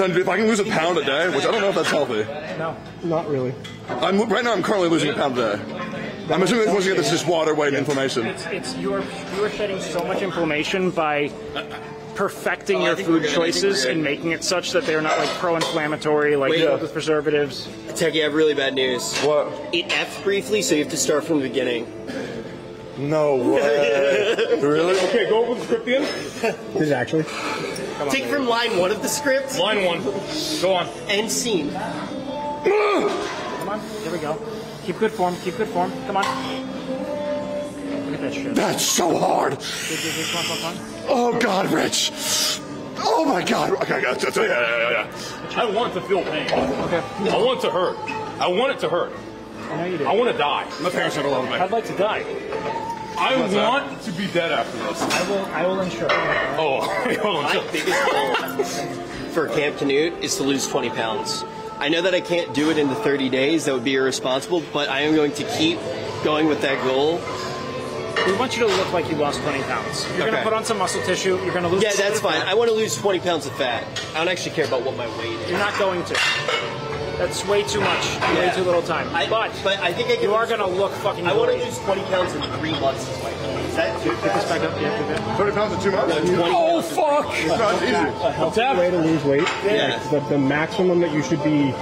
Speaker 4: I'm telling you, if I can lose a pound a day, which I don't know if that's healthy.
Speaker 6: No.
Speaker 5: Not really.
Speaker 4: I'm right now. I'm currently losing a pound a day. I'm assuming once again this is just water, weight, and inflammation.
Speaker 6: It's it's you are you are shedding so much inflammation by perfecting
Speaker 1: Oh,
Speaker 6: your food
Speaker 1: good. I think we're
Speaker 6: choices and making it such that they're not like pro-inflammatory, like
Speaker 1: Wait.
Speaker 6: filled with preservatives.
Speaker 1: Techie, I have really bad news.
Speaker 4: What?
Speaker 1: It F briefly, so you have to start from the beginning.
Speaker 4: No way. really?
Speaker 9: Okay, go over the script again.
Speaker 5: Is it actually?
Speaker 1: Take from line one of the script.
Speaker 9: Line one. Go on.
Speaker 1: End scene.
Speaker 6: Come on, here we go. Keep good form. Keep good form. Come on. Look at that shit.
Speaker 4: That's so hard.
Speaker 6: Good, good, good. Come on, come on.
Speaker 4: Oh God, Rich. Oh my God. Okay, I got it. Yeah, yeah, yeah, yeah.
Speaker 9: I want to feel pain.
Speaker 6: Okay.
Speaker 9: I want it to hurt. I want it to hurt.
Speaker 6: I know you do.
Speaker 9: I want to die.
Speaker 4: My parents never loved me.
Speaker 6: I'd like to die.
Speaker 9: I want to be dead after this.
Speaker 6: I will. I will ensure.
Speaker 9: Oh, hold on.
Speaker 1: My biggest goal for Camp Knut is to lose 20 pounds. I know that I can't do it in the 30 days. That would be irresponsible. But I am going to keep going with that goal.
Speaker 6: We want you to look like you lost 20 pounds. You're going to put on some muscle tissue. You're going to lose.
Speaker 1: Yeah, that's fine.
Speaker 6: fat.
Speaker 1: I want to lose 20 pounds of fat. I don't actually care about what my weight is.
Speaker 6: You're not going to. That's way too much.
Speaker 1: Yeah.
Speaker 6: Way too little time. I, but
Speaker 1: but I think I can
Speaker 6: you are going to look fucking.
Speaker 1: I want to
Speaker 6: great.
Speaker 1: lose 20 pounds in three months. Is my goal. Is that too
Speaker 6: Pick this back up. Yeah, pick that.
Speaker 4: 20 pounds in two months?
Speaker 1: No,
Speaker 9: Oh fuck!
Speaker 4: That's easy.
Speaker 5: A healthy way to lose weight.
Speaker 1: Yeah.
Speaker 5: The, the maximum that you should be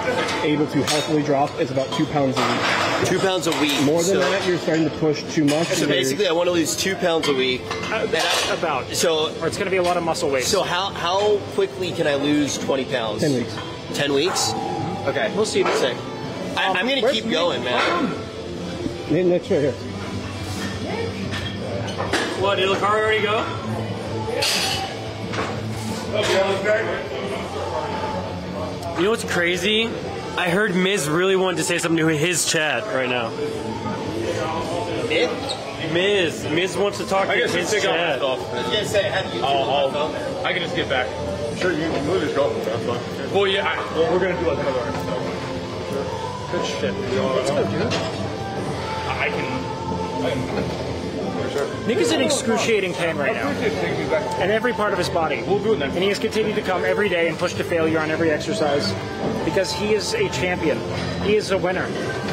Speaker 5: able to healthily drop is about two pounds a week.
Speaker 1: Two pounds a week.
Speaker 5: More than
Speaker 1: so,
Speaker 5: that, you're starting to push too much.
Speaker 1: So basically, I want to lose two pounds a week.
Speaker 6: Uh, about.
Speaker 1: So,
Speaker 6: or it's going to be a lot of muscle weight.
Speaker 1: So how how quickly can I lose 20 pounds?
Speaker 5: 10 weeks.
Speaker 1: 10 weeks? Okay.
Speaker 6: We'll see.
Speaker 1: Sick. I, I'm going to keep
Speaker 6: Nick?
Speaker 1: going, man.
Speaker 5: Nick- Nick's right here.
Speaker 2: What, did Lacari already go? You know what's crazy? I heard Miz really wanted to say something to his chat right now. Miz? Miz wants to talk
Speaker 9: I
Speaker 2: to
Speaker 9: guess
Speaker 2: his
Speaker 9: just take
Speaker 2: chat.
Speaker 9: off my stuff.
Speaker 1: I was going to say, how do you
Speaker 9: I'll, I'll, I can just get back. Sure, you can move this go. That's fine. Well, yeah. I, well, we're gonna do like another episode. Good shit. Let's go, dude. I can. I can.
Speaker 6: Nick is in excruciating pain right now. And every part of his body.
Speaker 9: We'll do it next
Speaker 6: And he has continued to come every day and push to failure on every exercise because he is a champion. He is a winner.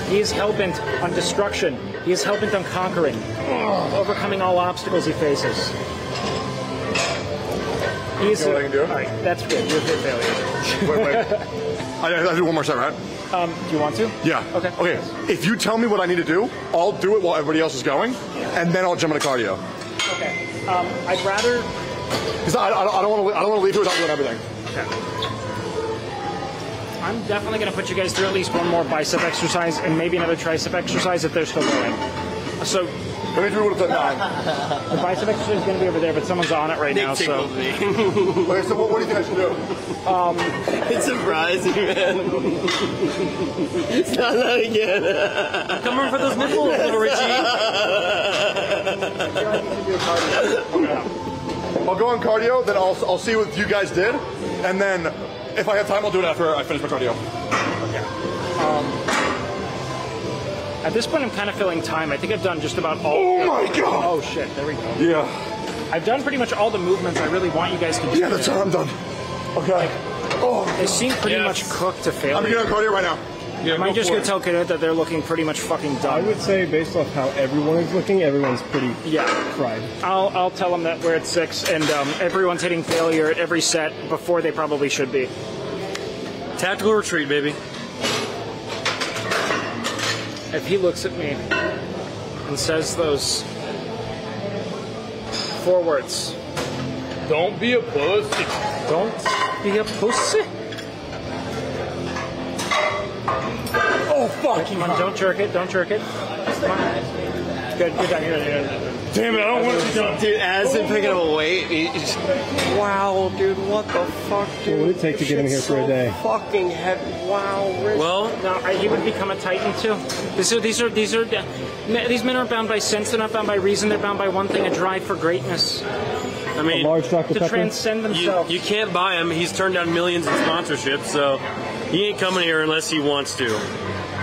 Speaker 6: He is hell bent on destruction. He is hell bent on conquering, oh. overcoming all obstacles he faces.
Speaker 4: You what I can do?
Speaker 6: All right, that's good. You're a hit failure.
Speaker 4: Wait, wait. I, I do one more set, right?
Speaker 6: Um, do you want to?
Speaker 4: Yeah.
Speaker 6: Okay.
Speaker 4: Okay. If you tell me what I need to do, I'll do it while everybody else is going, and then I'll jump into cardio.
Speaker 6: Okay. Um, I'd rather.
Speaker 4: Because I, I, I don't want to. I don't want to leave you without doing everything.
Speaker 6: I'm definitely going to put you guys through at least one more bicep exercise and maybe another tricep exercise if they're still going. So.
Speaker 4: Let me do it at nine.
Speaker 6: The bicep exercise is going to be over there, but someone's on it right
Speaker 1: Nick
Speaker 6: now. So.
Speaker 1: tickled me.
Speaker 4: Okay, so what, what do you think I should do?
Speaker 6: Um,
Speaker 1: it's surprising, man. it's not that again.
Speaker 2: Come on for those nipples, little Richie.
Speaker 4: I'll go on cardio, then I'll, I'll see what you guys did, and then if I have time, I'll do it after I finish my cardio.
Speaker 6: Um, at this point, I'm kind of filling time. I think I've done just about all.
Speaker 4: Oh my God!
Speaker 6: Oh shit! There we go.
Speaker 4: Yeah.
Speaker 6: I've done pretty much all the movements I really want you guys to do.
Speaker 4: Yeah, that's all I'm done. Okay. Oh.
Speaker 6: They seem pretty much cooked to failure.
Speaker 4: I'm getting on cardio right now.
Speaker 6: Am I just going to tell Cadet that they're looking pretty much fucking done?
Speaker 5: I would say, based off how everyone is looking, everyone's pretty
Speaker 6: Yeah.
Speaker 5: fried.
Speaker 6: I'll, I'll tell them that we're at six and um, everyone's hitting failure at every set before they probably should be.
Speaker 2: Tactical retreat, baby.
Speaker 6: If he looks at me and says those four words,
Speaker 9: Don't be a pussy.
Speaker 6: don't be a pussy.
Speaker 4: Oh fuck!
Speaker 6: Come on, don't jerk it, don't jerk it. Come on. Good, good, good, good, good.
Speaker 9: Damn it! I don't want to jump.
Speaker 1: Dude, As Addison picking up a weight. he just- wow, dude, what the fuck, dude?
Speaker 5: What would it take to get him here
Speaker 1: Shit's
Speaker 5: for a day?
Speaker 1: Fucking heavy. Wow, Rich.
Speaker 2: Well,
Speaker 6: No, I- he would become a titan too. These are these are these are these men aren't bound by sense. They're not bound by reason. They're bound by one thing: a drive for greatness.
Speaker 2: I mean,
Speaker 5: A large Dr.
Speaker 6: To
Speaker 5: Pepper?
Speaker 6: transcend
Speaker 2: you,
Speaker 6: themselves.
Speaker 2: you can't buy him. He's turned down millions in sponsorships, so he ain't coming here unless he wants to.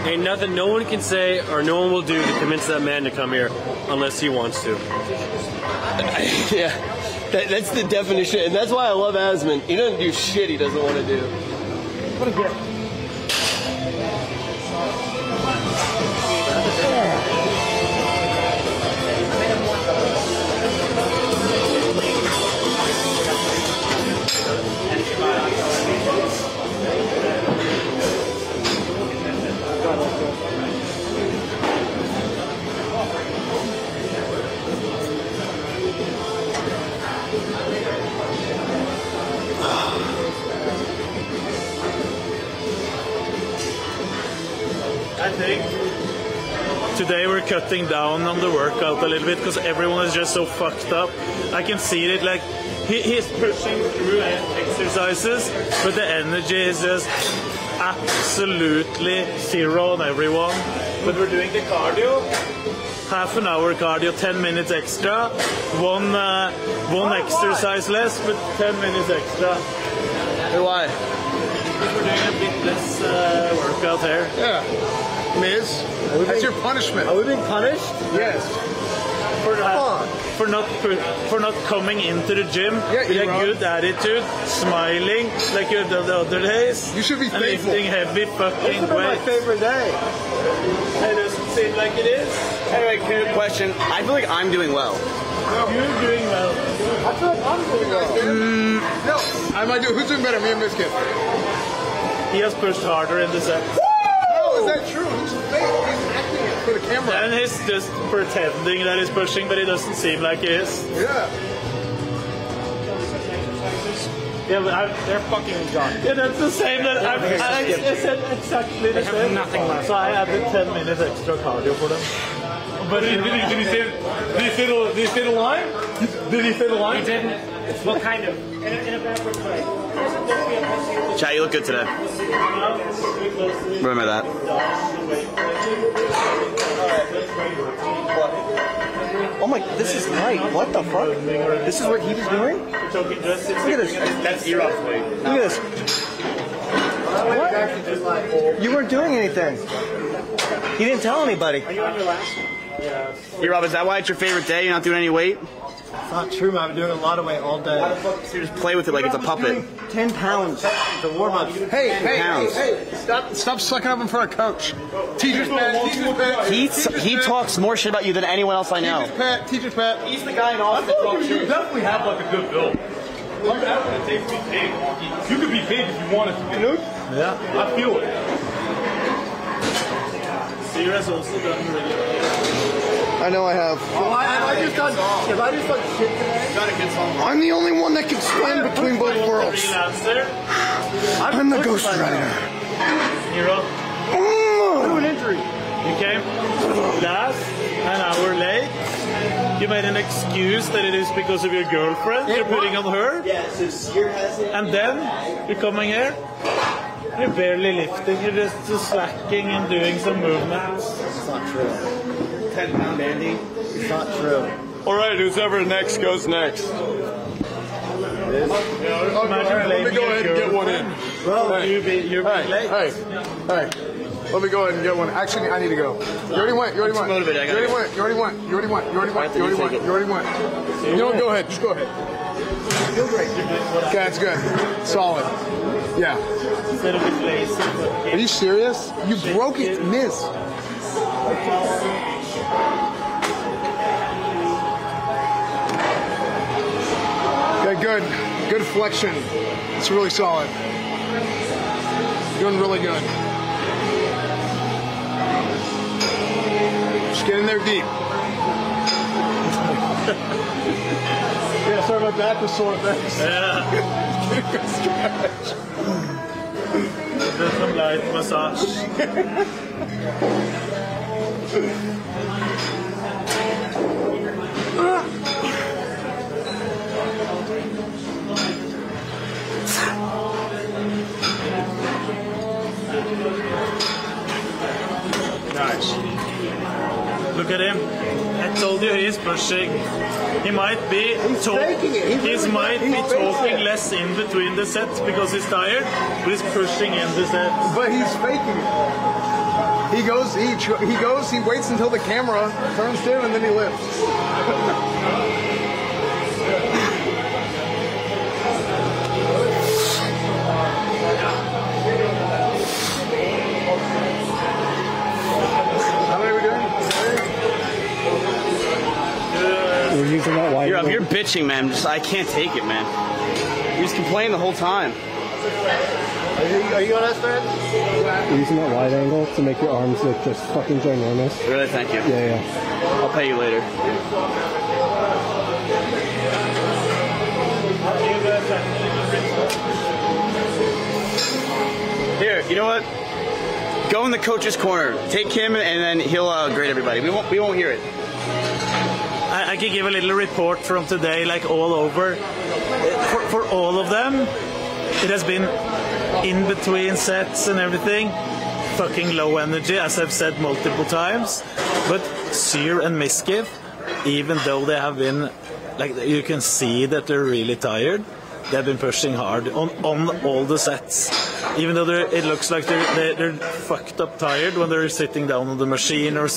Speaker 2: Ain't nothing no one can say or no one will do to convince that man to come here unless he wants to.
Speaker 1: yeah, that, that's the definition, and that's why I love Asmon. He doesn't do shit he doesn't want to do.
Speaker 6: What a gift.
Speaker 7: Today we're cutting down on the workout a little bit because everyone is just so fucked up. I can see it like he, he's pushing through exercises, but the energy is just absolutely zero on everyone. But we're doing the cardio half an hour cardio, 10 minutes extra, one uh, one exercise less, but 10 minutes extra.
Speaker 8: Why?
Speaker 7: Because we're doing a bit less uh, workout here.
Speaker 8: Yeah. Miz, that's your punishment.
Speaker 10: Are we being punished?
Speaker 8: Yes.
Speaker 7: For, uh, for not for, for not coming into the gym yeah, with a
Speaker 8: Iran.
Speaker 7: good attitude, smiling like you did the other days.
Speaker 8: You should be
Speaker 7: and
Speaker 8: thankful.
Speaker 7: lifting heavy fucking
Speaker 10: This is my favorite day.
Speaker 7: It doesn't seem like it is.
Speaker 3: Anyway, Knut, question. I feel like I'm doing well.
Speaker 7: You're doing well.
Speaker 8: I feel like I'm doing well. No, I might do. Who's doing better, me and Biscuit?
Speaker 7: He has pushed harder in the set.
Speaker 8: No, is that true? He's fake. He's acting it for the camera.
Speaker 7: And he's just pretending that he's pushing, but it doesn't seem like he is.
Speaker 8: Yeah.
Speaker 7: Yeah, but I'm,
Speaker 6: They're fucking done.
Speaker 7: yeah, that's the same. That I'm, I, I said exactly the
Speaker 6: They have
Speaker 7: same.
Speaker 6: nothing left.
Speaker 7: So I added 10 minutes extra cardio for them.
Speaker 9: But did, did, he, did he say did he say the did he say the line? Did he say the line?
Speaker 6: He didn't. Well, kind of. In a, in a backward way.
Speaker 3: Chat, you look good today. Remember that.
Speaker 10: Oh my, this is right. What the fuck? This is what he was doing? Look at this.
Speaker 3: That's Erobb's weight.
Speaker 10: Look at this. What? You weren't doing anything. You didn't tell anybody.
Speaker 6: Are you on your last?
Speaker 3: Erobb, is that why it's your favorite day? You're not doing any weight?
Speaker 10: It's not true, man. I've been doing a lot of weight all day.
Speaker 3: So you just play with it like it's a puppet.
Speaker 10: 10 pounds. The warm up.
Speaker 8: Hey, hey,
Speaker 3: Pounds.
Speaker 8: hey, hey! Stop, stop sucking up in front of coach. Teacher's pet. Teacher's pet.
Speaker 3: He
Speaker 8: teacher's
Speaker 3: he
Speaker 8: pet,
Speaker 3: talks more shit about you than anyone else I know.
Speaker 8: Teacher's pet. Teacher's pet.
Speaker 3: He's the guy in Austin that talks
Speaker 9: You
Speaker 3: shit.
Speaker 9: definitely have like a good build. I'm not gonna to be big. You could be big if you wanted to. Knut.
Speaker 7: Yeah.
Speaker 9: I feel it.
Speaker 7: Sierra's also done really well.
Speaker 4: I know I have.
Speaker 10: Have I just done, have I just done shit today?
Speaker 4: I'm the only one that can swim between both worlds.
Speaker 7: Freelancer.
Speaker 4: I'm the Ghost Rider.
Speaker 7: Hero.
Speaker 4: Mm.
Speaker 10: an injury.
Speaker 7: You came last, an hour late. You made an excuse that it is because of your girlfriend you're putting on her.
Speaker 1: Yeah, so Sear has it.
Speaker 7: And then you're coming here. You're barely lifting. You're just, just slacking and doing some movements.
Speaker 10: It's not true.
Speaker 3: 10 pound Andy.
Speaker 10: It's not true.
Speaker 4: All right, who's ever next goes next.
Speaker 8: Go ahead. Let me go ahead and get one in.
Speaker 7: Well, you be, you're
Speaker 8: Hey,
Speaker 7: being late.
Speaker 8: hey, hey. Let me go ahead and get one. Actually, I need to go. You already went. You already went.
Speaker 3: motivated, I
Speaker 8: You
Speaker 3: gotta
Speaker 8: already
Speaker 3: go.
Speaker 8: went. You already went. You already went. You already went. You already went. You already went. You know what? Go ahead. Just go ahead. Okay, that's good. Solid. Yeah.
Speaker 7: Instead of being lazy.
Speaker 8: Are you serious? You broke it, Miz. Yeah, good. Good flexion. It's really solid. Doing really good. Just get in there deep. yeah, sorry, my back was sore. Thanks.
Speaker 7: Yeah. Do some light massage.
Speaker 8: Nice.
Speaker 7: Look at him. I told you he's pushing. He might be talk-
Speaker 10: faking it. He
Speaker 7: He
Speaker 10: really-
Speaker 7: might
Speaker 10: he's
Speaker 7: be talking
Speaker 10: it.
Speaker 7: less in between the sets because he's tired, but he's pushing in the sets.
Speaker 8: But he's faking it. He goes, he tr- he goes, he waits until the camera turns to him, and then he lifts. How are we doing?
Speaker 5: We're using that wide.
Speaker 3: You're up. You're bitching, man. Just, I can't take it, man. You just complain the whole time.
Speaker 10: Are you, are you on us, man?
Speaker 5: Using that wide angle to make your arms look just fucking ginormous.
Speaker 3: Really, thank you.
Speaker 5: Yeah, yeah.
Speaker 3: I'll pay you later. Here, you know what? Go in the coach's corner. Take him, and then he'll uh, grade everybody. We won't. We won't hear it.
Speaker 7: I, I can give a little report from today, like all over. For, for all of them, it has been in between sets and everything. Fucking low energy, as I've said multiple times. But Cyr and Mizkif, even though they have been, like, you can see that they're really tired. They've been pushing hard on, on all the sets. Even though it looks like they're, they're, they're fucked up tired when they're sitting down on the machine or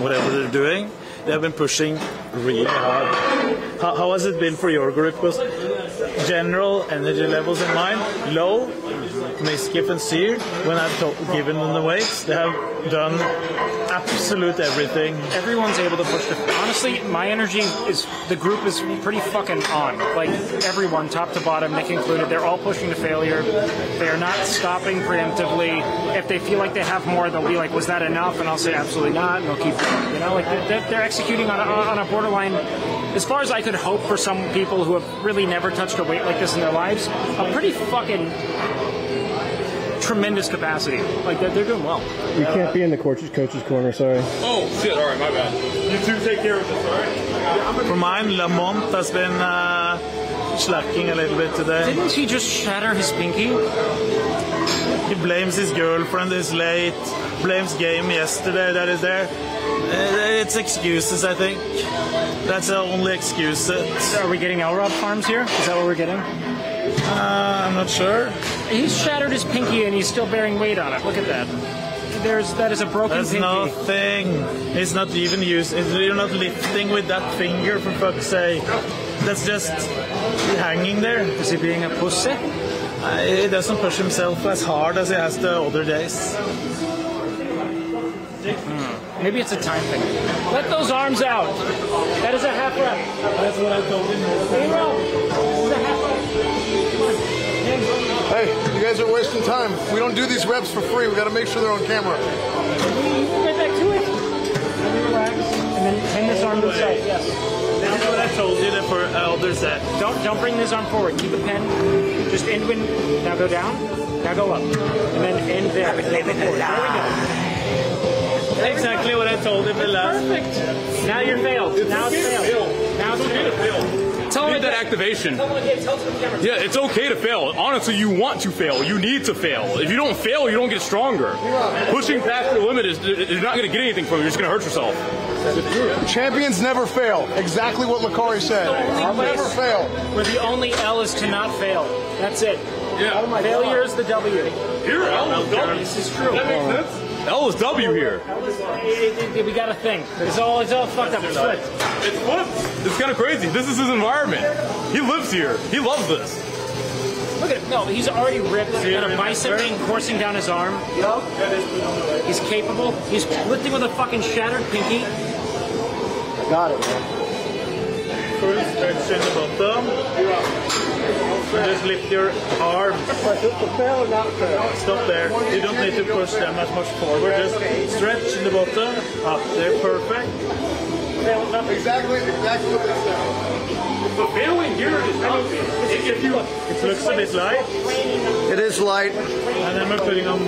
Speaker 7: whatever they're doing, they have been pushing really hard. How, how has it been for your group? Because general energy levels in mind, low. Mizkif and Cyr, when I've given them the weights, they have done absolute everything.
Speaker 6: Everyone's able to push the. Honestly, my energy is the group is pretty fucking on. Like everyone, top to bottom, Nick included, they're all pushing to failure. They're not stopping preemptively. If they feel like they have more, they'll be like, "Was that enough?" And I'll say, "Absolutely not." And they'll keep, going. you know, like they're, they're- they're executing on a, on a borderline. As far as I could hope for some people who have really never touched a weight like this in their lives, a pretty fucking tremendous capacity. Like they're, they're doing well.
Speaker 5: You can't be in the coach's coach's corner. Sorry.
Speaker 9: Oh shit! All right, my bad. You two take care of this, all right?
Speaker 7: For mine, Lamont has been uh, slacking a little bit today.
Speaker 6: Didn't he just shatter his pinky?
Speaker 7: He blames his girlfriend is late, blames game yesterday that is there. Uh, It's excuses, I think. That's the only excuse.
Speaker 6: Are we getting Elrod Farms here? Is that what we're getting?
Speaker 7: Uh, I'm not sure.
Speaker 6: He's shattered his pinky and he's still bearing weight on it. Look at that. There's that is a broken
Speaker 7: That's
Speaker 6: pinky.
Speaker 7: nothing. He's not even using. You're not lifting with that finger, for fuck's sake. That's just hanging there.
Speaker 6: Is he being a pussy?
Speaker 7: Uh, he doesn't push himself as hard as he has the other days.
Speaker 6: Hmm. Maybe it's a time thing. Let those arms out. That is a half rep.
Speaker 7: That's what I told him.
Speaker 6: Zero.
Speaker 8: Guys are wasting time. We don't do these reps for free. We got to make sure they're on camera.
Speaker 6: Get back to it. And relax. And then pin this arm to the side. Yes.
Speaker 7: This is what I told you that for other set.
Speaker 6: Don't don't bring this arm forward. Keep the pen. Just end when. Now go down. Now go up. And then end there. There we go.
Speaker 7: Exactly what I told him the last.
Speaker 6: Perfect. Now you're failed. Now it's failed. Now it's failed. Tell
Speaker 9: need that activation.
Speaker 6: Tell him again. Tell him the camera.
Speaker 9: Yeah, it's okay to fail. Honestly, you want to fail. You need to fail. If you don't fail, you don't get stronger. Pushing past your limit is you're not going to get anything from you. You're just going to hurt yourself.
Speaker 8: Champions never fail. Exactly what Lacari said. Never fail.
Speaker 6: Where the only L is to not fail. That's it.
Speaker 9: Yeah.
Speaker 6: Failure is the W.
Speaker 9: Here, L is W.
Speaker 6: This is true.
Speaker 9: That makes sense. L is W here.
Speaker 6: It- it- we got a thing. It's all it's all fucked up. It's flipped.
Speaker 9: It's flipped. It's kind of crazy. This is his environment. He lives here. He loves this.
Speaker 6: Look at him. No, he's already ripped. He's Got a bicep vein coursing down his arm. He's capable. He's lifting with a fucking shattered pinky.
Speaker 10: Got it, man.
Speaker 7: Full stretch in the bottom. And just lift your arms.
Speaker 10: fail or not fail?
Speaker 7: Stop there. You don't need to push them as much forward. Just stretch in the bottom. Ah, Up there. Perfect.
Speaker 8: Exactly, exactly what they said.
Speaker 9: The failing here is not if you
Speaker 7: It looks a bit light.
Speaker 10: It is light.
Speaker 7: And then we're putting on.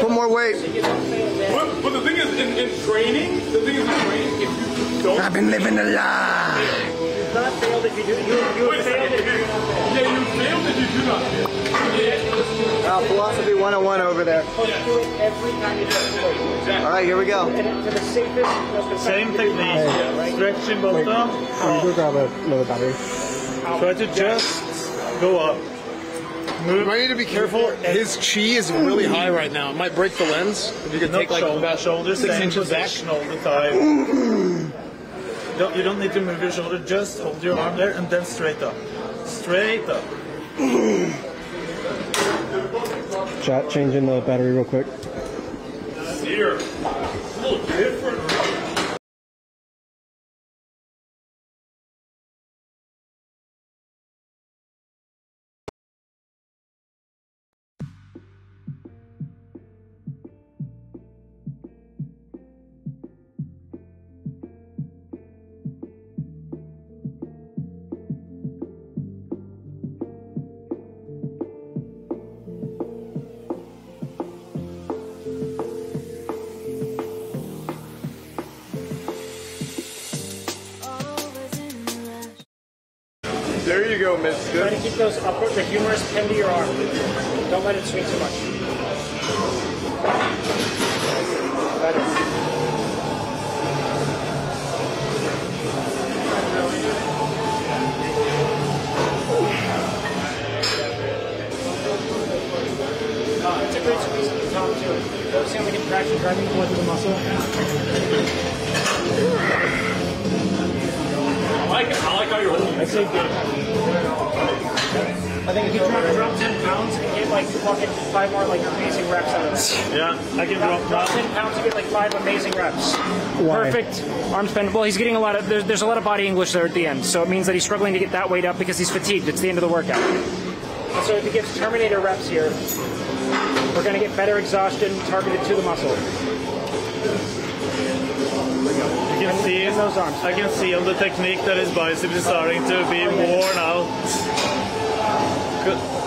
Speaker 10: Put more weight.
Speaker 9: But, but the thing is, in, in training, the thing is in training, if you don't.
Speaker 10: I've been living a lie.
Speaker 6: You've not failed if you do. You, you
Speaker 9: Wait
Speaker 6: failed
Speaker 9: second.
Speaker 6: if you do not fail.
Speaker 9: Yeah, you failed if you do not fail. Yeah.
Speaker 10: Uh, philosophy 101 over there.
Speaker 6: Push through it every time you touch the weight.
Speaker 10: All right, here we go.
Speaker 6: And to the safest,
Speaker 7: Same technique. Stretch in bottom.
Speaker 5: Can you go grab another battery?
Speaker 7: Try to just go up.
Speaker 8: You might need to be careful. His chi is really high right now. It might break the lens. If you could
Speaker 7: Not
Speaker 8: take like
Speaker 7: shoulder,
Speaker 8: about
Speaker 7: shoulder
Speaker 8: six inches back.
Speaker 7: position all the time. don't, you don't need to move your shoulder. Just hold your arm there and then straight up. Straight up.
Speaker 5: Chat, changing the battery real quick.
Speaker 9: Here. A little different.
Speaker 8: Go, Miss.
Speaker 6: Try to keep those upward, the humerus pinned to your arm. Don't let it swing too much. Better. Uh, it's a great squeeze at the top too. Notice how we get traction driving through the muscle.
Speaker 9: I like. I like how you're holding.
Speaker 6: I say. I think if you drop, drop 10 pounds and get like fucking five more like amazing reps out of it.
Speaker 7: Yeah, I can
Speaker 6: drop,
Speaker 7: drop
Speaker 6: drop 10 pounds and get like five amazing reps.
Speaker 5: Why?
Speaker 6: Perfect arm spin. Well, he's getting a lot of, there's, there's a lot of body English there at the end. So it means that he's struggling to get that weight up because he's fatigued. It's the end of the workout. And so if he gets Terminator reps here, we're going to get better exhaustion targeted to the muscle.
Speaker 7: See
Speaker 6: those arms.
Speaker 7: I can see on the technique that his bicep is starting to be worn out.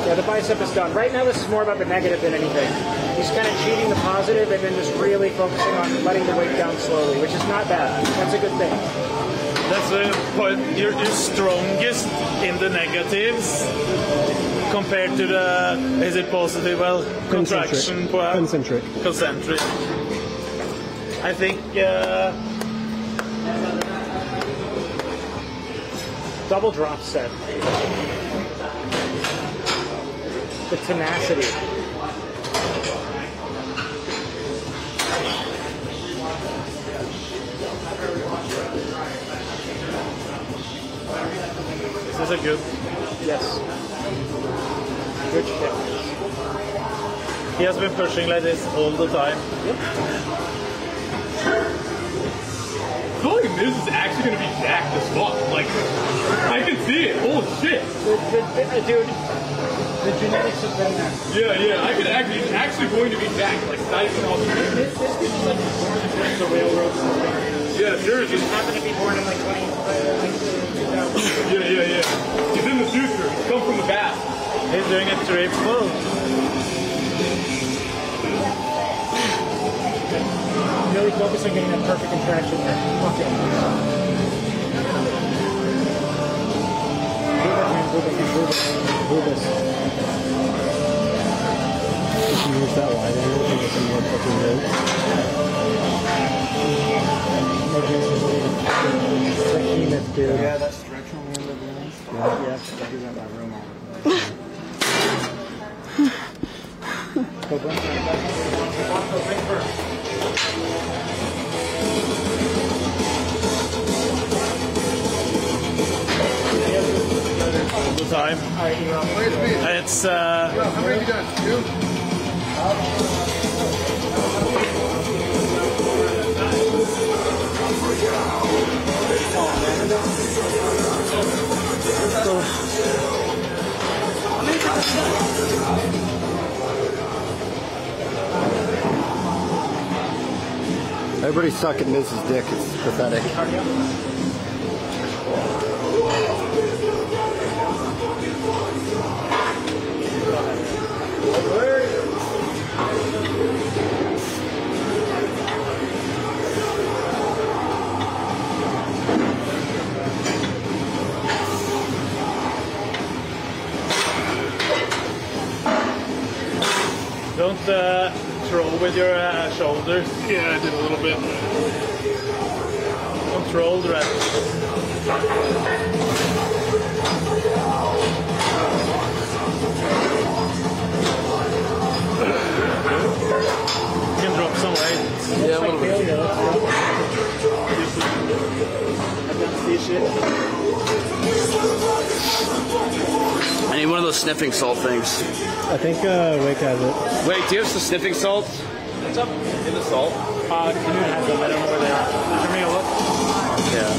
Speaker 6: Yeah, the bicep is done. Right now, this is more about the negative than anything. He's kind of cheating the positive and then just really focusing on letting the weight down slowly, which is not bad. That's a good thing.
Speaker 7: That's the point. You're, you're strongest in the negatives compared to the is it positive? Well, contraction, perhaps.
Speaker 5: Concentric.
Speaker 7: concentric. I think uh,
Speaker 6: Double drop set. The tenacity.
Speaker 7: Is this is a good.
Speaker 6: Yes. Good shit.
Speaker 7: He has been pushing like this all the time.
Speaker 9: I feel like Miz is actually gonna be jacked as fuck. Like, I can see it. Holy shit.
Speaker 6: The, the, the, dude, the genetics have been there.
Speaker 9: Yeah, yeah. I could actually, he's actually going to be jacked. Like, not even all
Speaker 6: This, this kid is like born to break the railroad.
Speaker 9: Yeah, sure.
Speaker 6: He's happened to be born in like 20, uh, 2000.
Speaker 9: Yeah, yeah, yeah. He's in the future. He's come from the past.
Speaker 7: He's doing it a triple.
Speaker 6: Really focus on getting that perfect contraction there. Fuck it. Move it. Move it, man. Move it. Move this.
Speaker 5: If you use that wide angle to get some more fucking weight. Behemoth, dude.
Speaker 10: Yeah, that stretch on the end of the line.
Speaker 5: Yeah, yeah. I do that in my room all the time.
Speaker 6: Go bring
Speaker 7: time. It's uh,
Speaker 8: How many have you done? Two?
Speaker 10: Suck at Mrs. Dick. It's pathetic.
Speaker 7: don't uh, throw with your uh, shoulders.
Speaker 9: Yeah, I did a little bit.
Speaker 7: Controlled reps. You can drop some weight.
Speaker 6: Yeah, a little bit.
Speaker 3: I need one of those sniffing salt things.
Speaker 5: I think uh, Wake has it.
Speaker 3: Wait, do you have some sniffing salt?
Speaker 6: What's up?
Speaker 3: In the salt?
Speaker 6: Uh, Knut has them. I don't know where they are. Give me a look.
Speaker 3: Yeah.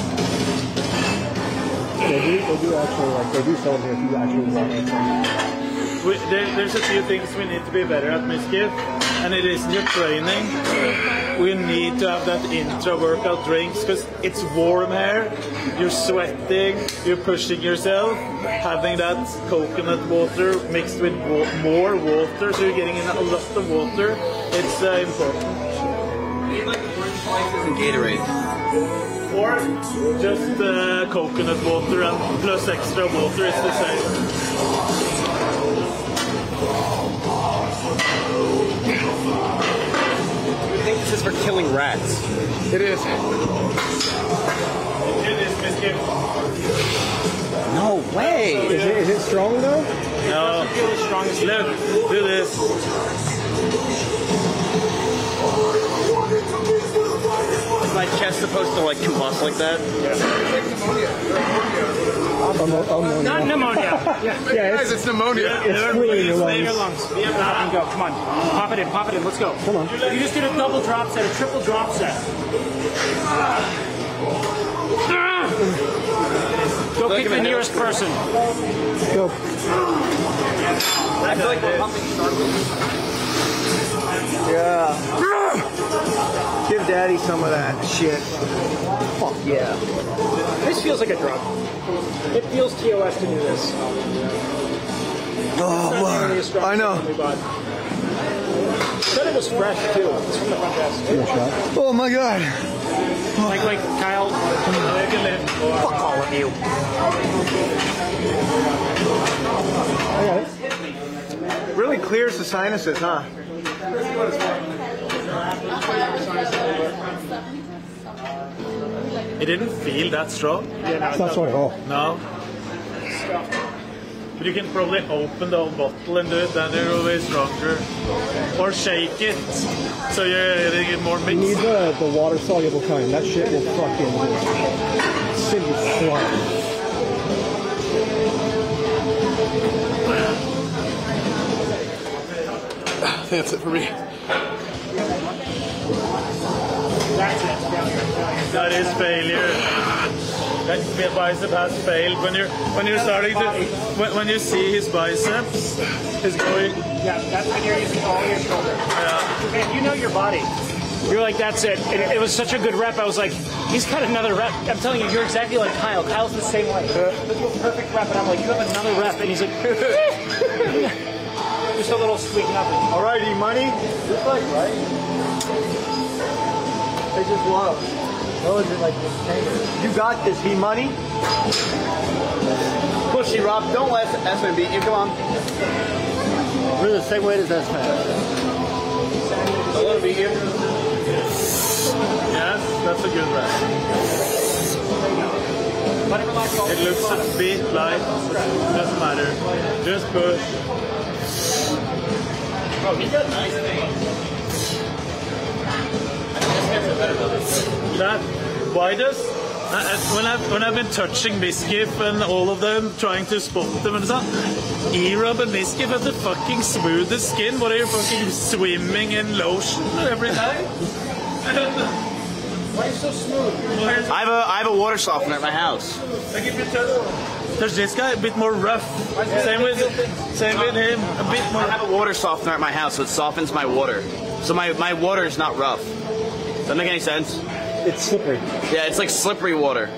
Speaker 5: They do, they do actually, like, they do sell them here if you actually want it.
Speaker 7: We, there, there's a few things we need to be better at, Mizkif, and it is your training. We need to have that intra-workout drinks because it's warm here, you're sweating, you're pushing yourself. Having that coconut water mixed with wa- more water, so you're getting in a lot of water, it's uh, important.
Speaker 3: Gatorade.
Speaker 7: or just uh, coconut water and plus extra water is the same.
Speaker 3: I think this is for killing rats.
Speaker 8: It is.
Speaker 7: It is biscuit.
Speaker 3: No way.
Speaker 5: Is it, is it strong though?
Speaker 7: No. Look, do this.
Speaker 3: My chest supposed to like combust like that? Yeah.
Speaker 6: Not pneumonia. Yeah,
Speaker 5: Yeah,
Speaker 8: Guys, it's pneumonia.
Speaker 5: It's fluid in your lungs.
Speaker 6: your lungs. Pop and go. Come on. Pop it in. Pop it in. Let's go.
Speaker 5: Come on.
Speaker 6: You just did a double drop set, a triple drop set. Ah! Go kick the nearest person.
Speaker 5: Go.
Speaker 3: I feel like we're pumping
Speaker 10: Yeah. Give daddy some of that shit. Fuck yeah.
Speaker 6: This feels like a drug. It feels TOS to do this.
Speaker 10: Oh, Lord. I know.
Speaker 6: Said it was fresh too. It's from the front desk.
Speaker 10: Oh my god.
Speaker 6: Like, like Kyle.
Speaker 10: Fuck all of you. Really clears the sinuses, huh?
Speaker 7: It didn't feel that strong.
Speaker 5: It's not strong at all.
Speaker 7: No. But you can probably open the whole bottle and do it, then it will be stronger. Or shake it, so you're getting it more
Speaker 5: You need the, the water soluble kind. That shit will fucking send you flying.
Speaker 8: I think that's it for me.
Speaker 7: That is failure. That bicep has failed. When you're when you're starting to when, when you see his biceps is going.
Speaker 6: Yeah, that's when you're using all your shoulder. Yeah. And you know your body. You're like, that's it. it. It was such a good rep. I was like, he's got another rep. I'm telling you, you're exactly like Kyle. Kyle's the same way. This was a perfect rep, and I'm like, you have another rep, and he's like, just a little sweet up.
Speaker 10: All righty, money. Just like right. They just love. Those are like this You got this, E money. Pushy Rob, don't let Esfand beat you. Come on. We're the same weight as Esfand. Don't let beat you.
Speaker 7: Yes, that's a good rep. It looks a bit light. Doesn't matter. Just push.
Speaker 3: Oh, he got nice things.
Speaker 7: That why does uh, uh, when I've when I've been touching Mizkif and all of them trying to spot them and stuff, Erobb and Mizkif have the fucking smoothest skin. What are you fucking swimming in lotion every day?
Speaker 6: Why are you so smooth?
Speaker 3: I have a I have a water softener at my house.
Speaker 7: Like if you touch, touch this guy a bit more rough. Same with same with him, a bit more.
Speaker 3: I have a water softener at my house, so it softens my water. So my, my water is not rough. Does that make any sense?
Speaker 5: It's slippery.
Speaker 3: Yeah, it's like slippery water.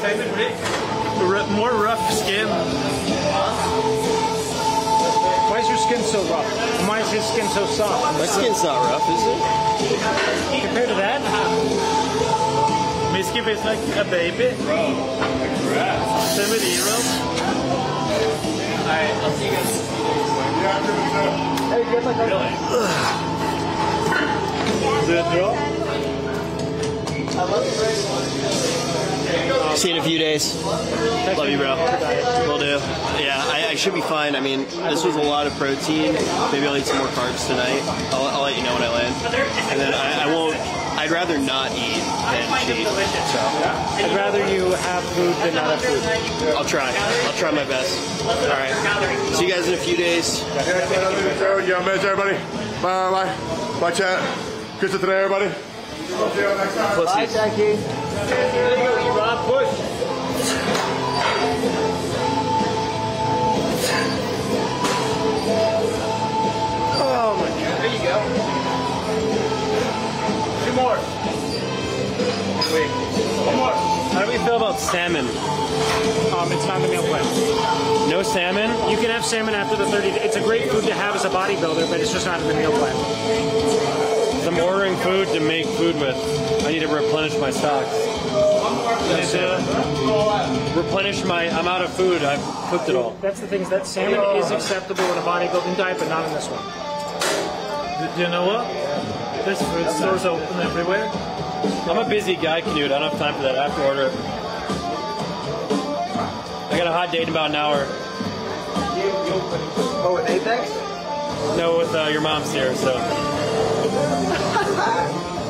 Speaker 7: Same with Rick. R- more rough skin.
Speaker 6: Why is your skin so rough? And why is his skin so soft?
Speaker 1: My skin's not rough, is it?
Speaker 6: Compared to that?
Speaker 7: Mizkif is like a baby. Same with Erobb.
Speaker 3: Alright, I'll see you guys.
Speaker 7: The drop.
Speaker 1: See you in a few days. Love you, bro. Will do. Yeah, I, I should be fine. I mean, this was a lot of protein. Maybe I'll eat some more carbs tonight. I'll, I'll let you know when I land. And then I, I won't. I'd rather not eat than cheat. So
Speaker 6: I'd rather you have food than not have food.
Speaker 1: I'll try. I'll try my best. All right. See you guys in a few days.
Speaker 4: Yeah, match, everybody. Bye, bye. Bye, chat. Good to today, everybody. I'll see you next time.
Speaker 7: Rob, push.
Speaker 3: Oh my god. There you go.
Speaker 7: Two more.
Speaker 6: Wait.
Speaker 7: One more.
Speaker 2: How do we feel about salmon?
Speaker 6: Um, it's not in the meal plan.
Speaker 2: No salmon?
Speaker 6: You can have salmon after the 30 It's a great food to have as a bodybuilder, but it's just not in the meal plan.
Speaker 2: I'm ordering food to make food with. I need to replenish my stocks. Need to replenish my. I'm out of food. I've cooked it all.
Speaker 6: That's the thing. is That salmon is acceptable in a bodybuilding diet, but not in this one.
Speaker 2: Do you know what? This food stores open everywhere. I'm a busy guy, Knut. I don't have time for that. I have to order. I got a hot date in about an hour.
Speaker 10: Oh, with Apex?
Speaker 2: No, with uh, your mom's here, so.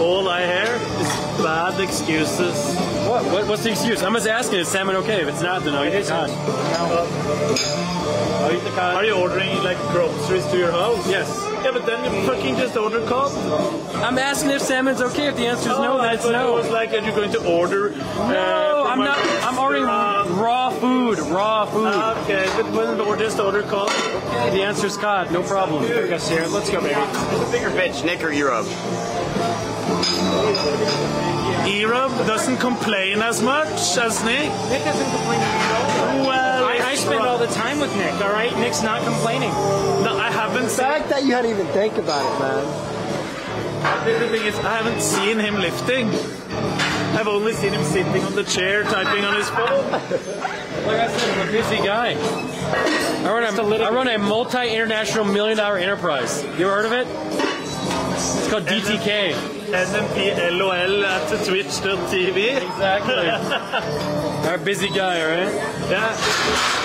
Speaker 2: All I hear is bad excuses. What? what? What's the excuse? I'm just asking, is salmon okay? If it's not, then I'll eat the cod. I'll eat the cod. Are you ordering like groceries to your house? Yes. Yeah, but then you fucking just order cod. I'm asking if salmon's okay. If the answer is no, then it's no. It was like, are you going to order? no, I'm not. I'm ordering raw food. Raw food. Ah, okay, but when or just order cod. Okay, the answer is cod. No problem. Here we go, Sarah. Let's go, baby.
Speaker 3: Who's a bigger bitch, Nick or Erobb?
Speaker 2: Erobb doesn't complain as much as Nick.
Speaker 6: Nick doesn't complain at all.
Speaker 2: Well,
Speaker 6: I, I spend all the time with Nick. All right, Nick's not complaining.
Speaker 2: No, I haven't.
Speaker 10: The fact that you hadn't even think about it, man.
Speaker 2: The thing is, I haven't seen him lifting. I've only seen him sitting on the chair typing on his phone. like I said, I'm a busy guy. I run a, I run a multi-international million-dollar enterprise. You ever heard of it? It's called OTK. NMP LOL at twitch.tv. Exactly. Our busy guy, right? Yeah.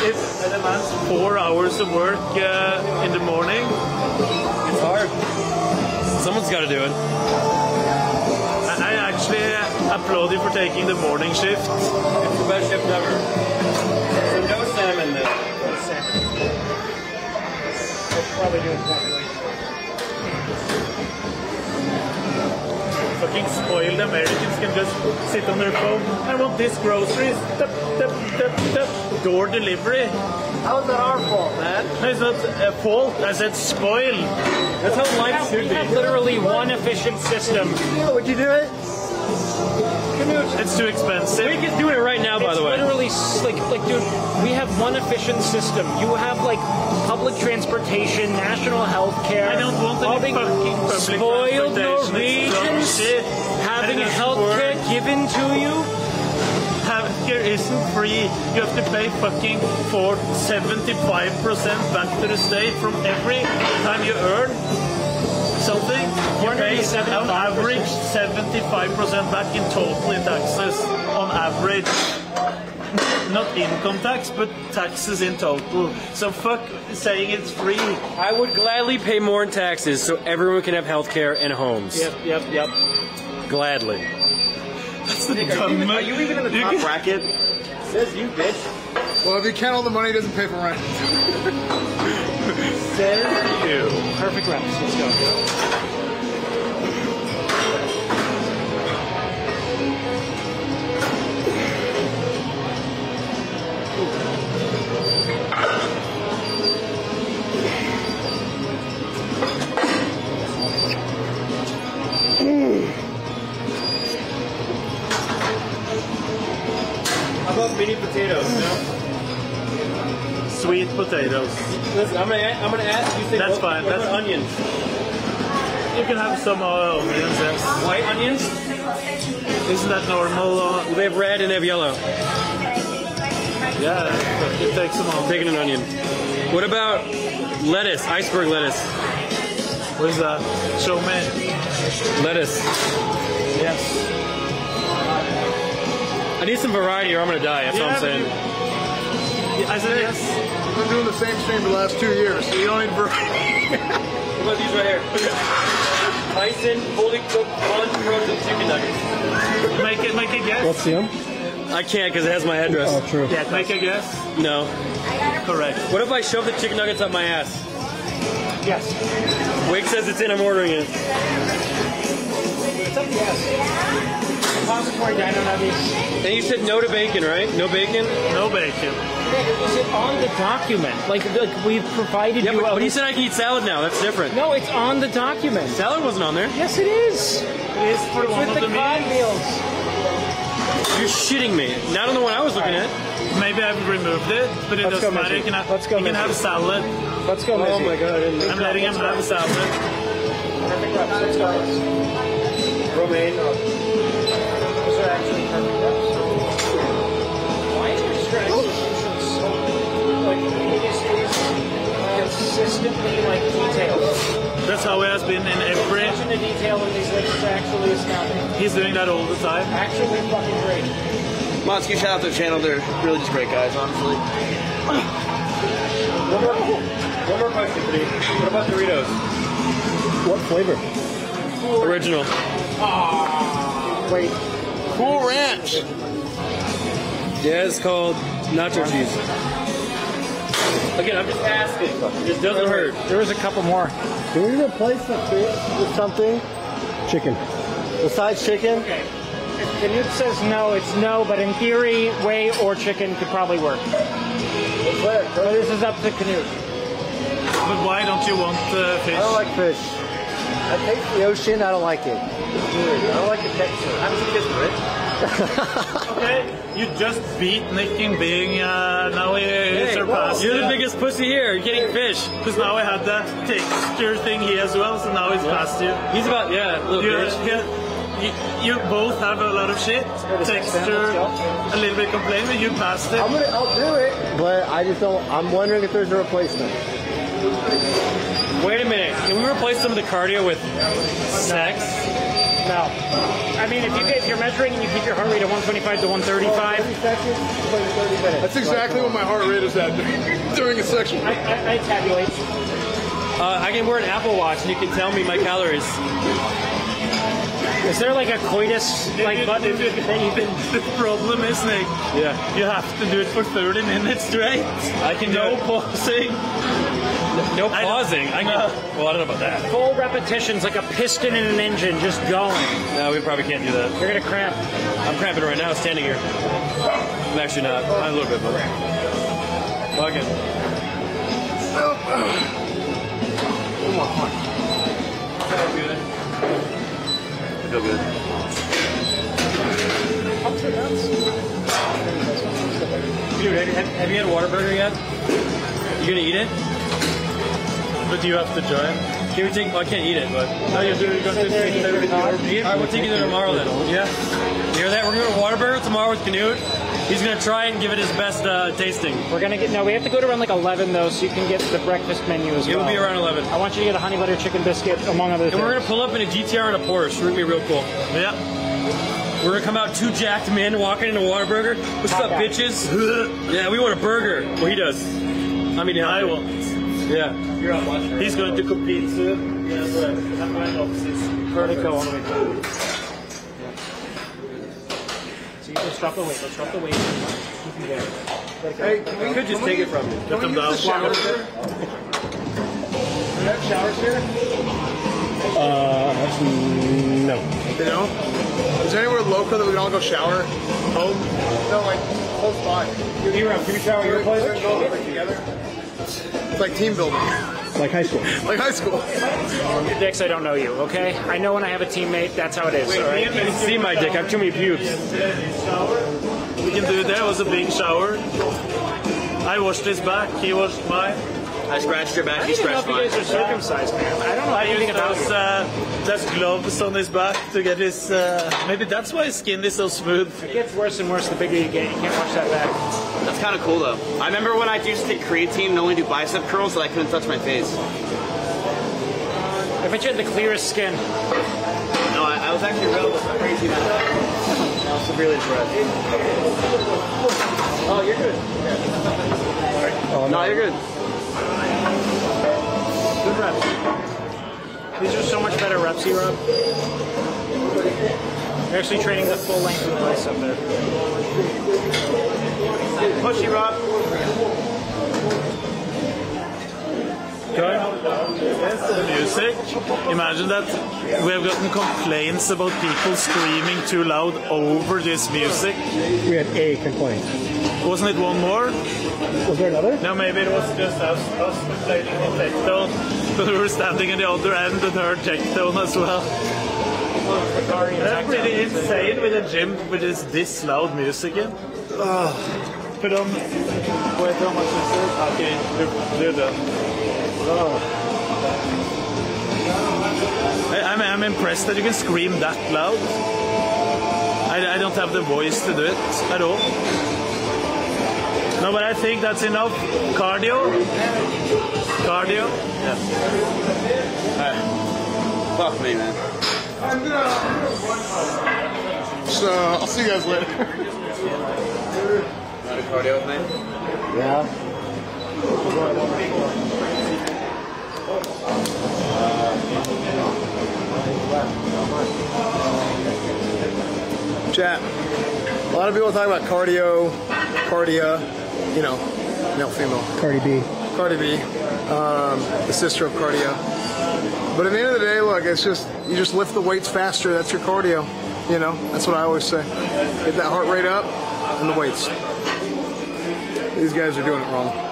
Speaker 2: It demands four hours of work uh, in the morning. It's hard. Someone's got to do it. I actually applaud you for taking the morning shift. It's the best shift ever. So no salmon then.
Speaker 6: No salmon. We'll probably do it
Speaker 2: fucking spoiled Americans can just sit on their phone. I want this groceries. Tup, tup, tup, tup. Door delivery.
Speaker 10: How is that our fault, man?
Speaker 2: No, it's not a fault. I said spoil. That's how life
Speaker 6: have,
Speaker 2: should
Speaker 6: we have literally one efficient system.
Speaker 10: Would you do it?
Speaker 2: It's too expensive. We can do it right now, by
Speaker 6: it's
Speaker 2: the way.
Speaker 6: literally like, like, dude, we have one efficient system. You have like public transportation, national health care.
Speaker 2: I don't want any fucking public
Speaker 6: spoiled. Norwegians
Speaker 2: shit.
Speaker 6: having health care given to you.
Speaker 2: Healthcare isn't free. You have to pay fucking for 75% back to the state from every time you earn something. You pay on average 75% back in total in taxes on average. Not income tax, but taxes in total. So fuck saying it's free. I would gladly pay more in taxes so everyone can have health care and homes.
Speaker 6: Yep, yep, yep.
Speaker 2: Gladly. That's the dumb.
Speaker 3: Are you even in the top bracket?
Speaker 10: Says you, bitch.
Speaker 8: Well, if you count all the money, it doesn't pay for rent.
Speaker 2: Says you.
Speaker 6: Perfect reps. Let's go.
Speaker 2: How about mini potatoes? No? Sweet potatoes. Listen, I'm gonna, I'm gonna ask you. That's
Speaker 17: what-
Speaker 2: fine.
Speaker 17: what
Speaker 2: That's
Speaker 17: about
Speaker 2: onions. You can have some. Yes. White onions? Isn't that normal? Uh, they have red and they have yellow. Yeah, it takes them all. Taking an onion. What about lettuce? Iceberg lettuce. What is that? Show me. Lettuce. Yes. I need some variety or I'm gonna die. That's what I'm saying. I said yes.
Speaker 8: We've been doing the same stream for the last two years, so you don't need variety.
Speaker 2: What about these right here? Tyson fully cooked one frozen chicken nuggets. Make it. Make a guess.
Speaker 5: Let's see them.
Speaker 2: I can't because it has my address.
Speaker 5: Oh, true.
Speaker 2: Yeah, make a guess. No. Correct. What if I shove the chicken nuggets up my ass?
Speaker 6: Yes.
Speaker 2: Wake says it's in. I'm ordering it.
Speaker 6: It's up to us. Depository dino nuggies.
Speaker 2: And you said no to bacon, right? No bacon. No bacon.
Speaker 6: Is it on the document? Like, like we've provided
Speaker 2: Yeah,
Speaker 6: you.
Speaker 2: but, but he said I can eat salad now. That's different.
Speaker 6: No, it's on the document.
Speaker 2: Salad wasn't on there.
Speaker 6: Yes, it is.
Speaker 2: It is for
Speaker 6: It's
Speaker 2: one
Speaker 6: with
Speaker 2: of
Speaker 6: the
Speaker 2: the
Speaker 6: cod
Speaker 2: meals.
Speaker 6: meals.
Speaker 2: You're shitting me. Not on the one I was looking at. Maybe I've removed it, but it
Speaker 6: Let's
Speaker 2: doesn't matter. You can have,
Speaker 6: Let's go,
Speaker 2: you can have salad.
Speaker 6: Let's go,
Speaker 2: Oh
Speaker 6: Missy.
Speaker 2: my god! I'm letting him have salad.
Speaker 6: Perfect reps. Let's go.
Speaker 2: Romaine.
Speaker 6: Consistently like detailed.
Speaker 7: That's how he has been in every.
Speaker 6: Attention to detail in these lifts is actually astounding.
Speaker 7: He's doing that all the time.
Speaker 6: Actually, fucking great.
Speaker 3: Monsky, shout out to their channel. They're really just great guys, honestly.
Speaker 2: One more, one more question, please. What about Doritos?
Speaker 5: What flavor?
Speaker 2: Original.
Speaker 6: Ah, wait.
Speaker 8: Cool Ranch.
Speaker 2: Yeah, it's called nacho cheese. Again, I'm just asking. It doesn't hurt.
Speaker 6: There was a couple more.
Speaker 10: Can we replace the fish with something
Speaker 5: Chicken.
Speaker 10: besides chicken?
Speaker 6: Okay. If Knut says no, it's no, but in theory, whey or chicken could probably work. But this is up to Knut.
Speaker 7: But why don't you want uh, fish?
Speaker 10: I don't like fish. I taste the ocean. I don't like it. It's. I don't like the texture.
Speaker 3: How does it kiss Rich?
Speaker 7: Okay, you just beat Nick in being uh, now he surpassed.
Speaker 2: You're the biggest pussy here. You're getting fish.
Speaker 7: Because now I had that texture thing he as well, so now he's past you.
Speaker 2: He's about yeah, little
Speaker 7: you,
Speaker 2: bitch.
Speaker 7: you, you both have a lot of shit, texture, a little bit complain, but you passed it.
Speaker 10: I'm gonna. I'll do it. But I just don't. I'm wondering if there's a replacement.
Speaker 2: Wait a minute. Can we replace some of the cardio with sex?
Speaker 6: No. I mean, if you get, if you're measuring and you keep your heart rate at 125 to 135,
Speaker 8: That's exactly what my heart rate is at during a section.
Speaker 6: I, I, I tabulate.
Speaker 2: Uh, I can wear an Apple Watch and you can tell me my calories.
Speaker 6: Is there like a coitus like button that you can?
Speaker 7: The problem is, Nick,
Speaker 2: Yeah.
Speaker 7: you have to do it for 30 minutes straight.
Speaker 2: I can
Speaker 7: no
Speaker 2: do it.
Speaker 7: pausing.
Speaker 2: No pausing. I can, well, I don't know about that.
Speaker 6: Full repetitions, like a piston in an engine, just going.
Speaker 2: No, we probably can't do that.
Speaker 6: You're gonna cramp.
Speaker 2: I'm cramping right now, standing here. I'm actually not. I'm a little bit, but. Fuck it. Feel good. I feel good. Dude, have, have you had a Whataburger yet? You gonna eat it?
Speaker 7: But do you have to join.
Speaker 2: Can we take? Oh, I can't eat it, but.
Speaker 7: No, you're doing going to take it with your
Speaker 2: All right, we'll take it there tomorrow then.
Speaker 7: Yeah.
Speaker 2: You hear that? We're going to Whataburger tomorrow with Knut. He's going to try and give it his best uh, tasting.
Speaker 6: We're gonna get no. We have to go to around like 11 though, so you can get the breakfast menu as
Speaker 2: It
Speaker 6: well.
Speaker 2: will be around 11.
Speaker 6: I want you to get a honey butter chicken biscuit among other
Speaker 2: And
Speaker 6: things.
Speaker 2: we're going to pull up in a GTR and a Porsche. We're going to be real cool.
Speaker 7: Yeah.
Speaker 2: We're going to come out two jacked men walking into Whataburger. What's up,
Speaker 6: Okay.
Speaker 2: bitches? yeah, we want a burger. Well, he does. I mean,
Speaker 7: I
Speaker 2: I
Speaker 7: will.
Speaker 2: Yeah. You're out watching.
Speaker 7: He's going to compete soon.
Speaker 2: Yeah, that's right. I'm going to
Speaker 6: go all the way down. So you drop the weight. Let's drop the weight. Keep you there. Let it go.
Speaker 8: Hey, can we,
Speaker 2: could just take
Speaker 8: we,
Speaker 2: it from you.
Speaker 8: Can
Speaker 2: Lift
Speaker 8: we
Speaker 2: them
Speaker 8: use the
Speaker 2: down.
Speaker 8: showers here? Do we have showers here?
Speaker 5: Uh, no.
Speaker 8: They don't? Is there anywhere local that we can all go shower? Home? No, like close by.
Speaker 6: Here, can you shower your place?
Speaker 8: We're go over together. It's like team building,
Speaker 5: Like high school.
Speaker 8: like high school.
Speaker 6: Dix, I don't know you, okay? I know when I have a teammate, that's how it is, all right?
Speaker 2: You can see my dick. I have too many pubes.
Speaker 7: We can do that. It was a big shower. I washed his back. He washed mine.
Speaker 1: I scratched your back,
Speaker 6: I
Speaker 1: you
Speaker 6: don't know
Speaker 1: scratched
Speaker 6: if you
Speaker 1: mine.
Speaker 6: guys are circumcised, man. I don't know
Speaker 7: I
Speaker 6: anything
Speaker 7: used
Speaker 6: about
Speaker 7: those,
Speaker 6: you.
Speaker 7: uh, those gloves on his back to get his. Uh, maybe that's why his skin is so smooth.
Speaker 6: It gets worse and worse the bigger you get. You can't watch that back.
Speaker 3: That's kind of cool though. I remember when I used to take creatine and only do bicep curls that I couldn't touch my face.
Speaker 6: I bet you had the clearest skin.
Speaker 3: No, I, I was actually real creatine. I was severely depressed.
Speaker 6: Oh, you're good.
Speaker 3: Oh, no, you're good.
Speaker 6: Good reps. These are so much better reps, you Rob. You're actually training the full length of the bicep there.
Speaker 3: Pushy Rob.
Speaker 7: The music. Imagine that we have gotten complaints about people screaming too loud over this music.
Speaker 5: We had a complaint.
Speaker 7: Wasn't it one more?
Speaker 5: Was there another?
Speaker 7: No, maybe it was just us, us complaining on Tectone. But we were standing at the other end and heard Tectone as well. That's pretty insane with a gym with this, this loud music in. Ah. Put on. Wait, how much is it? Okay, do that. I, I'm, I'm impressed that you can scream that loud. I, I don't have the voice to do it at all. No, but I think that's enough cardio. Cardio. Yeah.
Speaker 3: Fuck me, man.
Speaker 14: So I'll see you guys later.
Speaker 3: Not cardio with me?
Speaker 10: Yeah.
Speaker 8: Chat. A lot of people talk about cardio, cardia, you know, male, female.
Speaker 5: Cardi B.
Speaker 8: Cardi B, um, the sister of cardio. But at the end of the day, look, it's just you just lift the weights faster. That's your cardio. You know, that's what I always say. Get that heart rate up and the weights. These guys are doing it wrong.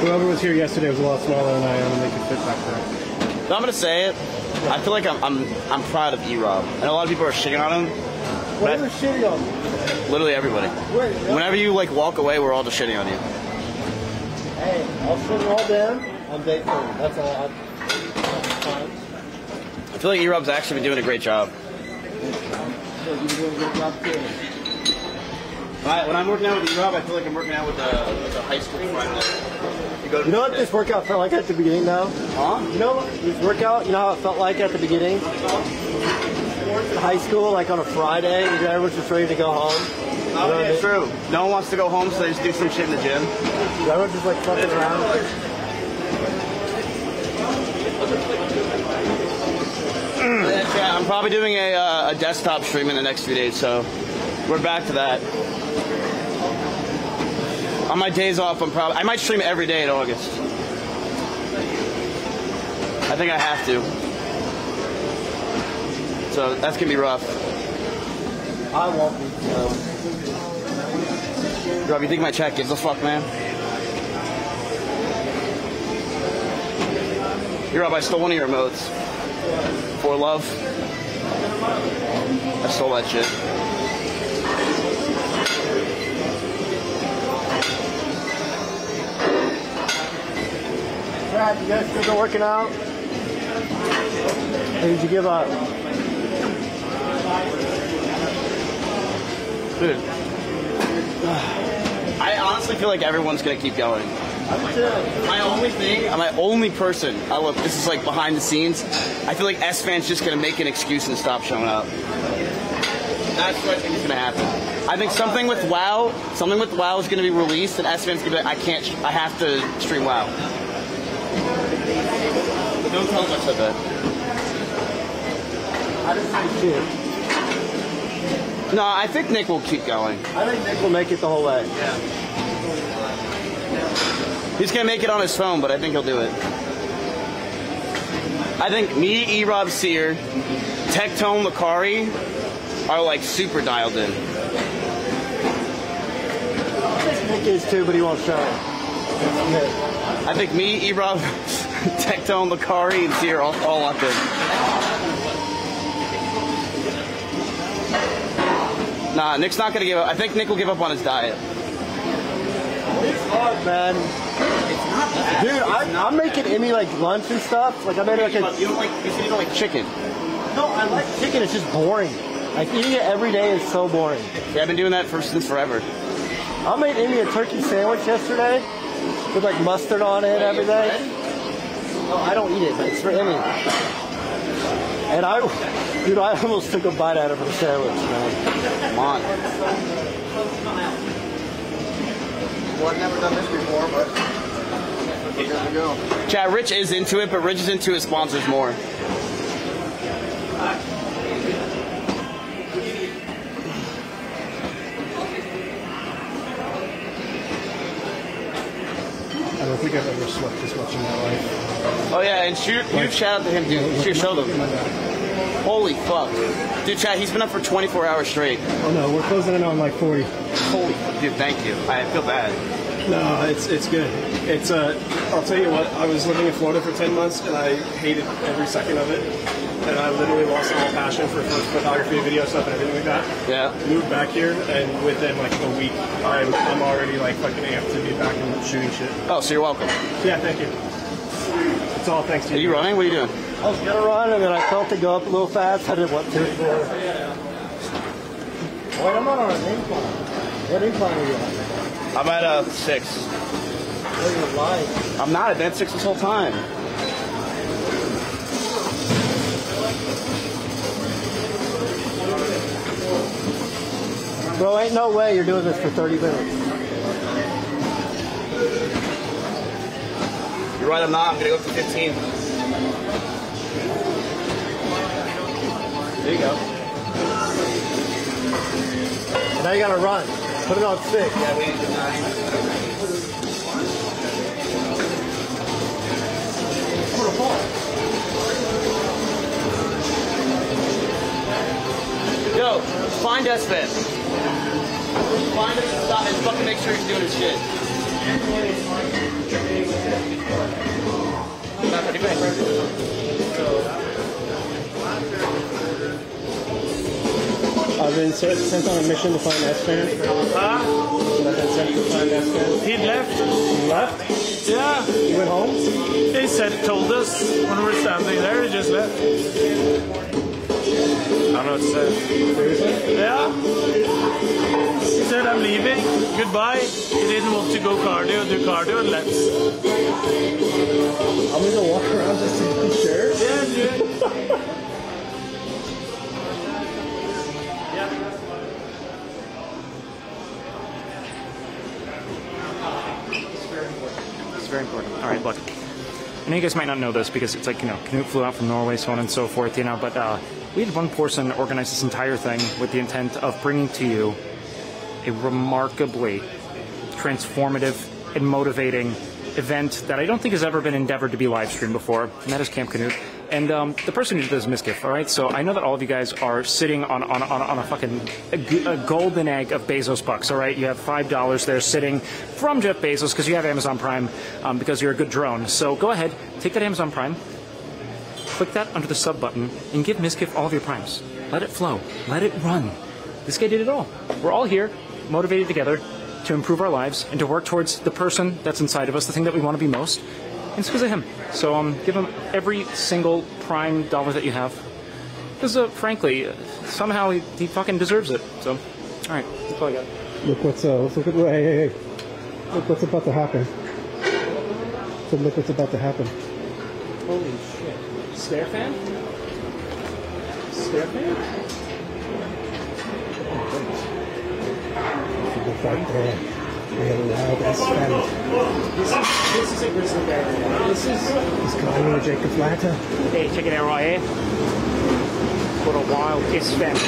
Speaker 5: Whoever was here yesterday was a lot smaller than I am, and they could fit back there.
Speaker 3: I'm gonna say it. I feel like I'm I'm, I'm proud of Erobb, and a lot of people are shitting on him. But
Speaker 10: Whatever shitting on
Speaker 3: literally everybody.
Speaker 10: Wait,
Speaker 3: Whenever you like walk away, we're all just shitting on you.
Speaker 10: Hey, I'll sit all down on day three. That's all. I, fine.
Speaker 3: I feel like Erobb's actually been doing a great job.
Speaker 10: So you're doing a good job too.
Speaker 3: When, I, when I'm working out with Erobb, I feel like I'm working out with a, with a high school friend. You, go
Speaker 10: You know what this workout felt like at the beginning now?
Speaker 3: Huh?
Speaker 10: You know this workout, you know how it felt like at the beginning? High school, like on a Friday, everyone's just ready to go home. You know
Speaker 3: Oh,
Speaker 10: I
Speaker 3: yeah,
Speaker 10: mean?
Speaker 3: true. No one wants to go home, so they just do some shit in the gym.
Speaker 10: Everyone's just like fucking around.
Speaker 3: Yeah, I'm probably doing a, uh, a desktop stream in the next few days, so we're back to that. On my days off, I'm probably I might stream every day in August. I think I have to. So that's gonna be rough.
Speaker 10: I won't be.
Speaker 3: Rob, you think my chat gives a fuck, man? You're Rob, I stole one of your emotes. For love. I stole that shit.
Speaker 10: You guys still been working out? Or did you give up?
Speaker 3: Dude. I honestly feel like everyone's gonna keep going. My only thing, my only person, I look, this is like behind the scenes. I feel like Esfand's just gonna make an excuse and stop showing up. That's what I think is gonna happen. I think something with WoW, something with WoW is gonna be released, and Esfand's gonna be like, I can't, I have to stream WoW. Don't tell them I said that.
Speaker 10: I didn't say shit.
Speaker 3: No, I think Nick will keep going.
Speaker 10: I think Nick will make it the whole way.
Speaker 3: He's gonna make it on his phone, but I think he'll do it. I think me, E. Rob Cyr, Tectone Lacari are like super dialed in.
Speaker 10: Nick is too, but he won't show it.
Speaker 3: I think me, E. Rob, Tectone Lacari, and Cyr all, all locked in. Nah, Nick's not gonna give up. I think Nick will give up on his diet.
Speaker 10: It's hard, man. It's Dude, I'm, I'm making Emmy like lunch and stuff. Like I made her like a.
Speaker 3: You don't like, you don't like chicken.
Speaker 10: No, I like chicken. It's just boring. Like eating it every day is so boring.
Speaker 3: Yeah, I've been doing that for since forever.
Speaker 10: I made Emmy a turkey sandwich yesterday with like mustard on it every day. No, I don't eat it, but it's for Emmy. And I, dude, I almost took a bite out of her sandwich, man.
Speaker 3: Come on.
Speaker 4: Well, I've never done this before, but we're go.
Speaker 3: Chad, Rich is into it, but Rich is into his sponsors more.
Speaker 5: Think I've ever slept this much in my life.
Speaker 3: Oh yeah, and shoot, huge shout out to him, dude. Shoot, show them. Holy fuck, dude, Chad, he's been up for 24 hours straight.
Speaker 5: Oh no, we're closing in on like 40.
Speaker 3: Holy, dude, thank you. I feel bad.
Speaker 5: No, it's it's good. It's uh, I'll tell you what. I was living in Florida for ten months, and I hated every second of it. And I literally lost all passion for ph- photography, video stuff, and everything like that.
Speaker 3: Yeah.
Speaker 5: Moved back here, and within like a week, I'm, I'm already like fucking amped to be back and shooting shit.
Speaker 3: Oh, so you're welcome.
Speaker 5: Yeah, thank you. It's all thanks to you.
Speaker 3: Are you running? What are you doing?
Speaker 10: I was gonna run, and then I felt it go up a little fast. I didn't want to. Wait, I'm not on an incline. What incline are you on?
Speaker 3: I'm at a six.
Speaker 10: Oh, you're lying.
Speaker 3: I'm not. I've been at six this whole time.
Speaker 10: Bro, ain't no way you're doing this for 30 minutes.
Speaker 3: You're right. I'm not. I'm gonna go up to 15.
Speaker 10: There you go. Now you gotta run. Put it on six.
Speaker 3: Yeah, we need to nine. Yo, find Find him stop and fucking make sure he's doing his shit. Not pretty bad.
Speaker 5: I've been sent, sent on a mission to find Esfand. Huh? I've been sent to find Esfand.
Speaker 7: He left.
Speaker 5: He left?
Speaker 7: Yeah.
Speaker 5: He went home?
Speaker 7: He said, told us when we were standing there, he just left. I don't know what to say.
Speaker 5: Seriously?
Speaker 7: Yeah. He said, I'm leaving. Goodbye. He didn't want to go cardio, do cardio, and left.
Speaker 5: I'm gonna walk around just to be sure.
Speaker 7: Yeah, dude.
Speaker 6: It's very important. It's very important. All right, look. Know you guys might not know this because it's like, you know, Knut flew out from Norway, so on and so forth, you know, but uh, we had one person organize this entire thing with the intent of bringing to you a remarkably transformative and motivating event that I don't think has ever been endeavored to be live streamed before, and that is Camp Knut. And um, the person who did this is Mizkif, all right? So I know that all of you guys are sitting on, on, on, on a fucking a, a golden egg of Bezos bucks, all right? You have $5 there sitting from Jeff Bezos because you have Amazon Prime um, because you're a good drone. So go ahead, take that Amazon Prime, click that under the sub button, and give Mizkif all of your primes. Let it flow. Let it run. This guy did it all. We're all here, motivated together to improve our lives and to work towards the person that's inside of us, the thing that we want to be most. It's because of him. So um, give him every single prime dollar that you have. Because uh, frankly, uh, somehow he, he fucking deserves it. So, all right, that's all I got.
Speaker 5: Look what's uh, let's look at hey, hey, hey. Look what's about to happen. So look what's about to happen.
Speaker 18: Holy shit. Esfand? Stare fan?
Speaker 5: Look We have wild ass.
Speaker 18: This is, this is a grizzly bear. This is.
Speaker 5: Climbing a Jacob ladder.
Speaker 18: Hey, check it out right here. What a wild Esfand.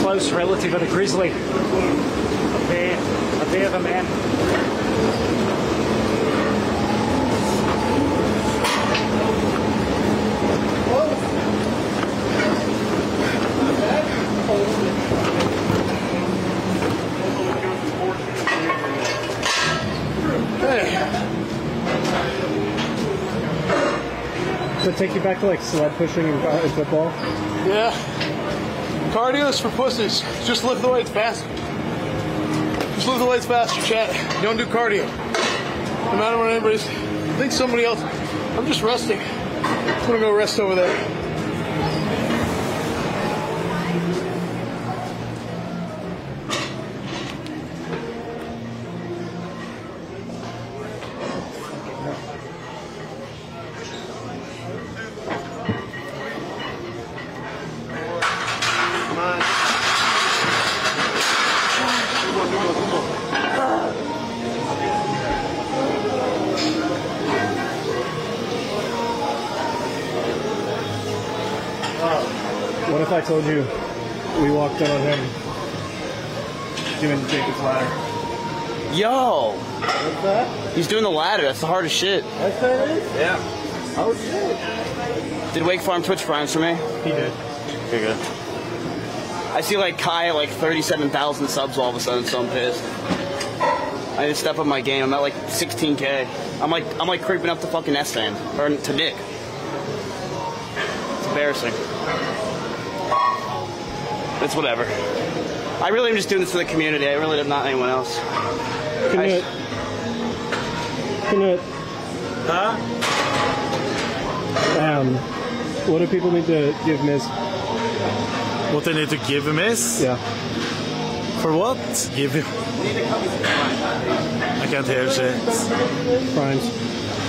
Speaker 18: Close relative of the grizzly. A bear. A bear of a man.
Speaker 5: Take you back to like sled pushing and, uh, in football?
Speaker 8: Yeah. Cardio is for pussies. Just lift the weights faster. Just lift the weights faster, chat. Don't do cardio. No matter what anybody's. I think somebody else. I'm just resting. I'm gonna go rest over there.
Speaker 3: The. That's the hardest shit.
Speaker 10: That's what it is?
Speaker 3: Yeah.
Speaker 10: Oh shit.
Speaker 3: Did Wake Farm Twitch primes for me?
Speaker 5: He did.
Speaker 3: Okay, good. I see like Kai at like 37,000 subs all of a sudden, so I'm pissed. I need to step up my game. I'm at like 16k. I'm like I'm like creeping up to fucking Esfand or to Nick. It's embarrassing. It's whatever. I really am just doing this for the community. I really am not anyone else.
Speaker 5: Knut. Knut.
Speaker 7: Huh?
Speaker 5: Um, what do people need to give Miz?
Speaker 7: What they need to give a miss?
Speaker 5: Yeah.
Speaker 7: For what? Give him. I can't hear shit.
Speaker 5: Primes.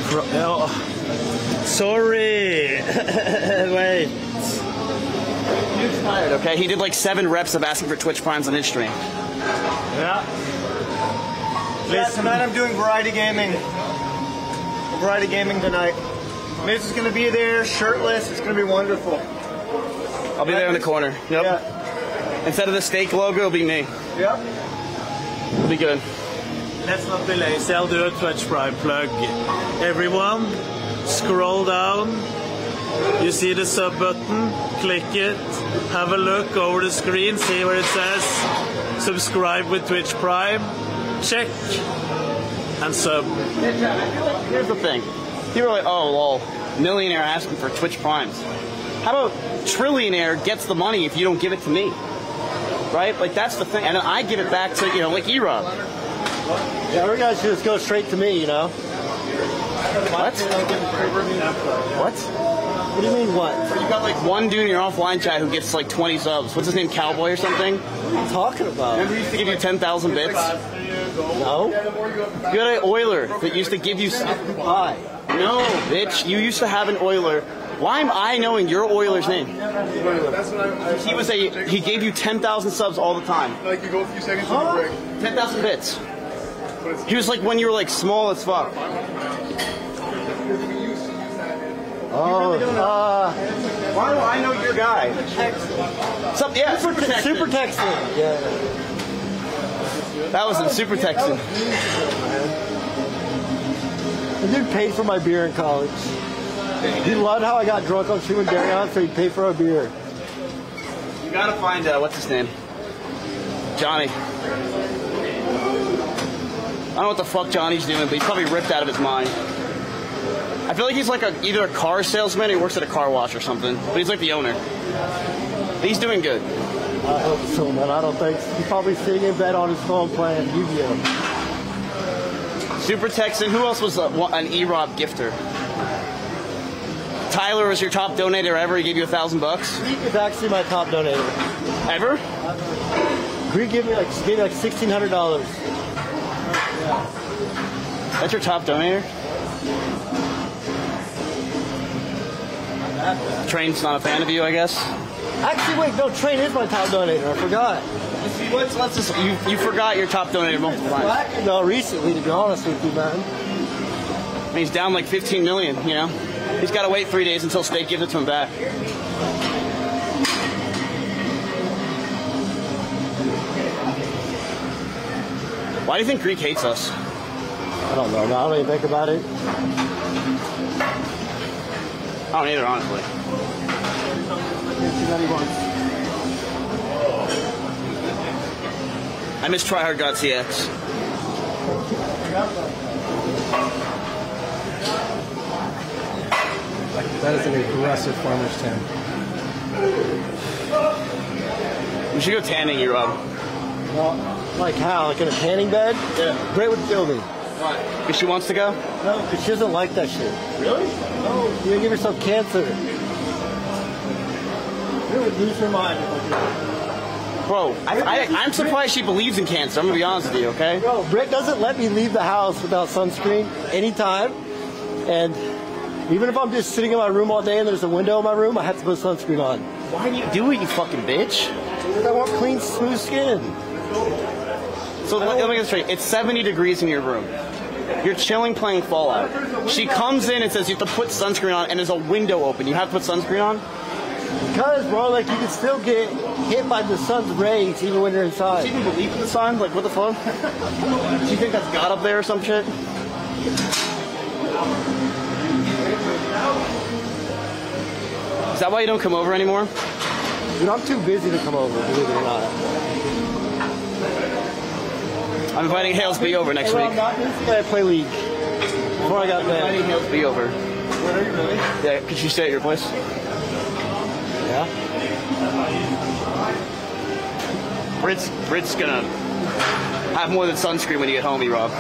Speaker 7: Pro- oh. Sorry. Wait.
Speaker 3: Dude's tired, okay? He did like seven reps of asking for Twitch Primes on his stream.
Speaker 7: Yeah.
Speaker 10: Yeah, tonight I'm doing variety gaming. Variety gaming tonight. Miz is gonna be there, shirtless. It's gonna be wonderful.
Speaker 3: I'll be there in the corner. Yep. Instead of the steak logo, it'll be me.
Speaker 10: Yep.
Speaker 3: It'll be good.
Speaker 7: Let's not be lazy. I'll do a Twitch Prime plug. Everyone, scroll down. You see the sub button. Click it. Have a look over the screen. See where it says subscribe with Twitch Prime. Check and so,
Speaker 3: Here's the thing. People are like, oh, well, millionaire asking for Twitch Primes. How about trillionaire gets the money if you don't give it to me? Right? Like, that's the thing. And then I give it back to, you know, like Erobb.
Speaker 10: Yeah, we guys should just go straight to me, you know.
Speaker 3: What? What?
Speaker 10: What do you mean what?
Speaker 3: You got like one dude in your offline chat who gets like 20 subs. What's his name? Cowboy or something?
Speaker 10: What are you talking about?
Speaker 3: Remember he used to give you 10,000 bits?
Speaker 10: No.
Speaker 3: You had an Oiler that used to give you.
Speaker 10: Why?
Speaker 3: No, bitch. You used to have an Oiler. Why am I knowing your Oiler's name? He was a. He gave you 10,000 subs all the time.
Speaker 4: Like you go a few seconds on the break.
Speaker 3: 10,000 bits. He was like when you were like small as fuck.
Speaker 10: Oh, uh,
Speaker 3: Why do I know your guy? Some, yeah,
Speaker 10: super, super texting. Yeah.
Speaker 3: That was in Super Texan.
Speaker 10: The dude paid for my beer in college. He loved how I got drunk on Truman Darion, so he paid for a beer.
Speaker 3: You gotta find uh, what's his name? Johnny. I don't know what the fuck Johnny's doing, but he's probably ripped out of his mind. I feel like he's like a, either a car salesman or he works at a car wash or something. But he's like the owner. He's doing good.
Speaker 10: I hope so, man. I don't think he's probably sitting in bed on his phone playing Yu-Gi-Oh.
Speaker 3: Super Texan. Who else was a, an Erobb gifter? Tyler was your top donator ever. He gave you a thousand bucks.
Speaker 10: Greek is actually my top donator.
Speaker 3: Ever?
Speaker 10: Greek gave me like gave me like sixteen hundred dollars.
Speaker 3: That's your top donator. Train's not a fan of you, I guess.
Speaker 10: Actually, wait, no, Train is my top donator. I forgot.
Speaker 3: Let's, let's just you, you forgot your top donator multiple times.
Speaker 10: no, recently, to be honest with you, man.
Speaker 3: He's down like 15 million. You know, he's got to wait three days until State gives it to him back. Why do you think Greek hates us?
Speaker 10: I don't know. I don't even think about it.
Speaker 3: I don't either, honestly. I miss Tryhard God CX.
Speaker 5: That is an aggressive farmer's tan.
Speaker 3: We should go tanning you, Rob.
Speaker 10: Well, like how? Like in a tanning bed?
Speaker 3: Yeah.
Speaker 10: Brett would kill me.
Speaker 3: Why? Because she wants to go?
Speaker 10: No, because she doesn't like that shit.
Speaker 3: Really?
Speaker 10: No, you're gonna give yourself cancer. You would lose your mind if I did.
Speaker 3: Bro, I, I, I'm surprised she believes in cancer. I'm gonna be honest with you, okay?
Speaker 10: Bro, Britt doesn't let me leave the house without sunscreen anytime. And even if I'm just sitting in my room all day and there's a window in my room, I have to put sunscreen on.
Speaker 3: Why do you do it, you fucking bitch?
Speaker 10: Because I want clean, smooth skin.
Speaker 3: So let, let me get this straight. It's 70 degrees in your room. You're chilling playing Fallout. She comes in and says you have to put sunscreen on, and there's a window open. You have to put sunscreen on?
Speaker 10: Because, bro, like you can still get hit by the sun's rays even when you're inside.
Speaker 3: Do you even believe in the sun? Like, what the fuck? Do you think that's God up there or some shit? Is that why you don't come over anymore?
Speaker 10: Dude, I'm too busy to come over, believe it or not.
Speaker 3: I'm inviting Hales B over next week.
Speaker 10: Rob, not busy, I play League. Before I got
Speaker 3: I'm inviting
Speaker 10: mad.
Speaker 3: Hales B over.
Speaker 10: What are you really?
Speaker 3: Yeah, could you stay at your place?
Speaker 10: Yeah.
Speaker 3: Brit's Brit's gonna have more than sunscreen when you get home, Erobb.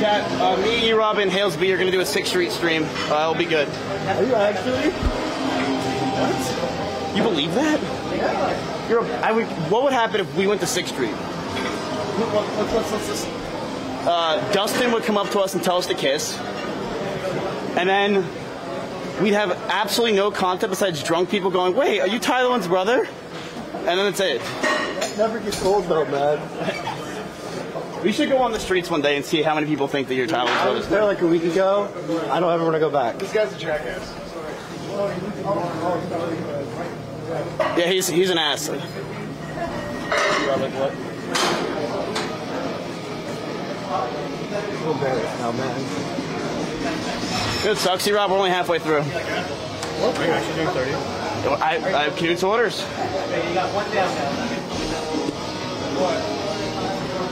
Speaker 3: Chat, uh, me, Erobb, and Halesby are gonna do a Sixth Street stream. Uh, it'll be good.
Speaker 10: Are you actually?
Speaker 3: What? You believe that?
Speaker 10: Yeah.
Speaker 3: You're a, I would, what would happen if we went to Sixth Street? Let's, let's, let's, let's, uh, Dustin would come up to us and tell us to kiss. And then we'd have absolutely no content besides drunk people going, wait, are you Tyler One's brother? And then that's it.
Speaker 10: That never gets old though, man.
Speaker 3: We should go on the streets one day and see how many people think that you're Tyler One's
Speaker 10: I
Speaker 3: brother.
Speaker 10: was there like a week ago. I don't ever want to go back.
Speaker 8: This guy's a jackass.
Speaker 3: Yeah, he's he's an ass.
Speaker 10: I'm embarrassed now, man.
Speaker 3: It sucks, Rob. We're only halfway through.
Speaker 2: What? Are you actually doing 30?
Speaker 3: I, I have Knut's orders.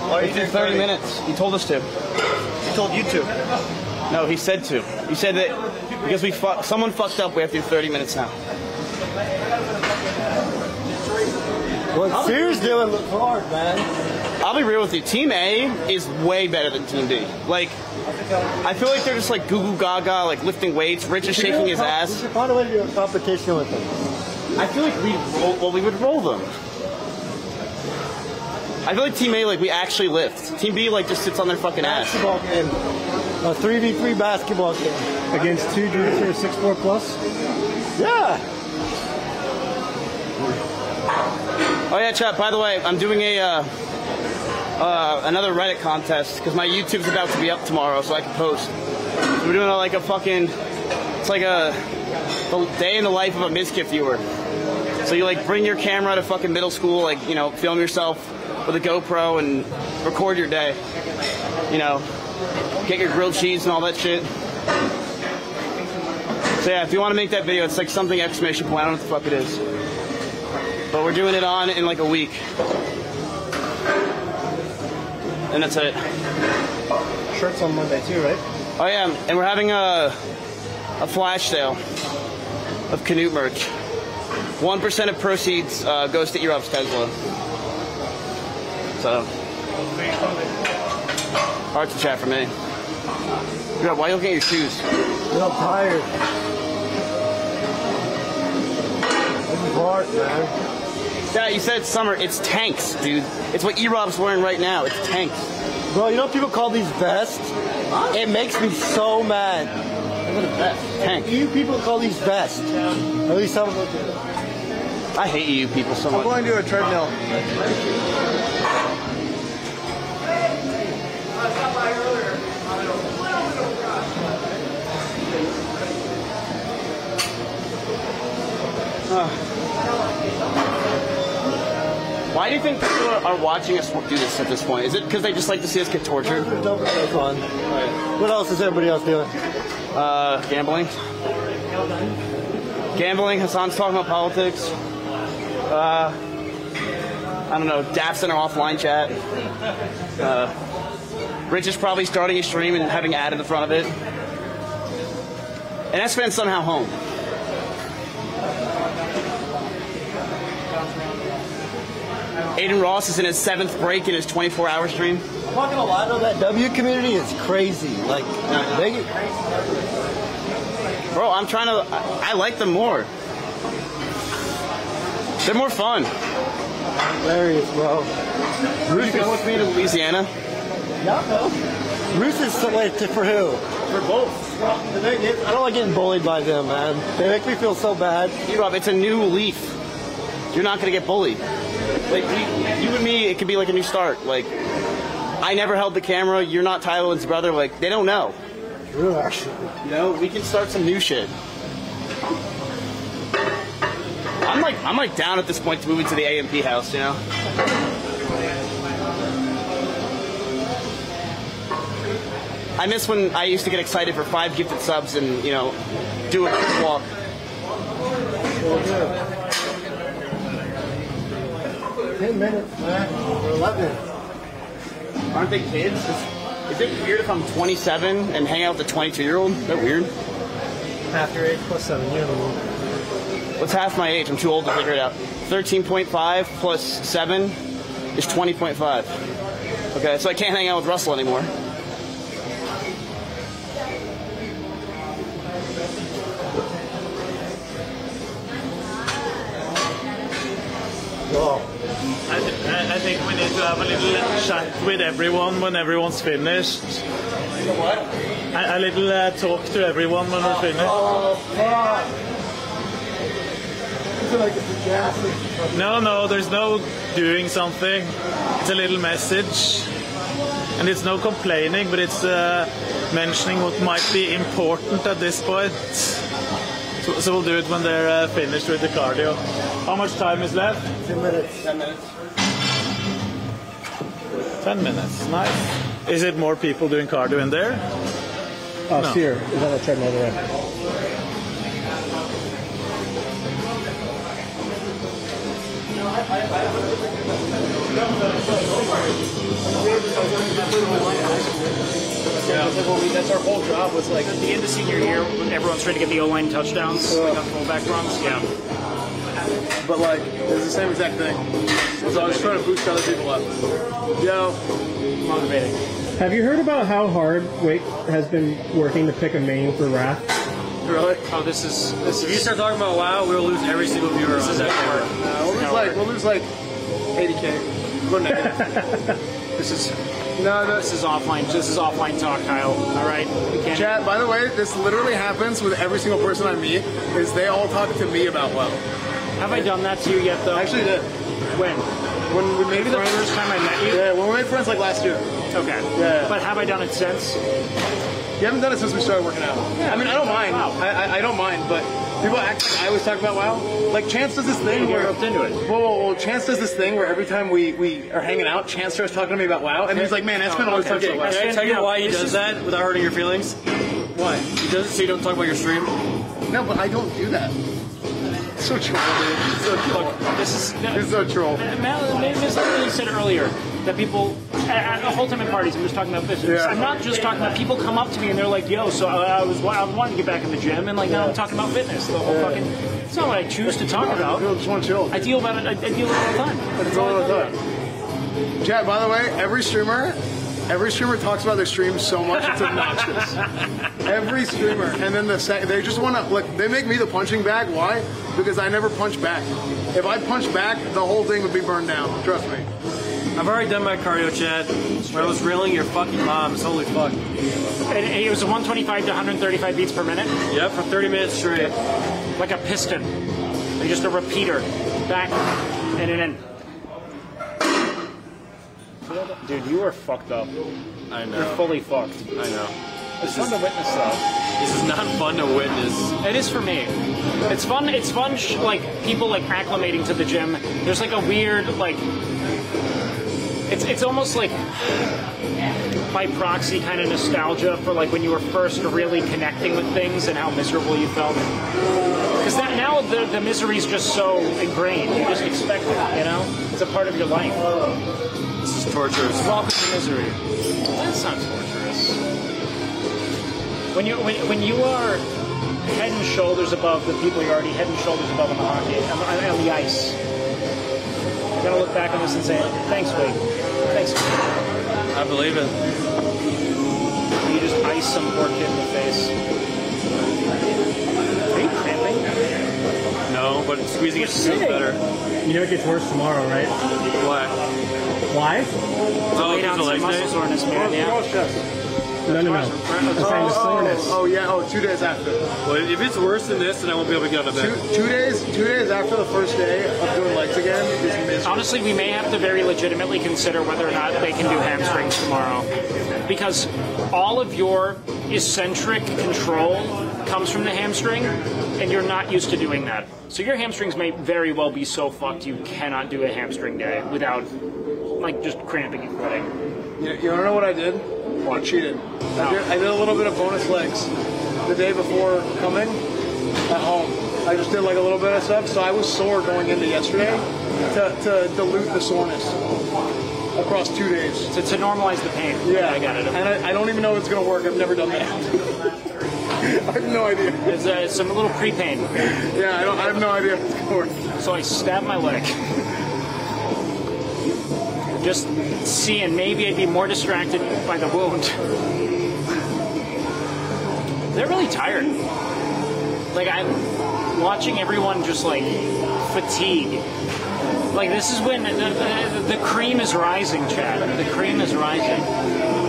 Speaker 2: Why
Speaker 3: He did 30 minutes. He told us to. He
Speaker 2: told you to.
Speaker 3: No, he said to. He said that because we fuck, someone fucked up, we have to do 30 minutes now.
Speaker 10: What Cyr's doing looks hard, man.
Speaker 3: I'll be real with you. Team A is way better than Team B. Like, I feel like they're just like goo goo gaga, like lifting weights. Rich is shaking his ass.
Speaker 10: We should find a way to do a competition with them.
Speaker 3: I feel like we roll, well, we would roll them. I feel like Team A, like we actually lift. Team B, like just sits on their fucking ass.
Speaker 10: Basketball game. A 3v3 basketball game.
Speaker 5: Against two dudes who are 6'4 plus?
Speaker 10: Yeah.
Speaker 3: Oh yeah, chat. By the way, I'm doing a uh, uh, another Reddit contest because my YouTube's about to be up tomorrow, so I can post. So we're doing a, like a fucking, it's like a the day in the life of a Mizkif viewer. So you like bring your camera to fucking middle school, like you know, film yourself with a GoPro and record your day. You know, get your grilled cheese and all that shit. So yeah, if you want to make that video, it's like something exclamation point. I don't know what the fuck it is. But we're doing it on in like a week. And that's it.
Speaker 5: Shirts on Monday too, right?
Speaker 3: Oh yeah, and we're having a a flash sale of Knut merch. One percent of proceeds uh, goes to Erobb's Tesla. So hard to chat for me. Yeah, why are you looking at your shoes?
Speaker 10: I'm tired. This is hard, man.
Speaker 3: Yeah, you said it's summer. It's tanks, dude. It's what Erobb's wearing right now. It's tanks.
Speaker 10: Bro, you know what people call these vests? It makes me so mad.
Speaker 3: What a vest? Tank.
Speaker 10: You people call these vests. At least some of them do.
Speaker 3: I hate you people so
Speaker 10: I'm
Speaker 3: much.
Speaker 10: going to a treadmill. Ah.
Speaker 3: Why do you think people are, watching us do this at this point? Is it because they just like to see us get tortured?
Speaker 10: That's fun. What else is everybody else doing?
Speaker 3: Uh, gambling. Gambling. Hasan's talking about politics. Uh, I don't know. Daft's in our offline chat. Uh, Rich is probably starting a stream and having ad in the front of it. And Esfand's somehow home. Adin Ross is in his seventh break in his 24-hour stream.
Speaker 10: I'm not gonna lie though, that W community is crazy. Like, they get
Speaker 3: Bro, I'm trying to. I, I like them more. They're more fun.
Speaker 10: hilarious, bro.
Speaker 3: Ruth, you go with me to Louisiana?
Speaker 10: Yeah, bro. Ruth is so wait, for who?
Speaker 3: For both.
Speaker 10: The thing is, I don't like getting bullied by them, man. They make me feel so bad.
Speaker 3: Rob, it's a new leaf. You're not gonna get bullied. Like you, you and me, it could be like a new start. Like I never held the camera. You're not Tyler's brother. Like they don't know.
Speaker 10: True, actually.
Speaker 3: You know, we can start some new shit. I'm like, I'm like down at this point to move into the AMP house. You know. I miss when I used to get excited for five gifted subs and you know do a quick walk.
Speaker 10: Ten minutes, man. Or eleven.
Speaker 3: Aren't they kids? Is, is it weird if I'm 27 and hang out with a 22 year old? Is that weird?
Speaker 10: Half your age plus seven. You have a
Speaker 3: What's half my age? I'm too old to figure it out. 13.5 plus 7 is 20.5. Okay, so I can't hang out with Russell anymore.
Speaker 7: I, I- think we need to have a little chat with everyone when everyone's finished.
Speaker 3: What?
Speaker 7: A, a little uh, talk to everyone when we're finished. No, no, there's no doing something. It's a little message. And it's no complaining, but it's uh, mentioning what might be important at this point. So, so we'll do it when they're uh, finished with the cardio. How much time is left?
Speaker 10: 10 minutes.
Speaker 3: 10 minutes.
Speaker 7: 10 minutes, nice. Is it more people doing cardio in there?
Speaker 5: Oh,
Speaker 7: No.
Speaker 5: Cyr is on the treadmill there.
Speaker 6: Yeah, that's, like what we, that's our whole job. Was like at the end of senior year, when everyone's trying to get the O line touchdowns, like on fullback runs. Yeah.
Speaker 8: But like, it's the same exact thing. So I was trying to boost other people up. Yo,
Speaker 6: motivating.
Speaker 5: Have you heard about how hard Wake has been working to pick a name for Wrath?
Speaker 8: Really?
Speaker 6: Oh, this is this
Speaker 2: If you start talking about WoW, we'll lose every single viewer on that network.
Speaker 8: Uh, we'll lose like we'll lose like 80k. Go negative.
Speaker 6: This is
Speaker 8: no, no.
Speaker 6: This is offline. This is offline talk, Kyle. All right. Can't.
Speaker 8: Chat. By the way, this literally happens with every single person I meet. Is they all talk to me about WoW.
Speaker 6: Have I done that to you yet, though?
Speaker 8: I actually did.
Speaker 6: When?
Speaker 8: When we made
Speaker 6: Maybe the
Speaker 8: friends.
Speaker 6: first time I met you.
Speaker 8: Yeah, when we made friends like last year.
Speaker 6: Okay.
Speaker 8: Yeah.
Speaker 6: But have I done it since?
Speaker 8: You haven't done it since we started working out. Yeah, I mean, I don't mind. I, I, I don't mind, but people act like I always talk about WoW. Like Chance does this thing
Speaker 6: Yeah,
Speaker 8: where
Speaker 6: you're roped into it.
Speaker 8: Whoa, whoa, whoa! Chance does this thing where every time we, we are hanging out, Chance starts talking to me about WoW, and he's like, "Man, Esfand always talks
Speaker 2: Okay,
Speaker 8: about WoW."
Speaker 2: can I tell you why he does that without hurting your feelings?
Speaker 8: Why?
Speaker 2: He does it so you don't talk about your stream.
Speaker 8: No, but I don't do that. It's so troll, dude. So troll.
Speaker 6: This is
Speaker 8: You're so troll.
Speaker 6: Ms. Lily said earlier that people at, all time at parties. I'm just talking about business.
Speaker 8: Yeah.
Speaker 6: I'm not just talking about people come up to me and they're like, "Yo, so I, I was I wanting to get back in the gym," and like now I'm talking about fitness. The whole fucking. It's not what I choose to talk about.
Speaker 8: I just want to chill.
Speaker 6: I deal about it. I, deal with it all the time.
Speaker 8: It's all the time. Chad, by the way, every streamer, every streamer talks about their stream so much it's obnoxious. every streamer, and then the sec- they just want to like they make me the punching bag. Why? Because I never punch back. If I punch back, the whole thing would be burned down. Trust me.
Speaker 2: I've already done my cardio, Chad. When I was railing your fucking moms, holy fuck.
Speaker 6: And it was 125 to 135 beats per minute.
Speaker 2: Yep, for 30 minutes straight.
Speaker 6: Like a piston. Like just a repeater. Back and in. Dude, you are fucked up.
Speaker 2: I know.
Speaker 6: You're fully fucked.
Speaker 2: I know.
Speaker 6: It's fun to witness, though.
Speaker 2: This is not fun to witness.
Speaker 6: It is for me. It's fun. It's fun. Sh- like people like acclimating to the gym. There's like a weird like. It's it's almost like by proxy kind of nostalgia for like when you were first really connecting with things and how miserable you felt. Because that now the the is just so ingrained. You just expect it. You know, it's a part of your life.
Speaker 2: This is torture.
Speaker 6: Welcome to misery. That's not torturous. When you when, when you are head and shoulders above the people you're already head and shoulders above on the hockey on, on the ice, you're gonna look back on this and say, "Thanks, Wade. Thanks." Wade."
Speaker 2: I believe it.
Speaker 6: You just ice some poor kid in the face. Are you cramping?
Speaker 2: No, but squeezing it feels
Speaker 6: sitting.
Speaker 2: better.
Speaker 5: You know it gets worse tomorrow, right?
Speaker 2: Why?
Speaker 5: Why?
Speaker 2: Oh,
Speaker 6: Lay
Speaker 2: because
Speaker 6: down
Speaker 2: the
Speaker 6: some
Speaker 2: legs
Speaker 6: muscle
Speaker 2: day?
Speaker 6: soreness, man. Yeah.
Speaker 5: Oh, No, no, no. I'm saying soreness.
Speaker 8: Oh, oh, oh yeah. Oh, two days after.
Speaker 2: Well, if it's worse than this, then I won't be able to get out of
Speaker 8: Two,
Speaker 2: bed.
Speaker 8: two days. Two days after the first day of doing legs again is miserable.
Speaker 6: Honestly, we may have to very legitimately consider whether or not they can do hamstrings tomorrow. Because all of your eccentric control comes from the hamstring, and you're not used to doing that. So your hamstrings may very well be so fucked you cannot do a hamstring day without, like, just cramping and quitting.
Speaker 8: You, you wanna know what I did? I cheated. I did, I did a little bit of bonus legs the day before coming at home. I just did like a little bit of stuff, so I was sore going into yesterday to, to dilute the soreness across two days.
Speaker 6: To, to normalize the pain.
Speaker 8: Yeah,
Speaker 6: I got it.
Speaker 8: And I, I don't even know if it's gonna work. I've never done that. I have no idea.
Speaker 6: It's, uh, it's some little pre-pain.
Speaker 8: Yeah, I, don't, I have no idea going.
Speaker 6: So I stabbed my leg. Just seeing maybe I'd be more distracted by the wound. They're really tired. Like I'm watching everyone just like fatigue. Like this is when the, the, the cream is rising, Chad. The cream is rising.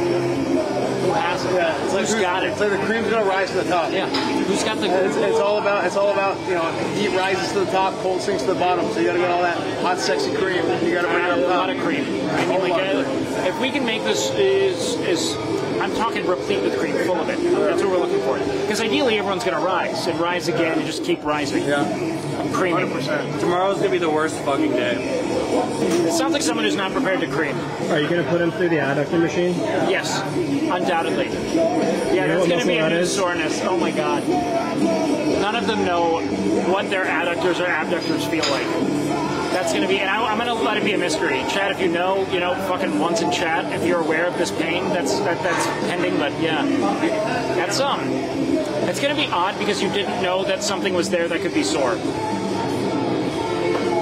Speaker 6: Who has it?
Speaker 8: Yeah, it's like
Speaker 6: Who's
Speaker 8: who's-
Speaker 6: got it?
Speaker 8: It's like the cream's gonna rise to the top.
Speaker 6: Yeah. Who's got the?
Speaker 8: It's, it's all about. It's all about. You know, heat rises to the top, cold sinks to the bottom. So you gotta get all that hot, sexy cream. You gotta bring it
Speaker 6: a
Speaker 8: up top.
Speaker 6: lot of cream. I mean, like, uh, if we can make this is is I'm talking replete with cream, full of it. That's what we're looking for. Because ideally, everyone's going to rise and rise again and just keep rising. Yeah, creamy.
Speaker 2: Tomorrow's gonna be the worst fucking day.
Speaker 6: It sounds like someone who's not prepared to cream.
Speaker 5: Are you going to put him through the adductor machine?
Speaker 6: Yes, undoubtedly. Yeah,
Speaker 5: know
Speaker 6: that's going to be a new
Speaker 5: is?
Speaker 6: soreness. Oh my god. None of them know what their adductors or abductors feel like. That's going to be, and I, I'm going to let it be a mystery. Chat, if you know, you know, fucking once in chat, if you're aware of this pain, that's that, that's pending. But yeah, that's um, it's going to be odd because you didn't know that something was there that could be sore.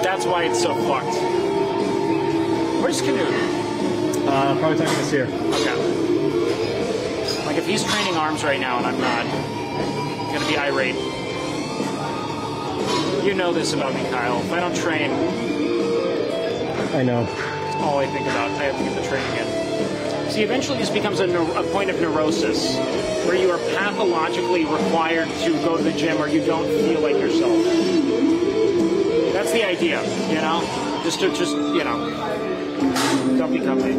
Speaker 6: That's why it's so fucked. Where's Knut?
Speaker 5: Uh, probably talking this year.
Speaker 6: Okay. Like if he's training arms right now and I'm not, I'm gonna be irate. You know this about me, Kyle. If I don't train,
Speaker 5: I know.
Speaker 6: all I think about. I have to get the training in. See, eventually this becomes a, a point of neurosis, where you are pathologically required to go to the gym or you don't feel like yourself. That's the idea, you know? Just to, just, you know, don't become me.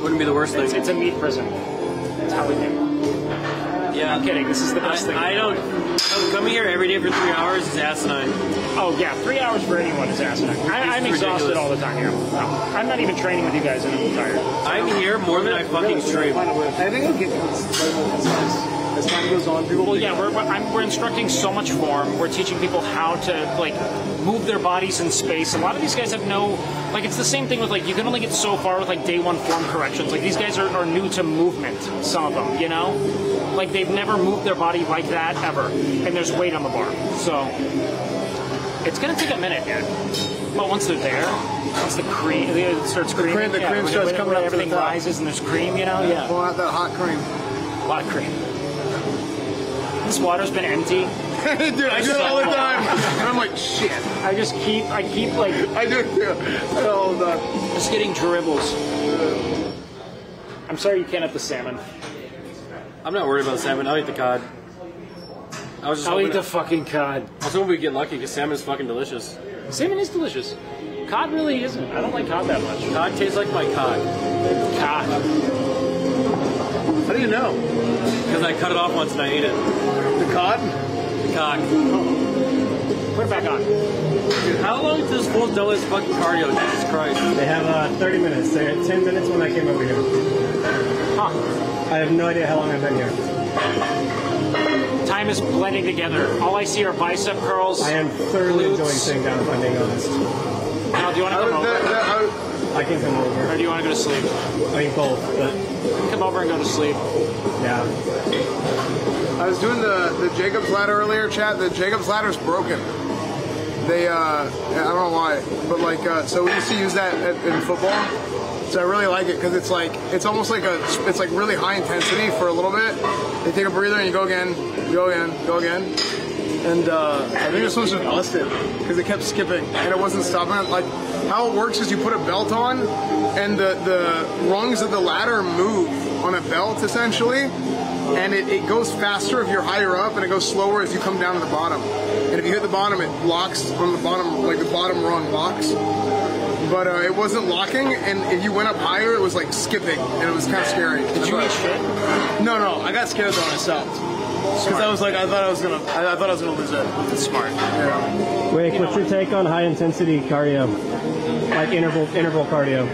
Speaker 2: Wouldn't be the worst
Speaker 6: It's,
Speaker 2: thing.
Speaker 6: it's a meat prison. That's how we do.
Speaker 2: Yeah,
Speaker 6: I'm kidding. This is the best
Speaker 2: I,
Speaker 6: thing.
Speaker 2: I don't. Oh, coming here every day for three hours is asinine.
Speaker 6: Oh yeah, three hours for anyone is asinine. I, I'm
Speaker 2: It's
Speaker 6: exhausted all the time here. No, I'm not even training with you guys, and I'm tired.
Speaker 2: I'm here more than I fucking stream.
Speaker 8: I think it'll get concise as time goes on. People
Speaker 6: Well, yeah, we're, we're, I'm, we're instructing so much form. We're teaching people how to like move their bodies in space. A lot of these guys have no like. It's the same thing with like you can only get so far with like day one form corrections. Like these guys are, are new to movement. Some of them, you know, like they've never moved their body like that ever. And there's weight on the bar, so it's gonna take a minute, dude. But once they're there, once the cream it starts creaming,
Speaker 8: cream- the
Speaker 6: yeah,
Speaker 8: cream
Speaker 6: when-
Speaker 8: starts
Speaker 6: when-
Speaker 8: coming
Speaker 6: when
Speaker 8: up
Speaker 6: everything rises and there's cream, you know, yeah,
Speaker 8: Pulling out that hot cream.
Speaker 6: a lot of cream. This water's been empty.
Speaker 8: Dude, I do it all the time. And I'm like, shit.
Speaker 6: I just keep, I keep like,
Speaker 8: I do it too. I do all the time.
Speaker 6: just getting dribbles. I'm sorry you can't have the salmon.
Speaker 2: I'm not worried about the salmon. I'll eat the cod. I was just
Speaker 6: I'll eat the fucking cod.
Speaker 2: I was hoping we'd get lucky because salmon is fucking delicious.
Speaker 6: Salmon is delicious. Cod really isn't. I don't like cod that much.
Speaker 2: Cod tastes like my cod.
Speaker 6: Cod.
Speaker 8: How do you know?
Speaker 2: Because I cut it off once and I ate it.
Speaker 8: The cod?
Speaker 2: The cock.
Speaker 6: Put it back on.
Speaker 2: Dude, how long does this fool do his fucking cardio? Jesus Christ.
Speaker 5: They have uh, 30 minutes. They had 10 minutes when I came over here.
Speaker 6: Huh.
Speaker 5: I have no idea how long I've been here.
Speaker 6: Time is blending together. All I see are bicep curls.
Speaker 5: I am thoroughly
Speaker 6: glutes.
Speaker 5: enjoying sitting down, if I'm being honest.
Speaker 6: Now, do you want to
Speaker 8: I,
Speaker 6: come
Speaker 8: was- that-
Speaker 6: over?
Speaker 8: That- I
Speaker 5: can come over.
Speaker 6: Or do you want to go to sleep?
Speaker 5: I mean, both, but
Speaker 6: Come over and go to sleep.
Speaker 5: yeah.
Speaker 8: I was doing the, the Jacob's ladder earlier, chat. The Jacob's ladder's broken. They, uh, I don't know why, but like, uh, so we used to use that at, in football. So I really like it because it's like, it's almost like a, it's like really high intensity for a little bit. You take a breather and you go again, go again, go again. And uh, I think this one's just busted because it kept skipping and it wasn't stopping. Like how it works is you put a belt on, and the the rungs of the ladder move on a belt essentially, and it, it goes faster if you're higher up, and it goes slower as you come down to the bottom. And if you hit the bottom, it locks on the bottom, like the bottom rung locks. But uh, it wasn't locking, and if you went up higher, it was like skipping, and it was kind of scary.
Speaker 6: Did you eat shit?
Speaker 8: No, no, I got scared though stopped. Because I was like, I thought I was gonna, I, I thought I was gonna lose it.
Speaker 6: That's smart.
Speaker 8: Yeah.
Speaker 5: Wait, what's your take on high intensity cardio? Like interval interval cardio?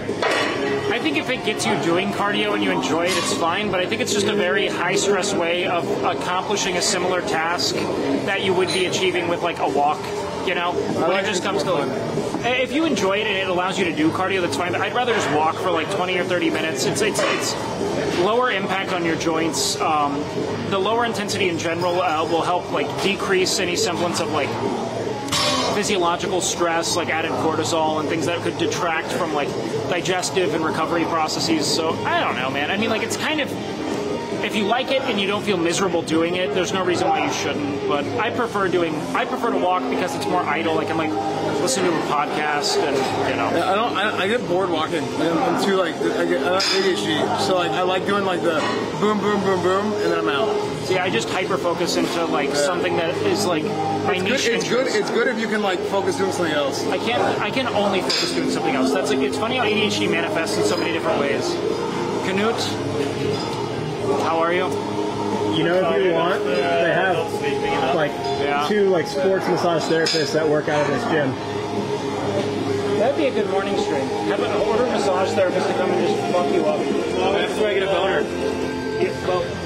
Speaker 6: I think if it gets you doing cardio and you enjoy it, it's fine. But I think it's just a very high stress way of accomplishing a similar task that you would be achieving with like a walk. You know, when it just comes to if you enjoy it and it allows you to do cardio, that's fine. But I'd rather just walk for like 20 or 30 minutes. It's it's it's lower impact on your joints. Um, the lower intensity in general uh, will help like decrease any semblance of like physiological stress, like added cortisol and things that could detract from like digestive and recovery processes. So I don't know, man. I mean, like it's kind of if you like it and you don't feel miserable doing it, there's no reason why you shouldn't. But I prefer doing I prefer to walk because it's more idle. Like I can like listen to a podcast and you know.
Speaker 8: I don't. I, I get bored walking. I'm, I'm too like I get I ADHD, so like I like doing like the boom, boom, boom, boom, and then I'm out.
Speaker 6: See, I just hyper focus into like something that is like my
Speaker 8: It's
Speaker 6: niche
Speaker 8: good, it's good. It's good if you can like focus doing something else.
Speaker 6: I can't. I can only focus doing something else. That's like it's funny how ADHD manifests in so many different ways. Knut, how are you?
Speaker 5: You know, if you want, they have like two like sports massage therapists that work out of this gym.
Speaker 6: That'd be a good morning stream. Have an order massage therapist to come and just fuck you up. That's where I get a boner.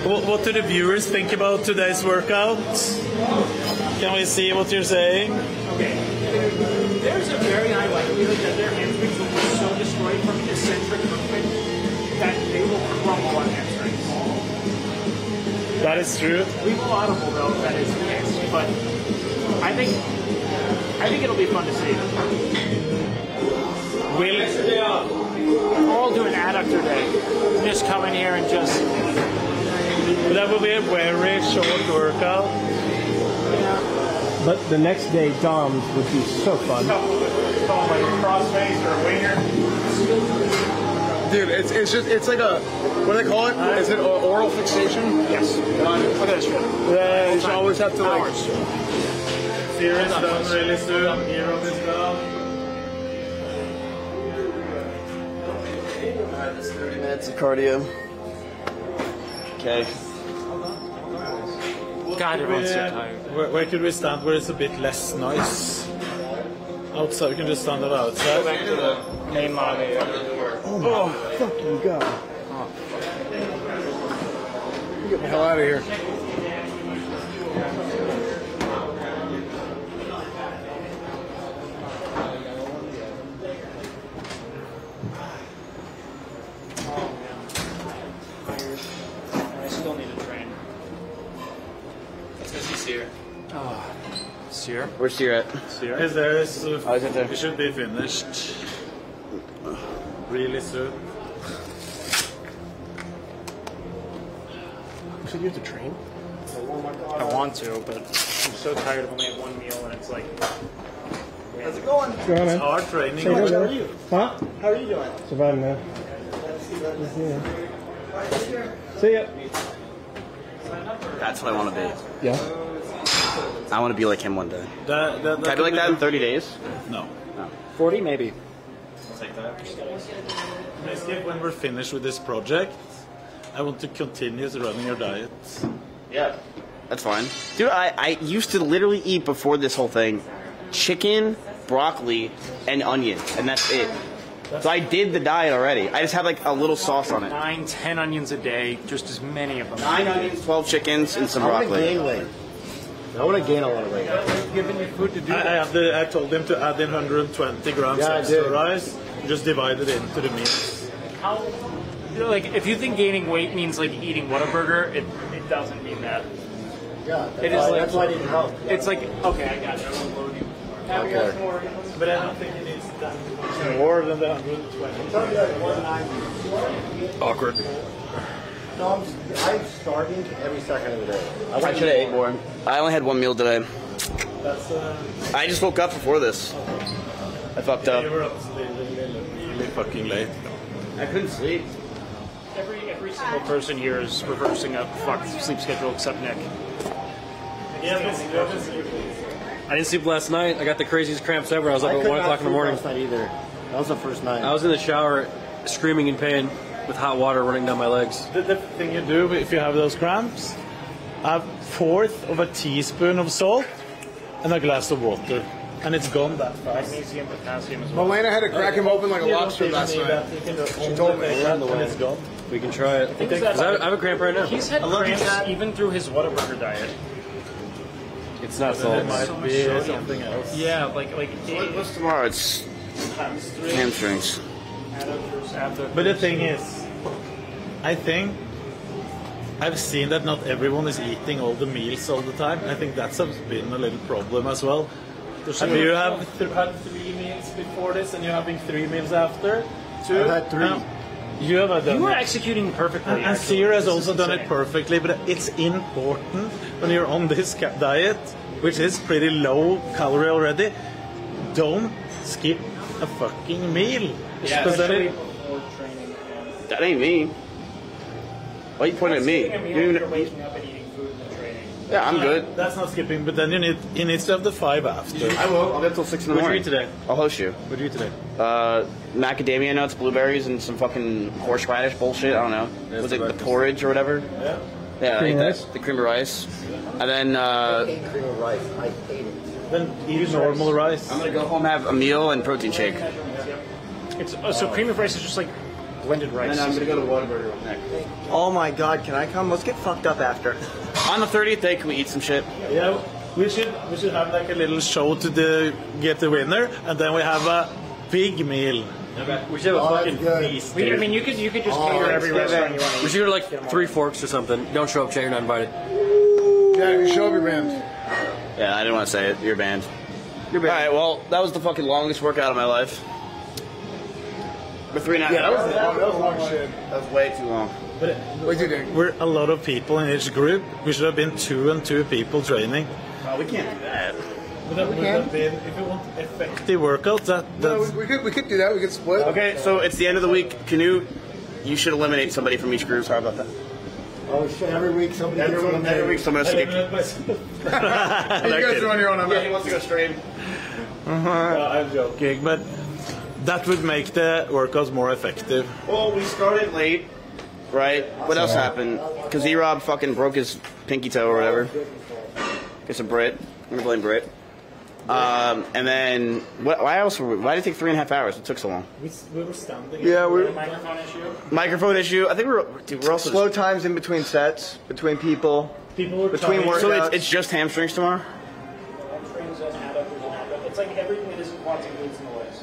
Speaker 7: What, what do the viewers think about today's workout? Can we see what you're saying?
Speaker 6: Okay. That
Speaker 7: is true.
Speaker 6: We a laudable though if that is the case, but I think I think it'll be fun to see.
Speaker 7: Will
Speaker 6: We're all doing adductor day. Just come in here and just
Speaker 7: that will be a very short workout.
Speaker 5: But the next day, DOMs would be so fun.
Speaker 6: call like crossface or a winger.
Speaker 8: Dude, it's, it's just it's like a what do they call it? Is it o- oral fixation?
Speaker 6: Yes. Look at this shit.
Speaker 8: Yeah, you should always have to like.
Speaker 7: Serious done really soon. Hero is done.
Speaker 1: Alright, that's 30 minutes of cardio. Okay.
Speaker 6: God, everyone's so
Speaker 7: uh,
Speaker 6: tired.
Speaker 7: Where, where could we stand where it's a bit less noise? Oh, outside, we can just stand it outside.
Speaker 6: Go back to the main lobby.
Speaker 5: Oh my fucking god.
Speaker 8: Get the hell out of here.
Speaker 6: I still need to train.
Speaker 9: Let's go see Cyr.
Speaker 6: Oh. Cyr?
Speaker 1: Where's Cyr at?
Speaker 7: Because there is. Uh,
Speaker 1: Oh, is it there?
Speaker 7: It should be finished. Really soon.
Speaker 5: You said you have to train?
Speaker 6: I want to, but I'm so tired of only having one meal, and it's like. How's it
Speaker 5: Go on, man.
Speaker 7: It's hard training.
Speaker 5: Hey,
Speaker 7: How are you?
Speaker 5: Huh?
Speaker 17: How are you doing?
Speaker 5: Surviving, man. See ya.
Speaker 3: That's what I want to be.
Speaker 5: Yeah.
Speaker 3: I want to be like him one day.
Speaker 7: That, that,
Speaker 3: Can I be like that in 30 days?
Speaker 7: No.
Speaker 6: 40 maybe.
Speaker 7: Next skip when we're finished with this project, I want to continue running your diet.
Speaker 3: Yeah. That's fine. Dude, I, I used to literally eat before this whole thing chicken, broccoli, and onion, and that's it. So I did the diet already. I just have like a little sauce on it.
Speaker 6: Nine, ten onions a day, just as many of them.
Speaker 3: Nine onions, 12 chickens, and some
Speaker 17: I want to
Speaker 3: broccoli.
Speaker 17: Gain weight. I want to gain a lot of weight.
Speaker 7: Giving you food to do. I, I, have the, I told him to add in 120 grams
Speaker 17: Yeah,
Speaker 7: extra
Speaker 17: did.
Speaker 7: rice. Just divide it into the meals.
Speaker 6: How, you know, like, if you think gaining weight means like eating Whataburger, it, it doesn't mean that.
Speaker 17: Yeah, that's
Speaker 6: It is
Speaker 17: why,
Speaker 6: like-
Speaker 17: that's why I need help.
Speaker 6: It's like, okay, I got you. I won't load you. Have
Speaker 17: Okay.
Speaker 6: more?
Speaker 7: But I don't think it needs that more than the 120.
Speaker 9: Awkward.
Speaker 17: No, I'm, I'm starving every second of the day.
Speaker 3: I should have ate more. I only had one meal today.
Speaker 7: That's, uh,
Speaker 3: I just woke up before this. I fucked up.
Speaker 7: you were up really, really, really fucking late.
Speaker 3: I couldn't sleep.
Speaker 6: Every, every single person here is reversing a fucked sleep schedule except Nick.
Speaker 2: I didn't sleep last night. I got the craziest cramps ever. I was up
Speaker 17: I
Speaker 2: at 1 o'clock in the
Speaker 17: sleep
Speaker 2: morning.
Speaker 17: Last night either. That was the first night.
Speaker 2: I was in the shower screaming in pain with hot water running down my legs.
Speaker 7: The, the thing you do if you have those cramps, a fourth of a teaspoon of salt and a glass of water, and it's gone that fast.
Speaker 6: Magnesium, potassium as well.
Speaker 8: Malena had to crack him open like a lobster last night.
Speaker 7: She told me that, and it's gone.
Speaker 2: We can try it.
Speaker 6: that-
Speaker 2: 'Cause I I have a cramp right now.
Speaker 6: He's had cramps even through his Whataburger diet.
Speaker 2: It's It's not
Speaker 7: Then it
Speaker 2: salt.
Speaker 7: might be something else.
Speaker 19: Yeah, like like
Speaker 3: What's tomorrow? It's hamstrings.
Speaker 7: But the thing is, I think I've seen that not everyone is eating all the meals all the time. I think that's been a little problem as well.
Speaker 2: There's
Speaker 7: Do you have th- had three meals before this, and you're having three meals after? Two.
Speaker 19: I've had three.
Speaker 7: Um, you have done
Speaker 19: You are
Speaker 7: it.
Speaker 19: executing perfectly.
Speaker 7: And, and
Speaker 19: actually.
Speaker 7: Has
Speaker 19: This
Speaker 7: also done it perfectly, but it's important when you're on this diet, which is pretty low calorie already. Don't skip a fucking meal.
Speaker 3: Yeah,
Speaker 7: 'Cause then
Speaker 3: especially
Speaker 7: it-
Speaker 3: That ain't me. Why are you pointing at me? You even-
Speaker 19: waking up and eating food and training.
Speaker 3: yeah, I'm good.
Speaker 7: That's not skipping, but then you need you need to have the five after.
Speaker 3: I will. I'll get till six in the
Speaker 7: What did you
Speaker 3: morning.
Speaker 7: eat today?
Speaker 3: I'll host you.
Speaker 7: What did you eat today?
Speaker 3: Uh, macadamia nuts, blueberries, and some fucking horseradish bullshit. I don't know.
Speaker 7: That's
Speaker 3: Was it the porridge or whatever?
Speaker 7: Yeah.
Speaker 3: Yeah, I
Speaker 10: Cream
Speaker 3: ate that.
Speaker 10: rice?
Speaker 3: The cream of rice. And then uh,
Speaker 10: hate cream of rice. I hate it.
Speaker 7: Then eat normal rice.
Speaker 3: I'm gonna go home and have a meal and protein shake.
Speaker 19: It's uh, so cream of rice is just like blended rice.
Speaker 3: And I'm gonna go to Whataburger next.
Speaker 10: Oh my god, can I come? Let's get fucked up after.
Speaker 3: On the 30th day, can we eat some shit?
Speaker 7: Yeah, we should we should have like a little show to the get the winner, and then we have a big meal. Okay.
Speaker 2: We should have a
Speaker 10: Oh,
Speaker 2: fucking
Speaker 10: that's good.
Speaker 2: feast.
Speaker 19: We, I
Speaker 2: dude.
Speaker 19: mean, you could you could just
Speaker 10: Oh,
Speaker 19: cater every
Speaker 10: Thanksgiving.
Speaker 19: restaurant you want to
Speaker 2: We should do like three forks or something. Don't show up, Jay. You're not invited.
Speaker 8: Yeah, you show up your band.
Speaker 3: Yeah, I didn't want to say it. You're banned. You're banned. All right. Well, that was the fucking longest workout of my life. For three and a half
Speaker 8: Yeah, that was,
Speaker 3: hours.
Speaker 8: that was long shit.
Speaker 3: That was way too long.
Speaker 7: But
Speaker 8: What do you think?
Speaker 7: we're a lot of people in each group. We should have been two and two people training.
Speaker 3: Oh, we can't do that.
Speaker 7: Would that, would that been, if you want effective workout, that
Speaker 8: No, we, we could we could do that. We could split.
Speaker 3: Okay, so it's the end of the week. Knut, you should eliminate somebody from each group. Sorry about that.
Speaker 10: Oh shit! Every week somebody gets
Speaker 3: Every,
Speaker 10: one.
Speaker 3: every week someone has to get.
Speaker 8: you guys are on your own. I'm
Speaker 3: Yeah, he wants to go straight. Uh-huh.
Speaker 7: I'm joking, but that would make the workouts more effective.
Speaker 3: Well, we started late, right? What else happened? Because Erobb fucking broke his pinky toe or whatever. Guess a Brit. I'm gonna blame Brit. Um, and then, what, why else? Were we, why did it take three and a half hours? It took so long.
Speaker 7: We, we were standing.
Speaker 10: Yeah, we're
Speaker 19: microphone issue.
Speaker 3: Microphone issue. I think we're dude, we're also
Speaker 10: slow times in between sets, between people.
Speaker 7: People were
Speaker 10: Between
Speaker 7: trying-
Speaker 10: work-
Speaker 3: So it's, it's just hamstrings tomorrow.
Speaker 19: Hamstrings and adductors and abductors. It's like everything that isn't quads and glutes and the legs.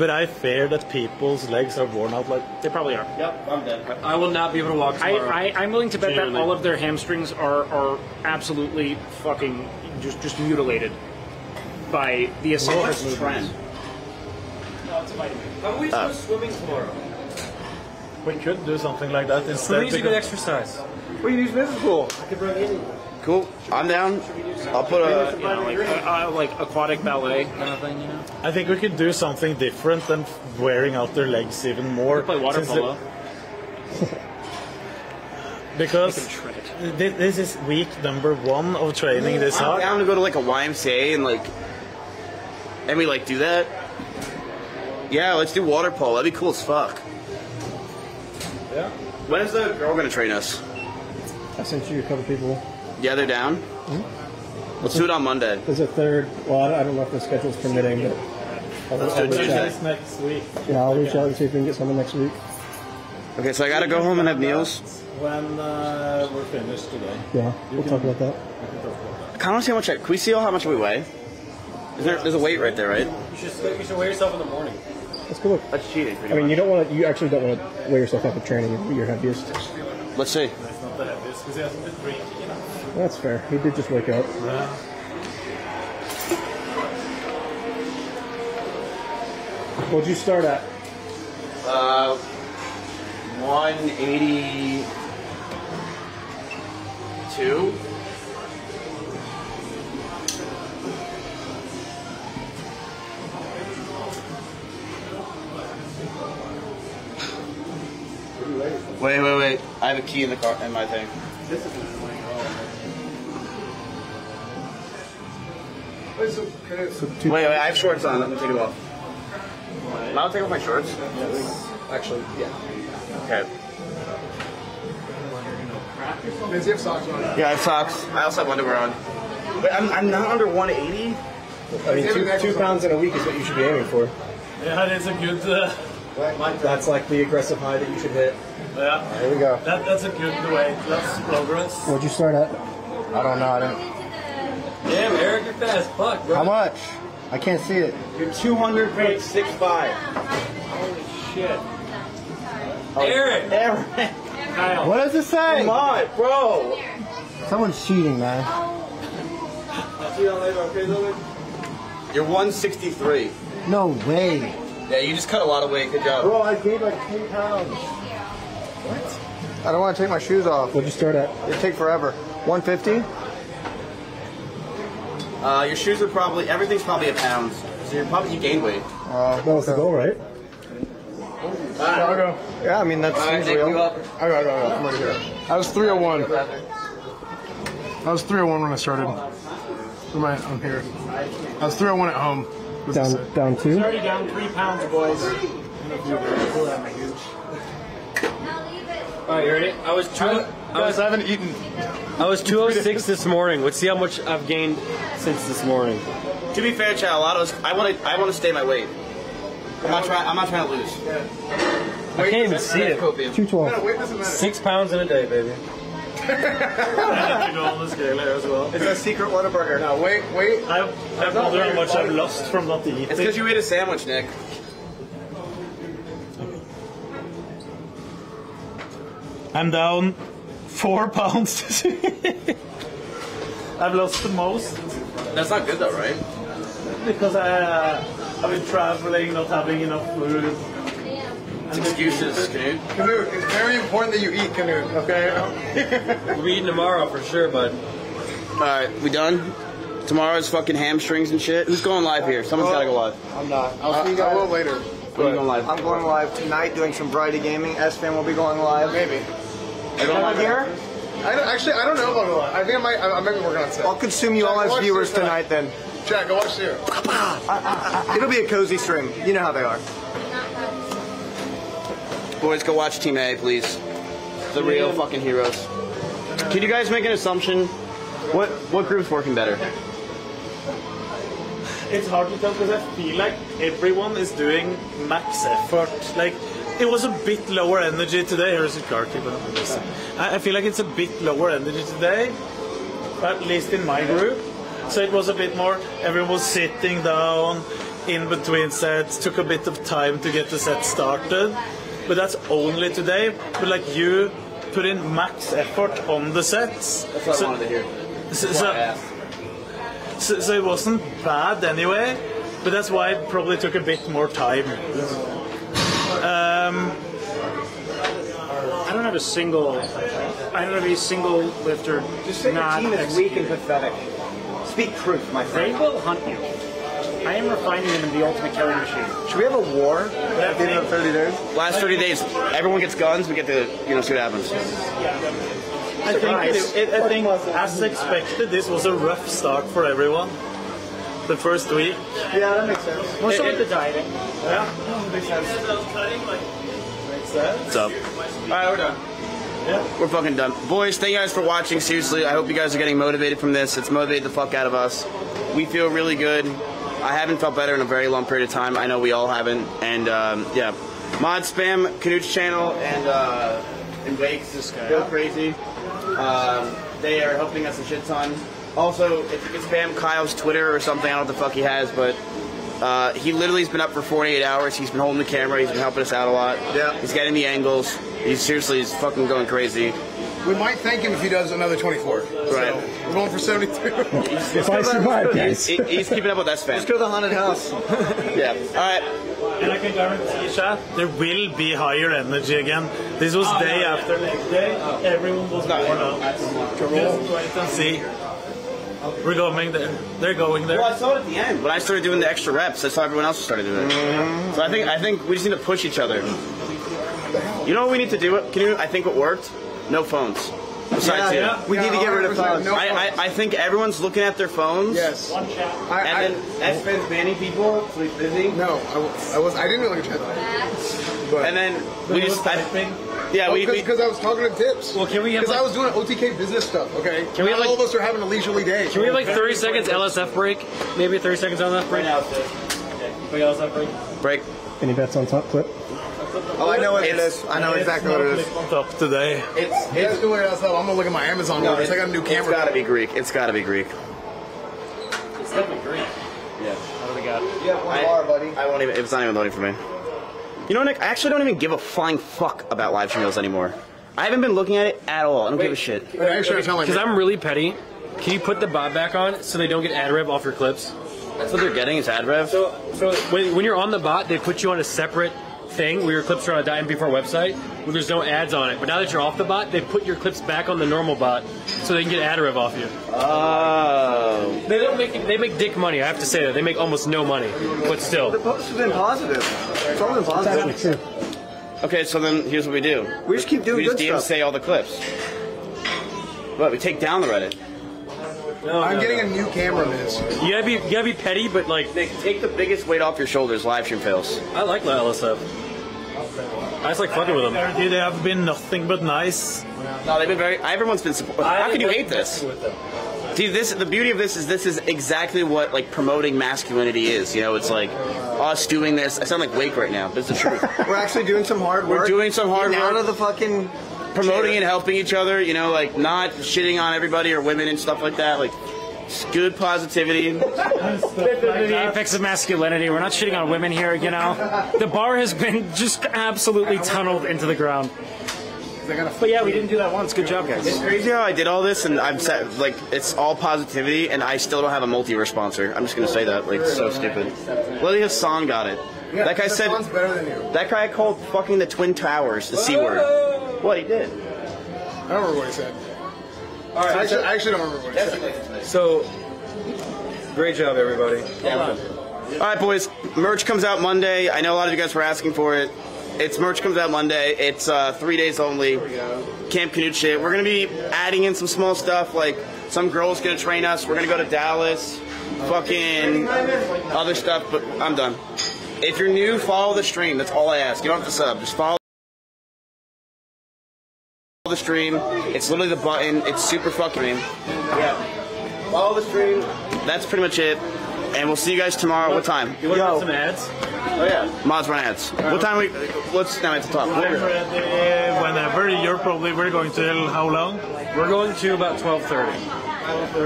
Speaker 7: But I fear that people's legs are worn out like
Speaker 19: They probably are.
Speaker 3: Yep, I'm dead.
Speaker 2: I will not be able to walk
Speaker 19: I,
Speaker 2: tomorrow.
Speaker 19: I, I'm willing to bet that all of their hamstrings are, are absolutely fucking just just mutilated by the assault
Speaker 3: What's trend?
Speaker 19: No, it's a vitamin.
Speaker 2: How about we ah. go swimming tomorrow?
Speaker 7: we could do something like that instead.
Speaker 2: Swimming's a good
Speaker 7: because-
Speaker 2: exercise.
Speaker 10: We use business pool.
Speaker 3: Cool. I'm down. I'll put a.
Speaker 19: You know, like uh, like aquatic ballet kind of thing. You know.
Speaker 7: I think we could do something different than wearing out their legs even more.
Speaker 19: Play water polo.
Speaker 7: because
Speaker 19: They can shred it.
Speaker 7: thi- this is week number one of training this
Speaker 3: I'm
Speaker 7: hard.
Speaker 3: down to go to like a YMCA and like, and we like do that. Yeah, let's do water polo. That'd be cool as fuck.
Speaker 7: Yeah.
Speaker 3: When is the girl gonna train us?
Speaker 5: I sent you a couple people.
Speaker 3: Yeah, they're down. Let's do it on Monday.
Speaker 5: There's a third. Well, I I don't know if the schedule's permitting, but I'll,
Speaker 3: Let's
Speaker 5: I'll
Speaker 3: do it
Speaker 5: reach
Speaker 3: Tuesday.
Speaker 5: out.
Speaker 7: next week.
Speaker 5: Yeah, I'll reach out and see if we can get someone next week.
Speaker 3: Okay, so I gotta go home and have meals.
Speaker 7: When uh, we're finished today.
Speaker 5: Yeah, we'll talk about that.
Speaker 3: I kind of want to see how much. I, can we see how much we weigh? Is there, there's a weight right there, right?
Speaker 2: You should, you should weigh yourself in the morning.
Speaker 5: Let's go look.
Speaker 3: That's cheating.
Speaker 5: I mean, you don't want to. You actually don't want to weigh yourself after training. You're heaviest.
Speaker 3: Let's see.
Speaker 7: It's not the heaviest because he hasn't been drinking enough.
Speaker 5: That's fair. He did just wake up. What'd you start at?
Speaker 3: Uh, 182. Wait, wait, wait. I have a key in the car in my thing.
Speaker 8: Wait, so, can it,
Speaker 3: Wait, wait, I have shorts on. Let me take it off. Am I allowed to take off my shorts?
Speaker 5: Actually, yeah.
Speaker 3: Okay.
Speaker 8: Does he have socks on?
Speaker 3: Yeah, I have socks. I also have underwear on. Wait, I'm, I'm not under 180?
Speaker 5: I mean, two, two pounds in a week is what you should be aiming for.
Speaker 7: Yeah, that is a good. Uh,
Speaker 5: That's like the aggressive high that you should hit.
Speaker 7: Yeah.
Speaker 5: There we go.
Speaker 7: That, that's a good way. That's progress.
Speaker 5: What'd you start at?
Speaker 14: I don't know. I didn't.
Speaker 2: Damn, Eric, you're fast. Fuck, bro.
Speaker 14: How much? I can't see it.
Speaker 10: You're 200.65.
Speaker 6: Holy shit.
Speaker 2: Oh, Eric!
Speaker 10: Eric!
Speaker 6: Kyle.
Speaker 14: What does it say?
Speaker 10: Come on, bro!
Speaker 14: Someone's cheating, man. I'll See how later okay though?
Speaker 3: You're 163.
Speaker 14: No way.
Speaker 3: Yeah, you just cut a lot of weight. Good job.
Speaker 10: Bro, I gained like 10 pounds. What?
Speaker 14: I don't want to take my shoes off.
Speaker 5: What'd you start at?
Speaker 14: It'd take forever. 150?
Speaker 3: Uh, your shoes are probably everything's probably a pound. So you're probably you gained weight.
Speaker 14: Uh,
Speaker 5: That was the goal, right?
Speaker 14: I'll go. Yeah, I mean, that's
Speaker 3: All right,
Speaker 14: seems
Speaker 3: Nick,
Speaker 14: real.
Speaker 3: you up?
Speaker 14: I go, I go, I go. I'm right here. I was 301. I was 301 when I started. Where am I? I'm here. I was 301 at home. What's
Speaker 5: Down,
Speaker 14: say?
Speaker 5: down
Speaker 6: He's
Speaker 5: two.
Speaker 6: already down three pounds, boys.
Speaker 2: All right, you ready? I was two. I was,
Speaker 14: I haven't eaten.
Speaker 2: I was 206 this morning. Let's see how much I've gained since this morning.
Speaker 3: To be fair, Chad, a lot of us, I want to I want to stay my weight. I'm not trying. I'm not trying to lose.
Speaker 2: I can't even see it.
Speaker 5: 212.
Speaker 14: Wait doesn't matter.
Speaker 2: Six pounds in a day, baby. You know all this gain is yours, though.
Speaker 14: It's a secret Whataburger. No, wait, wait.
Speaker 7: I, I wonder how much I've lost from not eating.
Speaker 3: It's because you ate a sandwich, Nick.
Speaker 7: I'm down four pounds this week. I've lost the most
Speaker 3: That's not good though, right?
Speaker 7: because I, uh, I've been traveling, not having enough food.
Speaker 3: It's excuses, Knut.
Speaker 14: Knut, it's very important that you eat, Knut, okay?
Speaker 2: We'll be eating tomorrow for sure, bud.
Speaker 3: All right, we done? Tomorrow's fucking hamstrings and shit. Who's going live here? Someone's gotta go live.
Speaker 14: I'm not. I'll
Speaker 3: Uh,
Speaker 14: see you guys.
Speaker 3: I will
Speaker 14: later.
Speaker 3: When are you going live?
Speaker 10: I'm going live tonight doing some Variety Gaming. Esfand will be going live.
Speaker 14: Maybe.
Speaker 3: Are you going live
Speaker 10: here?
Speaker 14: I don't, actually, I don't know about a lot. I think I might, I, I might be working on set.
Speaker 10: I'll consume you
Speaker 14: Jack,
Speaker 10: all as viewers
Speaker 14: uh,
Speaker 10: tonight then.
Speaker 14: Jack, go watch Cyr's.
Speaker 10: It'll be a cozy stream. You know how they are.
Speaker 3: Boys, go watch Team A, please. The real fucking heroes. Can you guys make an assumption? What what group's working better?
Speaker 7: It's hard to tell because I feel like everyone is doing max effort. Like it was a bit lower energy today. Here is a car keep on this. I I feel like it's a bit lower energy today, at least in my group. So it was a bit more. Everyone was sitting down in between sets. Took a bit of time to get the set started, but that's only today. But like you put in max effort on the sets.
Speaker 3: That's what
Speaker 7: So-
Speaker 3: I wanted to hear.
Speaker 7: so- so-
Speaker 3: why I asked.
Speaker 7: so, so it wasn't bad anyway, but that's why it probably took a bit more time. Um,
Speaker 6: I don't have a single. I don't have a single lifter.
Speaker 10: Just say your team is weak and pathetic. Speak truth, my friend.
Speaker 6: They will hunt you. I am refining them in the ultimate killing machine.
Speaker 10: Should we have a war at the end of 30 days?
Speaker 3: Last 30 days, everyone gets guns. We get to you know see what happens.
Speaker 7: I think, it, it, I think as expected, this was a rough start for everyone. The first week.
Speaker 10: Yeah, that makes sense.
Speaker 6: More so
Speaker 7: It-
Speaker 6: with the dieting.
Speaker 7: Yeah, makes sense. Makes sense.
Speaker 3: What's up? All right, we're done.
Speaker 7: Yeah.
Speaker 3: We're fucking done. Boys, thank you guys for watching. Seriously, I hope you guys are getting motivated from this. It's motivated the fuck out of us. We feel really good. I haven't felt better in a very long period of time. I know we all haven't. And um, yeah, mod spam Knut's channel and uh, and Wakes go crazy. Um, they are helping us a shit ton. Also, if you can spam Kyle's Twitter or something, I don't know what the fuck he has, but uh, he literally has been up for 48 hours. He's been holding the camera. He's been helping us out a lot. Yeah. He's getting the angles. He's seriously, he's fucking going crazy.
Speaker 14: We might thank him if he does another 24.
Speaker 3: Right.
Speaker 14: So we're going for 72.
Speaker 5: If I survive, guys.
Speaker 3: He- he's keeping up with us, fans.
Speaker 10: Let's go to the haunted house.
Speaker 3: Yeah. All right.
Speaker 7: And I can guarantee, chat, there will be higher energy again. This was day after leg day. Everyone was worn out. Just wait and see. We're going there. They're going there.
Speaker 3: Well, I saw it at the end. When I started doing the extra reps, I saw everyone else started doing it. Mm-hmm. So I think I think we just need to push each other. You know what we need to do? Can you? I think what worked? No phones. Besides
Speaker 10: Yeah,
Speaker 3: you.
Speaker 10: yeah. We need to get rid of
Speaker 14: 100%
Speaker 10: phones.
Speaker 14: no
Speaker 3: I, I, I think everyone's looking at their phones.
Speaker 14: Yes.
Speaker 6: One chat.
Speaker 14: I, I,
Speaker 3: And then S Ben's banning people, so he's busy.
Speaker 14: no, I, was- I was. I didn't look at chat. But
Speaker 3: And then we just, I,
Speaker 7: typing.
Speaker 3: Yeah, oh, we, we
Speaker 14: because I was talking to Tips.
Speaker 2: Well, can we have
Speaker 14: Because I was doing OTK business stuff. Okay.
Speaker 2: Can we
Speaker 14: Not
Speaker 2: have,
Speaker 14: all of us are having a leisurely day.
Speaker 2: can we have like 30 seconds LSF break? Maybe 30 seconds LSF break?
Speaker 3: right now.
Speaker 2: Quick LSF break.
Speaker 3: Break.
Speaker 5: Any bets on top clip?
Speaker 4: Oh, I know what it is. I know exactly what it is.
Speaker 7: Up today.
Speaker 3: It's
Speaker 8: It's doing it outside. I'm gonna look at my Amazon
Speaker 3: no,
Speaker 8: orders. I got a new camera.
Speaker 3: It's gotta be Greek. It's gotta be Greek.
Speaker 19: It's definitely green.
Speaker 3: Yeah.
Speaker 19: What do we got?
Speaker 4: Yeah, one bar, buddy.
Speaker 3: I won't even. It's not even loading for me. You know, Nick. I actually don't even give a flying fuck about live stream reels anymore. I haven't been looking at it at all. I don't give a shit.
Speaker 2: Because I'm really petty. Can you put the bot back on so they don't get ad rev off your clips?
Speaker 3: That's what they're getting is ad rev.
Speaker 2: So, so when, when you're on the bot, they put you on a separate thing where your clips are on a .mp4 website where there's no ads on it. But now that you're off the bot, they put your clips back on the normal bot so they can get ad rev off you.
Speaker 3: Oh.
Speaker 2: They don't make they make dick money. I have to say that they make almost no money, but still.
Speaker 4: The post has been positive. It's all been positive.
Speaker 3: Okay, so then here's what we do.
Speaker 4: We just keep doing
Speaker 3: we just
Speaker 4: good
Speaker 3: DMCA
Speaker 4: stuff.
Speaker 3: all the clips. What? We take down the Reddit.
Speaker 2: No,
Speaker 8: I'm
Speaker 2: no,
Speaker 8: getting
Speaker 2: no.
Speaker 8: a new camera, Miz.
Speaker 2: You gotta be you gotta be petty, but like
Speaker 3: Nick, take the biggest weight off your shoulders. Live stream fails.
Speaker 2: I like LSF. I just like fucking with them.
Speaker 7: They have been nothing but nice.
Speaker 3: No, they've been very. Everyone's been. supportive. How could you hate this? See, this the beauty of this is this is exactly what like promoting masculinity is. You know, it's like us doing this. I sound like Wake right now, but it's the truth.
Speaker 4: We're actually doing some hard work.
Speaker 3: We're doing some hard
Speaker 4: Getting
Speaker 3: work.
Speaker 4: out of the fucking
Speaker 3: promoting and helping each other. You know, like not shitting on everybody or women and stuff like that. Like it's good positivity.
Speaker 19: The apex of masculinity. We're not shitting on women here, you know. The bar has been just absolutely tunneled into the ground. But yeah, we didn't do that once. Good job, guys.
Speaker 3: It's
Speaker 19: guys.
Speaker 3: crazy how I did all this, and I'm set, like it's all positivity, and I still don't have a multi sponsor. I'm just gonna say that, like, so stupid. Lily Hasan got it.
Speaker 8: Yeah,
Speaker 3: that guy said
Speaker 8: better than you.
Speaker 3: that guy called fucking the twin towers the c word. What he did?
Speaker 8: I don't remember what he said. All right, I actually, I actually don't remember what he said.
Speaker 2: So great job everybody.
Speaker 3: All right, boys. Merch comes out Monday. I know a lot of you guys were asking for it. It's merch comes out Monday. It's uh, three days only. Camp Knut shit. We're gonna be adding in some small stuff like some girls gonna train us. We're gonna go to Dallas. Fucking other stuff. But I'm done. If you're new, follow the stream. That's all I ask. You don't have to sub. Just follow the stream. It's literally the button. It's super fucking. Yeah. Follow the stream. That's pretty much it. And we'll see you guys tomorrow. What time?
Speaker 2: You want to run some ads?
Speaker 3: Oh yeah. Mods run ads. What time we? What's now at the top?
Speaker 7: I'm whenever. You're probably we're going till how long?
Speaker 2: We're going to about twelve thirty.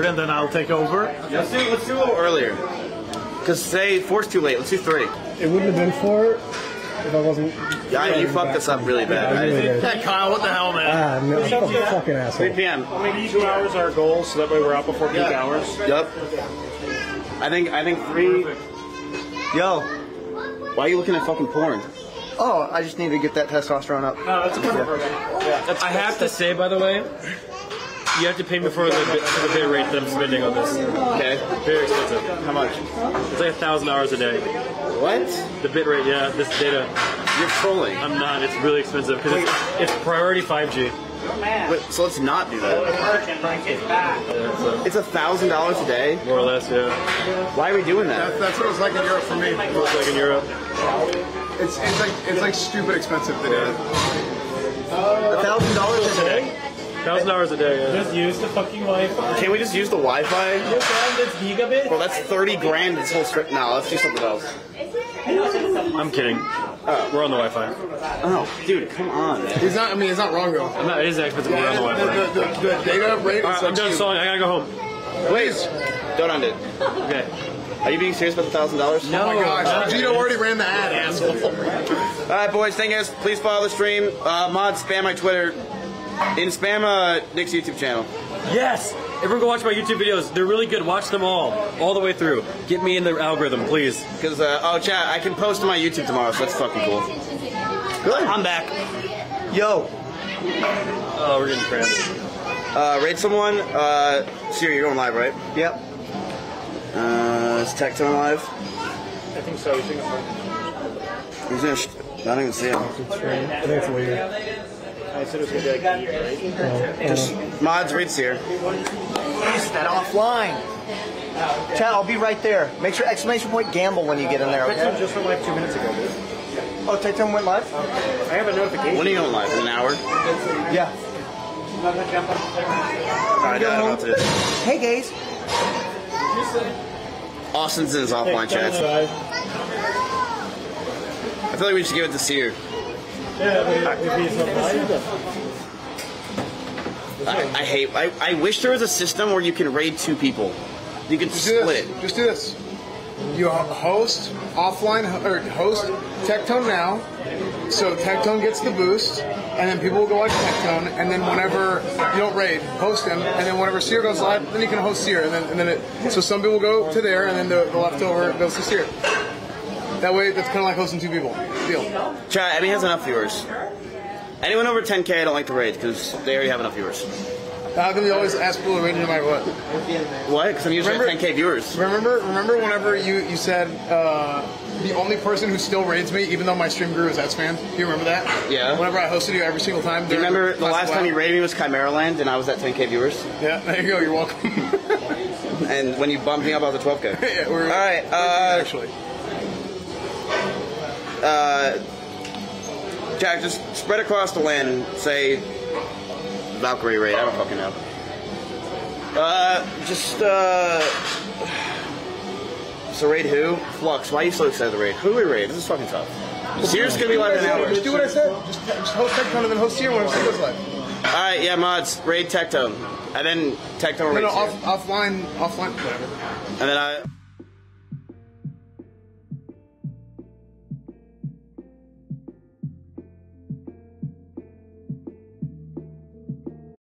Speaker 7: And then I'll take over.
Speaker 3: Let's do let's do a little earlier. Cause say four's too late. Let's do three.
Speaker 5: It wouldn't have been four if I wasn't.
Speaker 3: Yeah, you fucked us up really bad.
Speaker 5: I really did.
Speaker 8: Hey, Kyle, what the hell, man?
Speaker 5: Ah, no, I'm a fucking asshole.
Speaker 3: 3 p.m.
Speaker 19: Maybe two hours our goal, so that way we're out before peak hours.
Speaker 3: Yep. I think I think three.
Speaker 4: Yo.
Speaker 3: Why are you looking at fucking porn?
Speaker 4: Oh, I just need to get that testosterone up.
Speaker 19: No, that's a perfect program. Yeah.
Speaker 2: I have to say, by the way, you have to pay me for the bit, for the bit rate that I'm spending on this.
Speaker 3: Okay.
Speaker 2: Very expensive.
Speaker 3: How much?
Speaker 2: It's like a thousand hours a day.
Speaker 3: What?
Speaker 2: The bit rate, yeah, this data.
Speaker 3: You're trolling.
Speaker 2: I'm not. It's really expensive because it's, it's priority 5G.
Speaker 3: Wait, so let's not do that. It's a thousand dollars a day.
Speaker 2: more or less, yeah.
Speaker 3: Why are we doing that?
Speaker 8: That's, that's what it's like in Europe for me.
Speaker 2: It's like in Europe.
Speaker 8: It's, it's like it's like stupid expensive to do.
Speaker 4: A thousand dollars a day?
Speaker 2: Thousand hours a day, yeah.
Speaker 5: Just use the fucking Wi-Fi.
Speaker 3: Can we just use the Wi-Fi?
Speaker 5: That's gigabit.
Speaker 3: Well, that's thirty grand. This whole strip. Now let's do something else.
Speaker 2: I'm kidding. We're on the Wi-Fi.
Speaker 3: Oh, dude, come on. Man.
Speaker 8: He's not. I mean, he's not wrong though.
Speaker 2: I'm not. It is expensive. We're on the
Speaker 8: The,
Speaker 2: Wi-Fi.
Speaker 8: the, the, the data rate
Speaker 2: All
Speaker 8: so
Speaker 2: I'm done
Speaker 8: cheap.
Speaker 2: stalling. I gotta go home.
Speaker 3: Please, don't end it.
Speaker 2: Okay.
Speaker 3: Are you being serious about the thousand dollars? No.
Speaker 8: Oh my gosh, Vegito already ran the ad, asshole.
Speaker 3: All right, boys. Thank you guys. Please follow the stream. Uh, mod spam my Twitter. And spam uh, Nick's YouTube channel.
Speaker 2: Yes. Everyone go watch my YouTube videos. They're really good. Watch them all, all the way through. Get me in the algorithm, please.
Speaker 3: Because uh, oh, chat, I can post to my YouTube tomorrow, so that's fucking cool. Good. I'm back.
Speaker 4: Yo.
Speaker 2: Oh, we're getting crammed.
Speaker 3: Uh, rate someone. Uh, Cyr, you're going live, right?
Speaker 4: Yep.
Speaker 3: Uh, is Tectone live?
Speaker 19: I think so. You think it's
Speaker 3: Who's in? Sh- I don't even see him.
Speaker 5: I think it's weird.
Speaker 19: I said it was gonna be like E, right?
Speaker 3: Just mods, read Cyr.
Speaker 4: Use that offline. Chad, I'll be right there. Make sure exclamation point gamble when you get in there,
Speaker 19: That
Speaker 4: okay?
Speaker 19: just went live two minutes ago, dude.
Speaker 4: Oh, Titan went live?
Speaker 19: I have a notification.
Speaker 3: When are you going live? In an hour?
Speaker 4: Yeah.
Speaker 3: Alright, I don't know what to do.
Speaker 4: Hey, guys.
Speaker 3: Austin's in his offline chat. I feel like we should give it to Cyr. I, I hate. I, I wish there was a system where you can raid two people. You can
Speaker 8: Just do
Speaker 3: split
Speaker 8: this. Just do this. You host offline or host Tectone now, so Tectone gets the boost, and then people will go watch Tectone, and then whenever you don't raid, host him, and then whenever Cyr goes live, then you can host Cyr, and then and then it. So some people go to there, and then the, the leftover goes to Cyr. That way, that's kind of like hosting two people. Deal.
Speaker 3: Chat. Emmy has enough viewers. Anyone over 10k, I don't like to raid because they already have enough viewers.
Speaker 8: How come you always ask people to raid no matter what?
Speaker 3: What? Because I'm usually
Speaker 8: Remember-
Speaker 3: at 10k viewers.
Speaker 8: Remember, remember whenever you, you said uh, the only person who still raids me, even though my stream grew, is Esfand. Do you remember that?
Speaker 3: Yeah.
Speaker 8: Whenever I hosted you every single time.
Speaker 3: Do you remember the last time you
Speaker 8: raided?
Speaker 3: raided me was Chimera Land and I was at 10k viewers?
Speaker 8: Yeah, there you go. You're welcome.
Speaker 3: and when you bumped me up, I was at 12k.
Speaker 8: yeah, we're
Speaker 3: All right. Uh,
Speaker 8: actually.
Speaker 3: Uh, Jack, just spread across the land and say Valkyrie raid. I don't fucking know. Uh, just uh, so raid who? Flux. Why are you so excited to raid? Who we raid? This is fucking tough. Cyr's gonna be like an hour.
Speaker 8: Just do what I said. Just, just host Tectone and then host here whenever Cyr goes live.
Speaker 3: All right, yeah, mods raid Tectone, and then Tectone
Speaker 8: No,
Speaker 3: raid
Speaker 8: no, off, offline, offline, whatever.
Speaker 3: and then I.